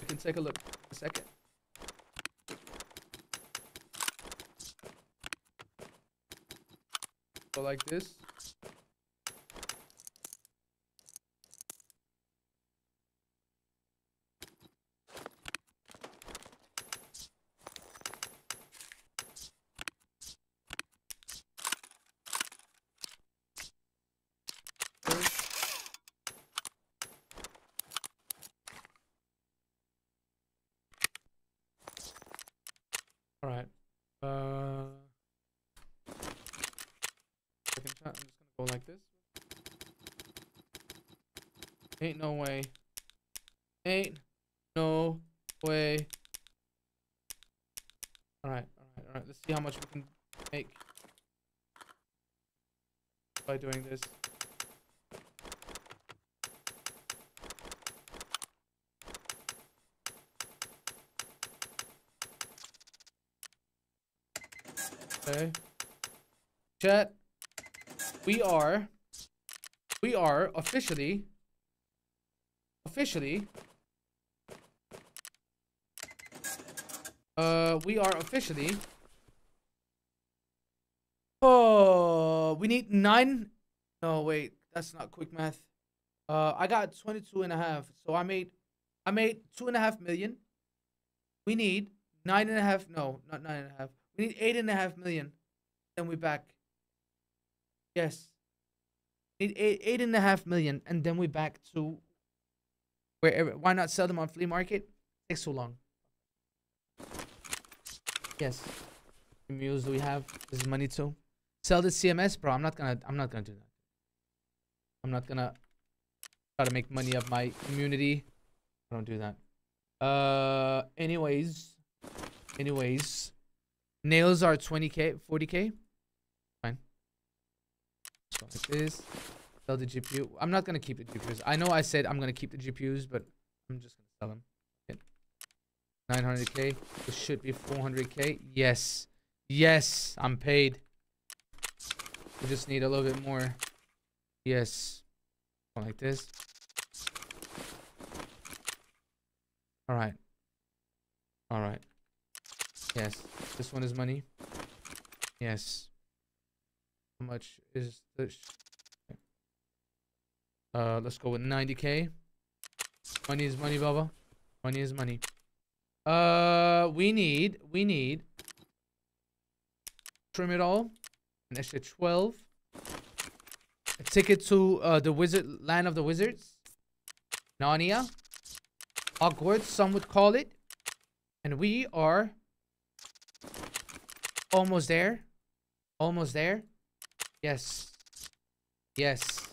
We can take a look. A second. Like this. All right. Uh, second shot. I'm just gonna go like this. Ain't no way. Ain't no way. All right, all right, all right. Let's see how much we can make by doing this. Okay. Chat. We are. We are officially. Officially. Uh, we are officially. Oh, we need nine. No, wait. That's not quick math. Uh, I got 22 and a half. So I made, I made two and a half million. We need nine and a half. No, not nine and a half. We need eight and a half million. Then we back. Yes. Need eight, eight and a half million, and then we back to wherever. Why not sell them on flea market? Takes so long. Yes. Mules do we have? This is money too. Sell the CMS, bro. I'm not gonna. I'm not gonna do that. I'm not gonna try to make money of my community. I don't do that. Uh. Anyways. Anyways. Nails are 20k, 40k. Like this. Sell the GPU. I'm not gonna keep the GPUs. I know I said I'm gonna keep the GPUs, but I'm just gonna sell them. 900k. This should be 400k. Yes. Yes. I'm paid. We just need a little bit more. Yes. Like this. Alright. Alright. Yes. This one is money. Yes. Much is this? Uh, let's go with 90k. Money is money, Baba. Money is money. Uh, we need, we need trim it all. And An extra 12. A ticket to uh, the wizard land of the wizards. Narnia. Hogwarts, some would call it. And we are almost there. Almost there. Yes. Yes.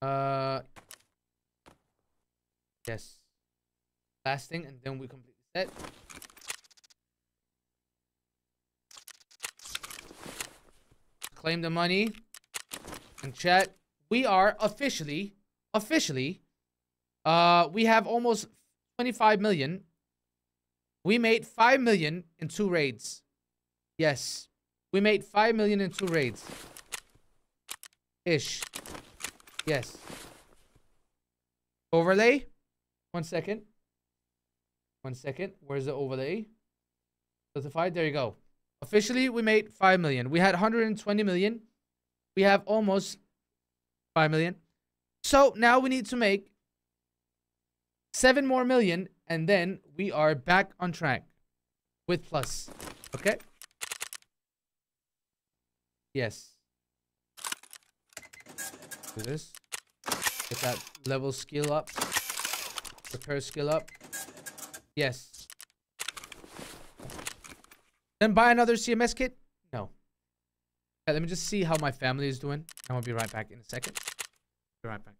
Uh. Yes. Last thing, and then we complete the set. Claim the money. And chat, we are officially, officially, uh, we have almost 25 million. We made 5 million in two raids. Yes. We made 5 million in two raids. Ish. Yes. Overlay. One second. One second. Where's the overlay? Certified. There you go. Officially, we made 5 million. We had 120 million. We have almost 5 million. So now we need to make 7 more million. And then we are back on track with plus. Okay? Yes. Do this. Get that level skill up. Repair skill up. Yes. Then buy another CMS kit? No. Okay, let me just see how my family is doing. And I'll be right back in a second. Be right back.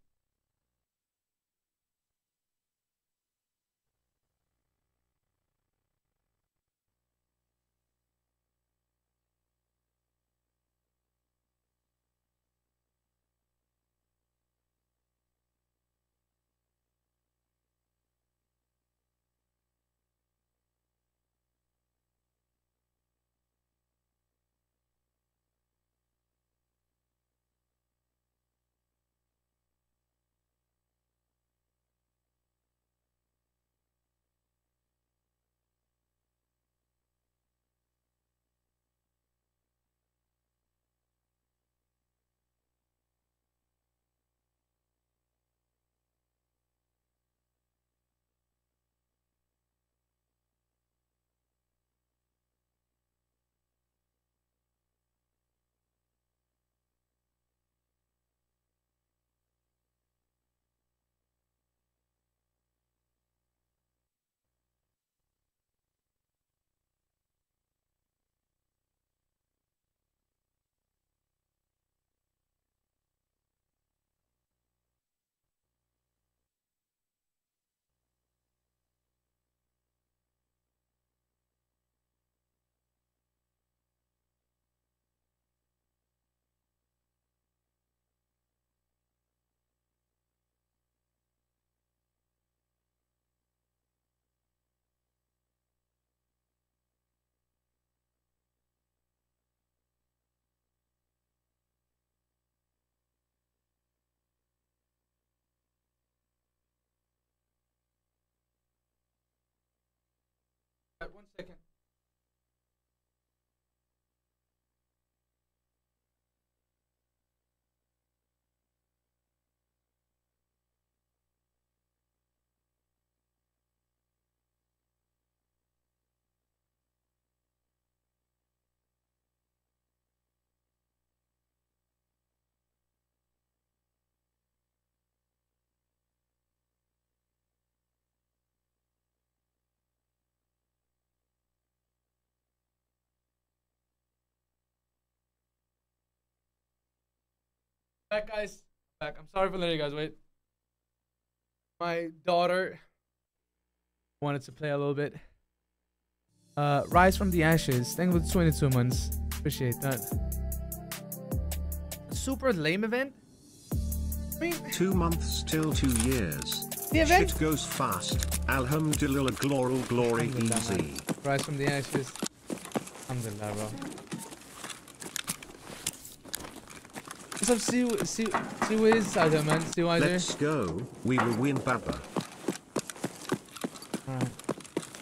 One second. Back, guys. Back. I'm sorry for letting you guys wait. My daughter wanted to play a little bit. Uh, Rise from the Ashes. Thank you for 22 months. Appreciate that. Super lame event. I mean, Two months till two years. the event. Shit goes fast. Alhamdulillah, glory, glory, Alhamdulillah, man. easy. Rise from the Ashes. Alhamdulillah, bro. What's up, see, see, see, Wiz out there, man. See, Wiser. Let's go. We will win, Baba. Alright.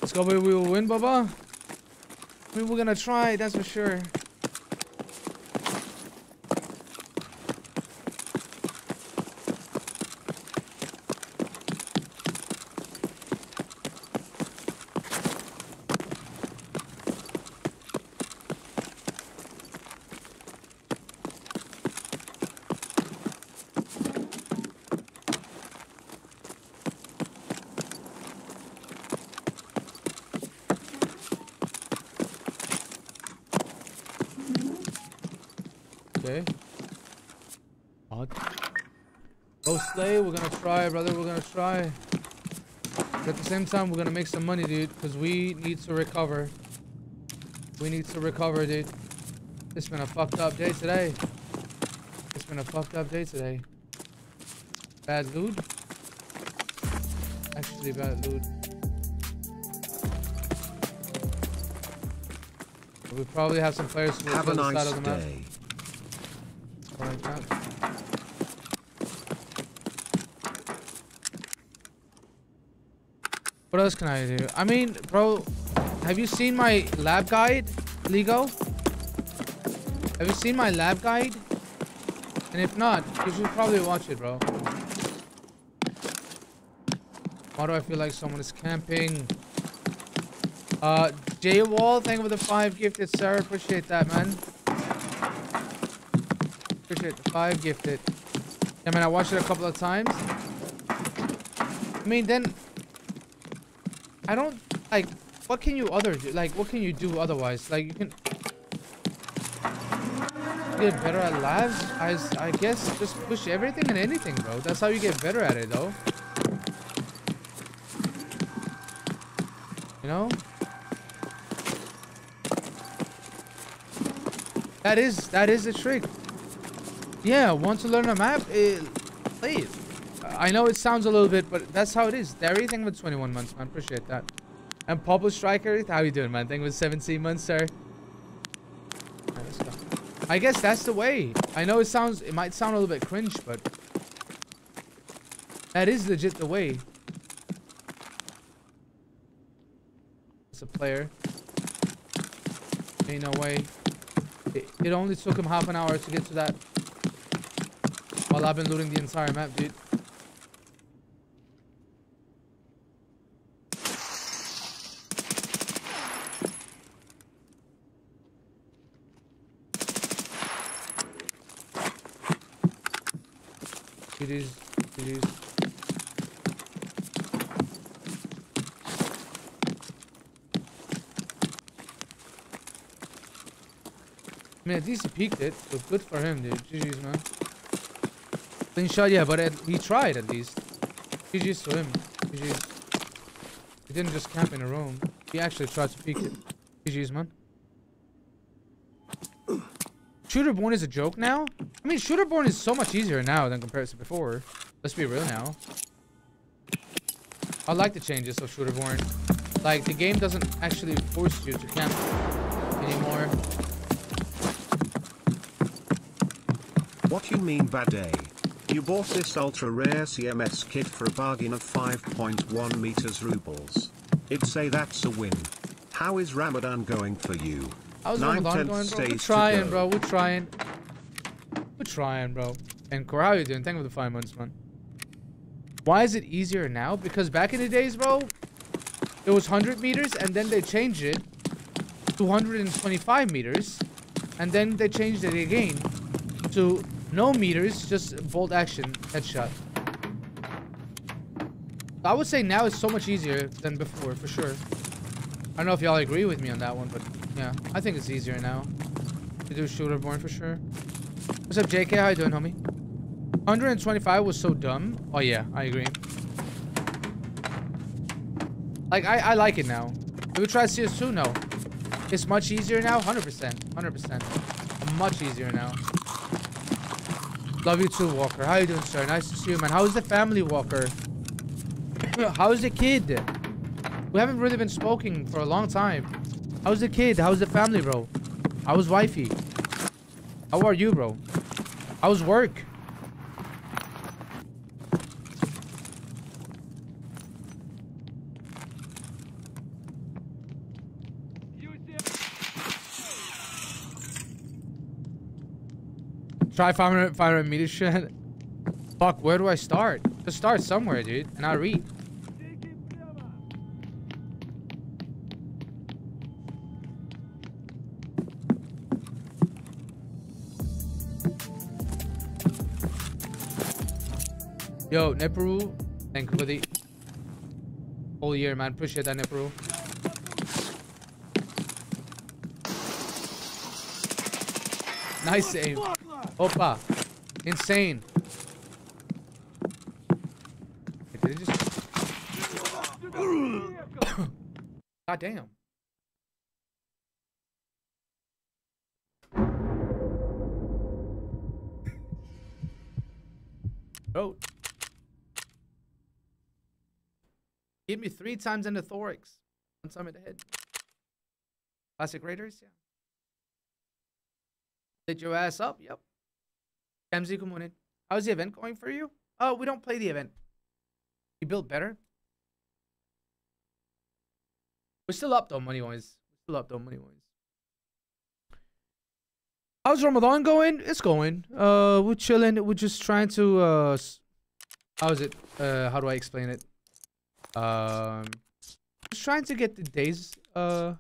Let's go. We will win, Baba. We're gonna try, that's for sure. Okay. Odd. Go slay, we're gonna try, brother. We're gonna try. But at the same time, we're gonna make some money, dude, because we need to recover. We need to recover, dude. It's been a fucked up day today. It's been a fucked up day today. Bad loot. Actually, bad loot. We probably have some players who Have a nice of the map. day. Something like that. What else can I do? I mean, bro, have you seen my lab guide, Lego? Have you seen my lab guide? And if not, you should probably watch it, bro. Why do I feel like someone is camping? Uh, J Wall, thank you for the five gifted, sir. Appreciate that, man. Appreciate the five gifted. I mean, I watched it a couple of times. I mean, then I don't like. What can you other do? Like, what can you do otherwise? Like, you can get better at labs. I guess just push everything and anything, bro. That's how you get better at it, though. You know? That is that is the trick. Yeah, want to learn a map? Eh, play it. I know it sounds a little bit, but that's how it is. Everything with 21 months, man. Appreciate that. And Pablo Striker, how you doing, man? Thing with 17 months, sir. Go. I guess that's the way. I know it sounds, it might sound a little bit cringe, but that is legit the way. It's a player. Ain't no way. It, it only took him half an hour to get to that. While I've been looting the entire map, dude. It is. It is. I mean, at least he peaked it, so good for him, dude. GG's, man. Clean shot, yeah, but at, he tried at least. GG's to him. GG's. He didn't just camp in a room. He actually tried to peek it. GG's, man. Shooterborn is a joke now? I mean, Shooterborn is so much easier now than compared to before. Let's be real now. I like the changes of Shooterborn. Like, the game doesn't actually force you to camp anymore. What do you mean bad day? You bought this ultra rare CMS kit for a bargain of 5.1 meters rubles. I'd say that's a win. How is Ramadan going for you? How's Ramadan going, bro? We're trying, bro. We're trying. Trying, bro. And Core, how you doing? Thank you for the five months, man. Why is it easier now? Because back in the days, bro, it was 100 meters, and then they changed it to 125 meters, and then they changed it again to no meters, just bolt action headshot. I would say now it's so much easier than before, for sure. I don't know if y'all agree with me on that one, but yeah, I think it's easier now to do Shooterborn for sure. What's up, JK? How you doing, homie? 125 was so dumb. Oh yeah, I agree. Like I, I like it now. Have we try CS2? No. It's much easier now. 100%. 100%. Much easier now. Love you too, Walker. How you doing, sir? Nice to see you, man. How's the family, Walker? How's the kid? We haven't really been speaking for a long time. How's the kid? How's the family, bro? How's wifey? How are you, bro? How's work? Try 500, 500 meter shit. Fuck, where do I start? Just start somewhere, dude, and I'll read. Yo, Neparu, thank you for the whole year, man. Appreciate that, Neparu. Nice save. Opa. Insane. Did it just... God damn. Oh. Hit me three times in the thorax. One time in the head. Classic Raiders, yeah. Lit your ass up. Yep. Come on in. How's the event going for you? Oh, we don't play the event. You built better. We're still up though, money wise. We're still up though, money wise. How's Ramadan going? It's going. Uh, we're chilling. We're just trying to. Uh, how is it? Uh, how do I explain it? Um, just trying to get the days uh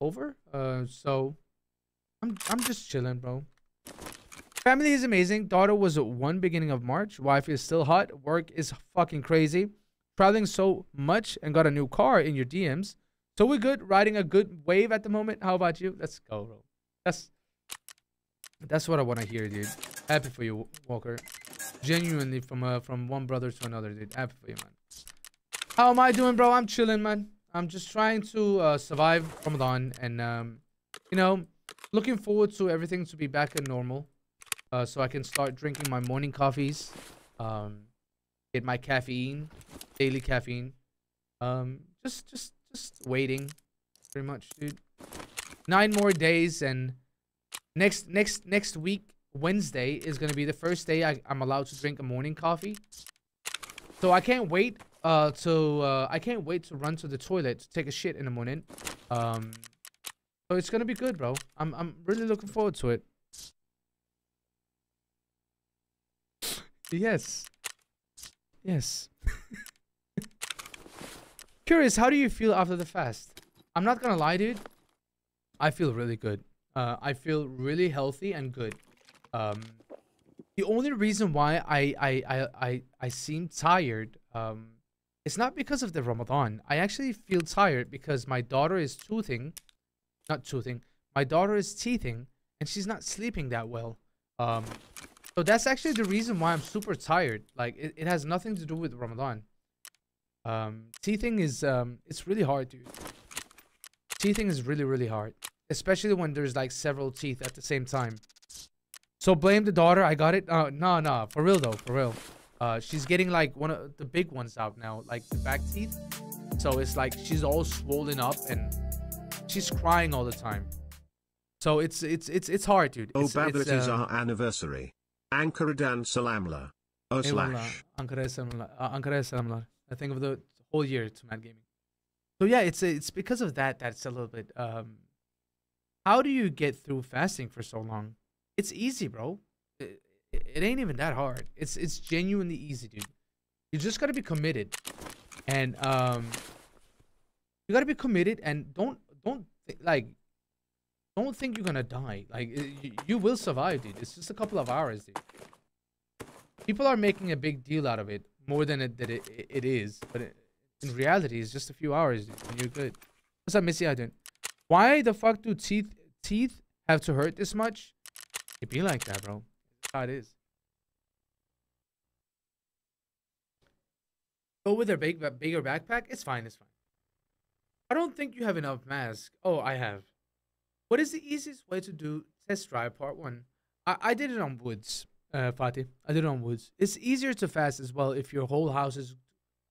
over. Uh, so I'm I'm just chilling, bro. Family is amazing. Daughter was at one beginning of March. Wife is still hot. Work is fucking crazy. Traveling so much and got a new car in your DMs. So we're good. Riding a good wave at the moment. How about you? Let's go, bro. That's that's what I want to hear, dude. Happy for you, Walker. Genuinely from uh, from one brother to another, dude. Happy for you, man. How am I doing, bro? I'm chilling, man. I'm just trying to uh, survive Ramadan and um, you know, looking forward to everything to be back in normal. Uh, so I can start drinking my morning coffees. Um, get my caffeine, daily caffeine. Um, just just just waiting, pretty much, dude. Nine more days and next next next week Wednesday is gonna be the first day I, I'm allowed to drink a morning coffee. So I can't wait uh to uh I can't wait to run to the toilet to take a shit in the morning. Um so it's gonna be good, bro. I'm I'm really looking forward to it. Yes. Yes. Curious, how do you feel after the fast? I'm not gonna lie, dude. I feel really good. Uh, I feel really healthy and good. Um, the only reason why I I I I, I seem tired, um, it's not because of the Ramadan. I actually feel tired because my daughter is toothing, not toothing. My daughter is teething, and she's not sleeping that well. Um, so that's actually the reason why I'm super tired. Like it, it has nothing to do with Ramadan. Um, teething is um, it's really hard, dude. Teething is really really hard, especially when there's like several teeth at the same time. So blame the daughter. I got it. Uh, no, no, for real though, for real. Uh, she's getting like one of the big ones out now, like the back teeth. So it's like she's all swollen up and she's crying all the time. So it's it's it's it's hard, dude. Oh, It's, Babbitt it's, is uh, our anniversary. Ankaradan Salamla. Oh slash. Ankara selamlar. Uh, Ankara. I think of the whole year to Mad Gaming. So yeah, it's it's because of that that's a little bit. Um, how do you get through fasting for so long? It's easy, bro. It, it, ain't even that hard. It's it's genuinely easy, dude. You just gotta be committed, and um, you gotta be committed, and don't don't like. Don't think you're gonna die. Like you, you will survive, dude. It's just a couple of hours, dude people are making a big deal out of it more than it that it, it, is but it, in reality it's just a few hours dude, and you're good what's up missy I doing why the fuck do teeth teeth have to hurt this much it be like that bro That's how it is go with a big bigger backpack it's fine it's fine i don't think you have enough mask oh i have what is the easiest way to do test drive part one i, I did it on woods uh, Fatih. I did it on woods. It's easier to fast as well if your whole house is.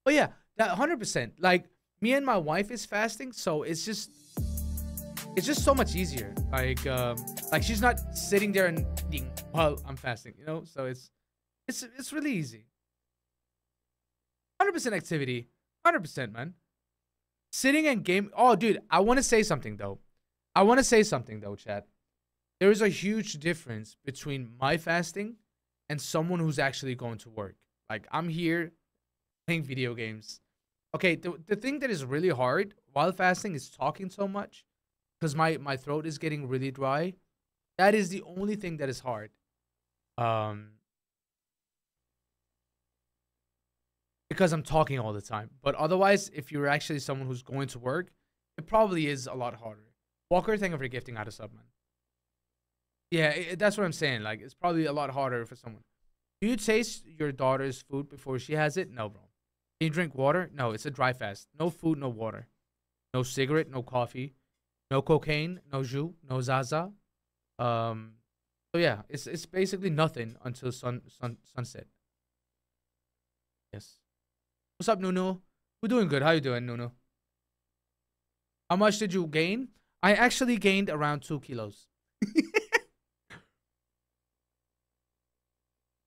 Oh yeah, that hundred percent. Like me and my wife is fasting, so it's just, it's just so much easier. Like, um, like she's not sitting there and eating while I'm fasting, you know. So it's, it's, it's really easy. Hundred percent activity, hundred percent, man. Sitting and game. Oh, dude, I want to say something though. I want to say something though, chat. There is a huge difference between my fasting and someone who's actually going to work. Like I'm here playing video games. Okay, the, the thing that is really hard while fasting is talking so much because my my throat is getting really dry. That is the only thing that is hard. Um because I'm talking all the time. But otherwise, if you're actually someone who's going to work, it probably is a lot harder. Walker, thank you for gifting out a sub, man. Yeah, i that's what I'm saying. Like, it's probably a lot harder for someone. Do you taste your daughter's food before she has it? No, bro. Can you drink water? No, it's a dry fast. No food, no water. No cigarette, no coffee. No cocaine, no jus, no zaza. Um, so yeah, it's it's basically nothing until sun sun sunset. Yes. What's up, Nuno? We're doing good. How you doing, Nuno? How much did you gain? I actually gained around two kilos.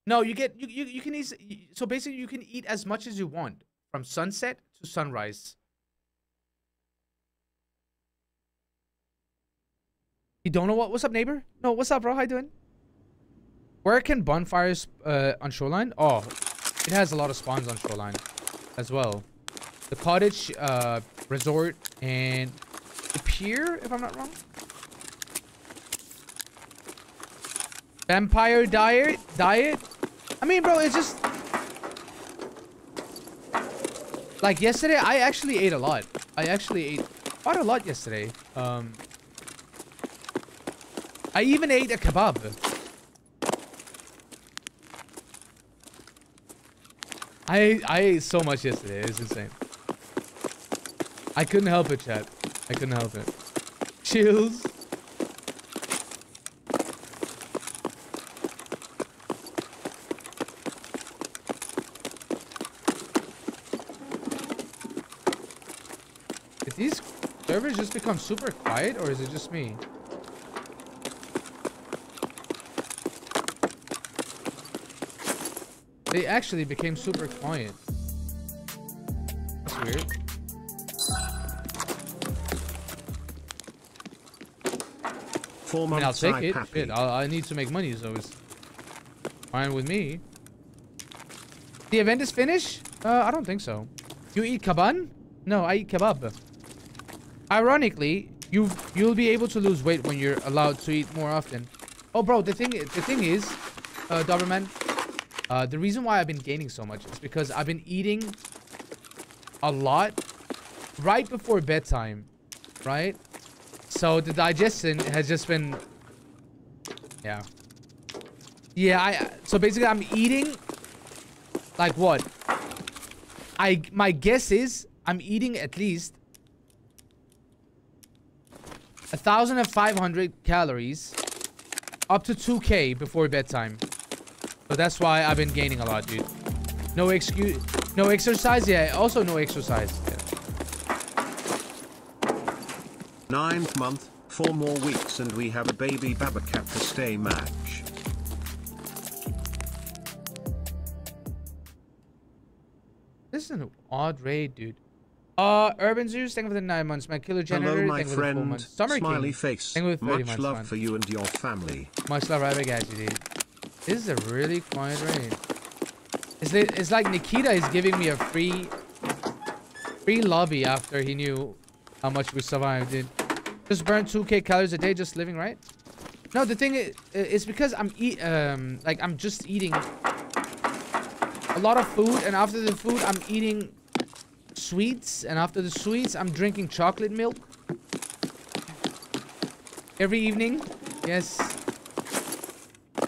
no, you get you you, you can eat. So basically, you can eat as much as you want from sunset to sunrise. You don't know what? What's up, neighbor? No, what's up, bro? How you doing? Where can bonfires uh, on shoreline? Oh, it has a lot of spawns on shoreline as well. The cottage, uh, resort, and the pier, if I'm not wrong. Vampire diet, diet. I mean, bro, it's just like yesterday. I actually ate a lot. I actually ate quite a lot yesterday. Um, I even ate a kebab. I I ate so much yesterday. It's insane. I couldn't help it, chat. I couldn't help it. Chills. Did these servers just become super quiet, or is it just me? They actually became super quiet. That's weird. Four I mean, I'll take it. Shit, I need to make money, so it's fine with me. The event is finished? Uh, I don't think so. You eat kaban? No, I eat kebab. Ironically, you you'll be able to lose weight when you're allowed to eat more often. Oh, bro, the thing the thing is, uh, Doberman, uh, the reason why I've been gaining so much is because I've been eating a lot right before bedtime, right? So the digestion has just been, yeah, yeah. I so basically I'm eating like what? I my guess is I'm eating at least a thousand and five hundred calories, up to two k before bedtime. So that's why I've been gaining a lot, dude. No excuse, no exercise. Yeah, also no exercise. Yeah. Ninth month, four more weeks and we have a baby Babacat to stay match. This is an odd raid, dude. Uh, Urban Zeus, thank you for the nine months. My killer janitor, Hello my thank you for the four months. Summer smiley King, face, thank you for 30 much months, love man. for you and your family. Much love right back at you, dude. This is a really quiet raid. It's, it's like Nikita is giving me a free free lobby after he knew how much we survived, dude. Just burn 2k calories a day just living, right? No, the thing is, it's because I'm eat um like I'm just eating a lot of food and after the food I'm eating sweets and after the sweets I'm drinking chocolate milk every evening. Yes.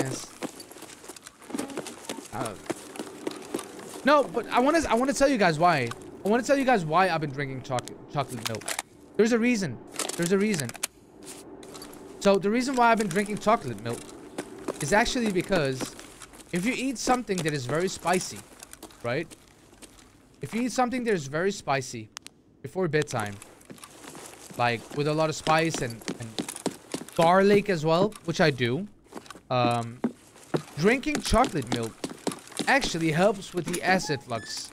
Yes. Uh, no, but I want to. I want to tell you guys why. I want to tell you guys why I've been drinking chocolate chocolate milk. There's a reason. There's a reason. So the reason why I've been drinking chocolate milk is actually because if you eat something that is very spicy, right? If you eat something that is very spicy before bedtime, like with a lot of spice and, and garlic as well, which I do, um, drinking chocolate milk actually helps with the acid flux.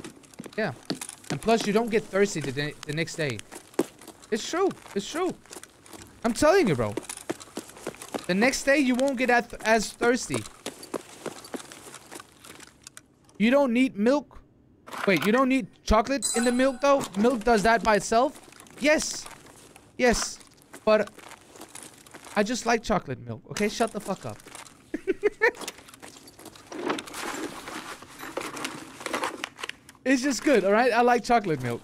Yeah. And plus, you don't get thirsty the, the next day. It's true. It's true. I'm telling you, bro. The next day, you won't get at as thirsty. You don't need milk. Wait, you don't need chocolate in the milk, though? Milk does that by itself? Yes. Yes. But I just like chocolate milk, okay? Shut the fuck up. it's just good, alright? I like chocolate milk.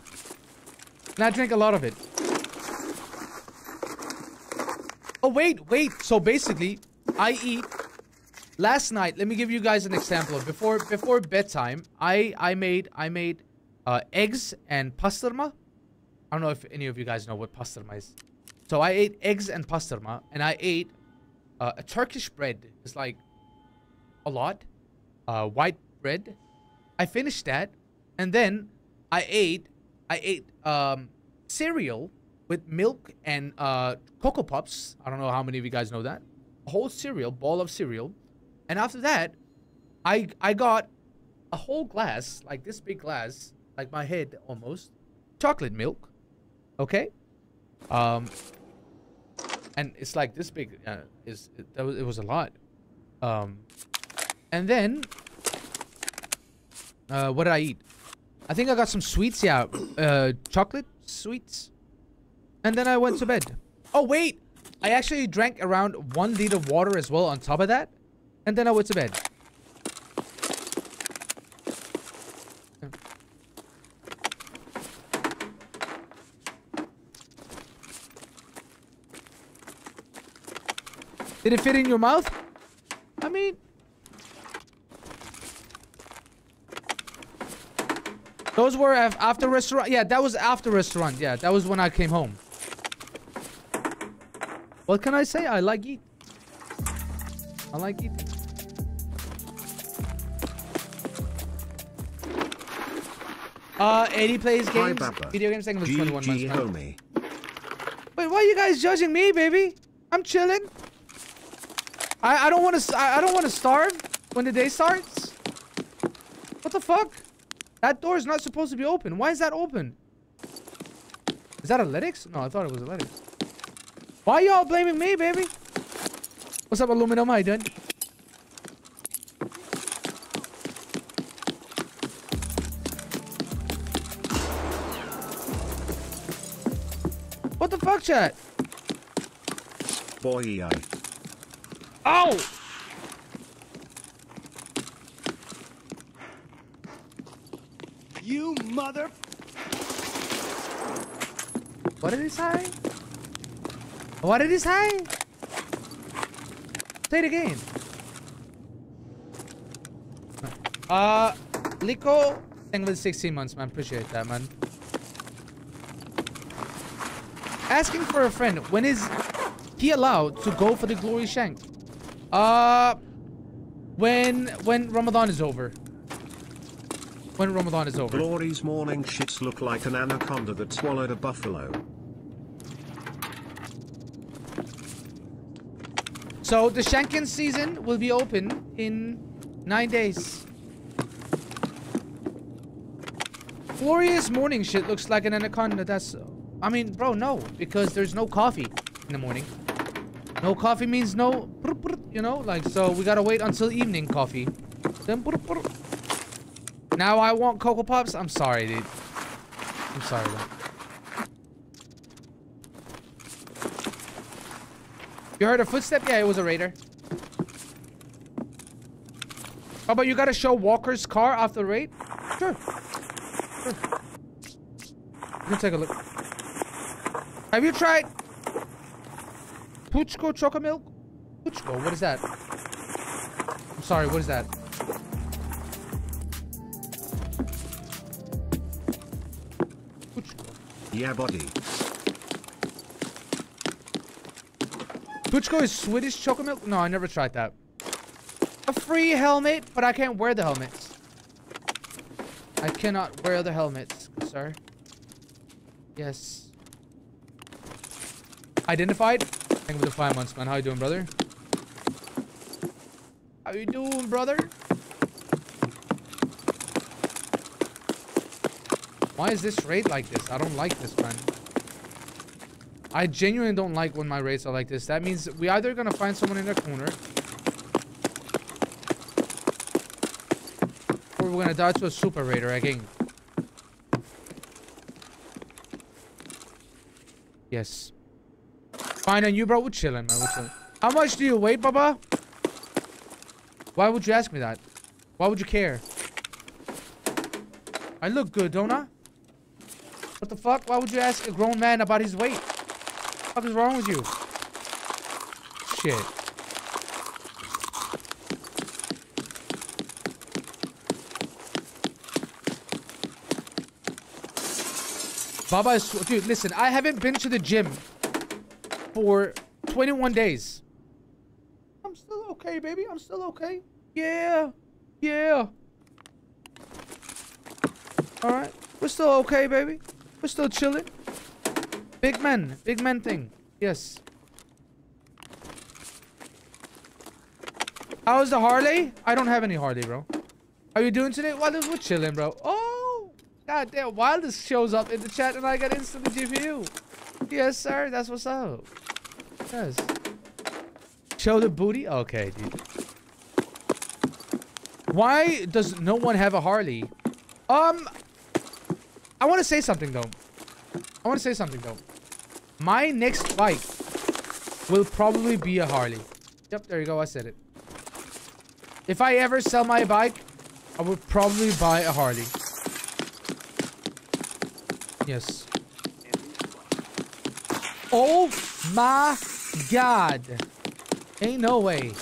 And I drink a lot of it. Oh, wait, wait. So basically, I eat... Last night, let me give you guys an example. Before before bedtime, I I made I made uh, eggs and pastorma. I don't know if any of you guys know what pastorma is. So I ate eggs and pastorma, and I ate uh, a Turkish bread. It's like a lot. Uh, white bread. I finished that, and then I ate I ate um, cereal with milk and uh, Cocoa pops. I don't know how many of you guys know that. A whole cereal, ball of cereal. And after that, I I got a whole glass, like this big glass, like my head almost, chocolate milk. Okay? Um, and it's like this big. Uh, is it, that was, it was a lot. Um, and then, uh, what did I eat? I think I got some sweets. Yeah, uh, chocolate sweets. And then I went to bed. Oh wait, I actually drank around one liter of water as well on top of that, and then I went to bed. Did it fit in your mouth? I mean... Those were after restaurant. Yeah, that was after restaurant. Yeah, that was when I came home. What can I say? I like eat. I like eat. Uh, 80 plays games. Video games. For 21 months, homie. Wait, why are you guys judging me, baby? I'm chilling. I I don't want to I, I don't want to starve when the day starts. What the fuck? That door is not supposed to be open. Why is that open? Is that Athletics? No, I thought it was Athletics. Why y'all blaming me, baby? What's up, Aluminum? How you doing? What the fuck, chat? Boy, I. Oh! You mother... What did he say? What did he say? Say it again. Uh, Lico, thank you for the 16 months, man. Appreciate that, man. Asking for a friend. When is he allowed to go for the glory shank? Uh, when when Ramadan is over. When Ramadan is over. Glory's morning shits look like an anaconda that swallowed a buffalo. So the Shankin season will be open in nine days. Glorious morning shit looks like an anaconda. That's, I mean, bro, no, because there's no coffee in the morning. No coffee means no, you know, like so we gotta wait until evening coffee. Then. Now I want cocoa pops. I'm sorry, dude. I'm sorry, man. You heard a footstep? Yeah, it was a raider. How about you gotta show Walker's car after the raid? Sure. Sure. Me take a look. Have you tried Pucko Choco Milk? Pucko, what is that? I'm sorry, what is that? Yeah, buddy. Pucko is Swedish choco milk? No, I never tried that. A free helmet, but I can't wear the helmets. I cannot wear the helmets, sir. Yes. Identified? Thank you for the five months, man. How you doing, brother? How you doing, brother? Why is this raid like this? I don't like this, man. I genuinely don't like when my raids are like this. That means we either gonna find someone in a corner, or we're gonna die to a super raider again. Yes. Fine, and you, bro, we're chilling, man. We're chilling. How much do you weigh, Baba? Why would you ask me that? Why would you care? I look good, don't I? What the fuck? Why would you ask a grown man about his weight? What is wrong with you? Shit. Baba is... Dude, listen. I haven't been to the gym for 21 days. I'm still okay, baby. I'm still okay. Yeah. Yeah. Alright. We're still okay, baby. We're still chilling. Big men. Big men thing. Yes. How's the Harley? I don't have any Harley, bro. How you doing today? Well, we're chilling, bro. Oh, god damn. Wildest shows up in the chat and I got instant GPU. Yes, sir. That's what's up. Yes. Show the booty? Okay, dude. Why does no one have a Harley? Um, I want to say something, though. I want to say something, though. My next bike will probably be a Harley. Yep, there you go. I said it. If I ever sell my bike, I would probably buy a Harley. Yes. Oh my god. Ain't no way.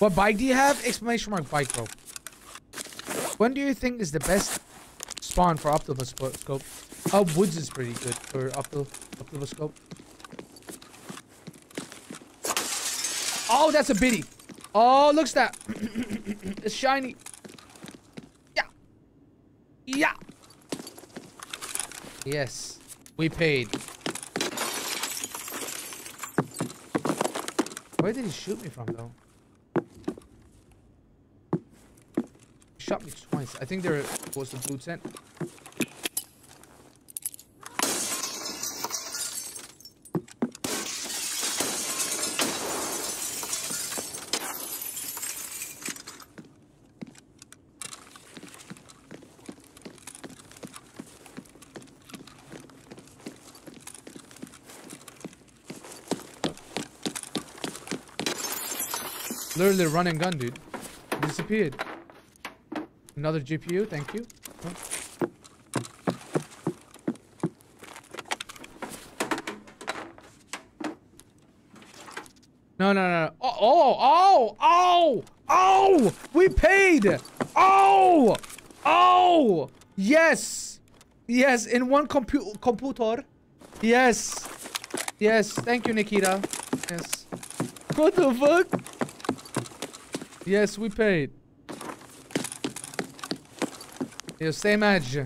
What bike do you have? Exclamation mark bike, bro. When do you think is the best spawn for Optimus scope? Uh, Woods is pretty good for Opti Optimus scope. Oh, that's a biddy. Oh, looks that. it's shiny. Yeah. Yeah. Yes. We paid. Where did he shoot me from, though? Shot me twice. I think there was a blue tent. Literally run and gun, dude. Disappeared. Another GPU, thank you. No, no, no. Oh, oh, oh, oh, oh! We paid! Oh! Oh! Yes! Yes, in one compu computer. Yes. Yes, thank you, Nikita. Yes. What the fuck? Yes, we paid. Yo, same edge.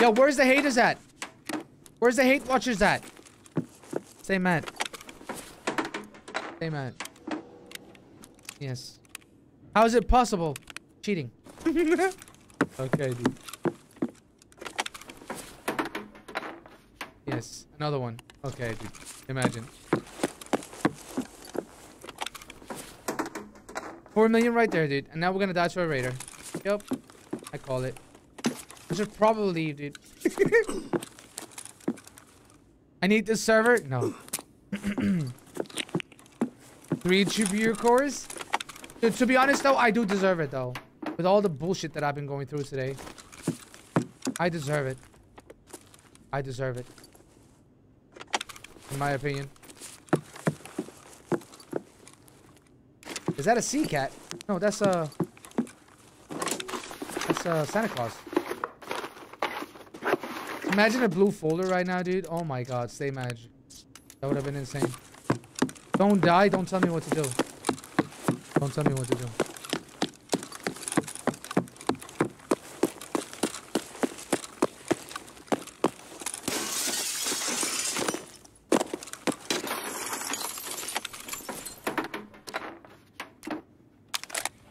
Yo, where's the haters at? Where's the hate watchers at? Same man. Same man. Yes. How is it possible? Cheating. okay, dude. Yes, another one. Okay, dude. Imagine. Four million right there, dude. And now we're gonna die to a raider. Yep. I call it. I should probably leave, dude. I need this server? No. Three GPU cores? Dude, to be honest though, I do deserve it though. With all the bullshit that I've been going through today. I deserve it. I deserve it. In my opinion. Is that a sea cat? No, that's a... A uh, Santa Claus. Imagine a blue folder right now, dude. Oh my god, stay magic. That would have been insane. Don't die, don't tell me what to do. Don't tell me what to do.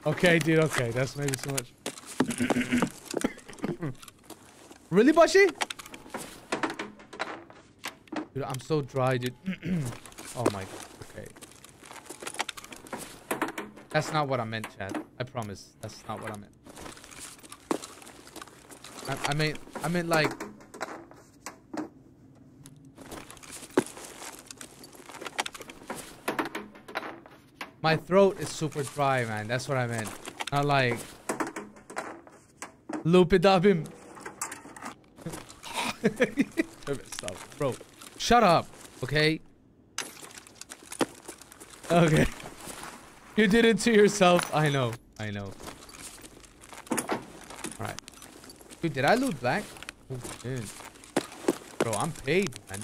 Okay, dude, okay. That's maybe too much. Really, Bushy? Dude, I'm so dry, dude. oh my god. Okay. That's not what I meant, Chad. I promise. That's not what I meant. I, I mean, I meant like... My throat is super dry, man. That's what I meant. Not like... Loop it up him. Stop, bro. Shut up, okay? Okay. You did it to yourself. I know. I know. Alright. Dude, did I loot black? Oh, dude. Bro, I'm paid, man.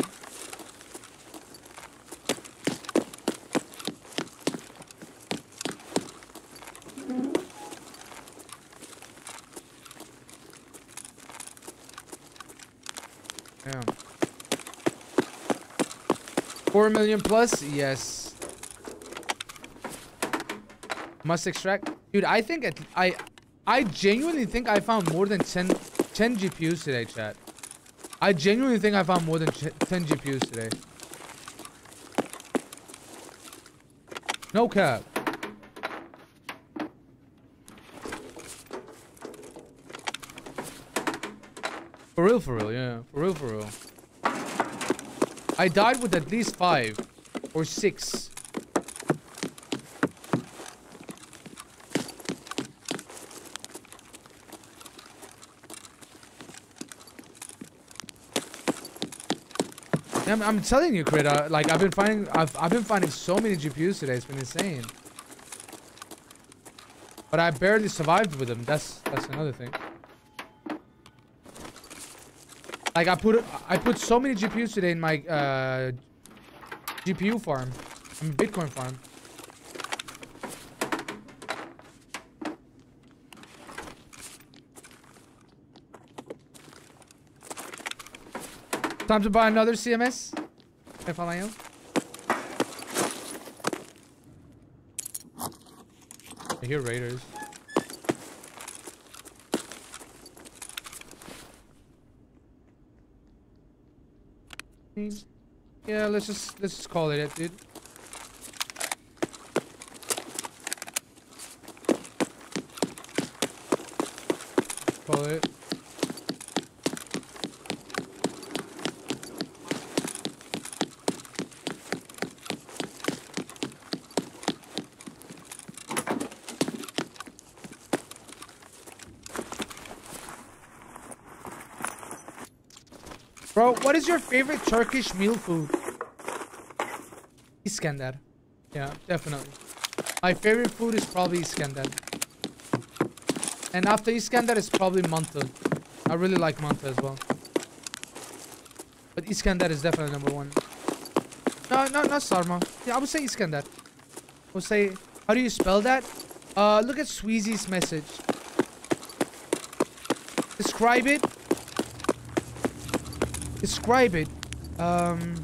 Million plus? Yes. Must extract. Dude, I think I I genuinely think I found more than 10, 10 GPUs today, chat. I genuinely think I found more than 10 GPUs today. No cap. For real, for real, yeah. For real, for real. I died with at least five or six. I'm, I'm telling you, Krita, like I've been finding, I've, I've been finding so many GPUs today. It's been insane. But I barely survived with them. That's that's another thing. Like I put I put so many GPUs today in my uh, GPU farm, I Bitcoin farm. Time to buy another CMS. If I am. I hear raiders. Yeah, let's just let's just call it it, dude. Call it. Bro, what is your favorite Turkish meal food? Iskender. Yeah, definitely. My favorite food is probably Iskender. And after Iskender, it's probably mantı. I really like mantı as well. But Iskender is definitely number one. No, no, not sarma. Yeah, I would say Iskender. I would say, how do you spell that? Uh, look at Sweezy's message. Describe it describe it. Um,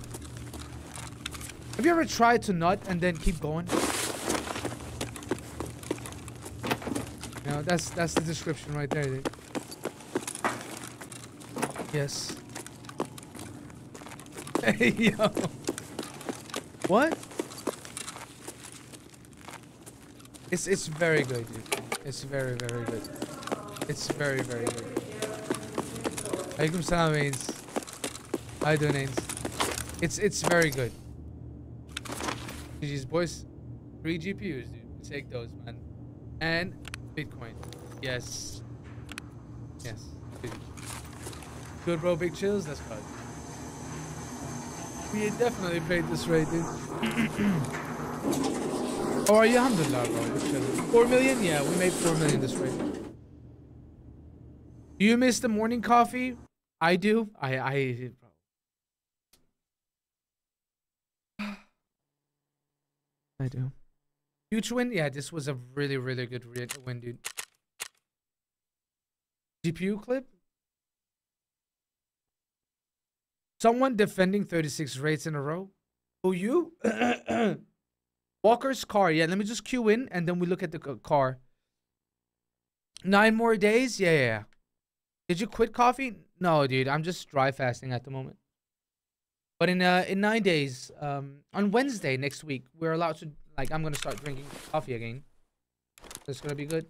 have you ever tried to nut and then keep going? Know, that's that's the description right there. Dude. Yes. Hey yo. What? It's it's very good, dude. It's very very good. It's very very good. Alaikum salam means I do names. It's it's very good. GG's boys. Three GPUs, dude. Take those, man. And Bitcoin. Yes. Yes. Good, bro, big chills. That's good. We definitely paid this rate, dude. oh, are you? Alhamdulillah, bro. Four million? Yeah, we made four million this rate. Do you miss the morning coffee? I do. I I I do. Huge win? Yeah, this was a really, really good win, dude. GPU clip? Someone defending 36 rates in a row? Who, you? Walker's car. Yeah, let me just queue in and then we look at the car. Nine more days? Yeah, yeah, yeah. Did you quit coffee? No, dude. I'm just dry fasting at the moment. But in uh in nine days, um, on Wednesday next week, we're allowed to like I'm gonna start drinking coffee again. That's gonna be good.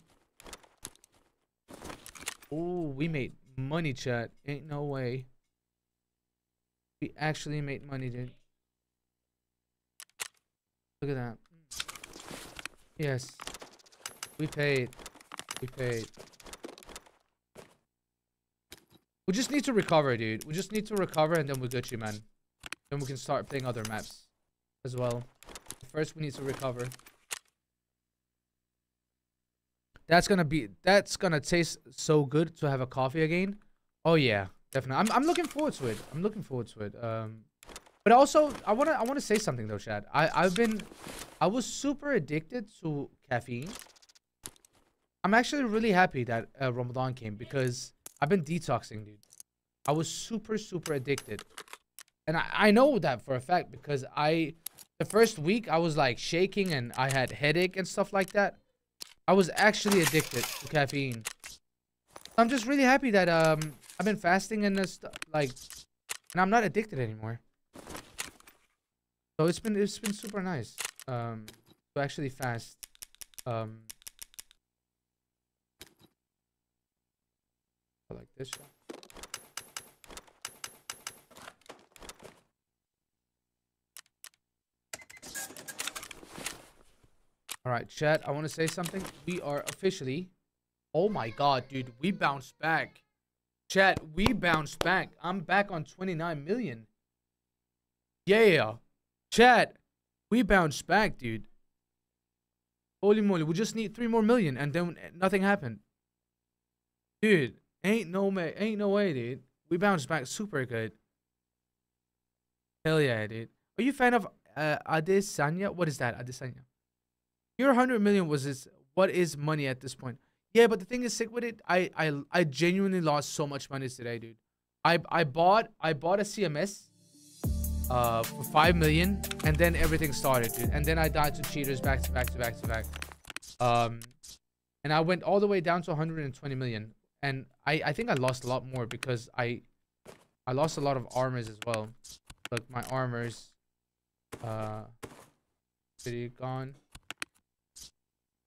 Oh, we made money, chat. Ain't no way. We actually made money, dude. Look at that. Yes. We paid. We paid. We just need to recover, dude. We just need to recover and then get you, man. Then we can start playing other maps as well. First, we need to recover. That's gonna be. That's gonna taste so good to have a coffee again. Oh yeah, definitely. I'm. I'm looking forward to it. I'm looking forward to it. Um, but also, I wanna. I wanna say something though, Chad. I. I've been. I was super addicted to caffeine. I'm actually really happy that uh, Ramadan came because I've been detoxing, dude. I was super, super addicted. And I, I know that for a fact because I, the first week, I was like shaking and I had headache and stuff like that. I was actually addicted to caffeine. I'm just really happy that um I've been fasting and this like, and I'm not addicted anymore. So it's been it's been super nice um to actually fast. Um, like this. All right, chat. I want to say something. We are officially. Oh my god, dude, we bounced back. Chat, we bounced back. I'm back on 29 million. Yeah. Chat, we bounced back, dude. Holy moly, we just need three more million and then nothing happened. Dude, ain't no ain't no way, dude. We bounced back super good. Hell yeah, dude. Are you a fan of uh, Adesanya? What is that, Adesanya? Your 100 million was this. What is money at this point? Yeah, but the thing is, sick with it. I I I genuinely lost so much money today, dude. I I bought I bought a CMS uh, for 5 million, and then everything started, dude. And then I died to cheaters back to back to back to back. Um, and I went all the way down to 120 million. And I, I think I lost a lot more because I I lost a lot of armors as well. Look, my armors, uh, pretty gone.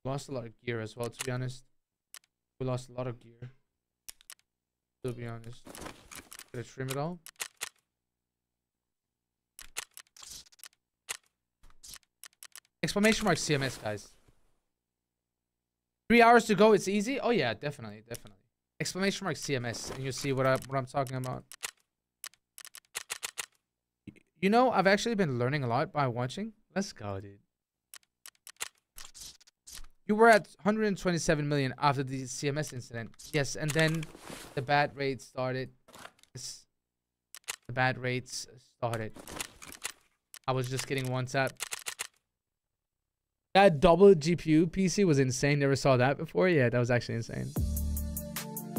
Lost a lot of gear as well, to be honest. We lost a lot of gear. To be honest. Gonna trim it all. Exclamation mark CMS, guys. Three hours to go. It's easy. Oh yeah, definitely, definitely. Exclamation mark CMS, and you'll see what I what I'm talking about. You know, I've actually been learning a lot by watching. Let's go, dude. You were at 127 million after the CMS incident. Yes, and then the bad rates started. The bad rates started. I was just getting one tap. That double GPU PC was insane. Never saw that before. Yeah, that was actually insane.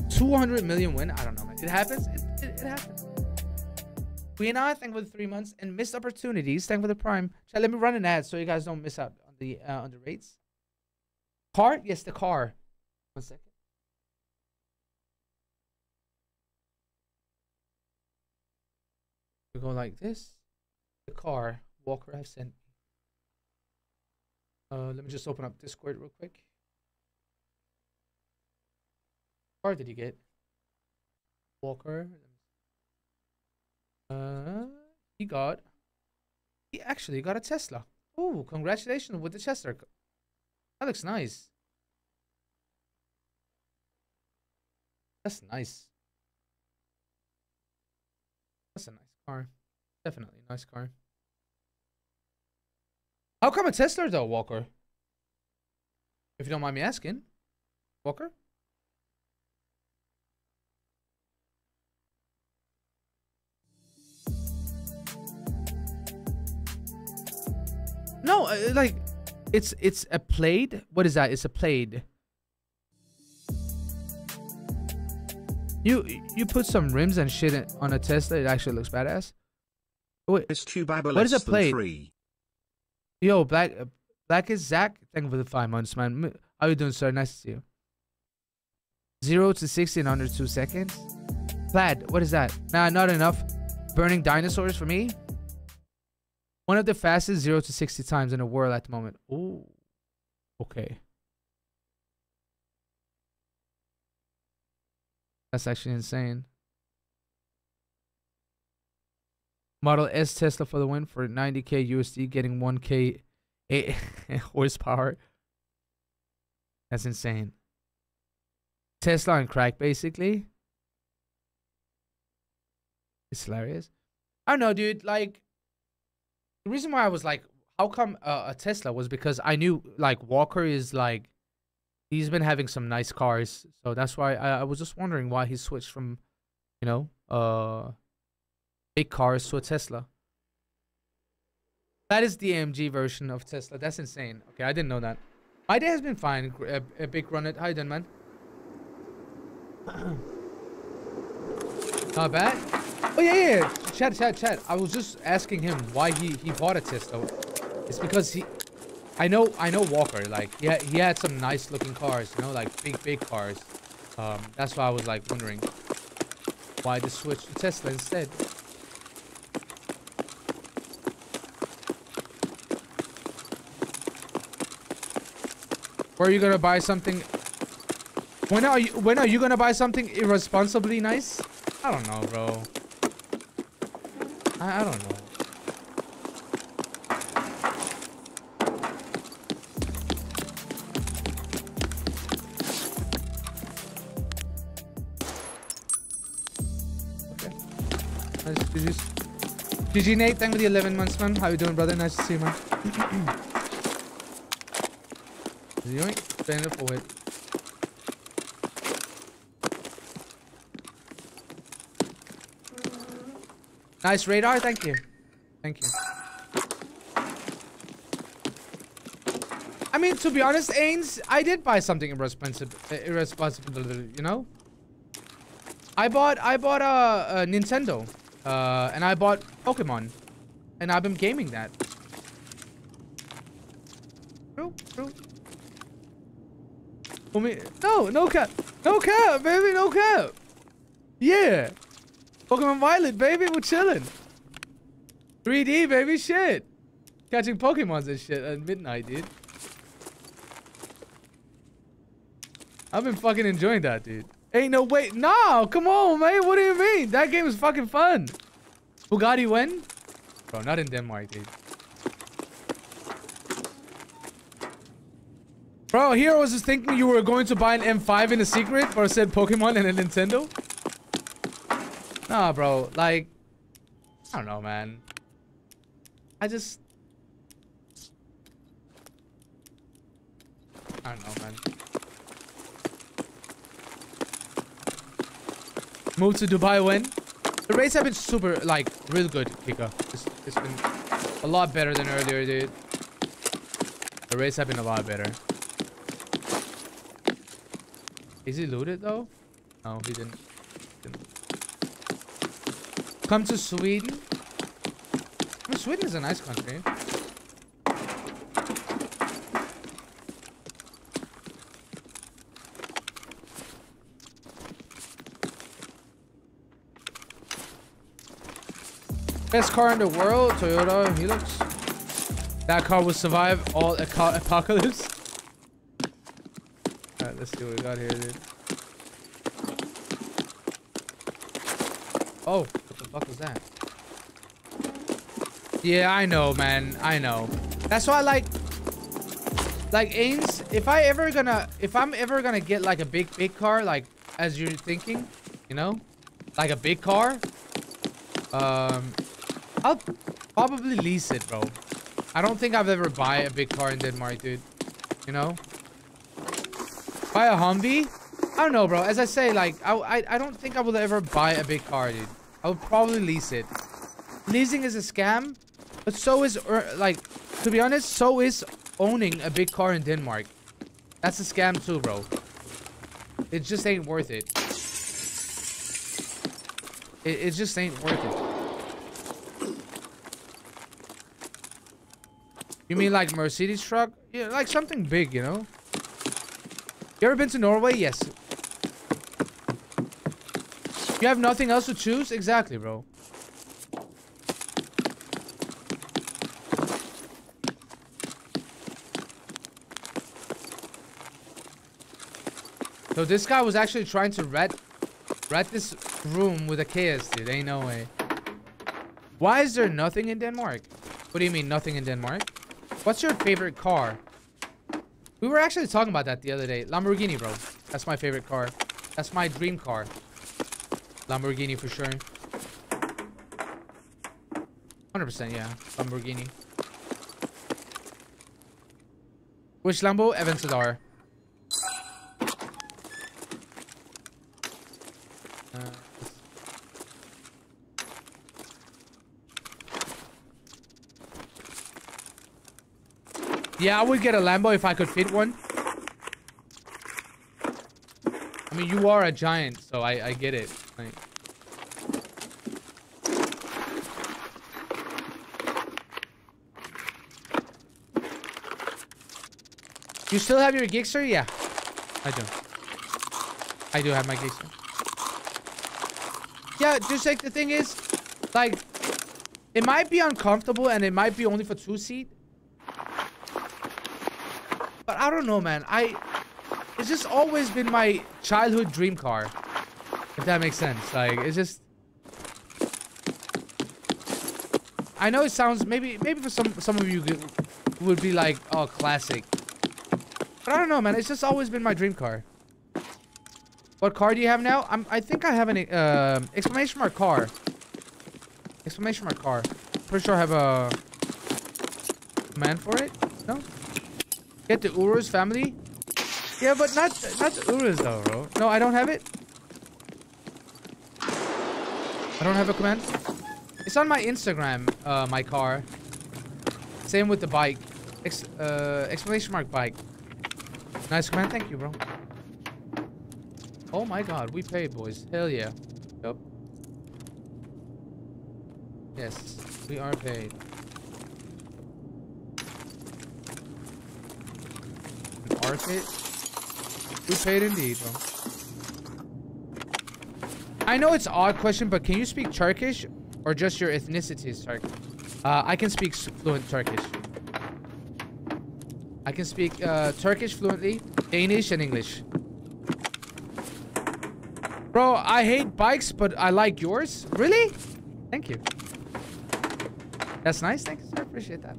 200 million win. I don't know, man. It happens. It, it, it happens. We and I thank for the three months and missed opportunities. Thank for the prime. Chat, let me run an ad so you guys don't miss out on the uh, on the rates. Car? Yes, the car. One second. We go like this. The car. Walker have sent uh, let me just open up Discord real quick. Car did he get? Walker. Uh, he got. He actually got a Tesla. Oh, congratulations with the Chester. That looks nice. That's nice. That's a nice car. Definitely a nice car. How come a Tesla though, Walker? If you don't mind me asking. Walker? No, uh, like it's it's a Plaid. What is that? It's a Plaid. You you put some rims and shit on a Tesla. It actually looks badass. Wait, what is a Plaid? Yo, Black Black is Zach. Thank you for the five months, man. How you doing, sir? Nice to see you. Zero to sixty in under two seconds. Plaid, what is that? Nah, not enough. Burning dinosaurs for me. One of the fastest zero to sixty times in the world at the moment. Oh, Okay. That's actually insane. Model S Tesla for the win for 90k USD, getting 1k horsepower. That's insane. Tesla and crack, basically. It's hilarious. I don't know, dude. Like, the reason why I was like, how come uh, a Tesla was because I knew, like, Walker is like, he's been having some nice cars. So that's why I, I was just wondering why he switched from, you know, uh, big cars to a Tesla. That is the AMG version of Tesla. That's insane. Okay, I didn't know that. My day has been fine. A, a big run. How you doing, man? Not bad. Oh yeah, yeah, yeah. Chat, chat, chat. I was just asking him why he he bought a Tesla. It's because he, I know, I know Walker. Like he he had some nice looking cars, you know, like big big cars. Um, that's why I was like wondering why just switch to Tesla instead. Where are you gonna buy something? When are you when are you gonna buy something irresponsibly nice? I don't know, bro. I, I don't know. Okay. Nice, GG's. GG Nate, thank you for the 11 months, man. How you doing, brother? Nice to see you, man. Yoink, spin it Nice radar, thank you. Thank you. I mean, to be honest, Ains, I did buy something irresponsible, irresponsible, you know? I bought, I bought a, a Nintendo, uh, and I bought Pokemon, and I've been gaming that. True, true. No, no cap, no cap, baby, no cap. Yeah. Pokemon Violet, baby, we're chilling. 3D, baby, shit. Catching Pokemons and shit at midnight, dude. I've been fucking enjoying that, dude. Ain't no way. No, come on, man. What do you mean? That game is fucking fun. Bugatti when? Bro, not in Denmark, dude. Bro, here I was just thinking you were going to buy an M5 in a secret, I said Pokemon and a Nintendo. Nah, bro. Like, I don't know, man. I just... I don't know, man. Moved to Dubai when? The rates have been super, like, real good, Kika. It's, it's been a lot better than earlier, dude. The rates have been a lot better. Is he looted, though? No, he didn't. Come to Sweden? Oh, Sweden is a nice country. Best car in the world, Toyota Hilux. That car will survive all apocalypse. Alright, let's see what we got here, dude. Oh, what the fuck was that? Yeah, I know, man. I know. That's why, like, like Ains, if I ever gonna, if I'm ever gonna get like a big, big car, like as you're thinking, you know, like a big car, um, I'll probably lease it, bro. I don't think I've ever buy a big car in Denmark, dude. You know, buy a Humvee. I don't know, bro. As I say, like, I, I, I don't think I will ever buy a big car, dude. I would probably lease it. Leasing is a scam, but so is, er, like, to be honest, so is owning a big car in Denmark. That's a scam too, bro. It just ain't worth it. It, it just ain't worth it. You mean like Mercedes truck? Yeah, like something big, you know? You ever been to Norway? Yes. You have nothing else to choose? Exactly, bro. So this guy was actually trying to rat rat this room with a KS, dude. Ain't no way. Why is there nothing in Denmark? What do you mean nothing in Denmark? What's your favorite car? We were actually talking about that the other day. Lamborghini, bro. That's my favorite car. That's my dream car. Lamborghini for sure. 100% yeah. Lamborghini. Which Lambo? Aventador. Uh, yeah, I would get a Lambo if I could fit one. I mean, you are a giant, so I, I get it. You still have your Gigster? Yeah. I do. I do have my Gigster. Yeah, just like the thing is, like, it might be uncomfortable and it might be only for two seat. But I don't know, man. I, it's just always been my childhood dream car. If that makes sense. Like, it's just, I know it sounds maybe maybe for some some of you would be like oh classic, but I don't know man. It's just always been my dream car. What car do you have now? I'm I think I have an um exclamation mark car. Exclamation mark car. Pretty sure I have a command for it. No. Get the Urus family. Yeah, but not not the Urus though, bro. No, I don't have it. I don't have a command. It's on my Instagram, uh, my car. Same with the bike. Ex uh, exclamation mark bike. Nice command, thank you, bro. Oh my god, we paid, boys. Hell yeah. Yep. Yes, we are paid. An Arcade? We paid indeed, bro. I know it's odd question, but can you speak Turkish or just your ethnicity is Turkish? Uh, I can speak fluent Turkish. I can speak uh, Turkish fluently, Danish, and English. Bro, I hate bikes, but I like yours. Really? Thank you. That's nice. Thanks, sir. Appreciate that.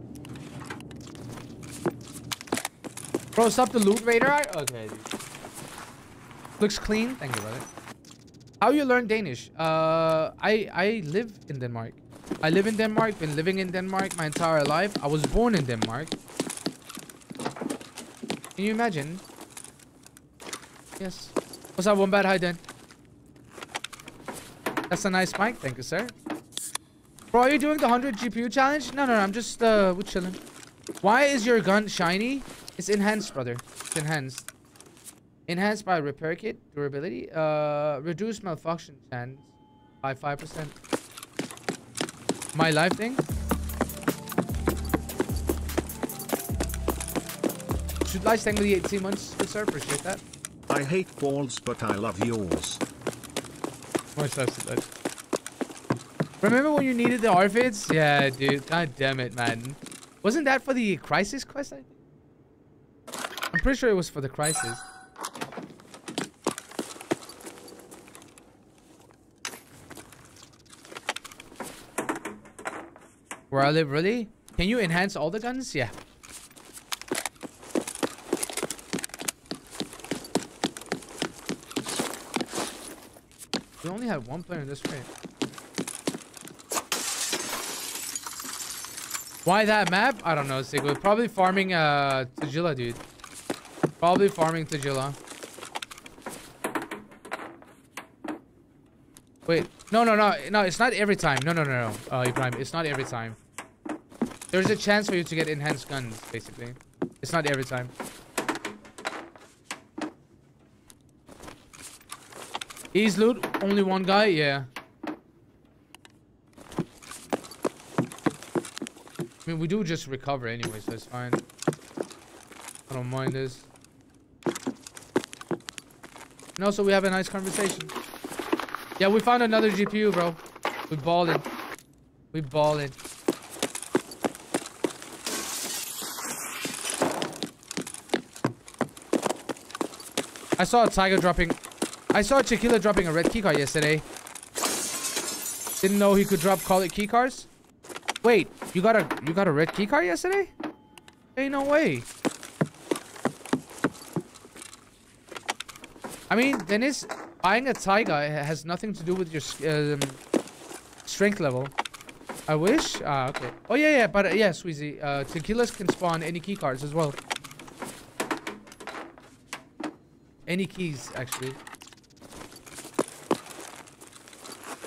Bro, stop the loot raider. I okay. Looks clean. Thank you, brother. How you learn Danish? Uh, I I live in Denmark. I live in Denmark. Been living in Denmark my entire life. I was born in Denmark. Can you imagine? Yes. What's up, Wombat? Hi, Dan. That's a nice mic. Thank you, sir. Bro, are you doing the 100 GPU challenge? No, no, no. I'm just, uh, we're chilling. Why is your gun shiny? It's enhanced, brother. It's enhanced. Enhanced by repair kit, durability, uh, reduce malfunction chance by 5%. My life thing? Should I thank the 18 months, good sir? Appreciate that. I hate balls but I love yours. Much less than that. Remember when you needed the Arvids? Yeah, dude. God damn it, man. Wasn't that for the Crisis quest? I think? I'm pretty sure it was for the Crisis. Where I live, really? Can you enhance all the guns? Yeah. We only had one player in this raid. Why that map? I don't know, Sigwood. Probably farming uh Tagilla, dude. Probably farming Tagilla. Wait, no, no, no, no. It's not every time. No, no, no, no. Uh, Ibrahim, it's not every time. There's a chance for you to get enhanced guns, basically. It's not every time. Ease loot, only one guy, yeah. I mean, we do just recover anyway, so it's fine. I don't mind this. And also, we have a nice conversation. Yeah, we found another GPU, bro. We balling. We balling. I saw a tiger dropping. I saw Tagilla dropping a red keycard yesterday. Didn't know he could drop call it keycards. Wait, you got a you got a red keycard yesterday? Ain't no way. I mean, Dennis, buying a tiger has nothing to do with your um, strength level. I wish. Ah, okay. Oh yeah, yeah, but uh, yeah, Sweezy. Uh, Tagillas can spawn any key cards as well. Any keys, actually.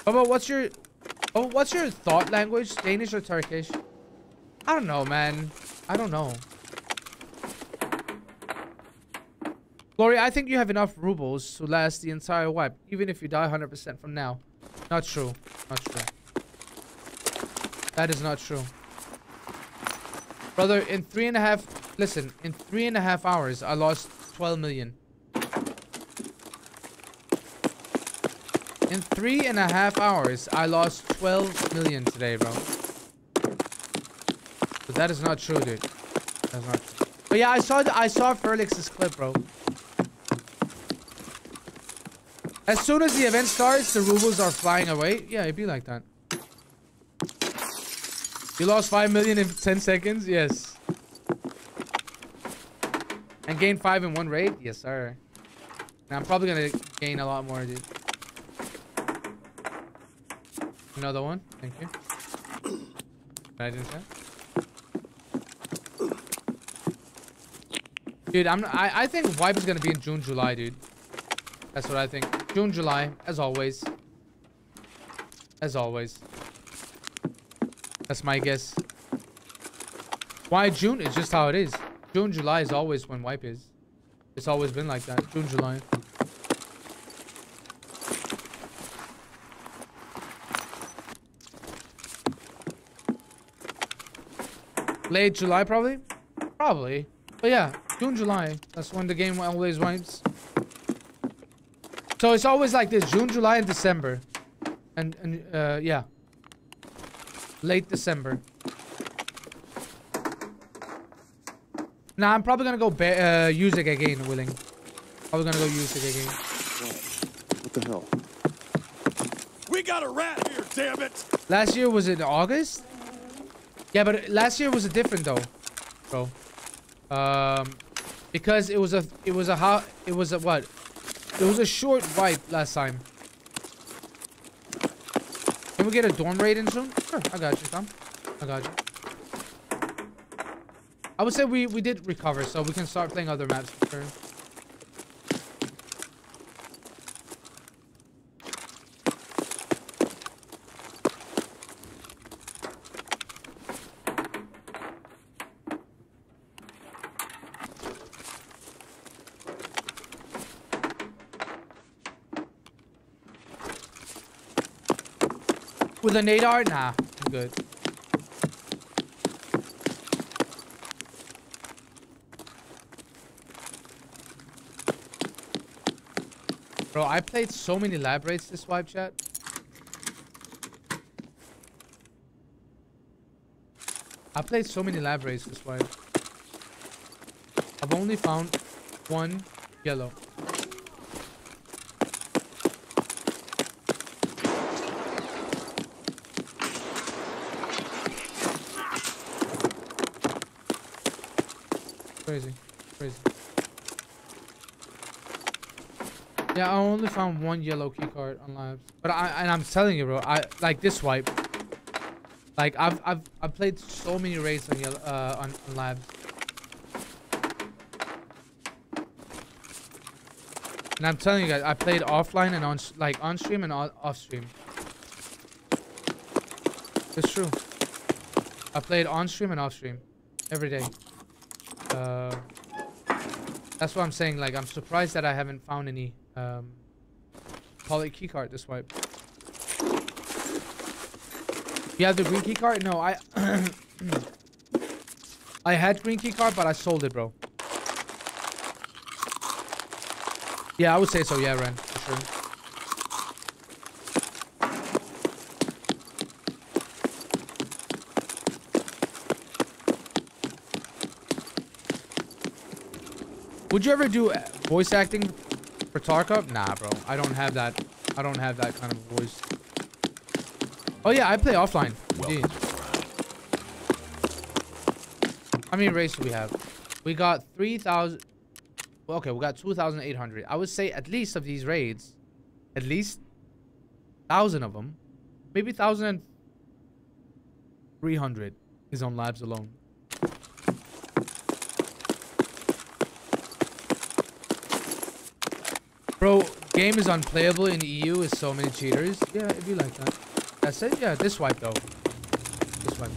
Bubba, what's your, oh, what's your thought language? Danish or Turkish? I don't know, man. I don't know. Glory, I think you have enough rubles to last the entire wipe, even if you die 100% from now. Not true. Not true. That is not true. Brother, in three and a half listen, in three and a half hours, I lost 12 million. In three and a half hours, I lost 12 million today, bro. But that is not true, dude. That's not true. But yeah, I saw I saw Felix's clip, bro. As soon as the event starts, the rubles are flying away. Yeah, it'd be like that. You lost 5 million in 10 seconds? Yes. And gained 5 in one raid? Yes, sir. Now, I'm probably to gain a lot more, dude. Another one. Thank you. I didn't say. Dude, I'm. I, I think wipe is gonna be in June, July, dude. That's what I think. June, July, as always. As always. That's my guess. Why June? It's just how it is. June, July is always when wipe is. It's always been like that. June, July. Late July, probably? Probably. But yeah, June, July. That's when the game always wipes. So it's always like this. June, July, and December. And, and uh, yeah. Late December. Nah, I'm probably gonna go uh, use it again, Willing. Probably gonna go use it again. What the hell? We got a rat here, damn it! Last year was it August? Yeah, but last year was a different though, bro. Um, because it was a it was a how it was a what? It was a short wipe last time. Can we get a dorm raid in soon? Sure, I got you, Tom. I got you. I would say we we did recover, so we can start playing other maps for sure. With a nadar? Nah, I'm good. Bro, I played so many lab raids this wipe chat. I played so many lab raids this wipe. I've only found one yellow. Crazy. Crazy. Yeah, I only found one yellow key card on labs. But I and I'm telling you, bro, I like this wipe. Like I've I've I've played so many raids on yellow uh on, on labs. And I'm telling you guys, I played offline and on like on stream and off stream. It's true. I played on stream and off stream every day. Uh, that's what I'm saying. Like, I'm surprised that I haven't found any um, poly keycard this wipe. You have the green keycard? No, I I had green keycard, but I sold it, bro. Yeah, I would say so. Yeah, Ren, for sure. Would you ever do voice acting for Tarkov? Nah, bro. I don't have that. I don't have that kind of voice. Oh yeah, I play offline. Indeed. How many raids do we have? We got 3,000. Well, okay, we got 2,800. I would say at least of these raids, at least 1,000 of them, maybe 1,300 is on labs alone. Bro, game is unplayable in EU with so many cheaters. Yeah, it'd be like that. That's it? Yeah, this wipe though. This wipe.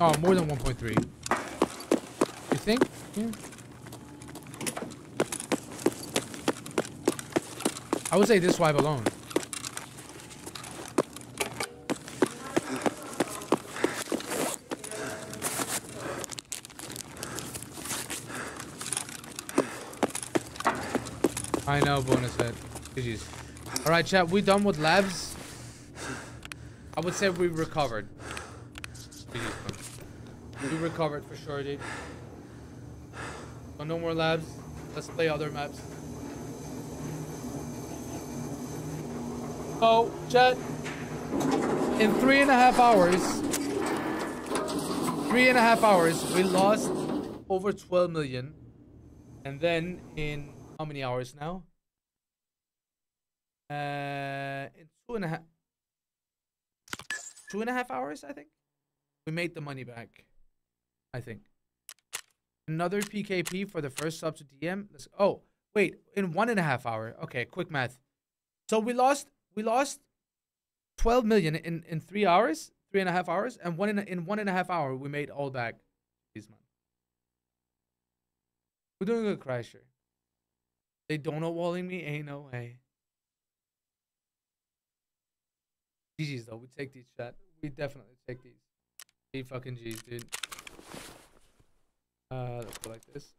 Oh, more than 1.3. You think? Yeah. I would say this wipe alone. I know, bonus head. GG's. All right, chat. We done with labs. I would say we recovered. GG's, we recovered for sure, dude. So no more labs. Let's play other maps. Oh, chat. In three and a half hours, three and a half hours, we lost over 12 million. And then in how many hours now? Uh, in two and a half, two and a half hours, I think. We made the money back. I think. Another PKP for the first sub to DM. Let's, oh, wait, in one and a half hour. Okay, quick math. So we lost, we lost 12 million in, in three hours, three and a half hours, and one in, in one and a half hour, we made all back. Jeez, man. We're doing a crasher. They donut walling me? Ain't no way. GG's though. We take these, chat. We definitely take these. G fucking G's, dude. Uh, let's go like this.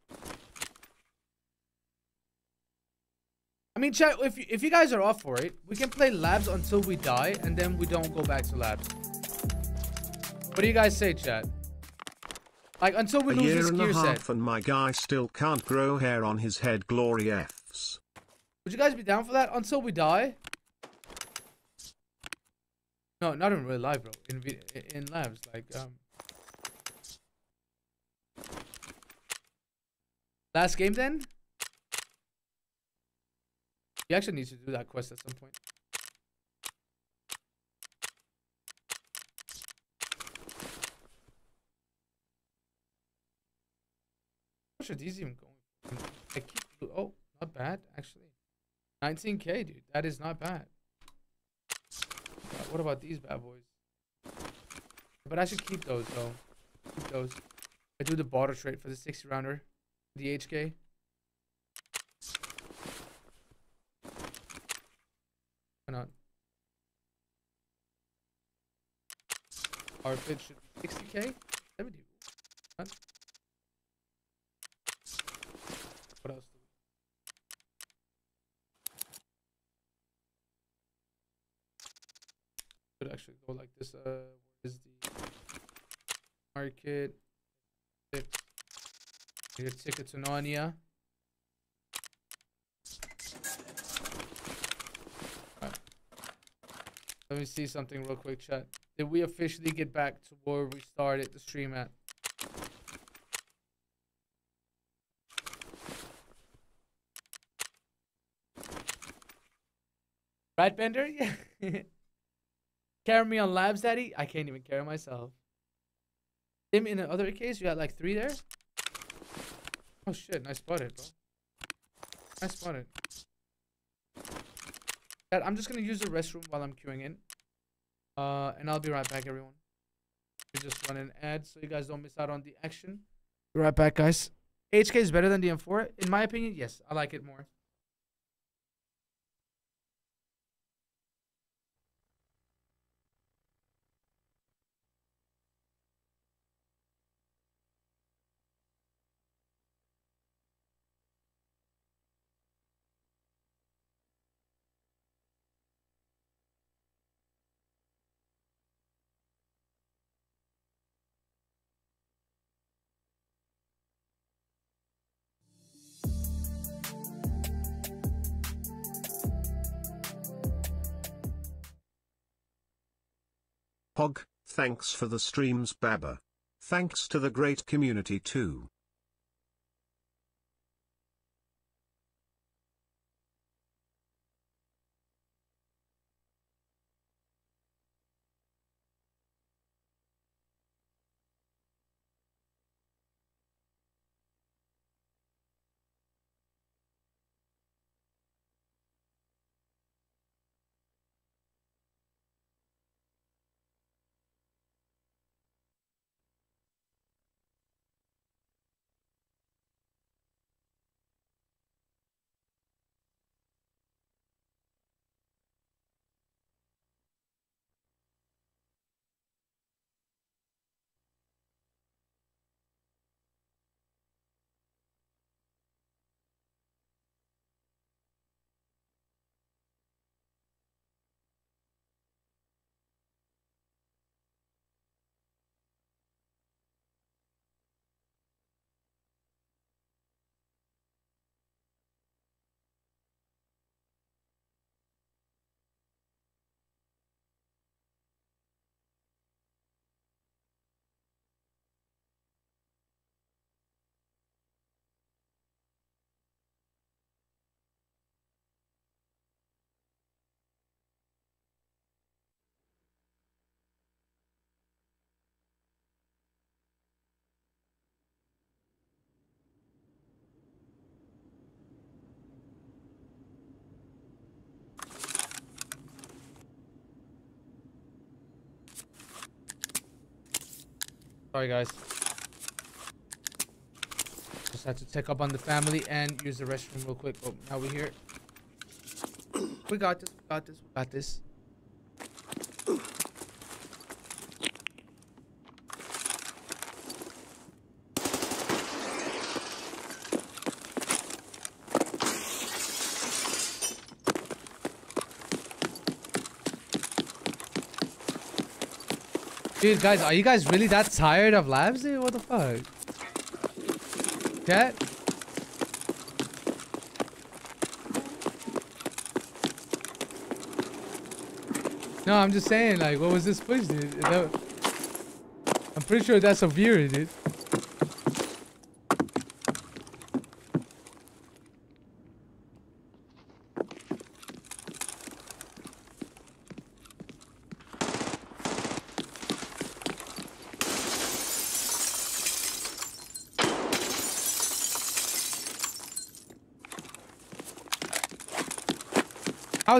I mean, chat, if you, if you guys are off for it, we can play labs until we die, and then we don't go back to labs. What do you guys say, chat? Like, until we a lose year this and gear a half set. and my guy still can't grow hair on his head. Glory F's. Would you guys be down for that? Until we die? No, not in real life, bro. In in labs, like um. Last game then. You actually need to do that quest at some point. Much are these even going? I keep. Oh, not bad actually. 19k, dude. That is not bad. What about these bad boys? But I should keep those though. Keep those. I do the barter trade for the 60 rounder, the HK. Why not? Our bid should be 60k, 70. What? What else? Do we could actually go like this. Uh, where is the market? Ticket to Narnia. Let me see something real quick, chat. Did we officially get back to where we started the stream at? Right, Bender? Yeah. Carry me on labs, daddy? I can't even carry myself. Tim, in the other case, you had like three there? Oh shit, nice spotted, bro. Nice spotted. Dad, I'm just gonna use the restroom while I'm queuing in. Uh, and I'll be right back, everyone. We just run an ad so you guys don't miss out on the action. Be right back, guys. HK is better than the M4? In my opinion, yes. I like it more. Hog, thanks for the streams Baba. Thanks to the great community too. Sorry, guys. Just had to check up on the family and use the restroom real quick. Oh, now we're here. We got this. We got this. We got this. Dude, guys, are you guys really that tired of labs, dude? What the fuck? Chat? No, I'm just saying, like, what was this push, dude? I'm pretty sure that's a viewer, dude.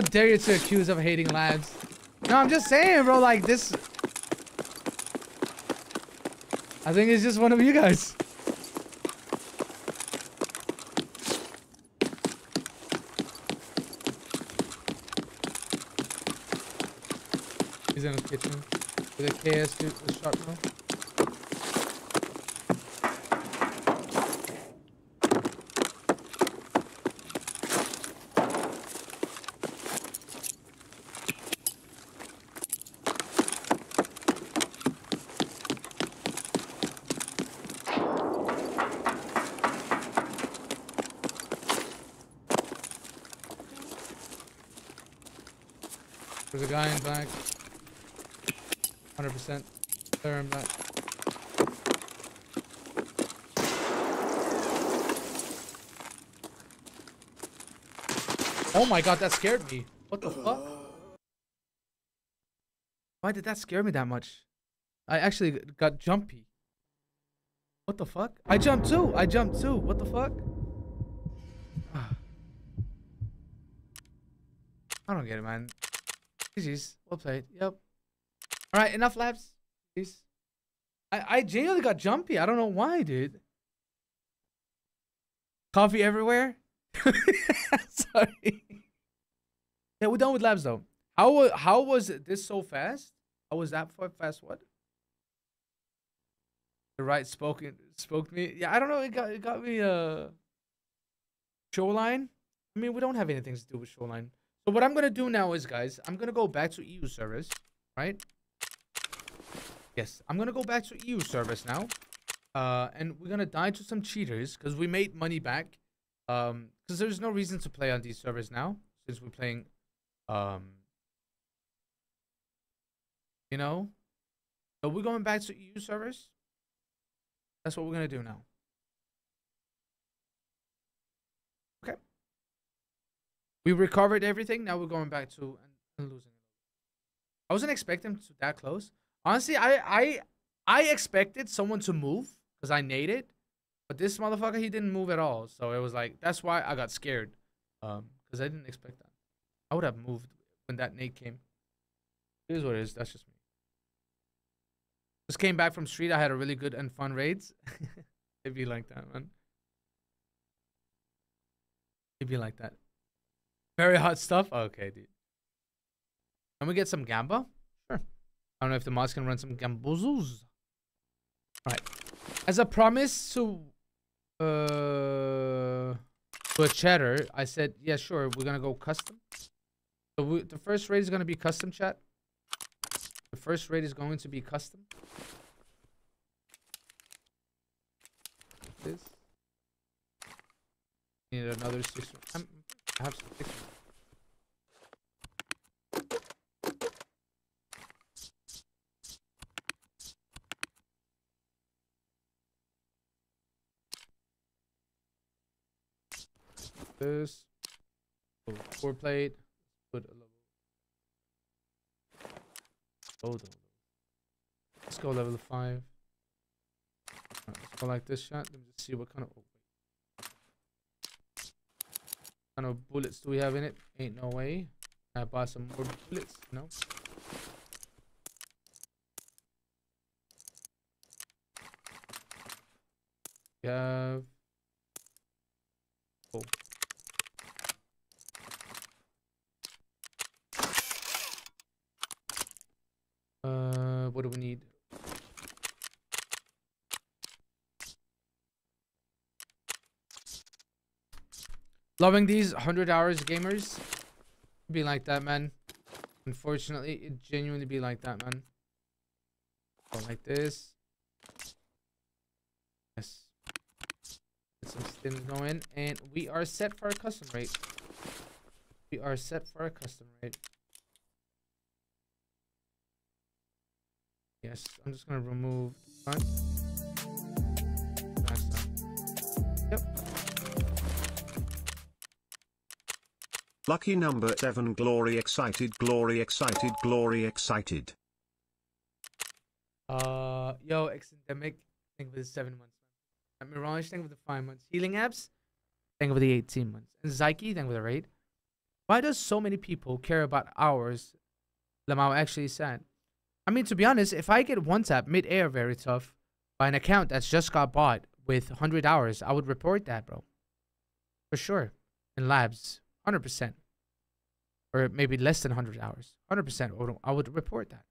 How dare you to accuse of hating labs? No, I'm just saying, bro, like this. I think it's just one of you guys. He's in the kitchen with a KS2 a guy in black. 100%. Clear him back. Oh my god, that scared me. What the fuck? Why did that scare me that much? I actually got jumpy. What the fuck? I jumped too. I jumped too. What the fuck? I don't get it, man. GG's. Well played. Yep. All right, enough labs. Please. I, I genuinely got jumpy. I don't know why, dude. Coffee everywhere? Sorry. Yeah, we're done with labs though. How wa- how was this so fast? How was that fast? What? The right spoke to me. Yeah, I don't know. It got it got me. Uh, shoreline. I mean, we don't have anything to do with shoreline. So what I'm gonna do now is, guys, I'm gonna go back to EU service, right? Yes, I'm gonna go back to EU service now, uh, and we're gonna die to some cheaters because we made money back. Um, because there's no reason to play on these servers now since we're playing, um, you know. So we're going back to EU servers. That's what we're gonna do now. We recovered everything. Now we're going back to and, losing. I wasn't expecting to that close. Honestly, I I I expected someone to move because I naded, it, but this motherfucker he didn't move at all. So it was like that's why I got scared, um, because I didn't expect that. I would have moved when that nade came. It is what it is. That's just me. Just came back from street. I had a really good and fun raids. It'd be like that, man. It'd be like that. Very hot stuff. Okay, dude. Can we get some gamba? Sure. I don't know if the mods can run some gamboozles. Alright. As a promise to uh to a chatter, I said, yeah, sure, we're gonna go custom. So we, the first raid is gonna be custom chat. The first raid is going to be custom. This. Need another six. I'm, have some six. This. Oh, four plate. Put a level. Oh, no. Let's go level five. Alright, let's go like this shot. Let me just see what kind of. Oh, wait. Kind of bullets do we have in it? Ain't no way. I buy some more bullets. No. We have. Oh. Uh, what do we need? Loving these 100 hours gamers. Be like that, man. Unfortunately, it genuinely be like that, man. Go like this. Yes. Get some stims going. And we are set for a custom rate. We are set for a custom rate. Yes, I'm just gonna remove Lucky number 7 Glory excited Glory excited Glory excited. Uh, yo, Exendemic, you for the seven months. man. Mirage, you for the five months. Healing Apps, you for the 18 months. And Zyke, you for the raid. Why does so many people care about hours? Lamau actually said. I mean, to be honest, if I get one tap mid-air very tough by an account that's just got bought with 100 hours, I would report that, bro. For sure. In labs, 100%. Or maybe less than 100 hours. 100%. I would- report that.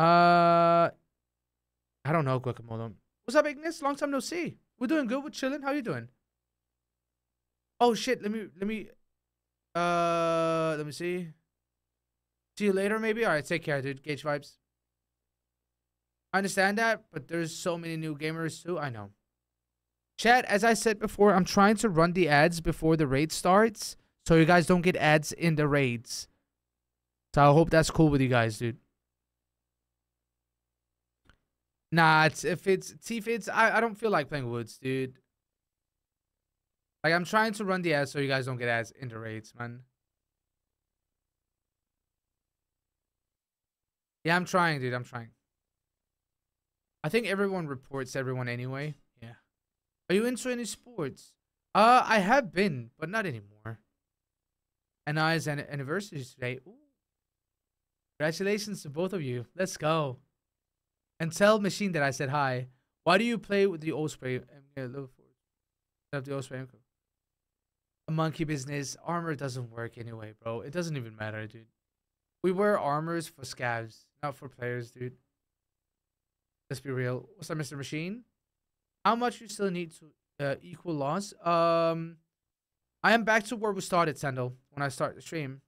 Uh, I don't know, Guacamole. What's up, Ignis? Long time no see. We're doing good. We're chilling. How you doing? Oh shit. Let me let me. Uh, let me see. See you later, maybe. All right. Take care, dude. Gauge vibes. I understand that, but there's so many new gamers too. I know. Chat, as I said before, I'm trying to run the ads before the raid starts, so you guys don't get ads in the raids. So I hope that's cool with you guys, dude. Nah, it's if it's T fits, I, I don't feel like playing Woods, dude. Like I'm trying to run the ads so you guys don't get ads in the raids, man. Yeah, I'm trying, dude. I'm trying. I think everyone reports everyone anyway. Are you into any sports? Uh, I have been, but not anymore. And I is an anniversary today. Ooh. Congratulations to both of you. Let's go. And tell Machine that I said hi. Why do you play with the Osprey? Forward to the Osprey. A monkey business. Armor doesn't work anyway, bro. It doesn't even matter, dude. We wear armors for scavs, not for players, dude. Let's be real. What's up, Mr. Machine? How much you still need to uh, equal loss? Um, I am back to where we started, Sandal, when I start the stream.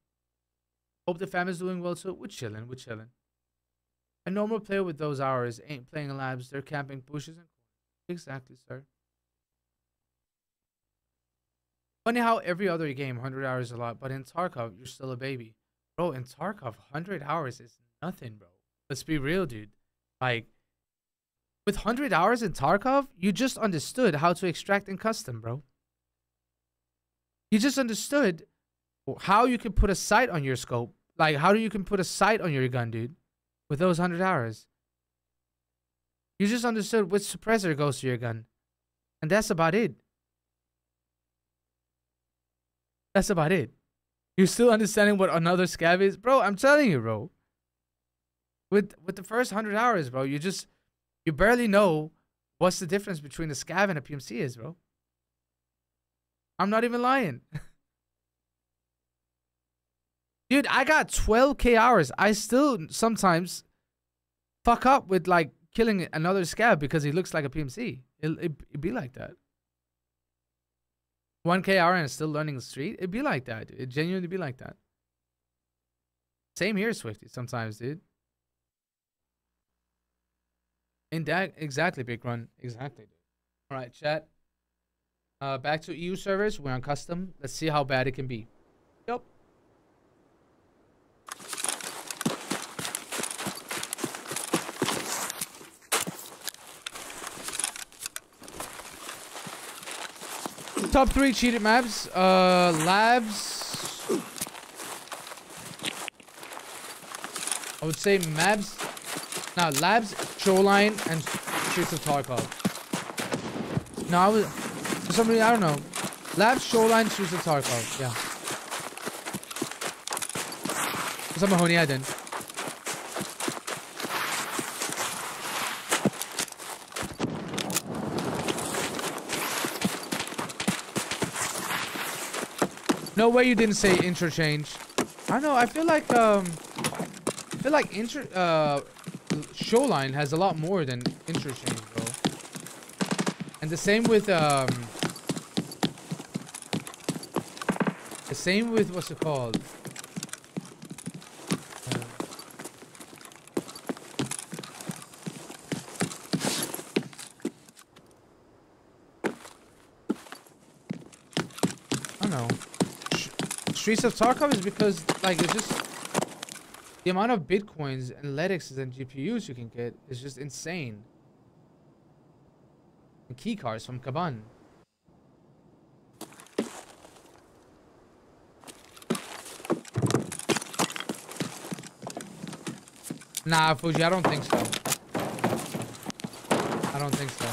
Hope the fam is doing well too. We're chilling, we're chilling. A normal player with those hours ain't playing in labs. They're camping bushes and. Exactly, sir. Funny how every other game, 100 hours a lot, but in Tarkov, you're still a baby. Bro, in Tarkov, 100 hours is nothing, bro. Let's be real, dude. Like, with 100 hours in Tarkov, you just understood how to extract in custom, bro. You just understood how you can put a sight on your scope. Like, how do you can put a sight on your gun, dude, with those 100 hours. You just understood which suppressor goes to your gun. And that's about it. That's about it. You're still understanding what another scav is? Bro, I'm telling you, bro. With with the first 100 hours, bro, you just you barely know what's the difference between a scav and a PMC is, bro. I'm not even lying. Dude, I got 12k hours. I still sometimes fuck up with like killing another scav because he looks like a PMC. It, it, it'd be like that. 1k hour and still learning the street. It'd be like that. It genuinely be like that. Same here, Swifty, sometimes, dude. In that, exactly, Big Run. Exactly. All right, chat. Uh, back to EU servers. We're on custom. Let's see how bad it can be. Yep. Top three cheated maps. Uh, labs. I would say maps. Now, Labs, Shoreline, and Streets of Tarkov. No, I was... For some reason, I don't know. Labs, Shoreline, Streets of Tarkov. Yeah. Because I'm I didn't. No way you didn't say interchange. I know, I feel like, um... I feel like inter... Uh... Shoreline has a lot more than interchange, bro. And the same with um, the same with what's it called? Uh, I know. Streets of Tarkov is because like it's just the amount of bitcoins and LEDXs and GPUs you can get is just insane. And key cards from Kaban. Nah, Fuji, I don't think so. I don't think so.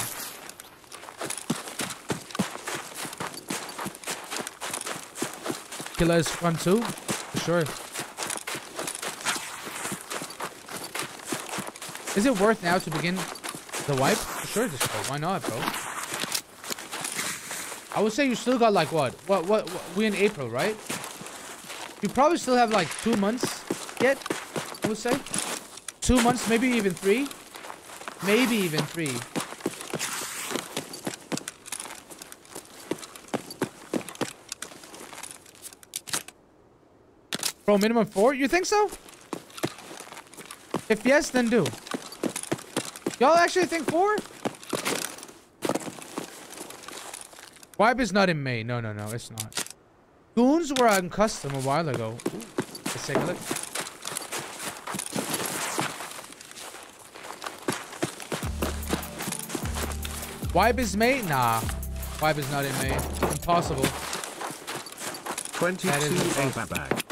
Killa is fun too, for sure. Is it worth now to begin the wipe? Sure, bro. Why not, bro? I would say you still got like what? What? What? what we in April, right? You probably still have like two months yet. I would say two months, maybe even three, maybe even three. Bro, minimum four? You think so? If yes, then do. Y'all actually think four? Wipe is not in May. No, no, no, it's not. Goons were on custom a while ago. Ooh, let's take a look. Wipe is May? Nah. Wipe is not in May. Impossible. 22 That is a impossible. bag.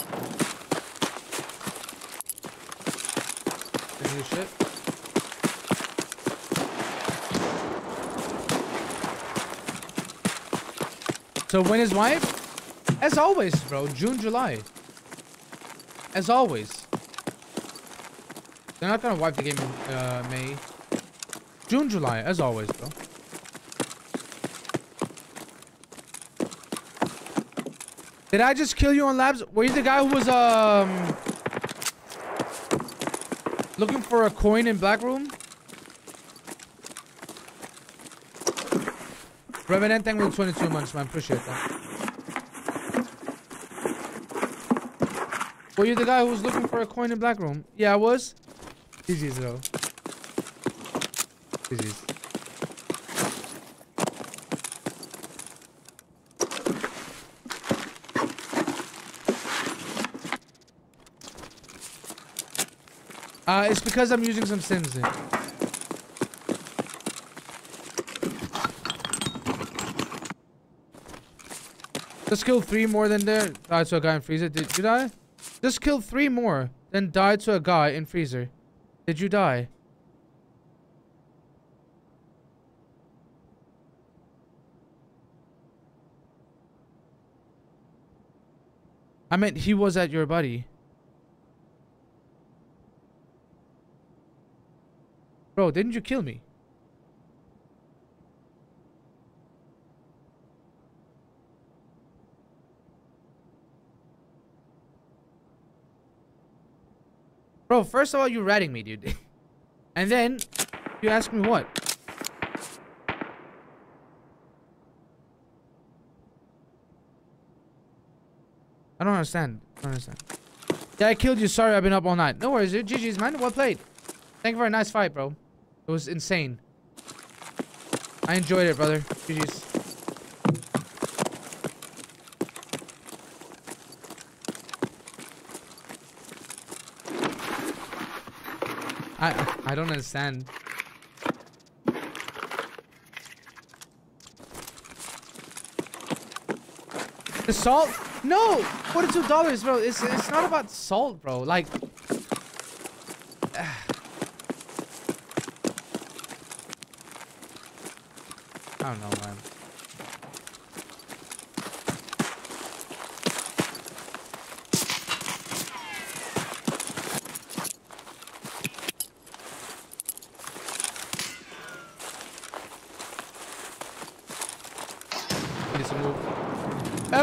This shit. So when is wipe? As always, bro. June, July. As always. They're not gonna wipe the game in uh, May. June, July, as always, bro. Did I just kill you on labs? Were you the guy who was um looking for a coin in Black Room? Revenant, you for 22 months, man. Appreciate that. Were you the guy who was looking for a coin in Black Room? Yeah, I was. GG's though. GG's. Uh, it's because I'm using some sims. There. Just kill three more than there. Died to a guy in freezer. Did you die? Just kill three more, then died to a guy in freezer. Did you die? I meant he was at your buddy. Bro, didn't you kill me? Bro, first of all, you're ratting me, dude. and then, you ask me what? I don't understand. I don't understand. Yeah, I killed you. Sorry, I've been up all night. No worries, dude. GG's, man. Well played. Thank you for a nice fight, bro. It was insane. I enjoyed it, brother. GG's. I I don't understand. The salt? No, forty-two dollars, bro. It's it's not about salt, bro. Like, I don't know, man.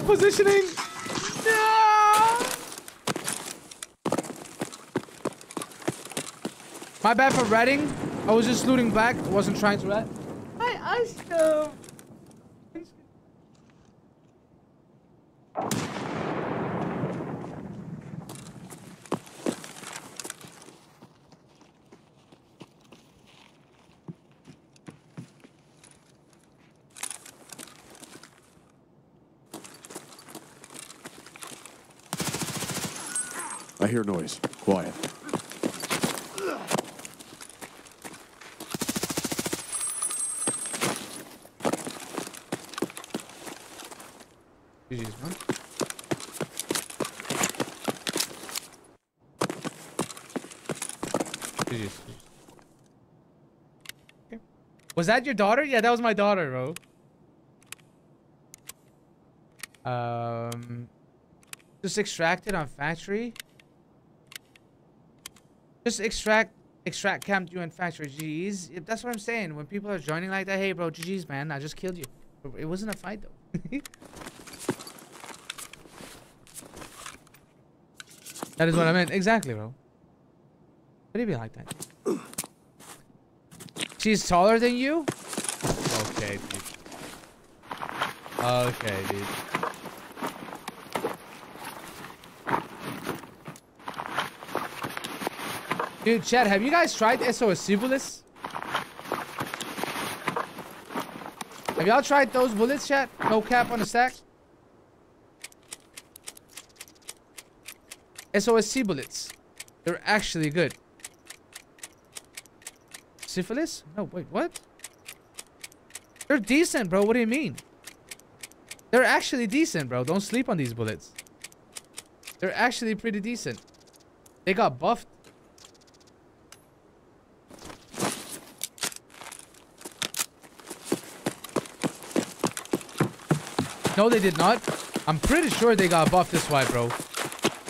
positioning. No! My bad for ratting. I was just looting back. I wasn't trying to rat. I, I, um... hear noise. Quiet. GG's, man. GG's. Okay. Was that your daughter? Yeah, that was my daughter, bro. Um, just extracted on factory. Just extract, extract camped you in factory. GG's. That's what I'm saying. When people are joining like that, hey, bro, GG's, man. I just killed you. It wasn't a fight though. That is what I meant. Exactly, bro. What do you be like that? She's taller than you? Okay, dude. Okay, dude. Dude, Chad, have you guys tried SOS bullets? Have y'all tried those bullets, Chad? No cap on the stack? SOST bullets. They're actually good. Syphilis? No, wait, what? They're decent, bro. What do you mean? They're actually decent, bro. Don't sleep on these bullets. They're actually pretty decent. They got buffed. No, they did not. I'm pretty sure they got buffed this way, bro.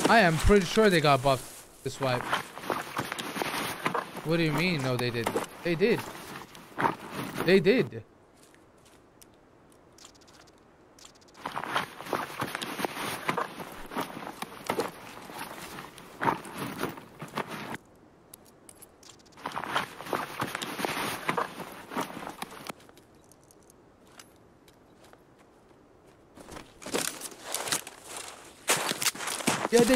I am pretty sure they got buffed this wipe. What do you mean? No, they did. They did. They did.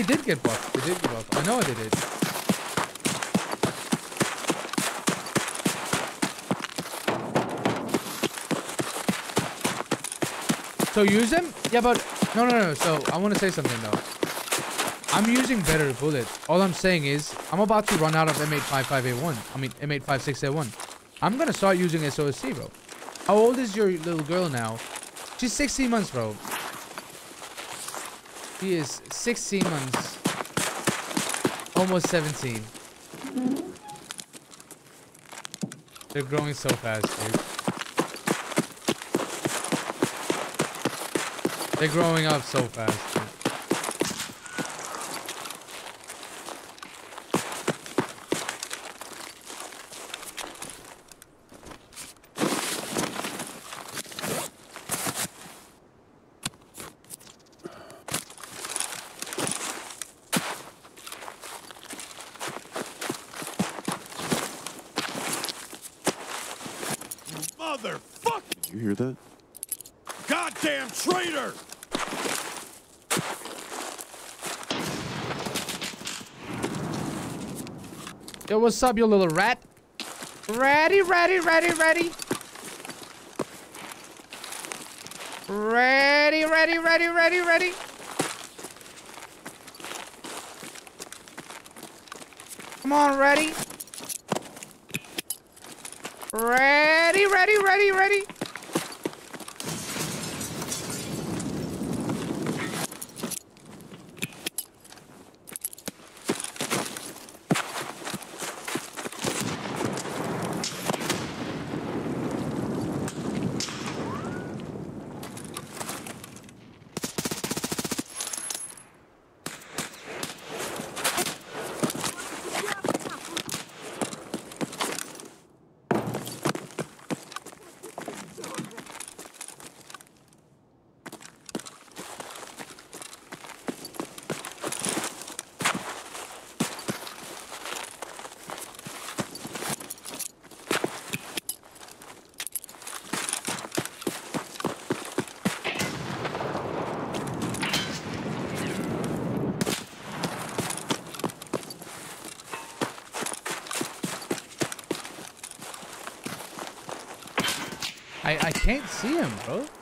Did get buffed. They did get buffed. I know they did. So use them? Yeah, but no, no, no. So I want to say something though. I'm using better bullets. All I'm saying is I'm about to run out of M855A1. I mean M856A1. I'm gonna start using SOST, bro. How old is your little girl now? She's 16 months, bro. He is 16 months. Almost 17. They're growing so fast, dude. They're growing up so fast. Dude. Motherfucker! Did you hear that? Goddamn traitor! Yo, what's up, you little rat? Ready, ready, ready, ready. Ready, ready, ready, ready, ready. Come on, ready. Ready, ready, ready, ready. Can't see him, bro.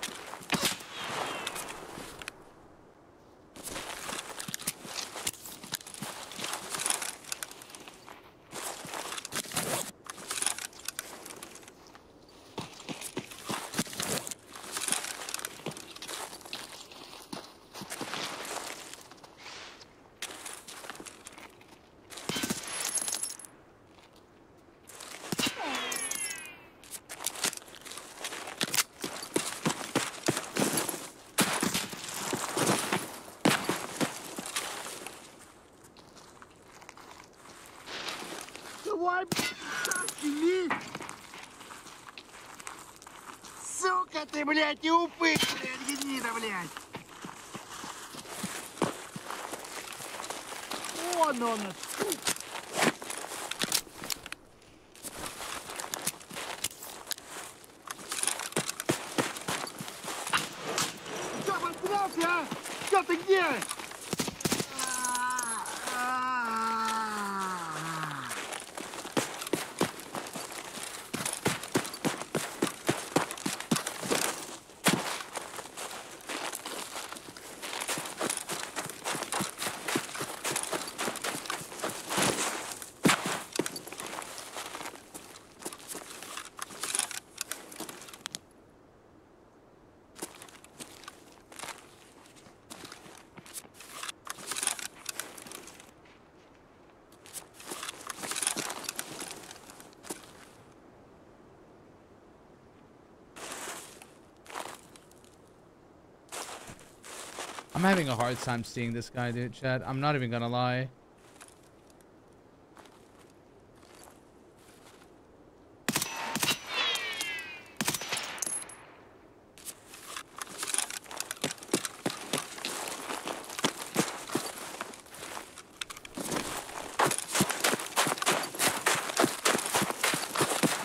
Ты, блядь, и упырь, блядь, гнида, блядь. Вон он, I'm having a hard time seeing this guy, dude. Chad, I'm not even gonna lie.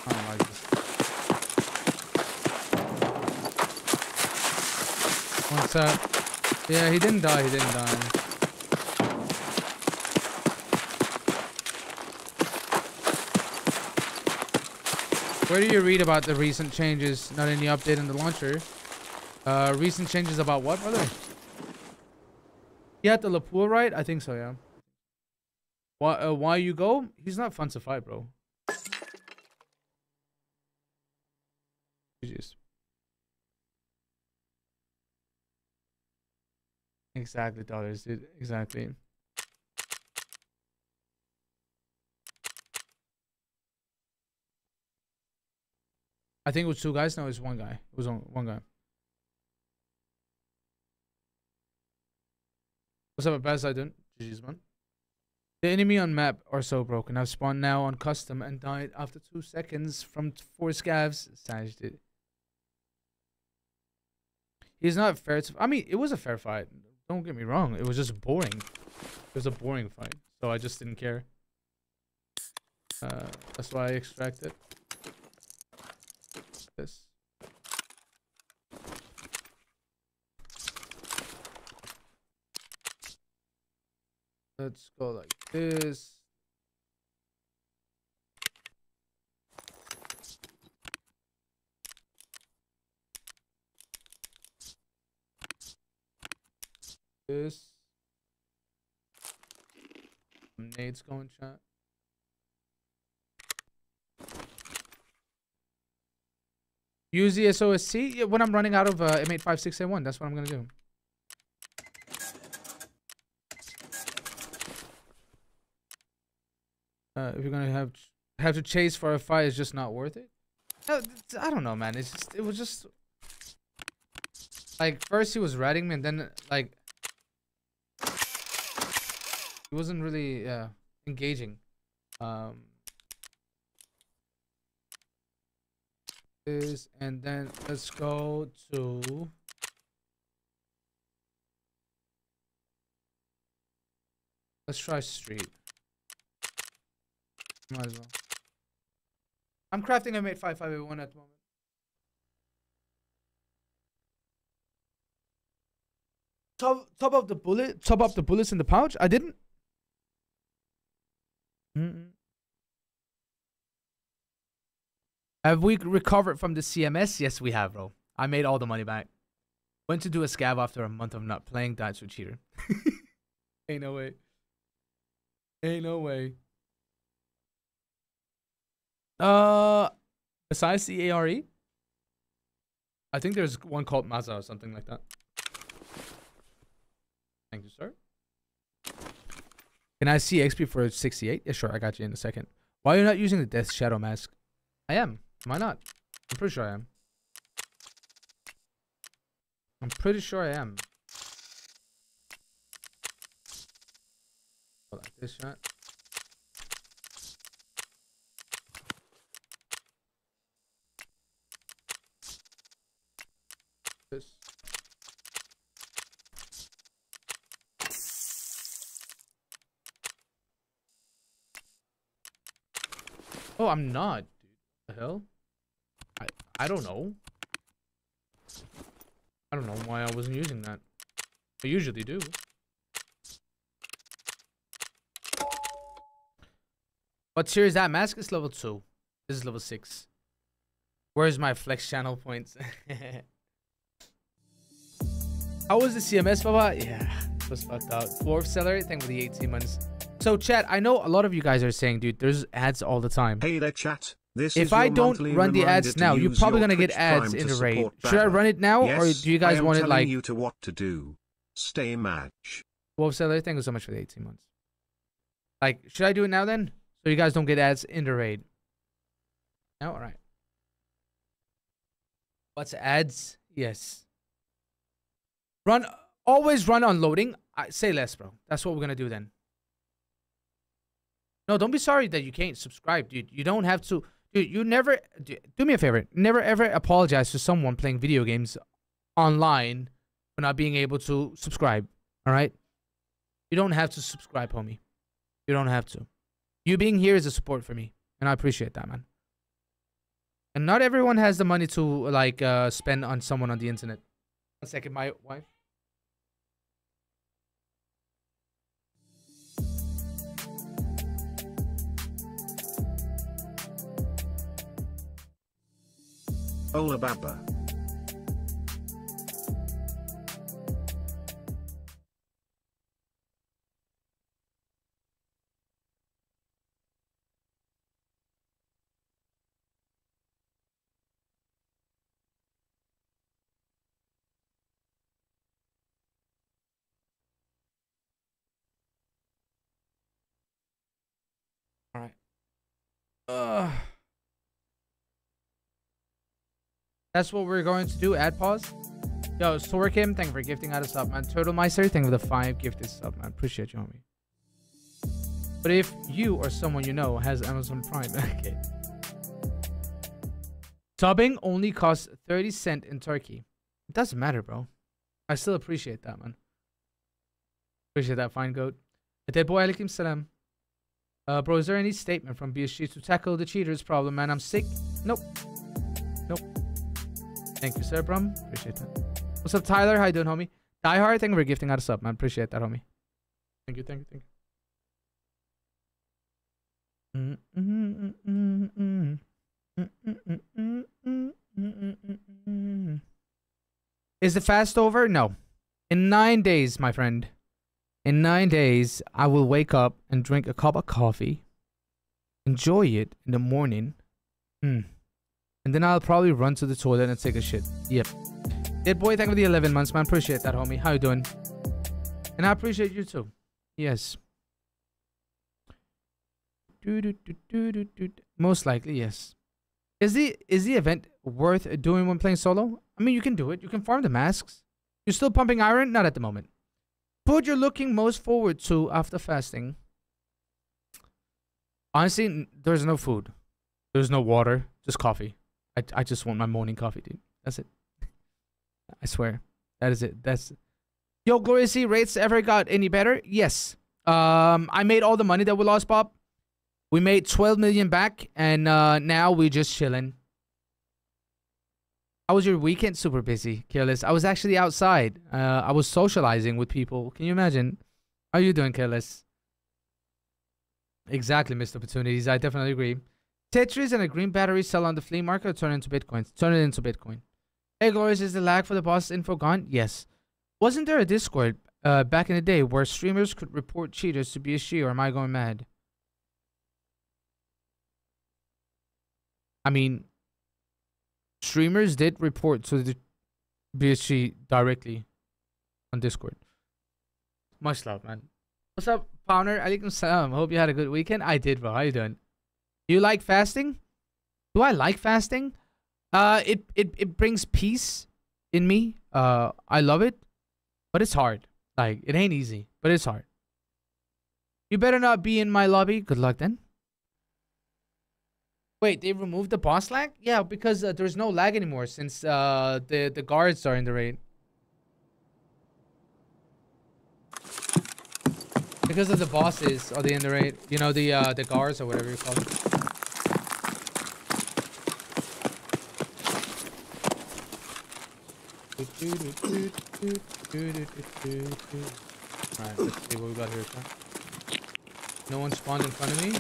I don't like this. What's up? Yeah, he didn't die. He didn't die. Where do you read about the recent changes? Not the update in the launcher. Uh, recent changes about what, brother? He had the Lapua right? I think so, yeah. Why? Uh, why you go? He's not fun to fight, bro. GG's. Exactly, dollars, dude. Exactly. I think it was two guys. No, it was one guy. It was on one guy. What's up, Baz? I don't. GG's, man. The enemy on map are so broken. I've spawned now on custom and died after two seconds from four scavs. He's not fair to. I mean, it was a fair fight. Don't get me wrong. It was just boring. It was a boring fight. So I just didn't care. Uh, that's why I extracted this. Let's go like this. This. Some nades going chat. Use the SOST yeah, when I'm running out of uh, M856A1. That's what I'm gonna do. Uh, if you're gonna have have to chase for a fight, it's just not worth it. I don't know, man. It's just it was just like first he was ratting me, and then like he wasn't really uh, engaging. Um, this and then let's go to let's try street. Might as well. I'm crafting a M855A1 at the moment. Top top up the bullet, top up the bullets in the pouch. I didn't. Have we recovered from the CMS? Yes, we have, bro. I made all the money back. Went to do a scav after a month of not playing. Died to cheater. Ain't no way. Ain't no way. Uh, besides the ARE, I think there's one called Maza or something like that. Thank you, sir. Can I see XP for 68? Yeah, sure. I got you in a second. Why are you not using the Death Shadow Mask? I am. Why not? I'm pretty sure I am. I'm pretty sure I am. Hold on, this shot. This. Oh, I'm not, dude. The hell? I don't know. I don't know why I wasn't using that. I usually do. What tier is that? Mask is level 2. This is level 6. Where's my flex channel points? How was the CMS, Baba? Yeah, it was fucked out. Dwarf Seller, thing with the 18 months. So, chat, I know a lot of you guys are saying, dude, there's ads all the time. Hey there chat. This if I don't run the ads now, you're probably gonna get ads in the raid. Should I run it now, or do you guys want it like you to what to do. Stay match. Dwarf Seller? Thank you so much for the 18 months. Like, should I do it now then? So you guys don't get ads in the raid. No? Alright. What's ads? Yes. Run, always run on loading. I, say less, bro. That's what we're gonna do then. No, don't be sorry that you can't subscribe, dude. You don't have to. Dude, you never. Do, me a favor. Never ever apologize to someone playing video games online for not being able to subscribe. All right? You don't have to subscribe, homie. You don't have to. You being here is a support for me, and I appreciate that, man. And not everyone has the money to like uh, spend on someone on the internet. One second, my wife. Ola Baba. All right. Ugh. That's what we're going to do. Add pause. Yo, Sorkim, thank you for gifting out a sub, man. Turtle Meister, thank you for the five gifted sub, man. Appreciate you, homie. But if you or someone you know has Amazon Prime, okay. Subbing only costs 30 cent in Turkey. It doesn't matter, bro. I still appreciate that, man. Appreciate that, fine goat. Dead boy, alaikum salam. Uh, bro, is there any statement from BSG to tackle the cheaters problem, man? I'm sick. Nope. Nope. Thank you, sir, Brum. Appreciate that. What's up, Tyler? How you doing, homie? Die Hard, thank you for gifting out a sub, man. Appreciate that, homie. Thank you, thank you, thank you. Is the fast over? No. In nine days, my friend. In nine days, I will wake up and drink a cup of coffee, enjoy it in the morning, mm. And then I'll probably run to the toilet and take a shit. Yep. Dead boy, thank you for the 11 months, man. Appreciate that, homie. How you doing? And I appreciate you too. Yes. Most likely, yes. Is the is the event worth doing when playing solo? I mean, you can do it. You can farm the masks. You're still pumping iron? Not at the moment. Food you're looking most forward to after fasting? Honestly, there's no food. There's no water. Just coffee. I, I just want my morning coffee, dude. That's it. I swear. That is it. That's Yo, Gloria C rates ever got any better? Yes. Um, I made all the money that we lost, Bob. We made 12 million back, and uh, now we're just chilling. How was your weekend? Super busy, careless. I was actually outside. Uh, I was socializing with people. Can you imagine? How are you doing, careless? Exactly, missed opportunities. I definitely agree. Tetris and a green battery sell on the flea market turn into Bitcoin. Turn it into Bitcoin. Hey, Glorious, is the lag for the boss info gone? Yes. Wasn't there a Discord uh, back in the day where streamers could report cheaters to BSG or am I going mad? I mean, streamers did report to the BSG directly on Discord. Much love, man. What's up, Pounder? Alaikum salam. Hope you had a good weekend. I did, bro. How you doing? Do you like fasting? Do I like fasting? Uh, it it it brings peace in me. Uh, I love it, but it's hard. Like it ain't easy, but it's hard. You better not be in my lobby. Good luck then. Wait, they removed the boss lag? Yeah, because uh, there's no lag anymore since uh the the guards are in the raid. Because of the bosses are they in the raid? You know the uh the guards or whatever you call them. Alright, let's see what we got here. No one spawned in front of me.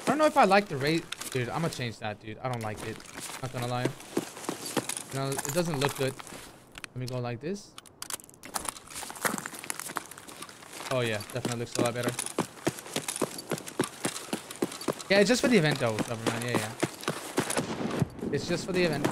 I don't know if I like the rate. Dude, I'm gonna change that, dude. I don't like it. Not gonna lie. No, it doesn't look good. Let me go like this. Oh yeah, definitely looks a lot better. Yeah, it's just for the event though, Yeah, yeah. It's just for the event.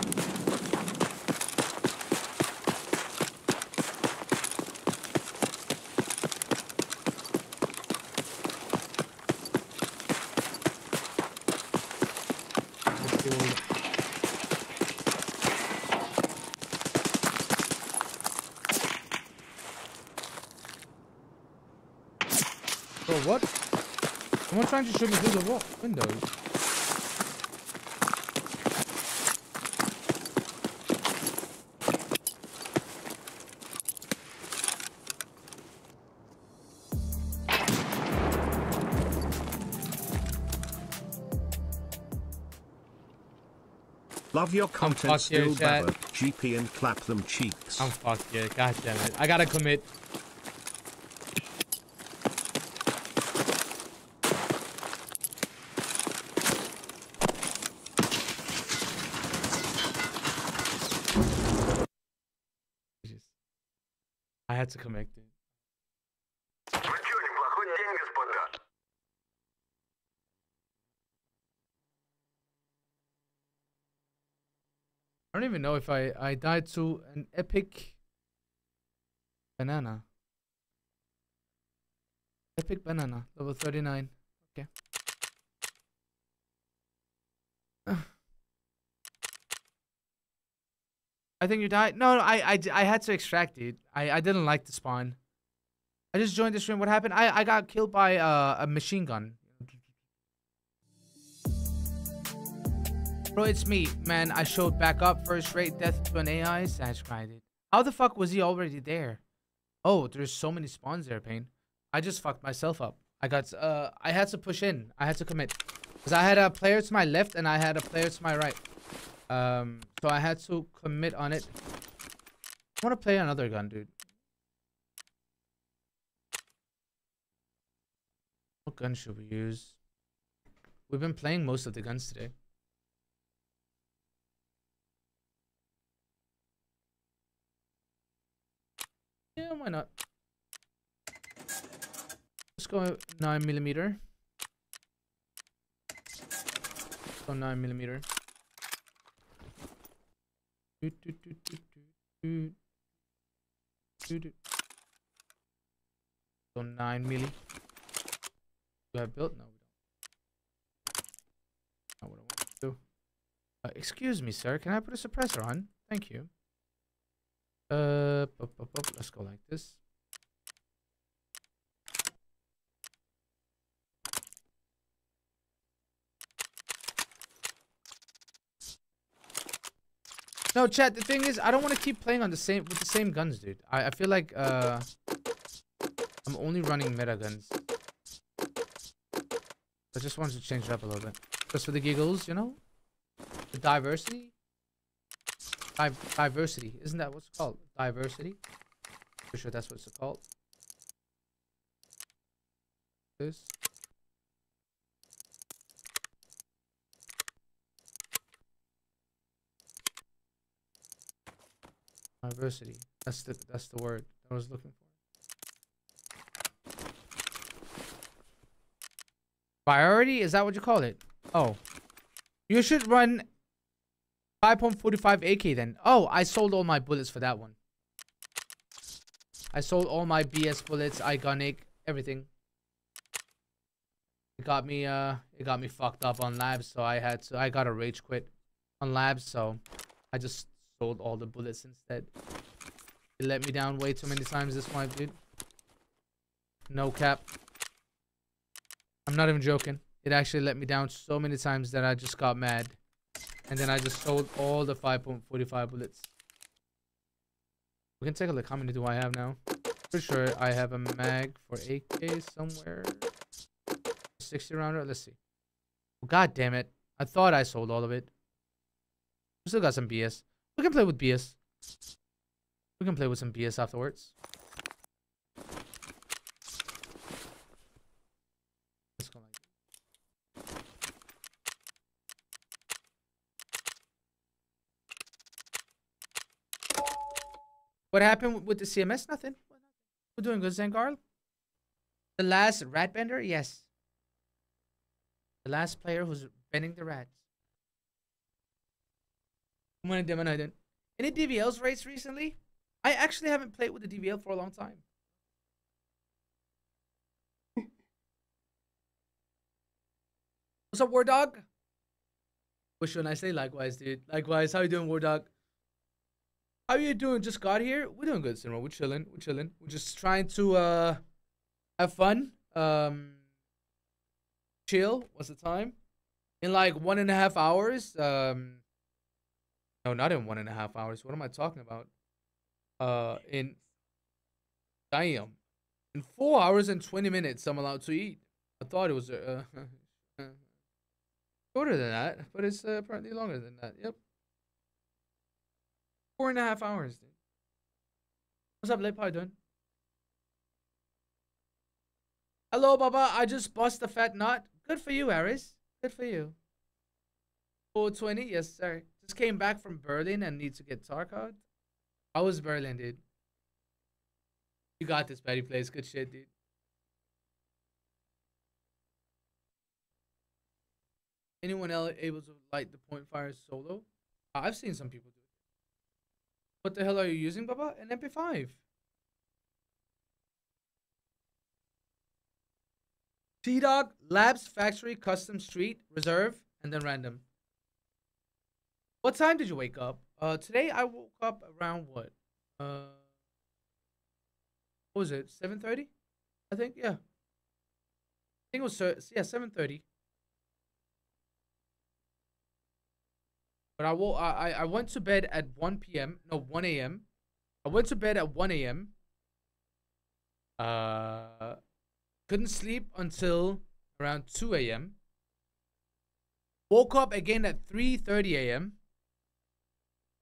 Bro, what? Someone trying to shoot me through the wall windows. Love your content still. Baba. GP and clap them cheeks. I'm fucked here. God damn it. I gotta commit. Jesus. I had to commit, dude. I don't know if I I died to an epic banana. Epic banana, level 39. Okay. I think you died. No, no, I had to extract, dude. I, I didn't like the spawn. I just joined the stream. What happened? I, I got killed by uh, a machine gun. Bro, it's me, man. I showed back up first rate death to an AI. Sash grinded. How the fuck was he already there? Oh, there's so many spawns there, Pain. I just fucked myself up. I got, uh, I had to push in. I had to commit. Because I had a player to my left and I had a player to my right. Um, so I had to commit on it. I want to play another gun, dude. What gun should we use? We've been playing most of the guns today. Yeah, why not? Let's go 9 millimeter. Go 9 millimeter. Do, do, do, do, do, do. Do. So 9 milli. Do I have built? No, we don't. Not what I want to do. Uh, excuse me, sir. Can I put a suppressor on? Thank you. Uh, pop, pop, pop. let's go like this. No, chat. The thing is, I don't want to keep playing on the same with the same guns, dude. I I feel like uh, I'm only running meta guns. I just wanted to change it up a little bit, just for the giggles, you know. The diversity diversity. Isn't that what's called? Diversity? For sure that's what it's called. This. Diversity. That's the that's the word I was looking for. Priority? Is that what you call it? Oh. You should run 5.45 AK then. Oh, I sold all my bullets for that one. I sold all my BS bullets, Igolnik, everything. It got me uh it got me fucked up on labs, so I had to I got a rage quit on labs, so I just sold all the bullets instead. It let me down way too many times this one, dude. No cap. I'm not even joking. It actually let me down so many times that I just got mad. And then I just sold all the 5.45 bullets. We can take a look. How many do I have now? Pretty sure I have a mag for AK somewhere. 60 rounder. Let's see. Well, God damn it. I thought I sold all of it. We still got some BS. We can play with BS. We can play with some BS afterwards. Let's go like What happened with the CMS? Nothing. We're doing good, Zangarl. The last rat bender? Yes. The last player who's bending the rats. Any DVLs race recently? I actually haven't played with the DVL for a long time. What's up, War Dog? You a nice day. Likewise, dude. Likewise. How you doing, War Dog? How you doing? Just got here. We're doing good, Cinema. We're chilling. We're chilling. We're just trying to uh have fun. Um, chill. What's the time? In like one and a half hours. Um, no, not in one and a half hours. What am I talking about? Uh, in damn, in four hours and twenty minutes, I'm allowed to eat. I thought it was uh, shorter than that, but it's uh, apparently longer than that. Yep. Four and a half hours, dude. What's up, Lip? How you doing? Hello, Baba. I just bust a fat nut. Good for you, Aris. Good for you. 420? Yes, sir. Just came back from Berlin and need to get Tarkov. I was Berlin, dude? You got this, Betty Place. Good shit, dude. Anyone else able to light the point fire solo? I've seen some people do. What the hell are you using, Baba? An MP5. T Dog, Labs, Factory, Custom Street, Reserve, and then random. What time did you wake up? Uh, today I woke up around what? Uh, what was it? Seven thirty? I think yeah. I think it was yeah seven thirty. But I will. I I went to bed at one p.m. No, one a.m. I went to bed at one a.m. Uh, couldn't sleep until around two a.m. Woke up again at three thirty a.m.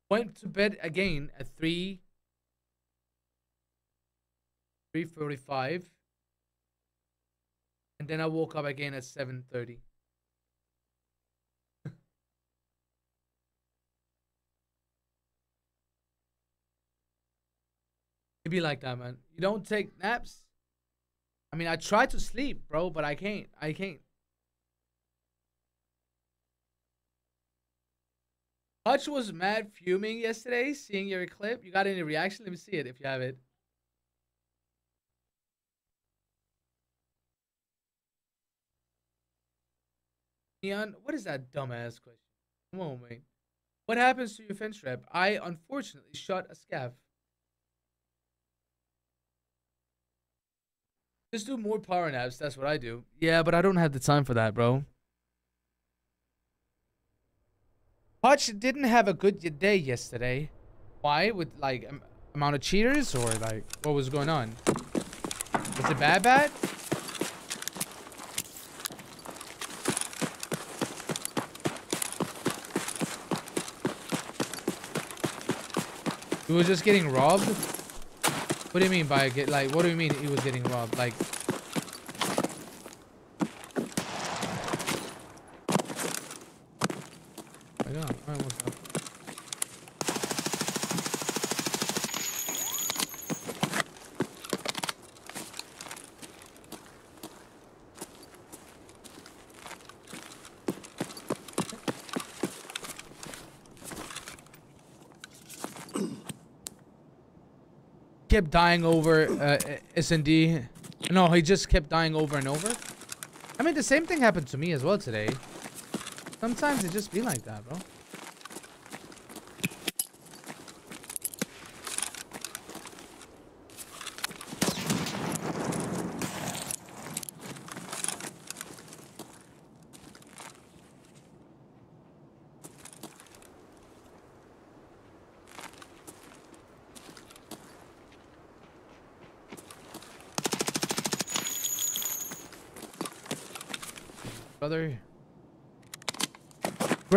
Went to bed again at three. 3.45 and then I woke up again at 7.30 be like that man you don't take naps I mean I try to sleep bro but I can't I can't Hutch was mad fuming yesterday seeing your clip you got any reaction let me see it if you have it Neon, what is that dumbass question? Come on, mate. What happens to your fence trap? I unfortunately shot a scav. Just do more power naps. That's what I do. Yeah, but I don't have the time for that, bro. Hutch didn't have a good day yesterday. Why? With like am amount of cheaters or like what was going on? Was it bad bad? He was just getting robbed? What do you mean by get like what do you mean he was getting robbed? Like My God, alright, what's up? Kept dying over uh, S&D. No, he just kept dying over and over. I mean, the same thing happened to me as well today. Sometimes it just be like that, bro. Brother.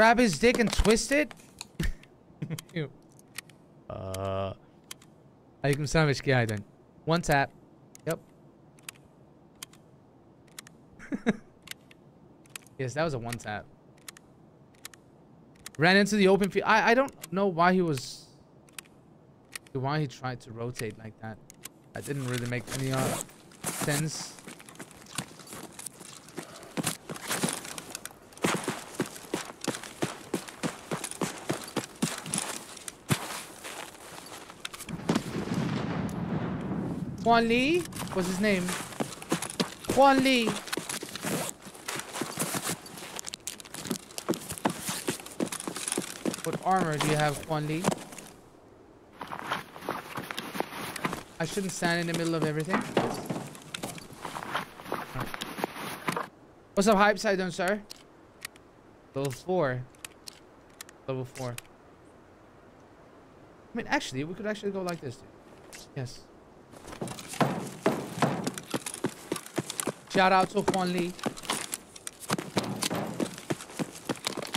Grab his dick and twist it? Ew. uh. Aleyküm selam eski geldin. One tap. Yep. yes, that was a one tap. Ran into the open field. I, I don't know why he was... Why he tried to rotate like that. That didn't really make any uh, sense. Juan Lee? What's his name? Juan Lee. What armor do you have, Juan Lee? I shouldn't stand in the middle of everything. What's up, hype? How you doing, sir? Level 4. Level 4. I mean, actually, we could actually go like this. Yes. Shout out to Juan Lee.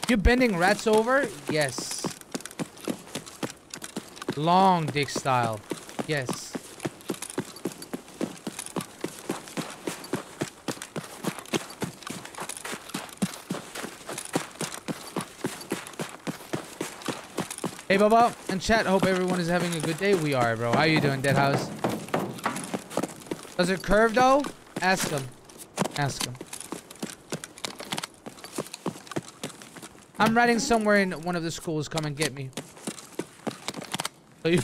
You bending rats over? Yes. Long dick style. Yes. Hey, Bubba and chat. Hope everyone is having a good day. We are, bro. How you doing, Deadhouse? Does it curve though? Ask him. Ask him. I'm riding somewhere in one of the schools. Come and get me. So you...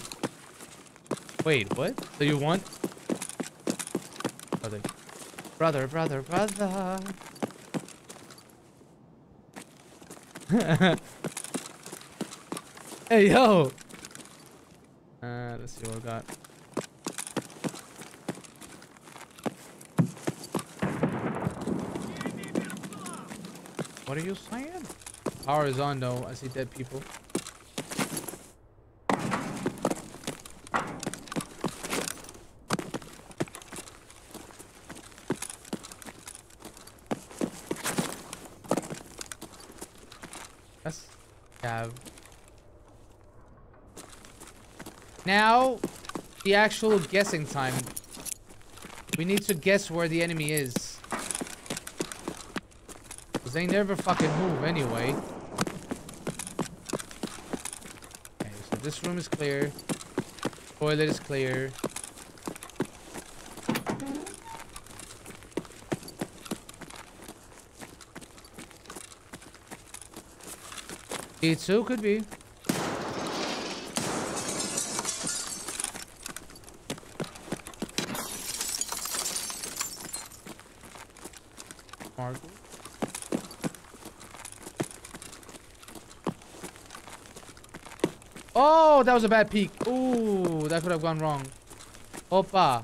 Wait, what? So you want? Brother. Brother, brother, brother. hey, yo! Uh, let's see what we got. What are you saying? Power is on though. I see dead people. Now, the actual guessing time. We need to guess where the enemy is. Cause they never fucking move anyway. Okay, so this room is clear. Toilet is clear. E2 could be. Margot. Oh, that was a bad peek. Ooh, that could have gone wrong. Opa.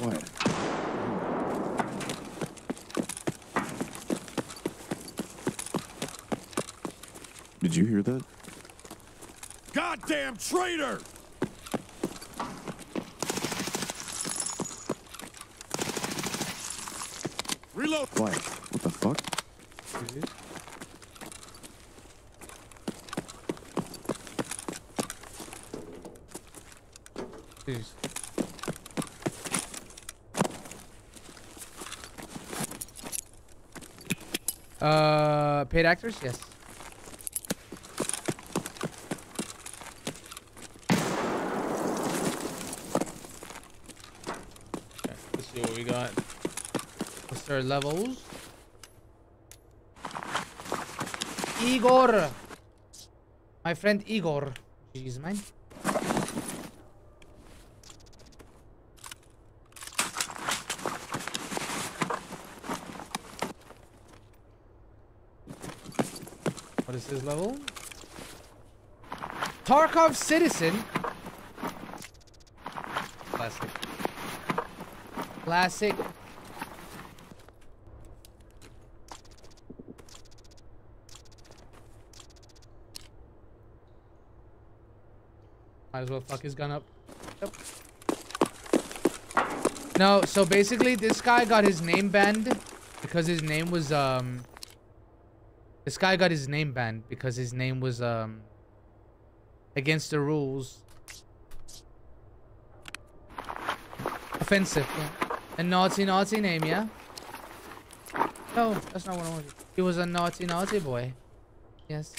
What? Did you hear that? Goddamn traitor! Reload. Why? What the fuck? Jeez. Uh, paid actors? Yes. got? What's their levels? Igor! My friend Igor. Jeez, man. What is his level? Tarkov Citizen. Classic. Classic. Might as well fuck his gun up. Yep. No, so basically this guy got his name banned because his name was um this guy got his name banned because his name was um against the rules. Offensive. yeah. A naughty naughty name, yeah? No, that's not what I wanted. He was a naughty naughty boy. Yes.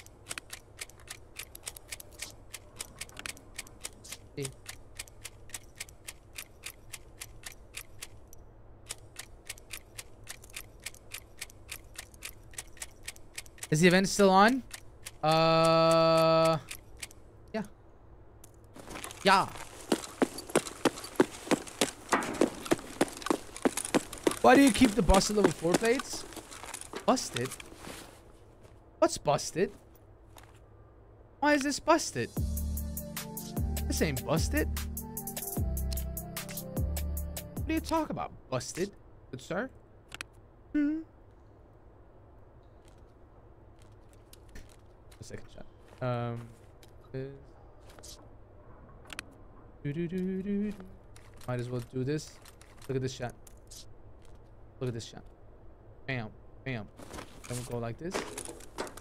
Is the event still on? Uh, yeah. Yeah. Why do you keep the busted level 4 plates? Busted? What's busted? Why is this busted? This ain't busted. What do you talk about? Busted? Good sir? Hmm. A second Um. this- Doo-doo-doo-doo-doo. Might as well do this. Look at this shot. Look at this shot. Bam. Bam. Then we'll go like this.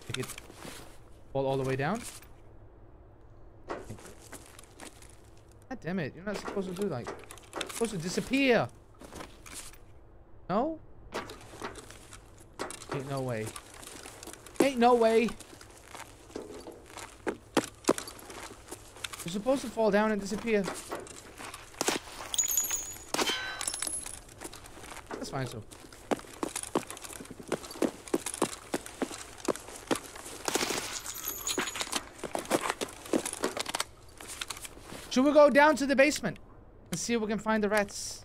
Make it fall all the way down. God damn it. You're not supposed to do like supposed to disappear. No? Ain't no way. Ain't no way. You're supposed to fall down and disappear. That's fine, so. Should we go down to the basement and see if we can find the rats?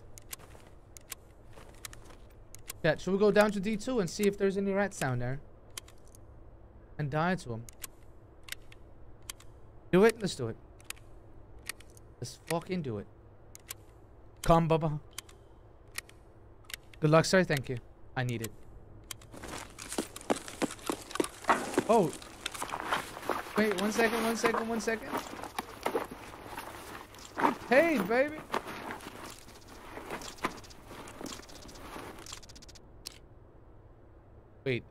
Yeah, should we go down to D2 and see if there's any rats down there? And die to them. Do it? Let's do it. Let's fucking do it. Come, Bubba. Good luck, sir. Thank you. I need it. Oh. Wait, one second, one second, one second. Get paid, baby. Wait.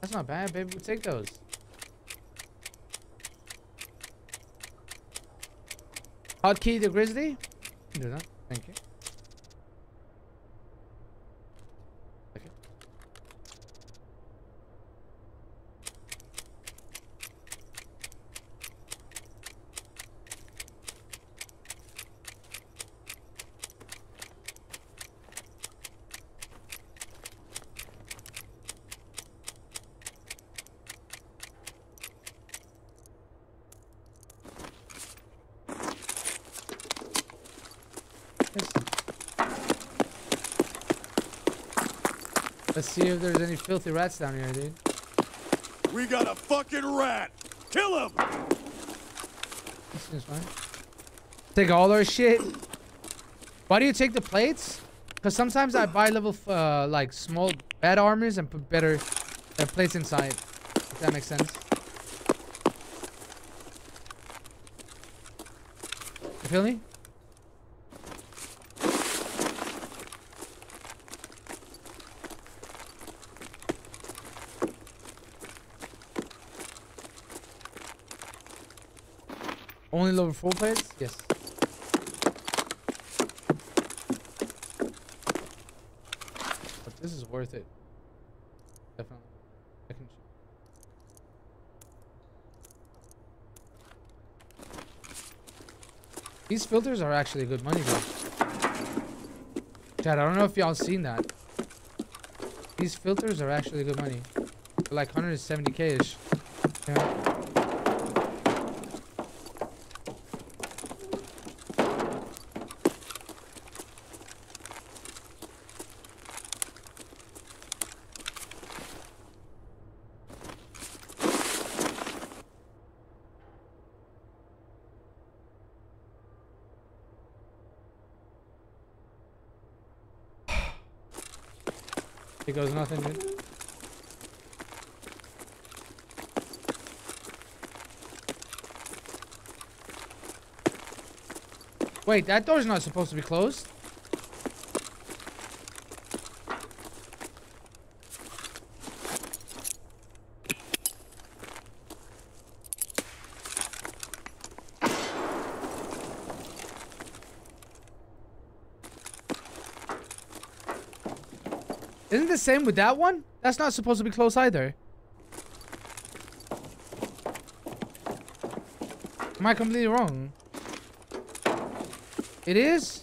That's not bad, baby. We'll take those. Hotkey the Grizzly? Do that. Thank you. Okay. Let's, let's see if there's any filthy rats down here, dude. We got a fucking rat. Kill him. This seems fine. Take all our shit. Why do you take the plates? Because sometimes I buy level, f- uh, like, small bad armors and put better uh, plates inside. If that makes sense. You feel me? Level 4 plates? Yes. But this is worth it. Definitely. I can These filters are actually good money though. Chad, I don't know if y'all seen that. These filters are actually good money. They're like 170k ish. Yeah. Here goes nothing, dude. Wait, that door's not supposed to be closed. Same with that one? That's not supposed to be close either. Am I completely wrong? It is?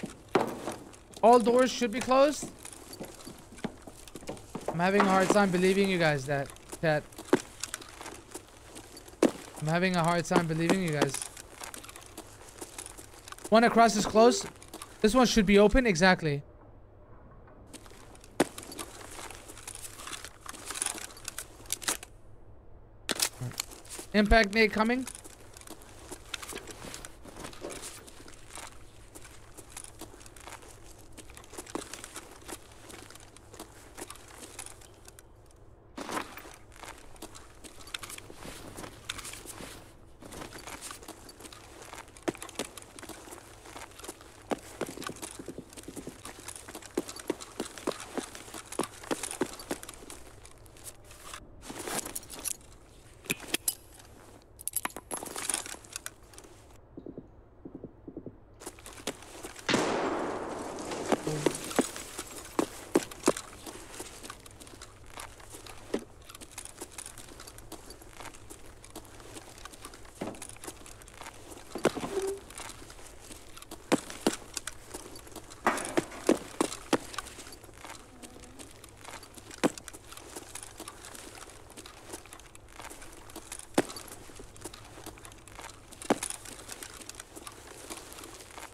All doors should be closed? I'm having a hard time believing you guys that that I'm having a hard time believing you guys. One across is closed. This one should be open exactly. Impact nade coming.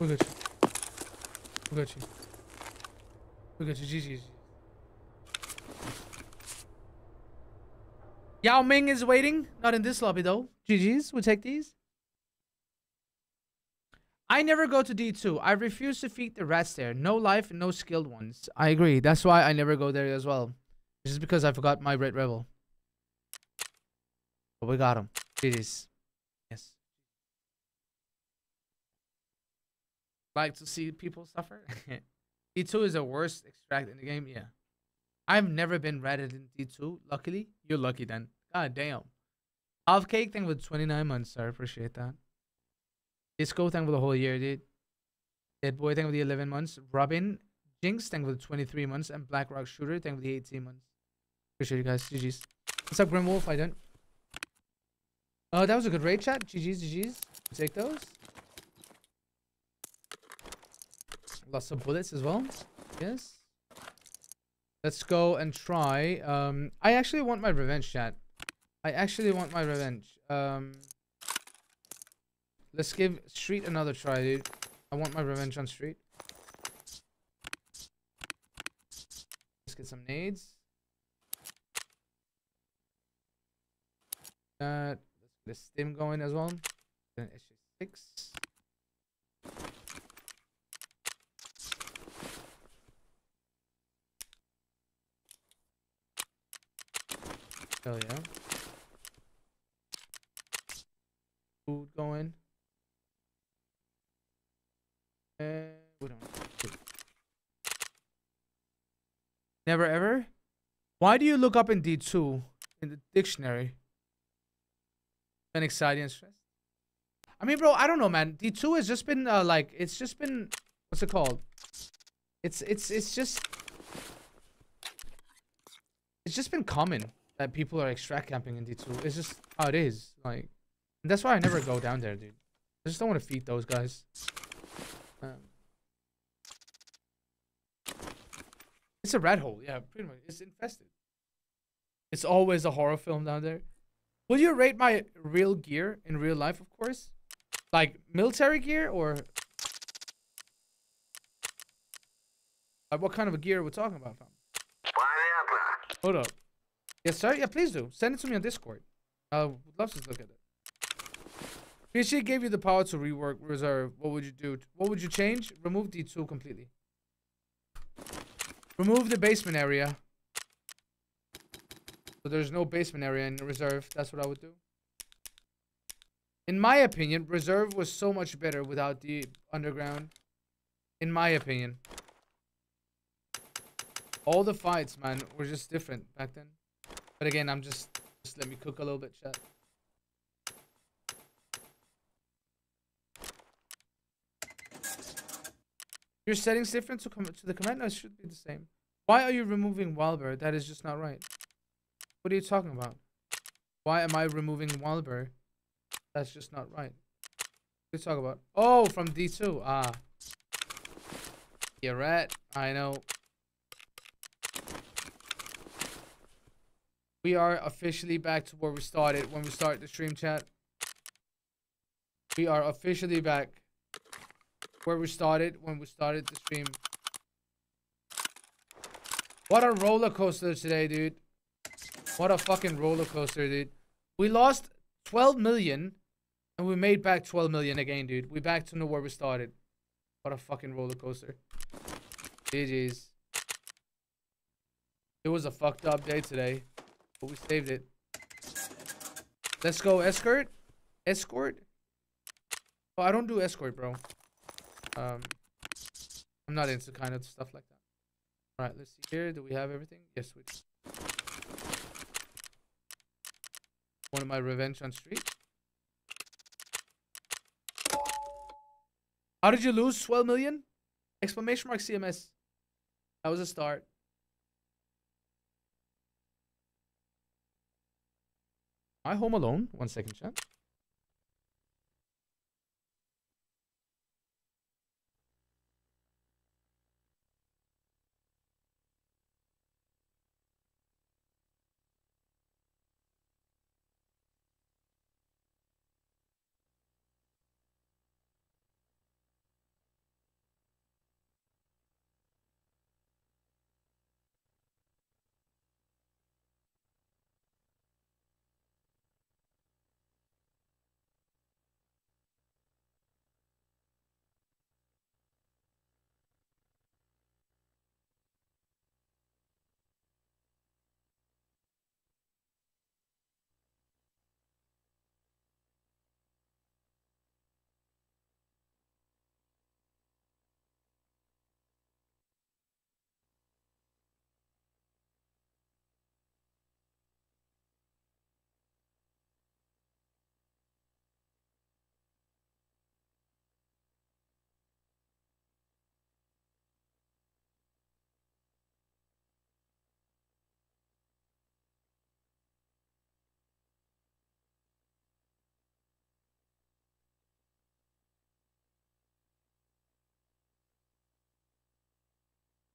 Look at you. Look at you. GG's. Yao Ming is waiting. Not in this lobby though. GG's. We'll take these. I never go to D2. I refuse to feed the rats there. No life, no skilled ones. I agree. That's why I never go there as well. Just because I forgot my Red Rebel. But we got him. GG's. Yes. like to see people suffer. D2 is the worst extract in the game. Yeah. I've never been ratted in D2. Luckily, you're lucky then. God damn. Half cake thing with 29 months, sir. Appreciate that. Disco thing with the whole year, dude. Dead boy thing with the 11 months. Robin Jinx thing with 23 months. And Black Rock Shooter thing with the 18 months. Appreciate you guys. GG's. What's up, Grim Wolf? I don't. Oh, that was a good raid chat. GG's, GG's. Take those. Lots of bullets as well. Yes. Let's go and try. Um, I actually want my revenge, chat. I actually want my revenge. Um, let's give Street another try, dude. I want my revenge on Street. Let's get some nades. Uh, let's get the stim going as well. Then SJ6. Hell yeah. Food going. And we don't. Never ever? Why do you look up in D2 in the dictionary? Anxiety and stress. I mean, bro, I don't know, man. D2 has just been uh, like it's just been what's it called? It's it's it's just it's just been common that people are extract camping in D2. It's just how it is. Like, that's why I never go down there, dude. I just don't want to feed those guys. Um, It's a rat hole. Yeah, pretty much. It's infested. It's always a horror film down there. Will you rate my real gear in real life, of course? Like military gear or like what kind of a gear we're talking about, fam? Hold up. Yes, sir. Yeah, please do. Send it to me on Discord. I would love to look at it. BSG gave you the power to rework reserve. What would you do? What would you change? Remove D2 completely. Remove the basement area. So there's no basement area in reserve. That's what I would do. In my opinion, reserve was so much better without the underground. In my opinion. All the fights, man, were just different back then. But again, I'm just just let me cook a little bit, chat. Your settings different to, to the command? No, it should be the same. Why are you removing Wildbird? That is just not right. What are you talking about? Why am I removing Wildbird? That's just not right. What talking about? Oh, from D2. Ah. You're right. I know. We are officially back to where we started when we started the stream chat. We are officially back where we started when we started the stream. What a roller coaster today, dude. What a fucking roller coaster, dude. We lost 12 million and we made back 12 million again, dude. We back to know where we started. What a fucking roller coaster. GG's. It was a fucked up day today, but we saved it. Let's go escort. Escort? Oh, I don't do escort, bro. Um, I'm not into kind of stuff like that. All right, let's see here. Do we have everything? Yes, we do. One of my revenge on street. How did you lose 12 million? Exclamation mark CMS. That was a start. I home alone? One second, chat.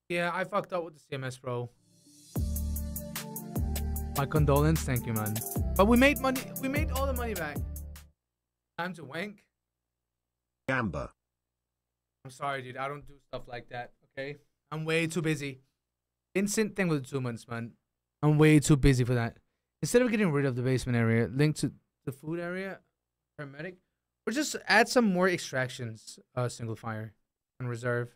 Yeah, I fucked up with the CMS, bro. My condolence, thank you, man. But we made money. We made all the money back. Time to wank. Gamba. I'm sorry, dude. I don't do stuff like that. Okay, I'm way too busy. Instant thing with two months, man. I'm way too busy for that. Instead of getting rid of the basement area, link to the food area, paramedic, or just add some more extractions, uh, single fire and reserve.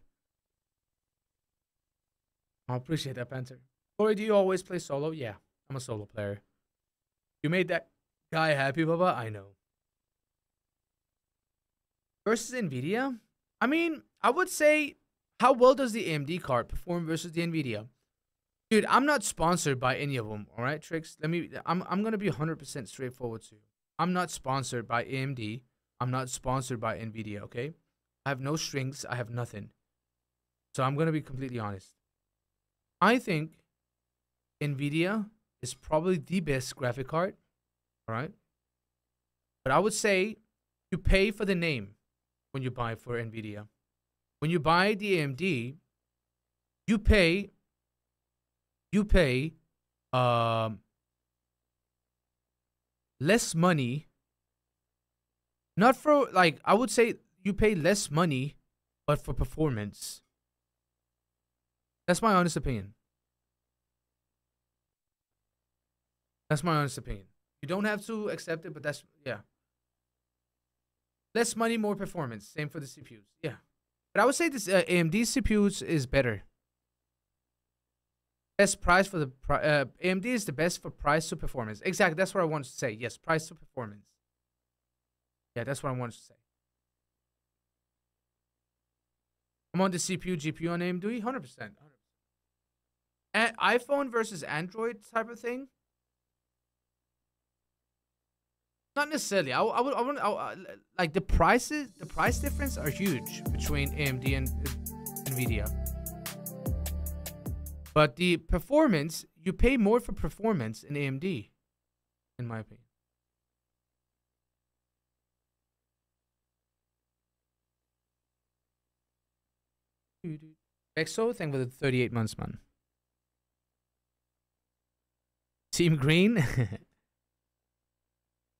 I appreciate that, Panther. Corey, do you always play solo? Yeah, I'm a solo player. You made that guy happy, Baba? I know. Versus NVIDIA? I mean, I would say, how well does the AMD card perform versus the NVIDIA? Dude, I'm not sponsored by any of them, all right, Tricks? Let me, I'm, I'm going to be 100% straightforward to you. I'm not sponsored by AMD. I'm not sponsored by NVIDIA, okay? I have no strings. I have nothing. So I'm going to be completely honest. I think NVIDIA is probably the best graphic card, all right? But I would say you pay for the name when you buy for NVIDIA. When you buy the AMD, you pay you pay um less money not for like I would say you pay less money but for performance. That's my honest opinion. That's my honest opinion. You don't have to accept it, but that's yeah. Less money, more performance. Same for the CPUs. Yeah, but I would say this uh, AMD CPUs is better. Best price for the uh, AMD is the best for price to performance. Exactly. That's what I wanted to say. Yes, price to performance. Yeah, that's what I wanted to say. I'm on the CPU GPU on AMD, 100%. 100% a- iPhone versus Android type of thing? Not necessarily. I, I would. I want like the prices. The price difference are huge between AMD and uh, Nvidia. But the performance, you pay more for performance in AMD, in my opinion. Exo, thank for the 38 months, man. Team Green?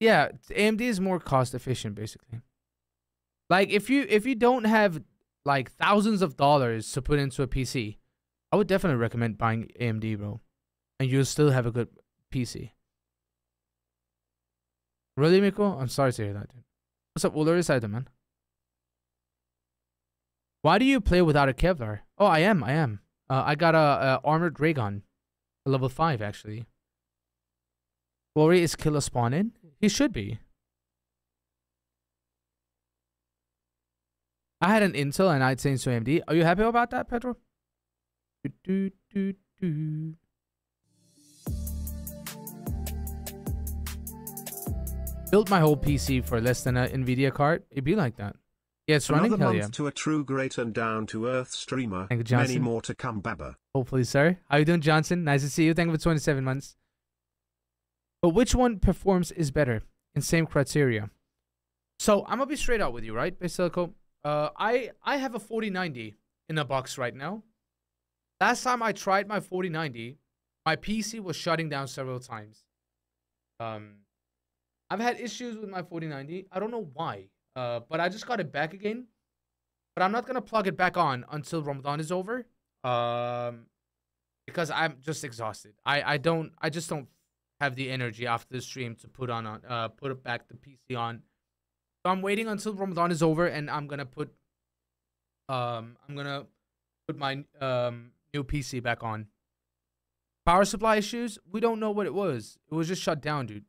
yeah, AMD is more cost efficient, basically. Like if you if you don't have like thousands of dollars to put into a PC, I would definitely recommend buying AMD, bro. And you'll still have a good PC. Really, Miko? I'm sorry to hear that, dude. What's up, Uller? Is man? Why do you play without a Kevlar? Oh, I am. I am. Uh, I got a, a armored ray gun, a level five actually. Glory is killer spawning. He should be. I had an Intel and I'd changed to AMD. Are you happy about that, Pedro? Do, do, do, do. Built my whole PC for less than an Nvidia card. It'd be like that. Yeah, it's running. Another Hell month yeah. to a true great and down to earth streamer. Thank you, Johnson. Many more to come, Baba. Hopefully, sir. How you doing, Johnson? Nice to see you. Thank you for 27 months. But which one performs is better in same criteria? So I'm gonna be straight out with you, right, Basilico? Uh, I I have a 4090 in a box right now. Last time I tried my 4090, my PC was shutting down several times. Um, I've had issues with my 4090. I don't know why. Uh, but I just got it back again. But I'm not gonna plug it back on until Ramadan is over. Um, because I'm just exhausted. I I don't I just don't have the energy after the stream to put on on uh put it back the PC on. So I'm waiting until Ramadan is over and I'm gonna put um I'm gonna put my um new PC back on. Power supply issues, we don't know what it was. It was just shut down, dude.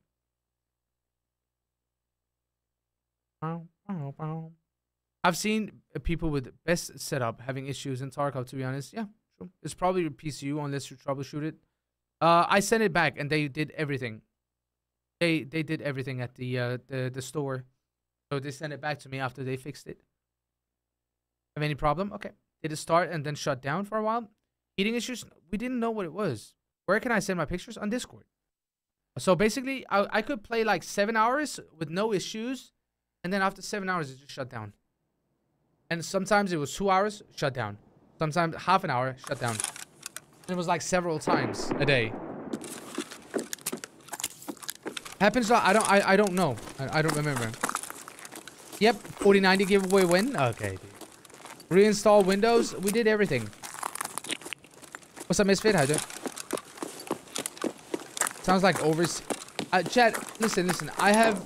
I've seen people with best setup having issues in Tarkov. To be honest, yeah, true. It's probably your PCU unless you troubleshoot it. Uh, I sent it back and they did everything. They they did everything at the uh, the the store, so they sent it back to me after they fixed it. Have any problem? Okay. Did it start and then shut down for a while? Heating issues? We didn't know what it was. Where can I send my pictures? On Discord. So basically, I I could play like seven hours with no issues, and then after seven hours, it just shut down. And sometimes it was two hours, shut down. Sometimes half an hour, shut down. It was like several times a day. Happens. I don't. I. I don't know. I, I don't remember. Yep. 4090 giveaway win. Okay. Dude. Reinstall Windows. We did everything. What's up, Misfit? How you doing? Sounds like overs. Uh, chat. Listen. Listen. I have.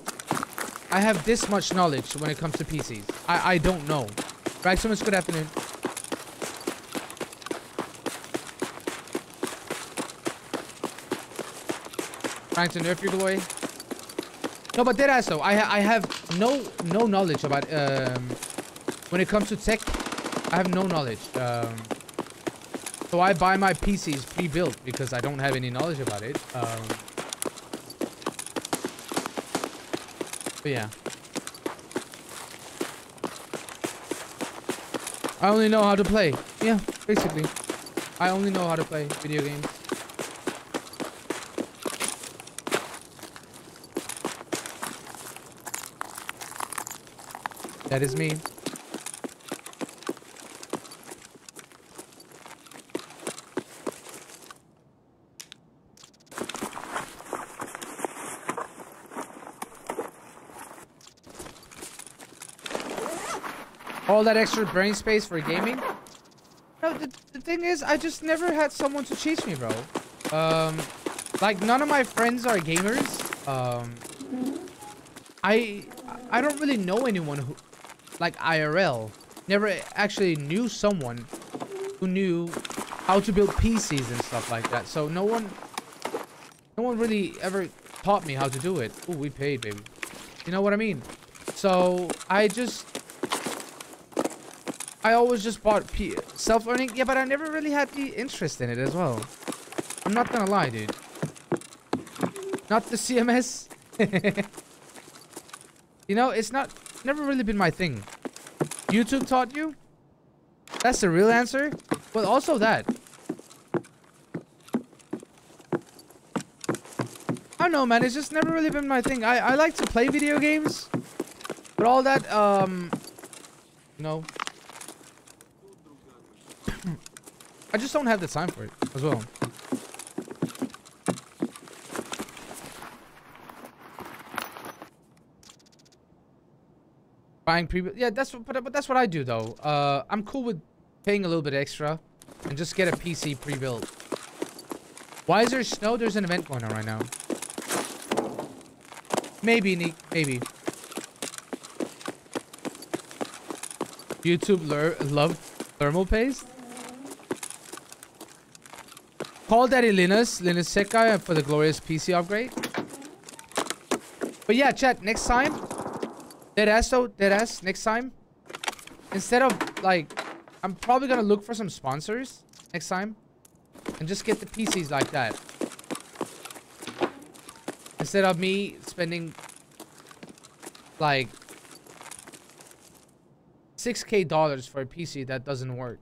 I have this much knowledge when it comes to PCs. I. I don't know. Right. So much. Good afternoon. Trying to nerf your glory. No, but deadass though, I ha I have no no knowledge about um when it comes to tech. I have no knowledge. Um, so I buy my PCs pre-built because I don't have any knowledge about it. Um, but yeah. I only know how to play. Yeah, basically. I only know how to play video games. That is me. All that extra brain space for gaming? No, the, the thing is, I just never had someone to chase me, bro. Um, like, none of my friends are gamers. Um, I I don't really know anyone who like IRL, never actually knew someone who knew how to build PCs and stuff like that. So no one, no one really ever taught me how to do it. Oh, we paid, baby. You know what I mean? So I just, I always just bought P self-learning. Yeah, but I never really had the interest in it as well. I'm not gonna lie, dude. Not the CMS. you know, it's not, never really been my thing. YouTube taught you? That's the real answer? But also that. I don't know, man. It's just never really been my thing. I, I like to play video games. But all that, um... No. I just don't have the time for it as well. Buying pre yeah, that's what, but, but that's what I do though. Uh, I'm cool with paying a little bit extra and just get a PC pre-built. Why is there snow? There's an event going on right now. Maybe. Maybe. YouTube love thermal paste. Call Daddy Linus, Linus Sekai for the glorious PC upgrade. But yeah, chat, next time, Deadass though, deadass, next time. Instead of like, I'm probably gonna look for some sponsors next time. And just get the PCs like that. Instead of me spending like 6k dollars for a PC that doesn't work.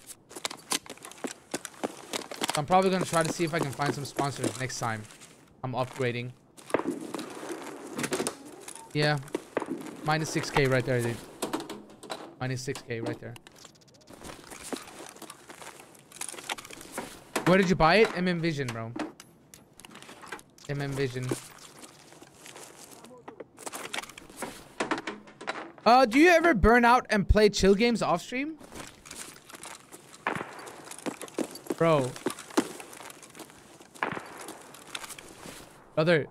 I'm probably gonna try to see if I can find some sponsors next time I'm upgrading. Yeah, Minus 6k right there, dude. Minus 6k right there. Where did you buy it? MM Vision, bro. MM Vision. Uh, do you ever burn out and play chill games off stream? Bro. Brother.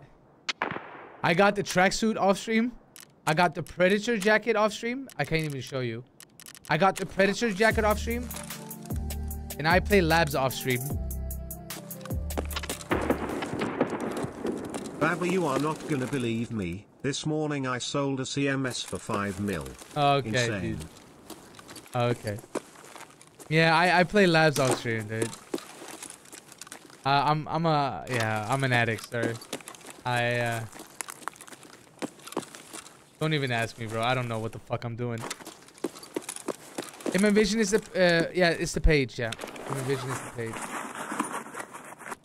I got the tracksuit off stream. I got the Predator jacket off stream. I can't even show you. I got the Predator jacket off stream. And I play labs off stream. Baba, you are not gonna believe me. This morning I sold a CMS for 5 mil. Okay, Insane. dude. Okay. Yeah, I, I play labs off stream, dude. Uh, I'm I'm a yeah I'm an addict, sir. I uh, don't even ask me, bro. I don't know what the fuck I'm doing. MM Vision is the uh, yeah, it's the page, yeah. MM Vision is the page.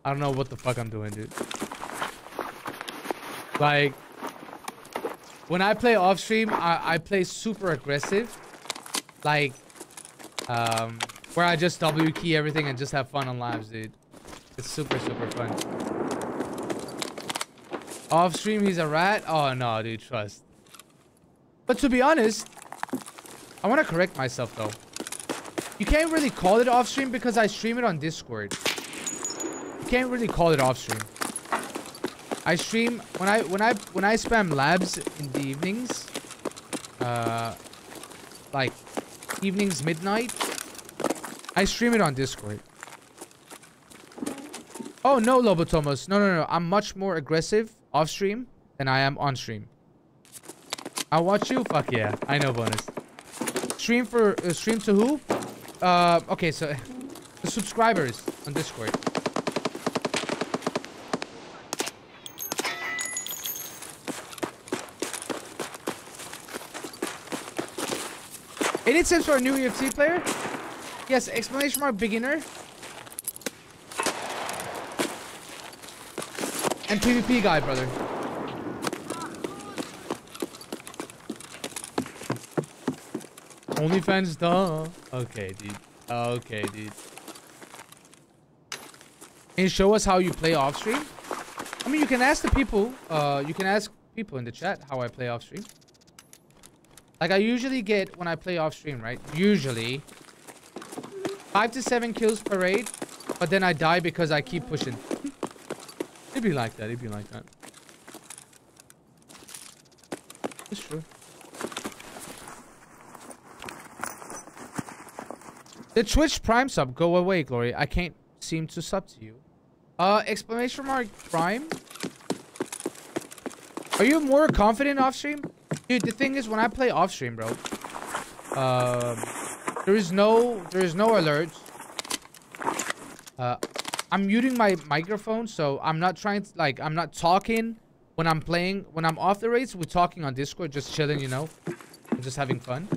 I don't know what the fuck I'm doing, dude. Like when I play off stream, I, I play super aggressive. Like um where I just W key everything and just have fun on lives, dude. It's super super fun. Off stream he's a rat? Oh no, dude, trust. But to be honest, I want to correct myself though. You can't really call it off stream because I stream it on Discord. You can't really call it off stream. I stream when I when I when I spam labs in the evenings. Uh, like evenings midnight. I stream it on Discord. Oh no, Lobotomos. No, no, no. I'm much more aggressive off stream than I am on stream. I watch you? Fuck yeah. I know bonus. Stream for uh, stream to who? Uh, okay, so the subscribers on Discord. Any tips for a new UFC player? Yes, explanation mark beginner. And PvP guy, brother. OnlyFans, duh. Okay, dude. Okay, dude. You show us how you play off stream? I mean, you can ask the people. Uh, you can ask people in the chat how I play off stream. Like I usually get when I play off stream, right? Usually five to seven kills per raid, but then I die because I keep pushing. It'd be like that. It'd be like that. It's true. The Twitch Prime sub go away, Glory. I can't seem to sub to you. Uh, exclamation mark Prime. Are you more confident off stream? Dude, the thing is, when I play off stream, bro, um, there is no, there is no alerts. Uh, I'm muting my microphone, so I'm not trying to, like, I'm not talking when I'm playing. When I'm off the race, we're talking on Discord, just chilling, you know, just having fun.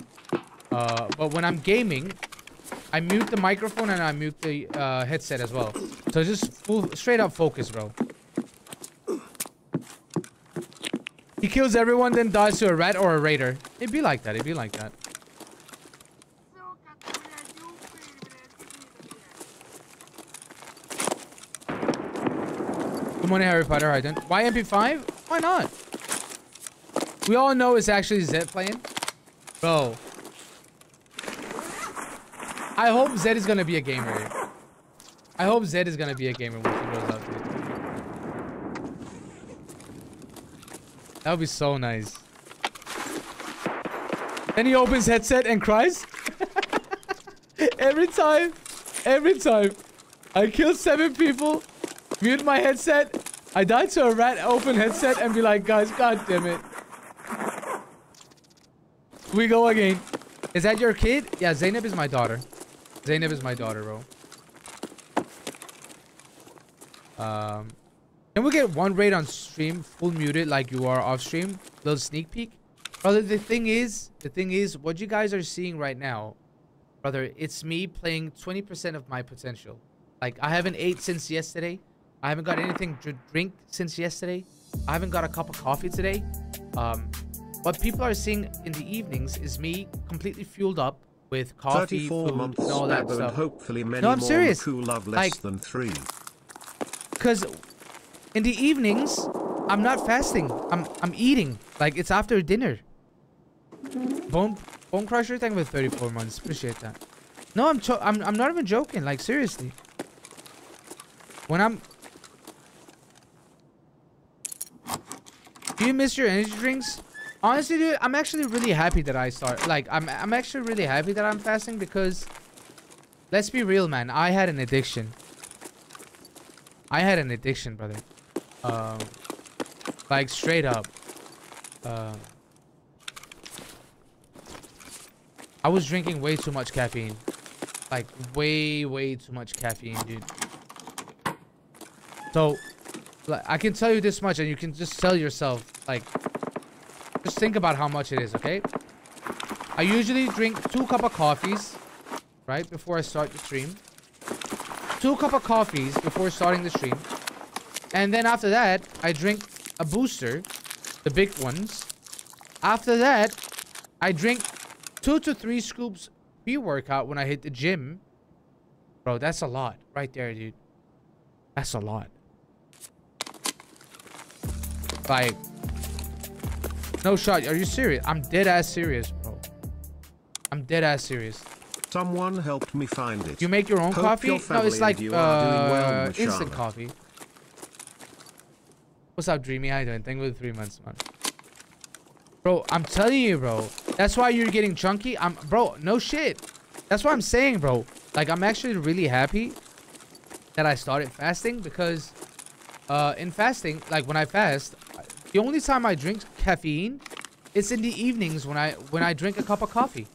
Uh, but when I'm gaming, I mute the microphone and I mute the uh, headset as well. So just full, straight up focus, bro. He kills everyone, then dies to a rat or a raider. It'd be like that. It'd be like that. Good morning, Harry Potter. Hi, then. Why MP5? Why not? We all know it's actually Zed playing. Bro, I hope Zed is gonna be a gamer. I hope Zed is gonna be a gamer when he grows up, dude. That would be so nice. Then he opens headset and cries. every time. Every time. I kill seven people. Mute my headset. I die to a rat open headset and be like, guys, god damn it. We go again. Is that your kid? Yeah, Zainab is my daughter. Zainab is my daughter, bro. Um, can we get one raid on stream, full muted like you are off stream? Little sneak peek, brother. The thing is, the thing is, what you guys are seeing right now, brother, it's me playing 20% of my potential. Like I haven't ate since yesterday. I haven't got anything to drink since yesterday. I haven't got a cup of coffee today. Um, what people are seeing in the evenings is me completely fueled up with coffee, 34 food, months and all that Stab, and hopefully many No, I'm more serious. Cool love less Like- than three. Because in the evenings, I'm not fasting. I'm I'm eating. Like it's after dinner. Bone Bone Crusher, thank you for 34 months. Appreciate that. No, I'm I'm I'm not even joking. Like seriously. When I'm Do you miss your energy drinks? Honestly, dude, I'm actually really happy that I start. Like, I'm I'm actually really happy that I'm fasting because, let's be real, man. I had an addiction. I had an addiction, brother. Um, like straight up. Um, I was drinking way too much caffeine. Like way, way too much caffeine, dude. So, like, I can tell you this much, and you can just tell yourself, like, just think about how much it is, okay? I usually drink two cup of coffees, right, before I start the stream. Two cup of coffees before starting the stream. And then after that, I drink a booster, the big ones. After that, I drink two to three scoops pre-workout when I hit the gym. Bro, that's a lot right there, dude. That's a lot. Like, no shot. Are you serious? I'm dead ass serious, bro. I'm dead ass serious. Someone helped me find it. You make your own Hope coffee? your No, it's like doing well, uh, instant coffee. What's up, Dreamy? How you doing? Thank you for the three months, man. Bro, I'm telling you, bro. That's why you're getting chunky. I'm, bro. No shit. That's what I'm saying, bro. Like, I'm actually really happy that I started fasting because, uh, in fasting, like when I fast, the only time I drink caffeine, it's in the evenings when I when I drink a cup of coffee.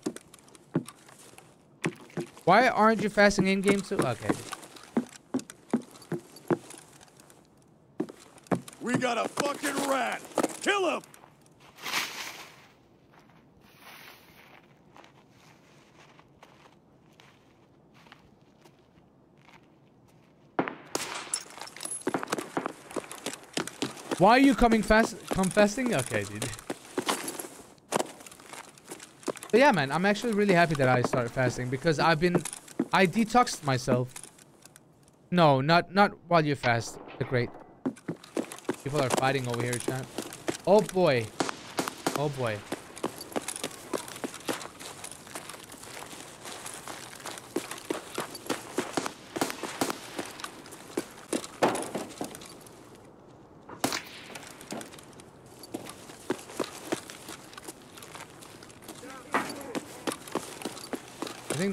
Why aren't you fasting in game too? Okay. We got a fucking rat. Kill him. Why are you coming fast? Confessing? Okay, dude. But yeah, man, I'm actually really happy that I started fasting because I've been, I detoxed myself. No, not not while you fast. The great. People are fighting over here, chat. Oh boy. Oh boy.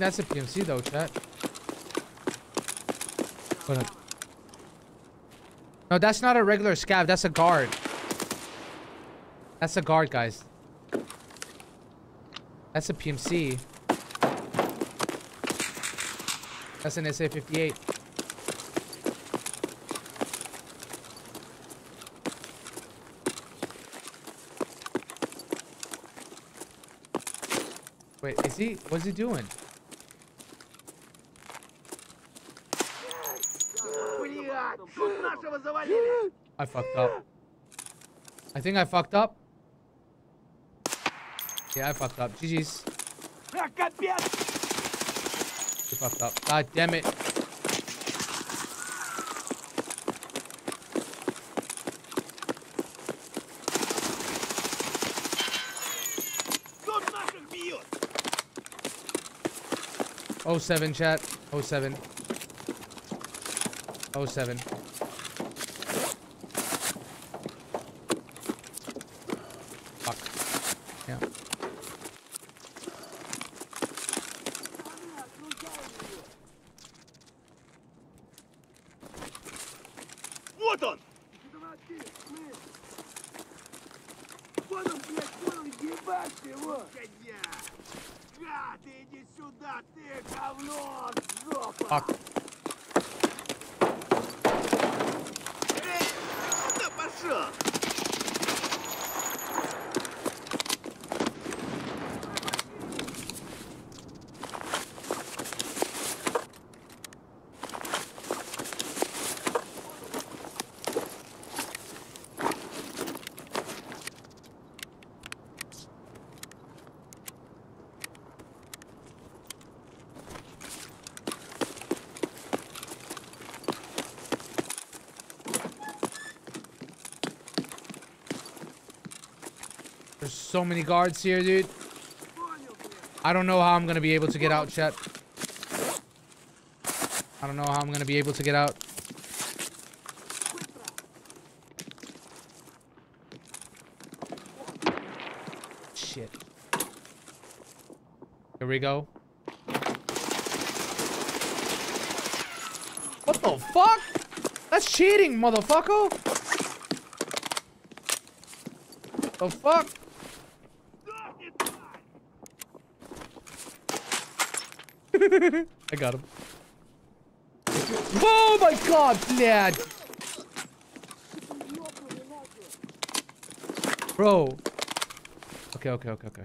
Think that's a PMC though, chat. Up. Uh, no, that's not a regular scav. That's a guard. That's a guard, guys. That's a PMC. That's an SA-58. Wait, is he? What's he doing? fucked up. I think I fucked up. Yeah, I fucked up. GG's. You fucked up. God damn it. Oh seven chat. Oh seven. Oh seven. So many guards here, dude. I don't know how I'm gonna be able to get out, chat. I don't know how I'm gonna be able to get out. Shit. Here we go. What the fuck? That's cheating, motherfucker! The fuck? I got him. Oh my god, Ned! Bro. Okay, okay, okay, okay.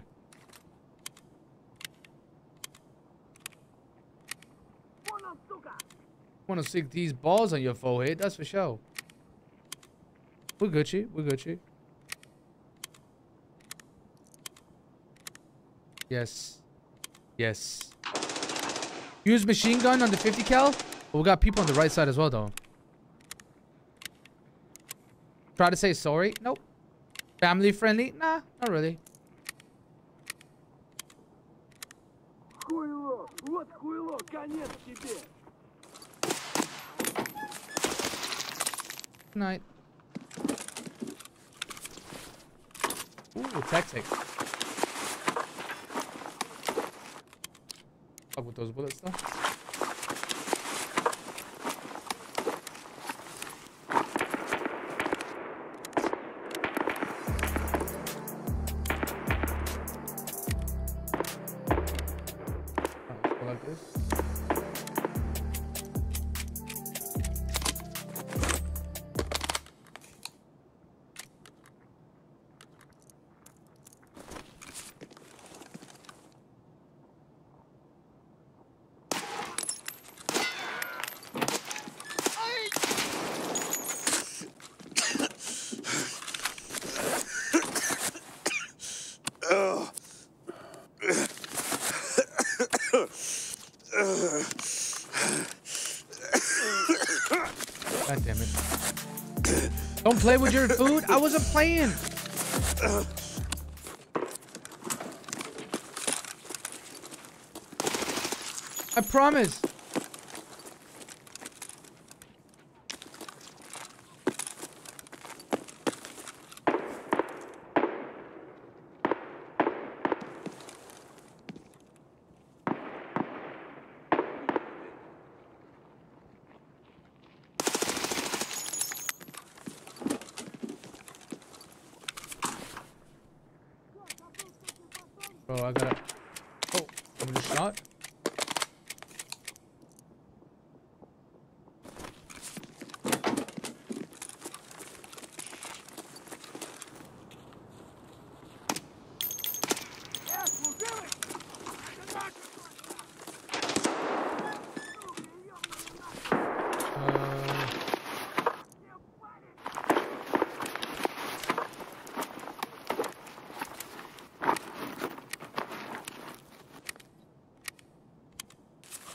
Wanna stick these balls on your forehead, that's for sure. We're Gucci, we're Gucci. Yes. Yes. Use machine gun on the 50 cal. But we got people on the right side as well, though. Try to say sorry. Nope. Family friendly? Nah, not really. Play with your food. I wasn't playing. I promise. Bro, I gotta. Oh, I'm just shot. Uh,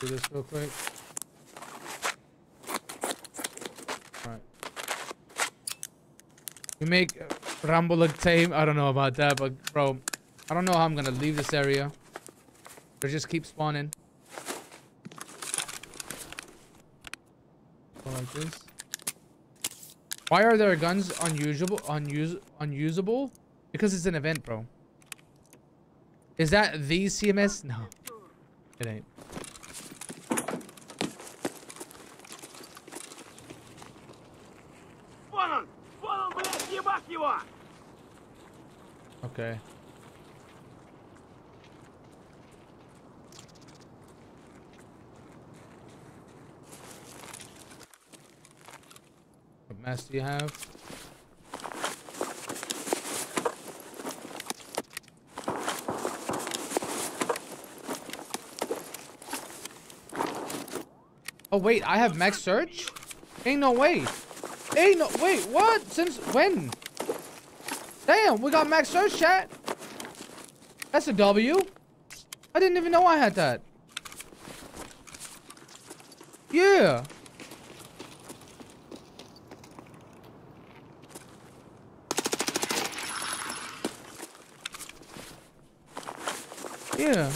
do this real quick. Alright. You make Rambo look tame. I don't know about that, but bro, I don't know how I'm gonna leave this area. They just keep spawning. Go like this. Why are their guns unusable? Unuse unusable? Because it's an event, bro. Is that the CMS? No, you have? Oh wait, I have max search? Ain't no way. Ain't no wait, what? Since when? Damn, we got max search chat. That's a W. I didn't even know I had that. Yeah. Yeah.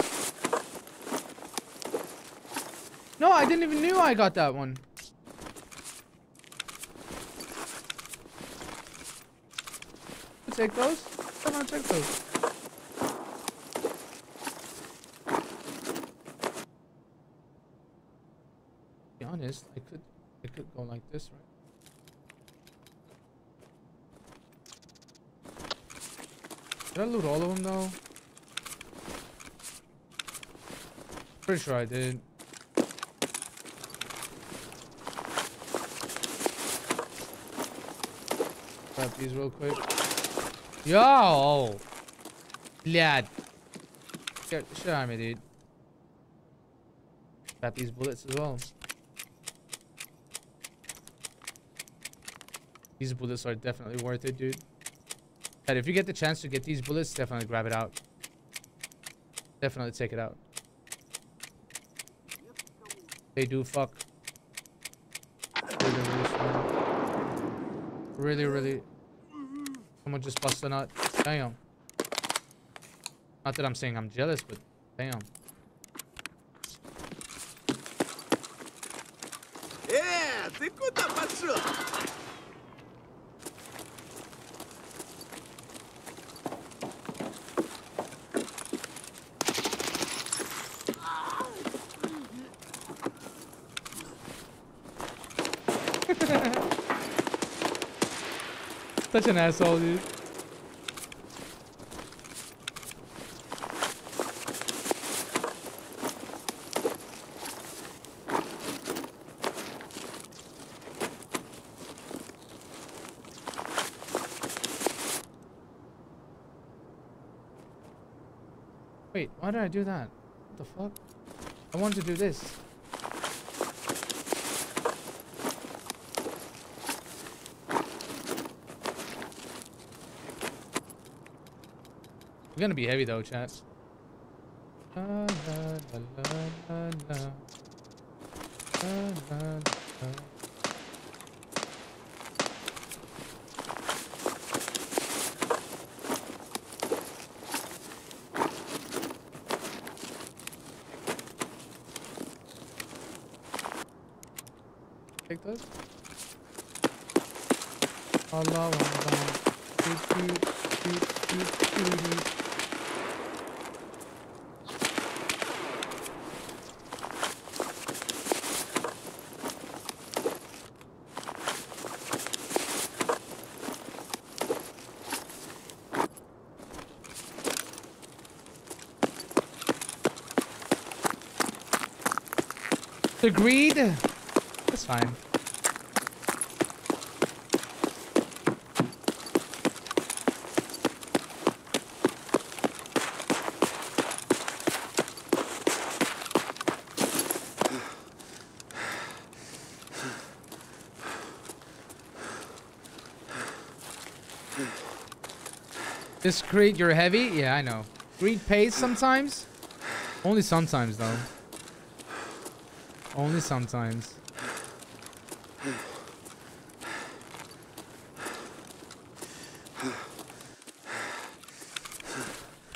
No, I didn't even knew I got that one. Take those. Come on, take those. be honest, I could I could go like this, right? Did I loot all of them though? Pretty sure I did. Grab these real quick. Yo! Lad. The shit out me, dude. Grab these bullets as well. These bullets are definitely worth it, dude. And if you get the chance to get these bullets, definitely grab it out. Definitely take it out. They do fuck. Really, really. Someone just bust a nut. Damn. Not that I'm saying I'm jealous, but damn. Such an asshole, dude. Wait, why did I do that? What the fuck? I wanted to do this. We're gonna be heavy though, chat. La, la, la, la, la, la. La, la, la. Take those. Allah Allah. Doot, doot, doot, doot, doot, doot. Agreed. That's fine. This Creed, you're heavy? Yeah, I know. Creed pays sometimes. Only sometimes, though. Only sometimes.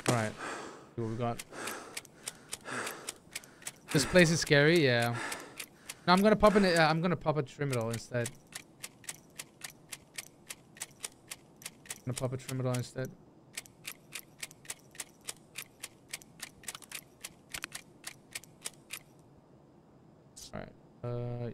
Alright. See what we got. This place is scary, yeah. No, I'm gonna pop in. Uh, I'm gonna pop a Trimadol instead. I'm gonna pop a Trimadol instead. Alright. Uh, yeah.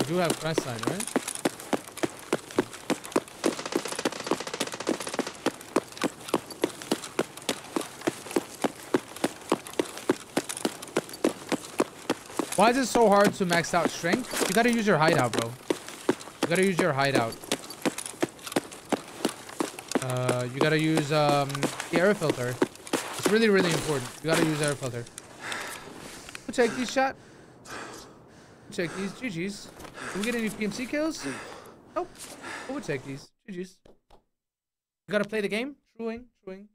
We do have quest line, right? Why is it so hard to max out strength? You gotta use your hideout, bro. You gotta use your hideout. Uh, you gotta use um, the air filter. It's really, really important. You gotta use air filter. We'll take these shot. We'll take these. GG's. Did we get any PMC kills? Nope. We'll take these. GG's. You gotta play the game. Truing, truing, truing.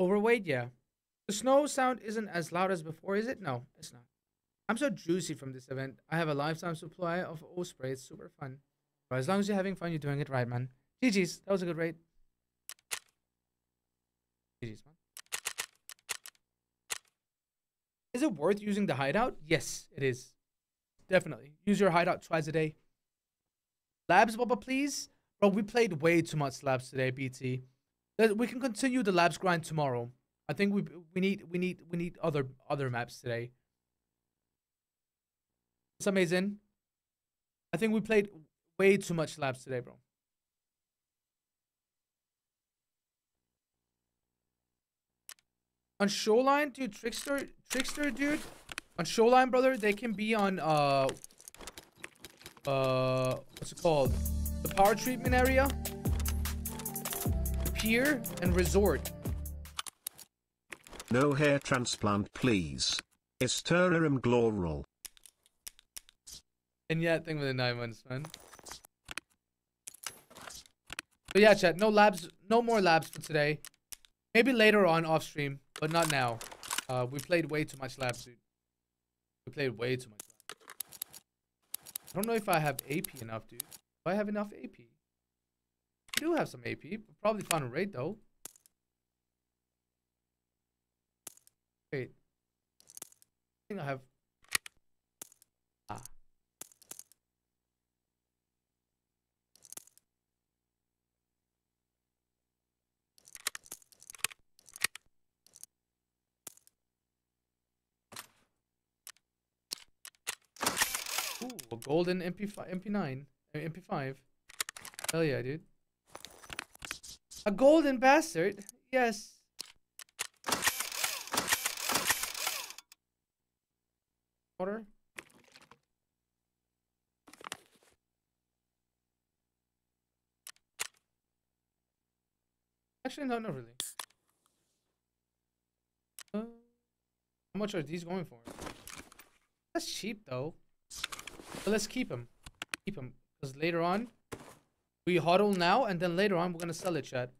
Overweight, yeah. The snow sound isn't as loud as before, is it? No, it's not. I'm so juicy from this event. I have a lifetime supply of O spray. It's super fun. But as long as you're having fun, you're doing it right, man. GG's. That was a good raid. GG's, man. Is it worth using the hideout? Yes, it is. Definitely. Use your hideout twice a day. Labs, Bubba, please. Bro, we played way too much labs today, BT. We can continue the labs grind tomorrow. I think we we need we need we need other other maps today. It's amazing. I think we played way too much labs today, bro. On Shoreline, dude, Trickster, Trickster, dude. On Shoreline, brother, they can be on uh uh what's it called? The power treatment area, pier, and resort. No hair transplant please. Esterium gloral. And yeah, thing with the nine months, man. But yeah, chat. No labs. No more labs for today. Maybe later on off stream, but not now. Uh, we played way too much labs, dude. We played way too much. Labs. I don't know if I have AP enough, dude. Do I have enough AP? I do have some AP. Probably found in raid though. Wait. I think I have. Ah. Ooh, a golden MP5, MP9, uh, MP5. Hell yeah, dude. A golden bastard. Yes. Water. Actually, no, not really. Uh, how much are these going for? That's cheap though. But let's keep him. Keep him. Because later on, we huddle now, and then later on, we're going to sell it, chat.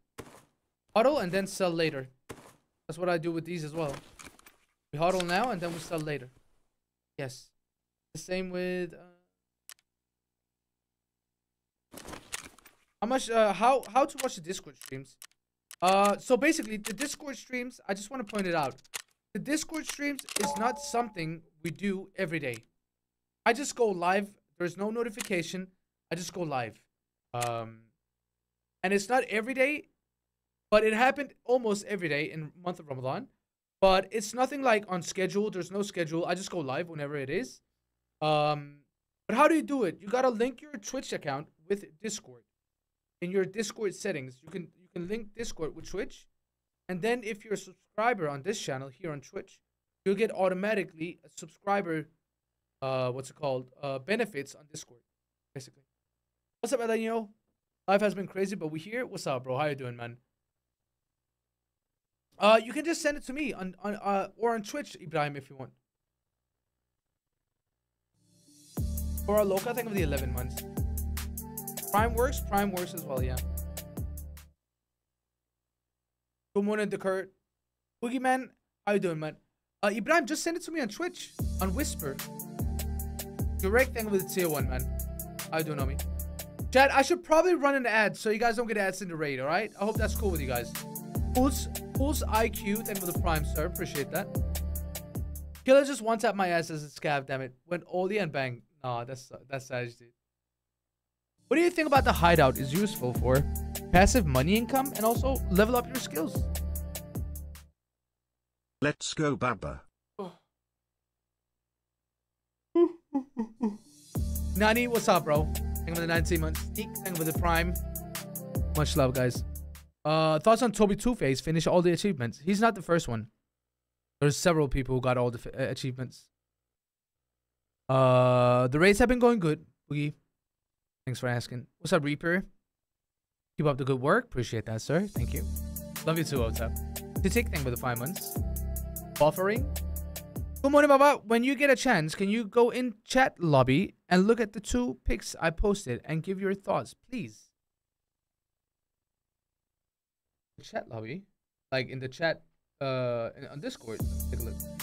Huddle and then sell later. That's what I do with these as well. We huddle now, and then we sell later. Yes. The same with... Uh... How much, uh, how, how to watch the Discord streams? Uh, so basically, the Discord streams, I just want to point it out. The Discord streams is not something we do every day. I just go live. There's no notification. I just go live. Um, and it's not every day, but it happened almost every day in month of Ramadan. but it's nothing like on schedule. There's no schedule. I just go live whenever it is. Um, but how do you do it? You gotta link your Twitch account with Discord. In your Discord settings, you can can link Discord with Twitch, and then if you're a subscriber on this channel here on Twitch, you'll get automatically a subscriber. Uh, what's it called? Uh, benefits on Discord, basically. What's up, Elenio? Life has been crazy, but we here. What's up, bro? How you doing, man? Uh, you can just send it to me on on uh or on Twitch, Ibrahim, if you want. For our local, I think of the 11 months. Prime works. Prime works as well. Yeah. Good morning, Dekurt. Boogeyman, how you doing, man? Uh, Ibrahim, just send it to me on Twitch on Whisper. Direct thing with the tier one, man. How you doing, homie? Chad, I should probably run an ad so you guys don't get ads in the raid, alright? I hope that's cool with you guys. Pulse, Pulse IQ, thank you for the prime, sir. Appreciate that. Killa just one tap my ass as a scav, damn it. Went oldie and bang. Nah, that's that's savage, dude. What do you think about the hideout is useful for? Passive money income and also level up your skills. Let's go, Baba. Nani, what's up, bro? Thank you for the 19 months. Sneak, thank you for the prime. Much love, guys. Uh, thoughts on Toby Two Face? Finish all the achievements. He's not the first one. There's several people who got all the f- uh, achievements. Uh, the raids have been going good. Boogie, thanks for asking. What's up, Reaper? Keep up the good work. Appreciate that, sir. Thank you. Love you too, Otap. Titik, thank you for the five months. Buffering. Good morning, Baba. When you get a chance, can you go in chat lobby and look at the two pics I posted and give your thoughts, please? Chat lobby, like in the chat, uh, on Discord. Take a look.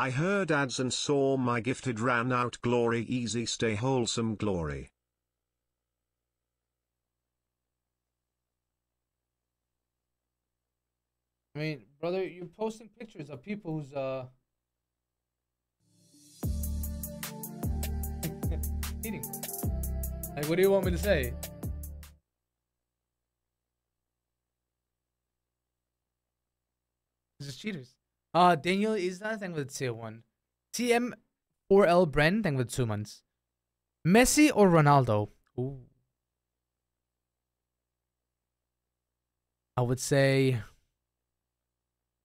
I heard ads and saw my gifted ran out glory easy stay wholesome glory. I mean, brother, you're posting pictures of people who's uh cheating. Like, what do you want me to say? This is cheaters. Uh, Daniel is not thing with tier one. TM4L Bren with two months. Messi or Ronaldo? Ooh. I would say.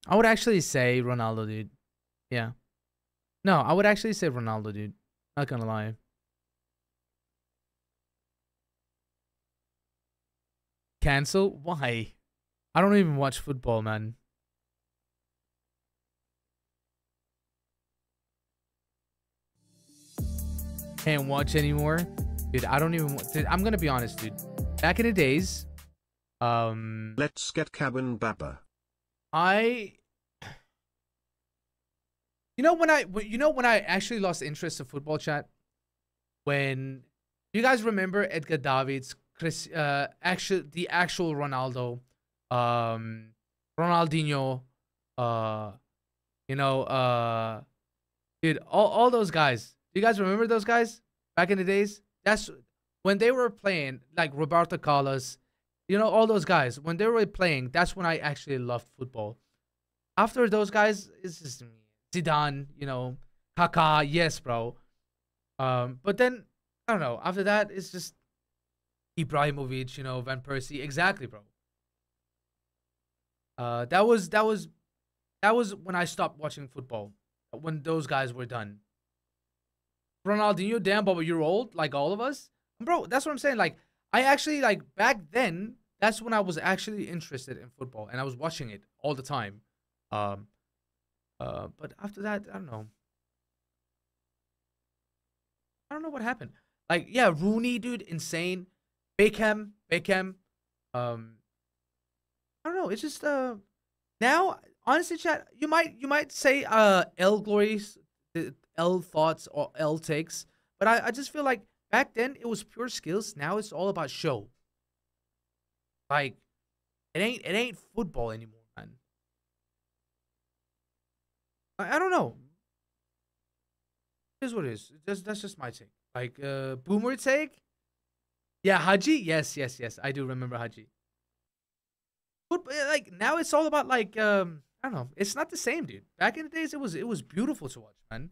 I would actually say Ronaldo, dude. Yeah. No, I would actually say Ronaldo, dude. Not gonna lie. Cancel? Why? I don't even watch football, man. Can't watch anymore. Dude, I don't even dude, I'm gonna be honest, dude. Back in the days, um Let's get Kaban Baba. I You know when I you know when I actually lost interest in football chat when you guys remember Edgar Davids, Chris uh actual the actual Ronaldo, um Ronaldinho, uh you know, uh dude, all all those guys. You guys remember those guys back in the days? That's when they were playing like Roberto Carlos, you know, all those guys. When they were playing, that's when I actually loved football. After those guys, it's just Zidane, you know, Kaká, yes, bro. Um, but then I don't know. After that, it's just Ibrahimovic, you know, Van Persie, exactly, bro. Uh, that was that was that was when I stopped watching football. When those guys were done. Ronaldinho, damn, but you're old, like all of us, bro. That's what I'm saying. Like, I actually like back then. That's when I was actually interested in football, and I was watching it all the time. Um, uh, but after that, I don't know. I don't know what happened. Like, yeah, Rooney, dude, insane. Beckham, Beckham. Um, I don't know. It's just uh, now honestly, chat. You might you might say uh L glories, uh, L thoughts or L takes, but I I just feel like back then it was pure skills. Now it's all about show. Like, it ain't it ain't football anymore, man. I, I don't know. Here's what it is. That's that's just my take. Like uh boomer take. Yeah, Hagi. Yes, yes, yes. I do remember Hagi. But uh, like now, it's all about like um, I don't know. It's not the same, dude. Back in the days, it was it was beautiful to watch, man.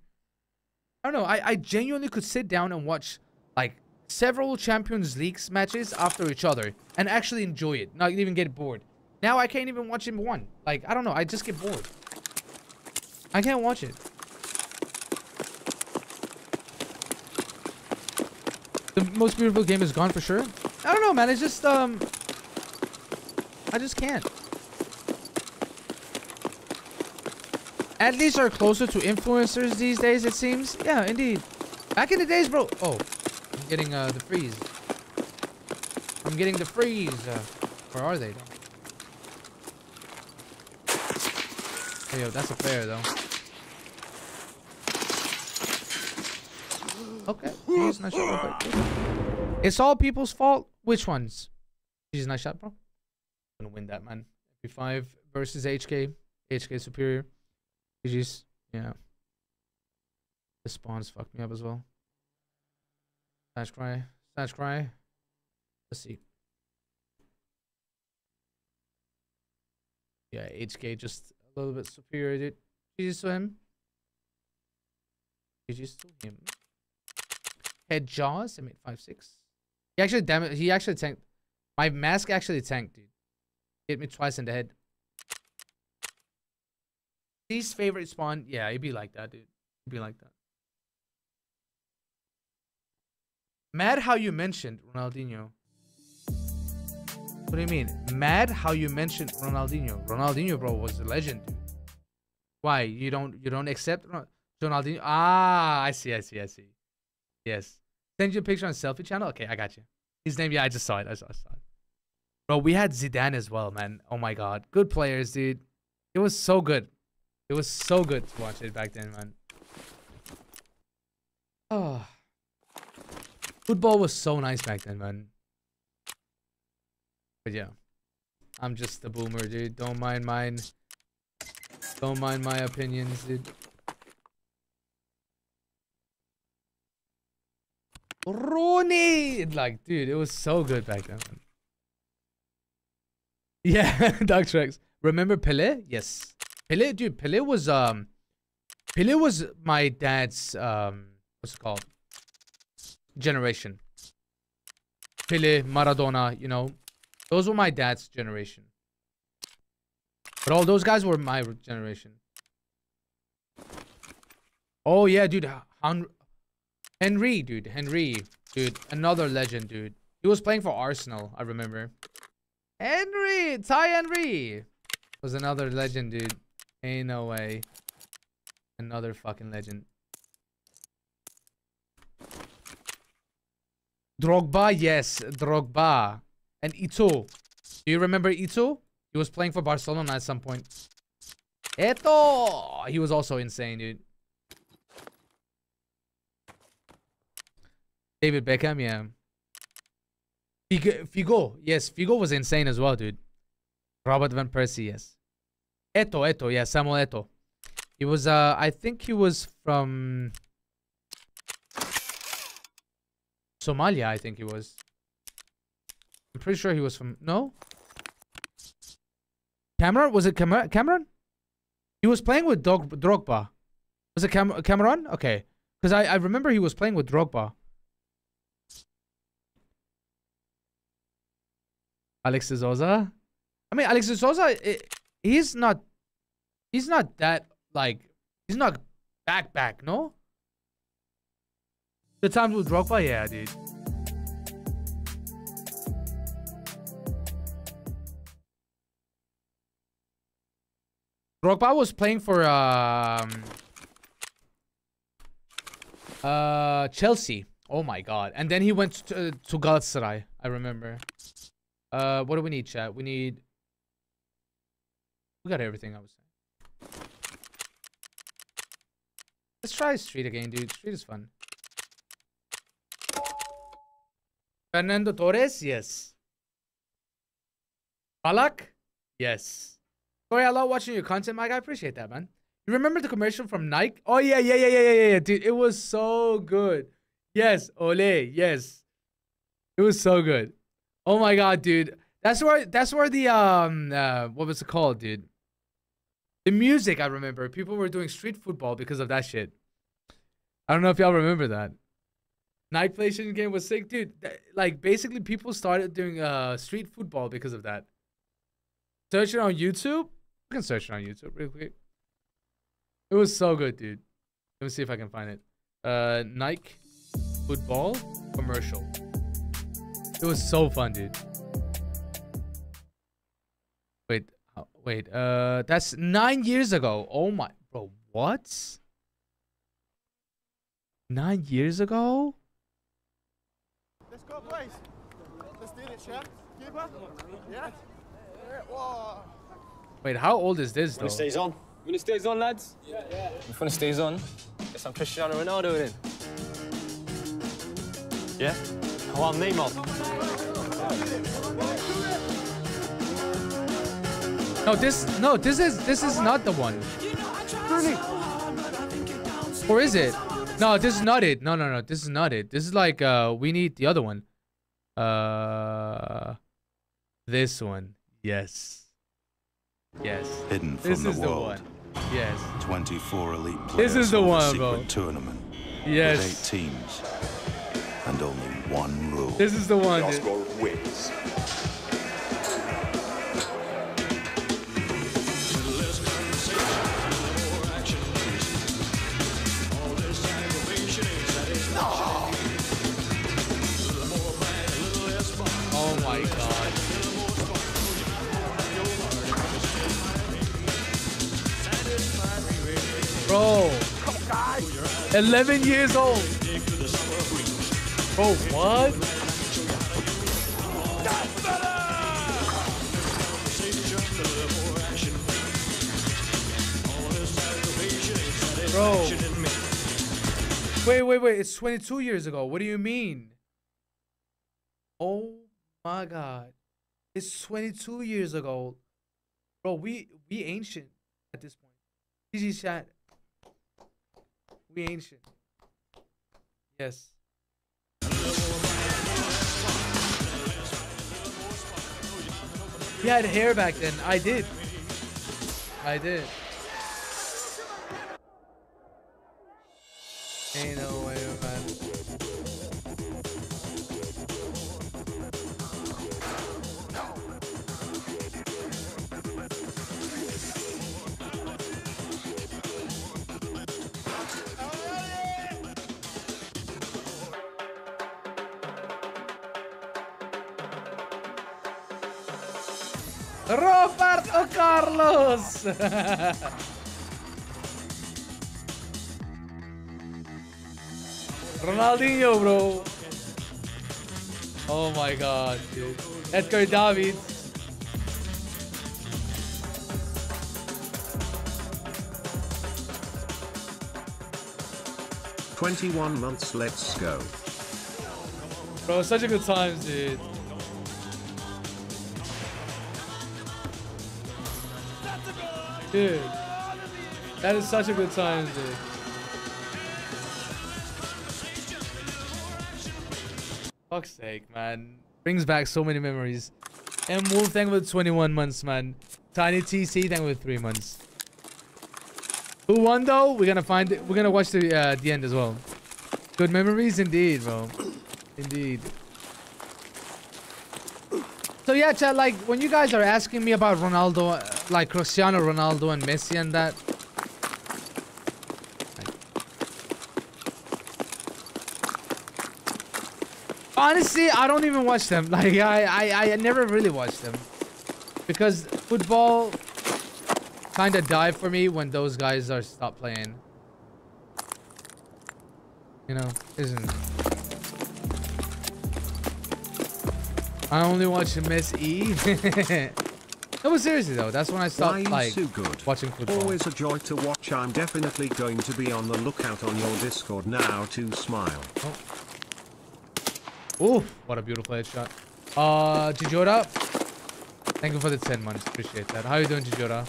I don't know. I I genuinely could sit down and watch like several Champions Leagues matches after each other and actually enjoy it, not even get bored. Now I can't even watch it one. Like I don't know. I just get bored. I can't watch it. The most beautiful game is gone for sure. I don't know, man. It's just um, I just can't. At least are closer to influencers these days. It seems. Yeah, indeed. Back in the days, bro. Oh, I'm getting uh the freeze. I'm getting the freeze. Uh, where are they? Though? Hey, yo, that's a player though. Okay. Jeez, nice shot, bro. It's all people's fault. Which ones? Jeez, nice shot, bro. Gonna win that, man. F5 versus HK. HK superior. GG's. Yeah. The spawns fucked me up as well. Snatch cry. Snatch cry. Let's see. Yeah, HK just a little bit superior, dude. GG's to him. GG's to him. Head jaws. I made five six. He actually it. He actually tanked. My mask actually tanked, dude. Hit me twice in the head. His favorite spawn. Yeah, it'd be like that, dude. It'd be like that. Mad how you mentioned Ronaldinho. What do you mean? Mad how you mentioned Ronaldinho. Ronaldinho, bro, was a legend, dude. Why? You don't you don't accept Ronaldinho? Ah, I see, I see, I see. Yes. Send you a picture on selfie channel? Okay, I got you. His name, yeah, I just saw it. I saw, I saw it. Bro, we had Zidane as well, man. Oh my god. Good players, dude. It was so good. It was so good to watch it back then, man. Oh. Football was so nice back then, man. But yeah. I'm just a boomer, dude. Don't mind mine. Don't mind my opinions, dude. Rooney! Like, dude, it was so good back then, man. Yeah, Dark Tracks. Remember Pele? Yes. Pele, dude, Pele was um Pele was my dad's um what's it called? Generation. Pele, Maradona, you know. Those were my dad's generation. But all those guys were my generation. Oh yeah, dude. Hen Henry, dude. Henry. Dude, another legend, dude. He was playing for Arsenal, I remember. Henry! Ty Henry! Was another legend, dude. Ain't no way. Another fucking legend. Drogba, yes. Drogba. And Eto. Do you remember Eto? He was playing for Barcelona at some point. Eto! He was also insane, dude. David Beckham, yeah. Figo, Figo, yes, Figo was insane as well, dude. Robert Van Persie, yes. Eto, Eto, yeah, Samuel Eto. He was, uh, I think he was from Somalia, I think he was. I'm pretty sure he was from, no? Cameroon? Was it Cam Cameroon? He was playing with Dog Drogba. Was it Cam Cameroon? Okay. Because I, I remember he was playing with Drogba. Alex de. I mean, Alex de it, he's not, he's not that, like, he's not back back, no? The times with Drogba, yeah, dude. Drogba was playing for um uh Chelsea. Oh my god. And then he went to, to Galatasaray, I remember. Uh what do we need, chat? We need We got everything I was saying. Let's try Street again, dude. Street is fun. Fernando Torres? Yes. Ballack? Yes. Sorry, I love watching your content, Mike. I appreciate that, man. You remember the commercial from Nike? Oh, yeah, yeah, yeah, yeah, yeah, yeah, dude. It was so good. Yes, ole, yes. It was so good. Oh my god, dude. That's where that's where the um uh what was it called, dude? The music I remember. People were doing street football because of that shit. I don't know if y'all remember that. Night PlayStation game was sick, dude. Like basically people started doing uh street football because of that. Search it on YouTube. I can search it on YouTube real quick. It was so good, dude. Let me see if I can find it. Uh Nike football commercial. It was so fun, dude. Wait. Uh, that's nine years ago. Oh my, bro, what? Nine years ago? Let's go, boys. Let's do this, yeah? Keeper? Yeah? Whoa. Wait, how old is this though? When it stays on. When it stays on, lads. Yeah, yeah. If when it stays on, get some Cristiano Ronaldo in. Yeah? Oh, I'm Neymar. No, this no, this is this is not the one. Or is it? No, this is not it. No, no, no, this is not it. This is like uh we need the other one. Uh this one. Yes. Yes. Hidden from This the is the world. one. Yes. 24 elite players This is the hold a one, secret bro. tournament Yes. with eight teams and only one rule. This is the one. My god. Bro. 11 years old. Bro, what? Bro. Wait, wait, wait. It's 22 years ago. What do you mean? Oh my god. It's 22 years ago. Bro, we we ancient at this point. GG chat. We ancient. Yes. He had hair back then. I did. I did. Ain't no way, Roberto Carlos. Oh, Ronaldinho, bro. Oh my god, dude. Edgar David. Twenty-one months. Let's go. Bro, such a good time, dude. Dude. That is such a good time, dude. Fuck's sake, man. Brings back so many memories. And Wolf, thank you for 21 months, man. Tiny TC, thank you for 3 months. Who won, though? We're gonna find it. We're gonna watch the, uh, the end as well. Good memories indeed, bro. Indeed. So yeah, chat, like when you guys are asking me about Ronaldo, uh, like Cristiano Ronaldo and Messi and that. Honestly, I don't even watch them. Like I, I, I never really watched them because football kind of died for me when those guys are stopped playing. You know, isn't. it? I only watch Miss E. no, but seriously though, that's when I stopped like so good? watching football. Always a joy to watch. I'm definitely going to be on the lookout on your Discord now to smile. Oh, what a beautiful headshot. Uh, Jijora, thank you for the 10 months. Appreciate that. How are you doing, Jijora?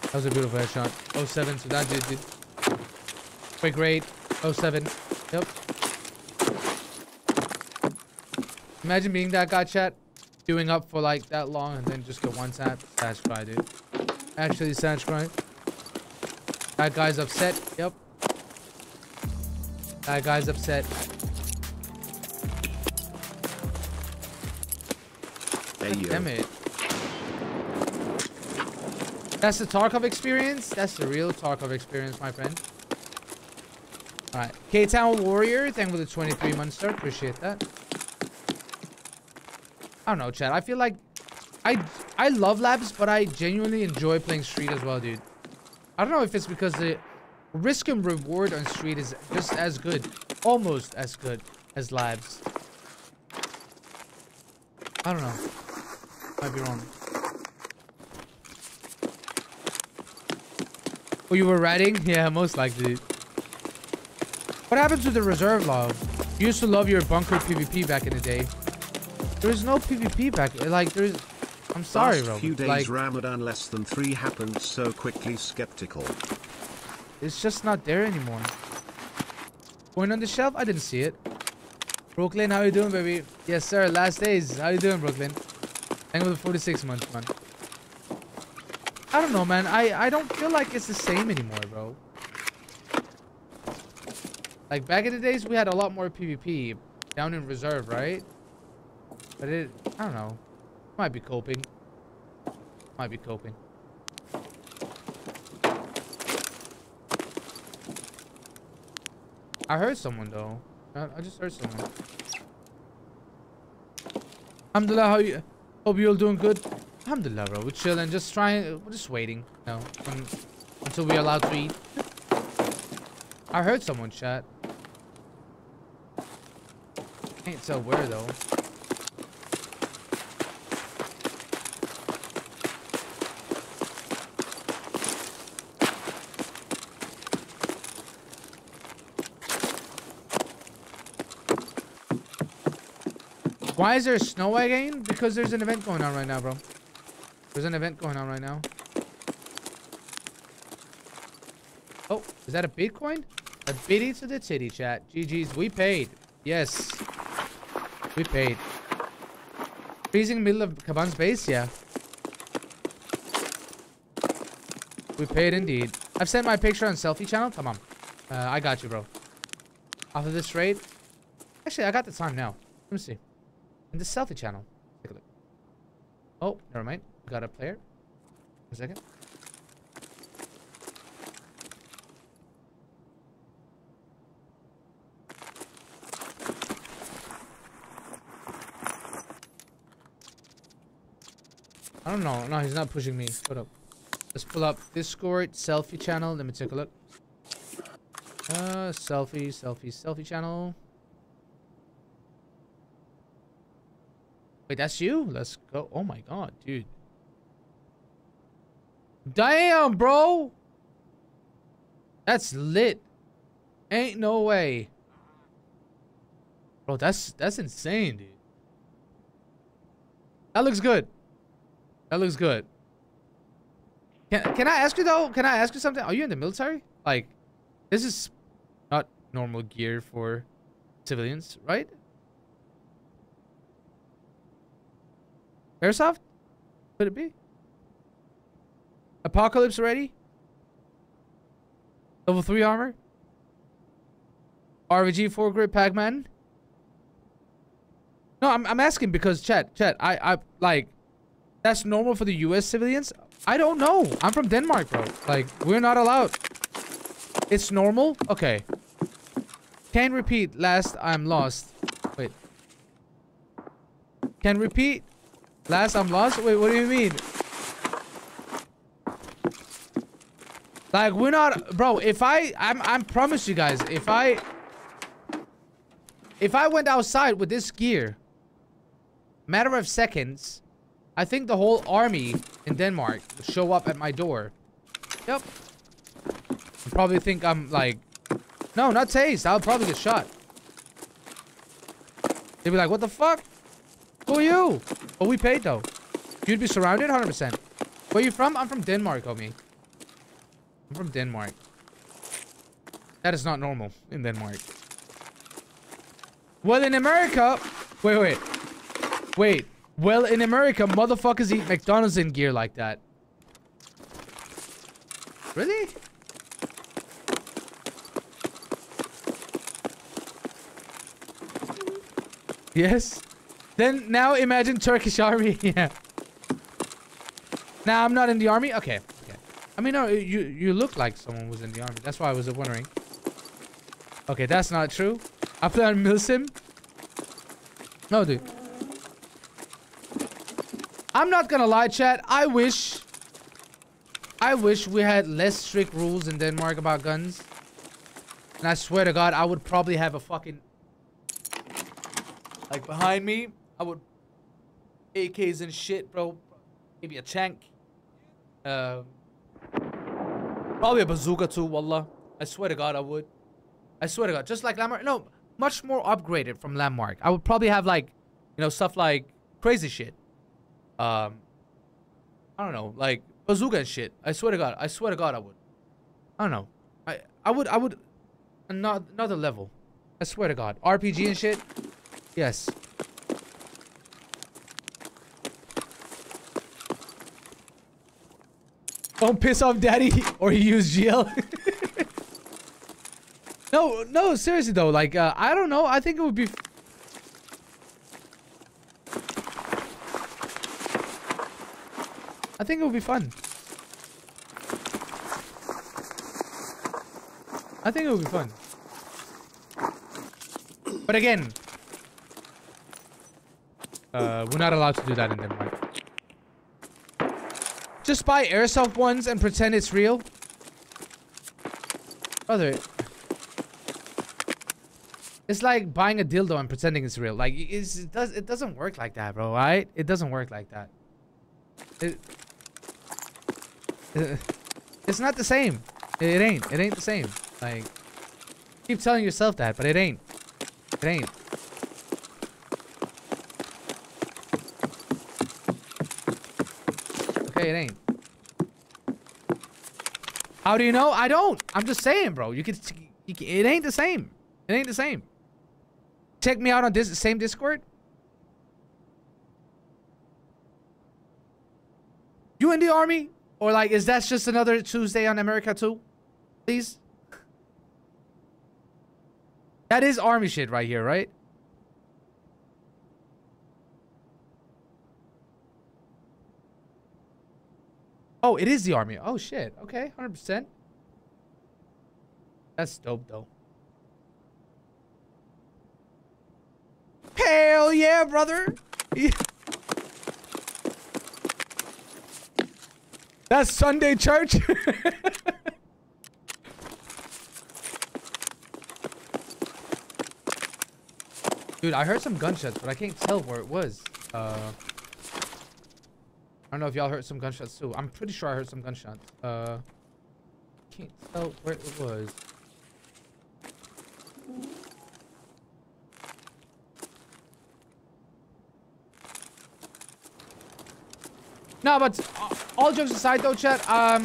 That was a beautiful headshot. 07 to that dude. Quick rate. Oh seven. Yep. Imagine being that guy, chat. Queuing up for like that long and then just get one tap. That's cry, dude. Actually, Satch cry. That guy's upset. Yep. That guy's upset. Damn it. That's the Tarkov experience? That's the real Tarkov experience, my friend. Alright. K-Town Warrior, thank you for the 23 month start. Appreciate that. I don't know, Chad. I feel like I I love labs, but I genuinely enjoy playing Street as well, dude. I don't know if it's because the risk and reward on Street is just as good, almost as good as labs. I don't know. Might be wrong. Oh, you were ratting? Yeah, most likely. What happened to the reserve love? You used to love your bunker PvP back in the day. There's no PvP back. Like, there's... I'm sorry, Last bro. few days Like, Ramadan less than three happened so quickly skeptical. it's just not there anymore. Going on the shelf? I didn't see it. Brooklyn, how you doing, baby? Yes, sir. Last days. How you doing, Brooklyn? Thank you for the 46 months, man. I don't know, man. I, I don't feel like it's the same anymore, bro. Like, back in the days, we had a lot more PvP down in reserve, right? But it... I don't know. Might be coping. Might be coping. I heard someone, though. I, I just heard someone. Alhamdulillah, how you... Hope you're all doing good. Alhamdulillah, bro. We're chilling, just trying... We're just waiting, you know, un- until we're allowed to eat. I heard someone chat. Can't tell where, though. Why is there snow again? Because there's an event going on right now, bro. There's an event going on right now. Oh, is that a Bitcoin? A biddy to the titty chat. GG's, we paid. Yes. We paid. Freezing middle of Kaban's base? Yeah. We paid indeed. I've sent my picture on selfie channel. Come on. Uh, I got you, bro. After this raid. Actually, I got the time now. Let me see. In the selfie channel. Take a look. Oh, never mind. Got a player. One second. I don't know. No, he's not pushing me. Hold up. Let's pull up Discord selfie channel. Let me take a look. Uh, selfie, selfie, selfie channel. Wait, that's you? Let's go. Oh my god, dude. Damn, bro. That's lit. Ain't no way. Bro, that's that's insane, dude. That looks good. That looks good. Can can I ask you though? Can I ask you something? Are you in the military? Like, this is not normal gear for civilians, right? Airsoft? Could it be? Apocalypse ready? Level 3 armor? RVG 4 grip Pac-Man? No, I'm, I'm asking because, chat, chat, I, I, like, that's normal for the US civilians? I don't know. I'm from Denmark, bro. Like, we're not allowed. It's normal? Okay. Can repeat last I'm lost. Wait. Can repeat last I'm lost? Wait, what do you mean? Like, we're not... Bro, if I... I'm, I promise you guys, if I... If I went outside with this gear, matter of seconds, I think the whole army in Denmark show up at my door. Yep. You probably think I'm like, no, not taste. I'll probably get shot. They'd be like, what the fuck? Who are you? Oh, we paid though. You'd be surrounded 100%. Where you from? I'm from Denmark, homie. I'm from Denmark. That is not normal in Denmark. Well, in America, wait, wait, wait. Well, in America, motherfuckers eat McDonald's in gear like that. Really? Yes. Then now imagine Turkish army. yeah. Now I'm not in the army. Okay. Okay. I mean, no, you you look like someone was in the army. That's why I was wondering. Okay, that's not true. I play on Milsim. No, dude. I'm not gonna lie, chat. I wish. I wish we had less strict rules in Denmark about guns. And I swear to God, I would probably have a fucking like behind me, I would AKs and shit, bro. Maybe a tank. Uh, probably a bazooka too, wallah. I swear to God, I would. I swear to God, just like Landmark. No, much more upgraded from Landmark. I would probably have like, you know, stuff like crazy shit. Um, I don't know, like bazooka and shit. I swear to God, I swear to God, I would. I don't know. I I would I would another another level. I swear to God, RPG and shit. Yes. Don't piss off daddy or he use GL. no, no, seriously though, like, uh, I don't know. I think it would be... I think it would be fun. I think it would be fun. But again, uh, we're not allowed to do that in Denmark. Just buy airsoft ones and pretend it's real. Brother. It's like buying a dildo and pretending it's real. Like, it, does, it doesn't work like that, bro, right? It doesn't work like that. It, it's not the same. It ain't. It ain't the same. Like, keep telling yourself that, but it ain't. It ain't. Okay, it ain't. How do you know? I don't. I'm just saying, bro. You can. You can it ain't the same. It ain't the same. Check me out on this same Discord. You in the army? Or like, is that just another Tuesday on America too? Please? That is army shit right here, right? Oh, it is the army. Oh, shit. Okay, 100%. That's dope, though. Hell yeah, brother! That's Sunday church? Dude, I heard some gunshots, but I can't tell where it was. Uh... I don't know if y'all heard some gunshots too. I'm pretty sure I heard some gunshots. Uh, can't tell where it was. No, but uh, all jokes aside though, chat, um...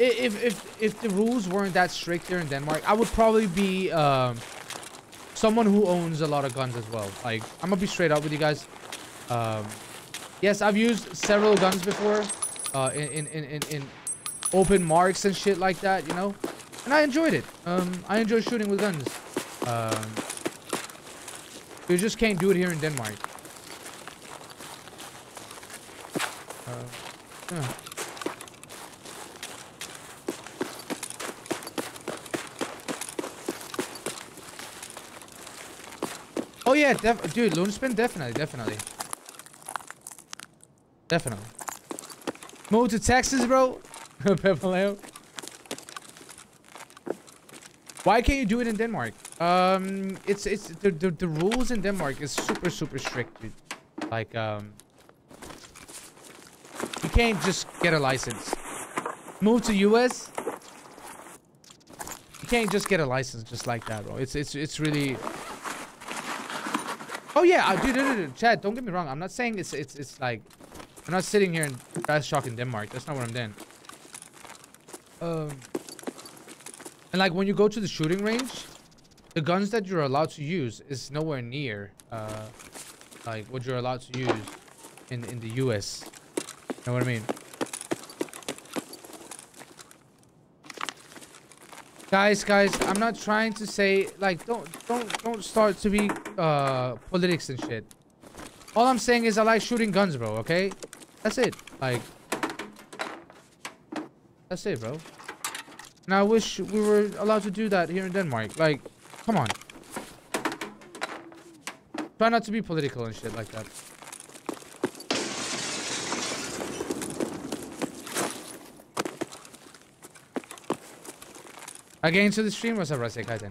If, if, if the rules weren't that strict here in Denmark, I would probably be, um someone who owns a lot of guns as well. Like, I'm gonna be straight up with you guys. Um, yes, I've used several guns before, uh, in, in, in, in open marks and shit like that, you know? And I enjoyed it. Um, I enjoy shooting with guns. Um, you just can't do it here in Denmark. Uh, yeah. Oh yeah, dude, Loonspin, definitely, definitely. Definitely. Move to Texas, bro. Pepaleo. Why can't you do it in Denmark? Um, it's it's the, the the rules in Denmark is super super strict, dude. Like um, you can't just get a license. Move to US. You can't just get a license just like that, bro. It's it's it's really Oh yeah, uh, dude, dude, dude, Chad, don't get me wrong. I'm not saying it's it's it's like I'm not sitting here and trash in Denmark. That's not what I'm doing. Um, and like when you go to the shooting range, the guns that you're allowed to use is nowhere near uh, like what you're allowed to use in in the U.S. Know what I mean? Guys, guys, I'm not trying to say like don't don't don't start to be uh politics and shit. All I'm saying is I like shooting guns, bro. Okay, that's it. Like that's it, bro. And I wish we were allowed to do that here in Denmark. Like, come on. Try not to be political and shit like that. Again to the stream, what's up, Rasik? Hi, then.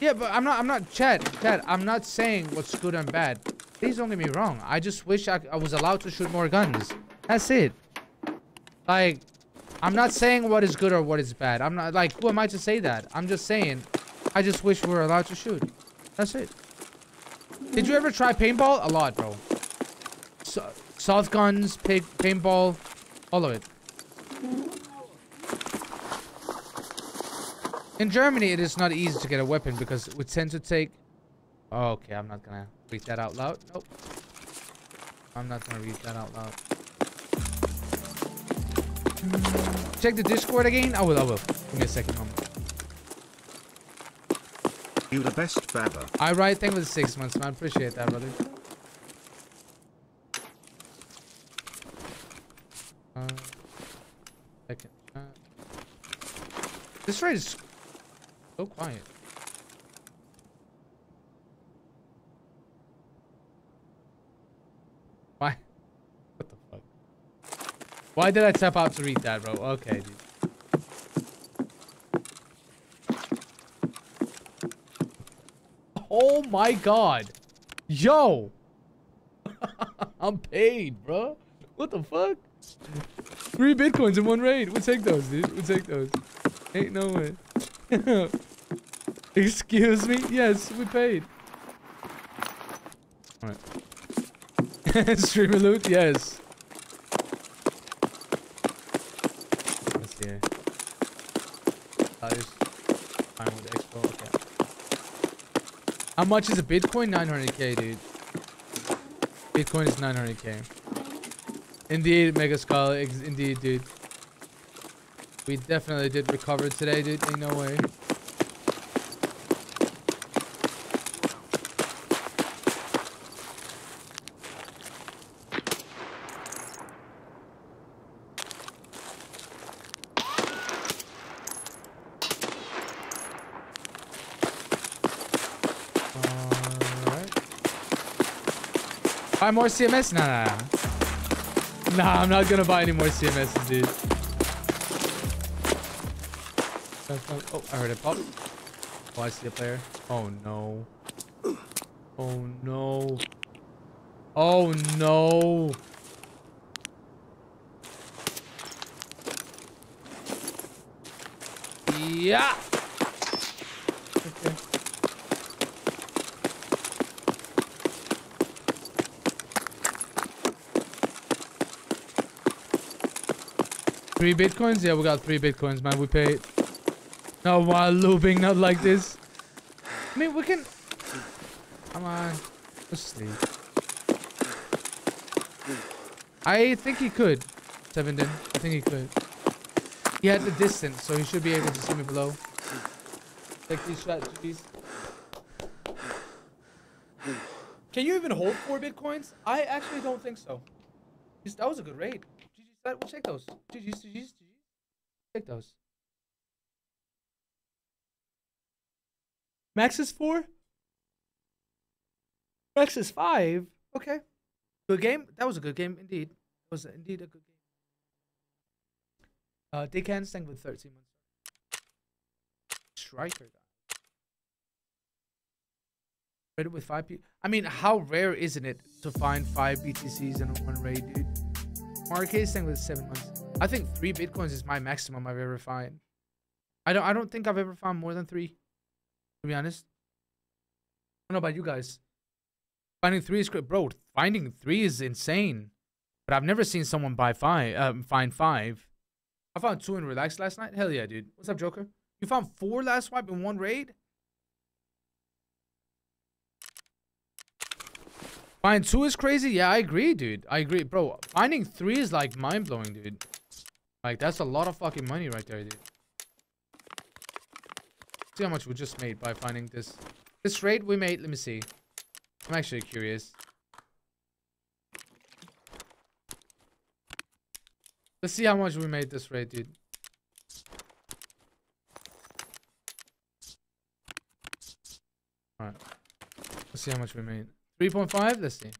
Yeah, but I'm not, I'm not, Chad, Chad, I'm not saying what's good and bad. Please don't get me wrong. I just wish I, I was allowed to shoot more guns. That's it. Like, I'm not saying what is good or what is bad. I'm not, like, who am I to say that? I'm just saying, I just wish we were allowed to shoot. That's it. Did you ever try paintball? A lot, bro. So, soft guns, pig, paintball, all of it. In Germany, it is not easy to get a weapon because we tend to take... Oh, okay, I'm not gonna read that out loud. Nope. I'm not gonna read that out loud. Check the Discord again? I will, I will. Give me a second moment. You the best Baba. I write thing with six months, man. Appreciate that, brother. This raid is so quiet. Why? What the fuck? Why did I tap out to read that, bro? Okay, dude. Oh my god. Yo. I'm paid, bro. What the fuck? Three bitcoins in one raid. We'll take those, dude. We'll take those. Ain't no way. Excuse me? Yes, we paid. Alright. Streamer loot? Yes. Let's see. With expo. Okay. How much is a Bitcoin? 900k, dude. Bitcoin is 900k. Indeed, Mega Skull. Indeed, dude. We definitely did recover today, dude. Ain't no way. Buy more CMS? Nah, nah, nah. Nah, I'm not gonna buy any more CMS, dude. Oh, I heard it pop. Oh, I see a player. Oh, no. Oh, no. Oh, no. Yeah. Three bitcoins? Yeah, we got three bitcoins, man. We paid. No, while looping, not like this. I mean, we can... Come on. Let's sleep. I think he could. Sevenden. I think he could. He had the distance, so he should be able to see me below. Take these strategies. Can you even hold four bitcoins? I actually don't think so. That was a good raid. GG's, we'll check those. GG's, GG's, GG's. Take those. Max is four. Max is five. Okay. Good game. That was a good game indeed. It was indeed a good game. Uh, Dickens sang with 13 months. Striker guy. Raided with five people. I mean, how rare isn't it to find five BTCs in one raid, dude? Marquez sang with seven months. I think three bitcoins is my maximum I've ever found. I don't. I don't think I've ever found more than three. To be honest. I don't know about you guys. Finding three is great. Bro, finding three is insane. But I've never seen someone buy five, um, find five. I found two in relax last night. Hell yeah, dude. What's up, Joker? You found four last swipe in one raid? Find two is crazy. Yeah, I agree, dude. I agree, bro. Finding three is like mind blowing, dude. Like that's a lot of fucking money right there, dude. See how much we just made by finding this. This raid we made. Let me see. I'm actually curious. Let's see how much we made this raid, dude. Alright. Let's see how much we made. 3.5? Let's see.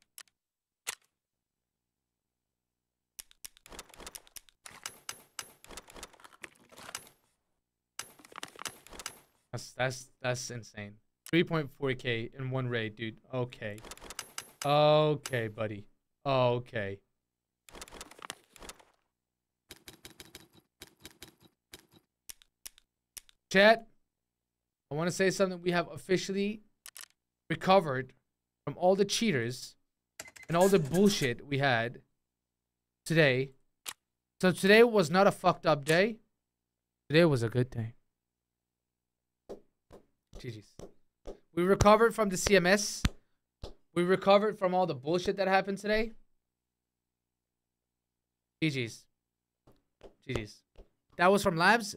That's that's that's insane. 3.4k in one raid, dude. Okay. Okay, buddy. Okay. Chat, I want to say something. We have officially recovered from all the cheaters and all the bullshit we had today. So today was not a fucked up day. Today was a good day. GG's. We recovered from the CMS. We recovered from all the bullshit that happened today. GG's. GG's. That was from labs.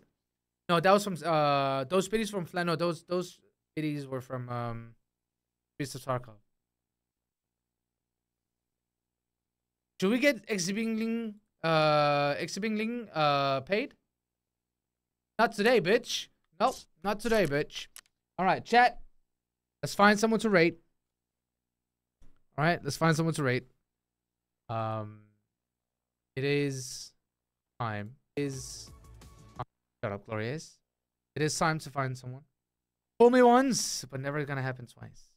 No, that was from uh those videos from Flan. No, those those videos were from um Streets of Tarkov. Should we get exhibiting uh exhibiting uh paid? Not today, bitch. Nope, not today, bitch. All right, chat. Let's find someone to rate. All right, let's find someone to rate. Um, it is time. It is shut up, Glorious. It is time to find someone. Fool me once, but never gonna happen twice.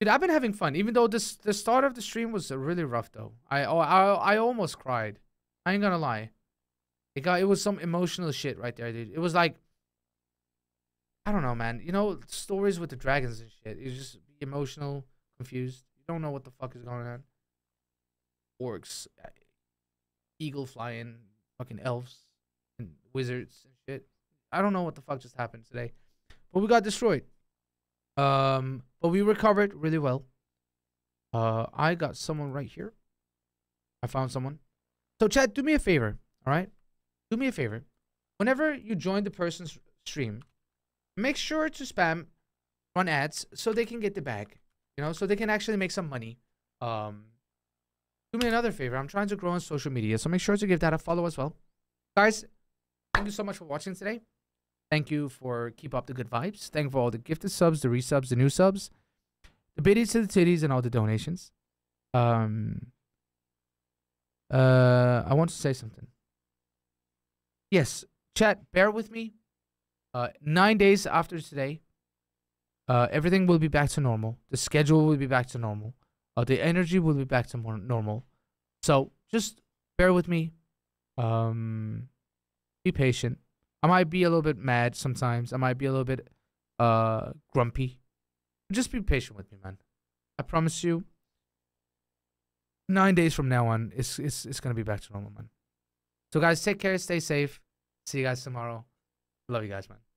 Dude, I've been having fun, even though this the start of the stream was really rough though. I oh, I I almost cried. I ain't gonna lie. It got it was some emotional shit right there, dude. It was like I don't know, man. You know, stories with the dragons and shit. You just be emotional, confused. You don't know what the fuck is going on. Orcs, uh, eagle flying, fucking elves, and wizards and shit. I don't know what the fuck just happened today, but we got destroyed. Um, but we recovered really well. Uh, I got someone right here. I found someone. So, Chad, do me a favor, all right? Do me a favor. Whenever you join the person's stream, make sure to spam run ads so they can get the bag you know so they can actually make some money. Um do me another favor i'm trying to grow on social media so make sure to give that a follow as well. Guys thank you so much for watching today. Thank you for keep up the good vibes. Thank you for all the gifted subs the resubs the new subs the biddies to the titties and all the donations. Um uh i want to say something. Yes chat bear with me uh, nine days after today, uh, everything will be back to normal. The schedule will be back to normal. Uh, the energy will be back to more normal. So just bear with me. Um, be patient. I might be a little bit mad sometimes. I might be a little bit uh grumpy. Just be patient with me, man. I promise you. Nine days from now on, it's it's it's gonna be back to normal, man. So guys, take care, stay safe. See you guys tomorrow. Love you guys, man.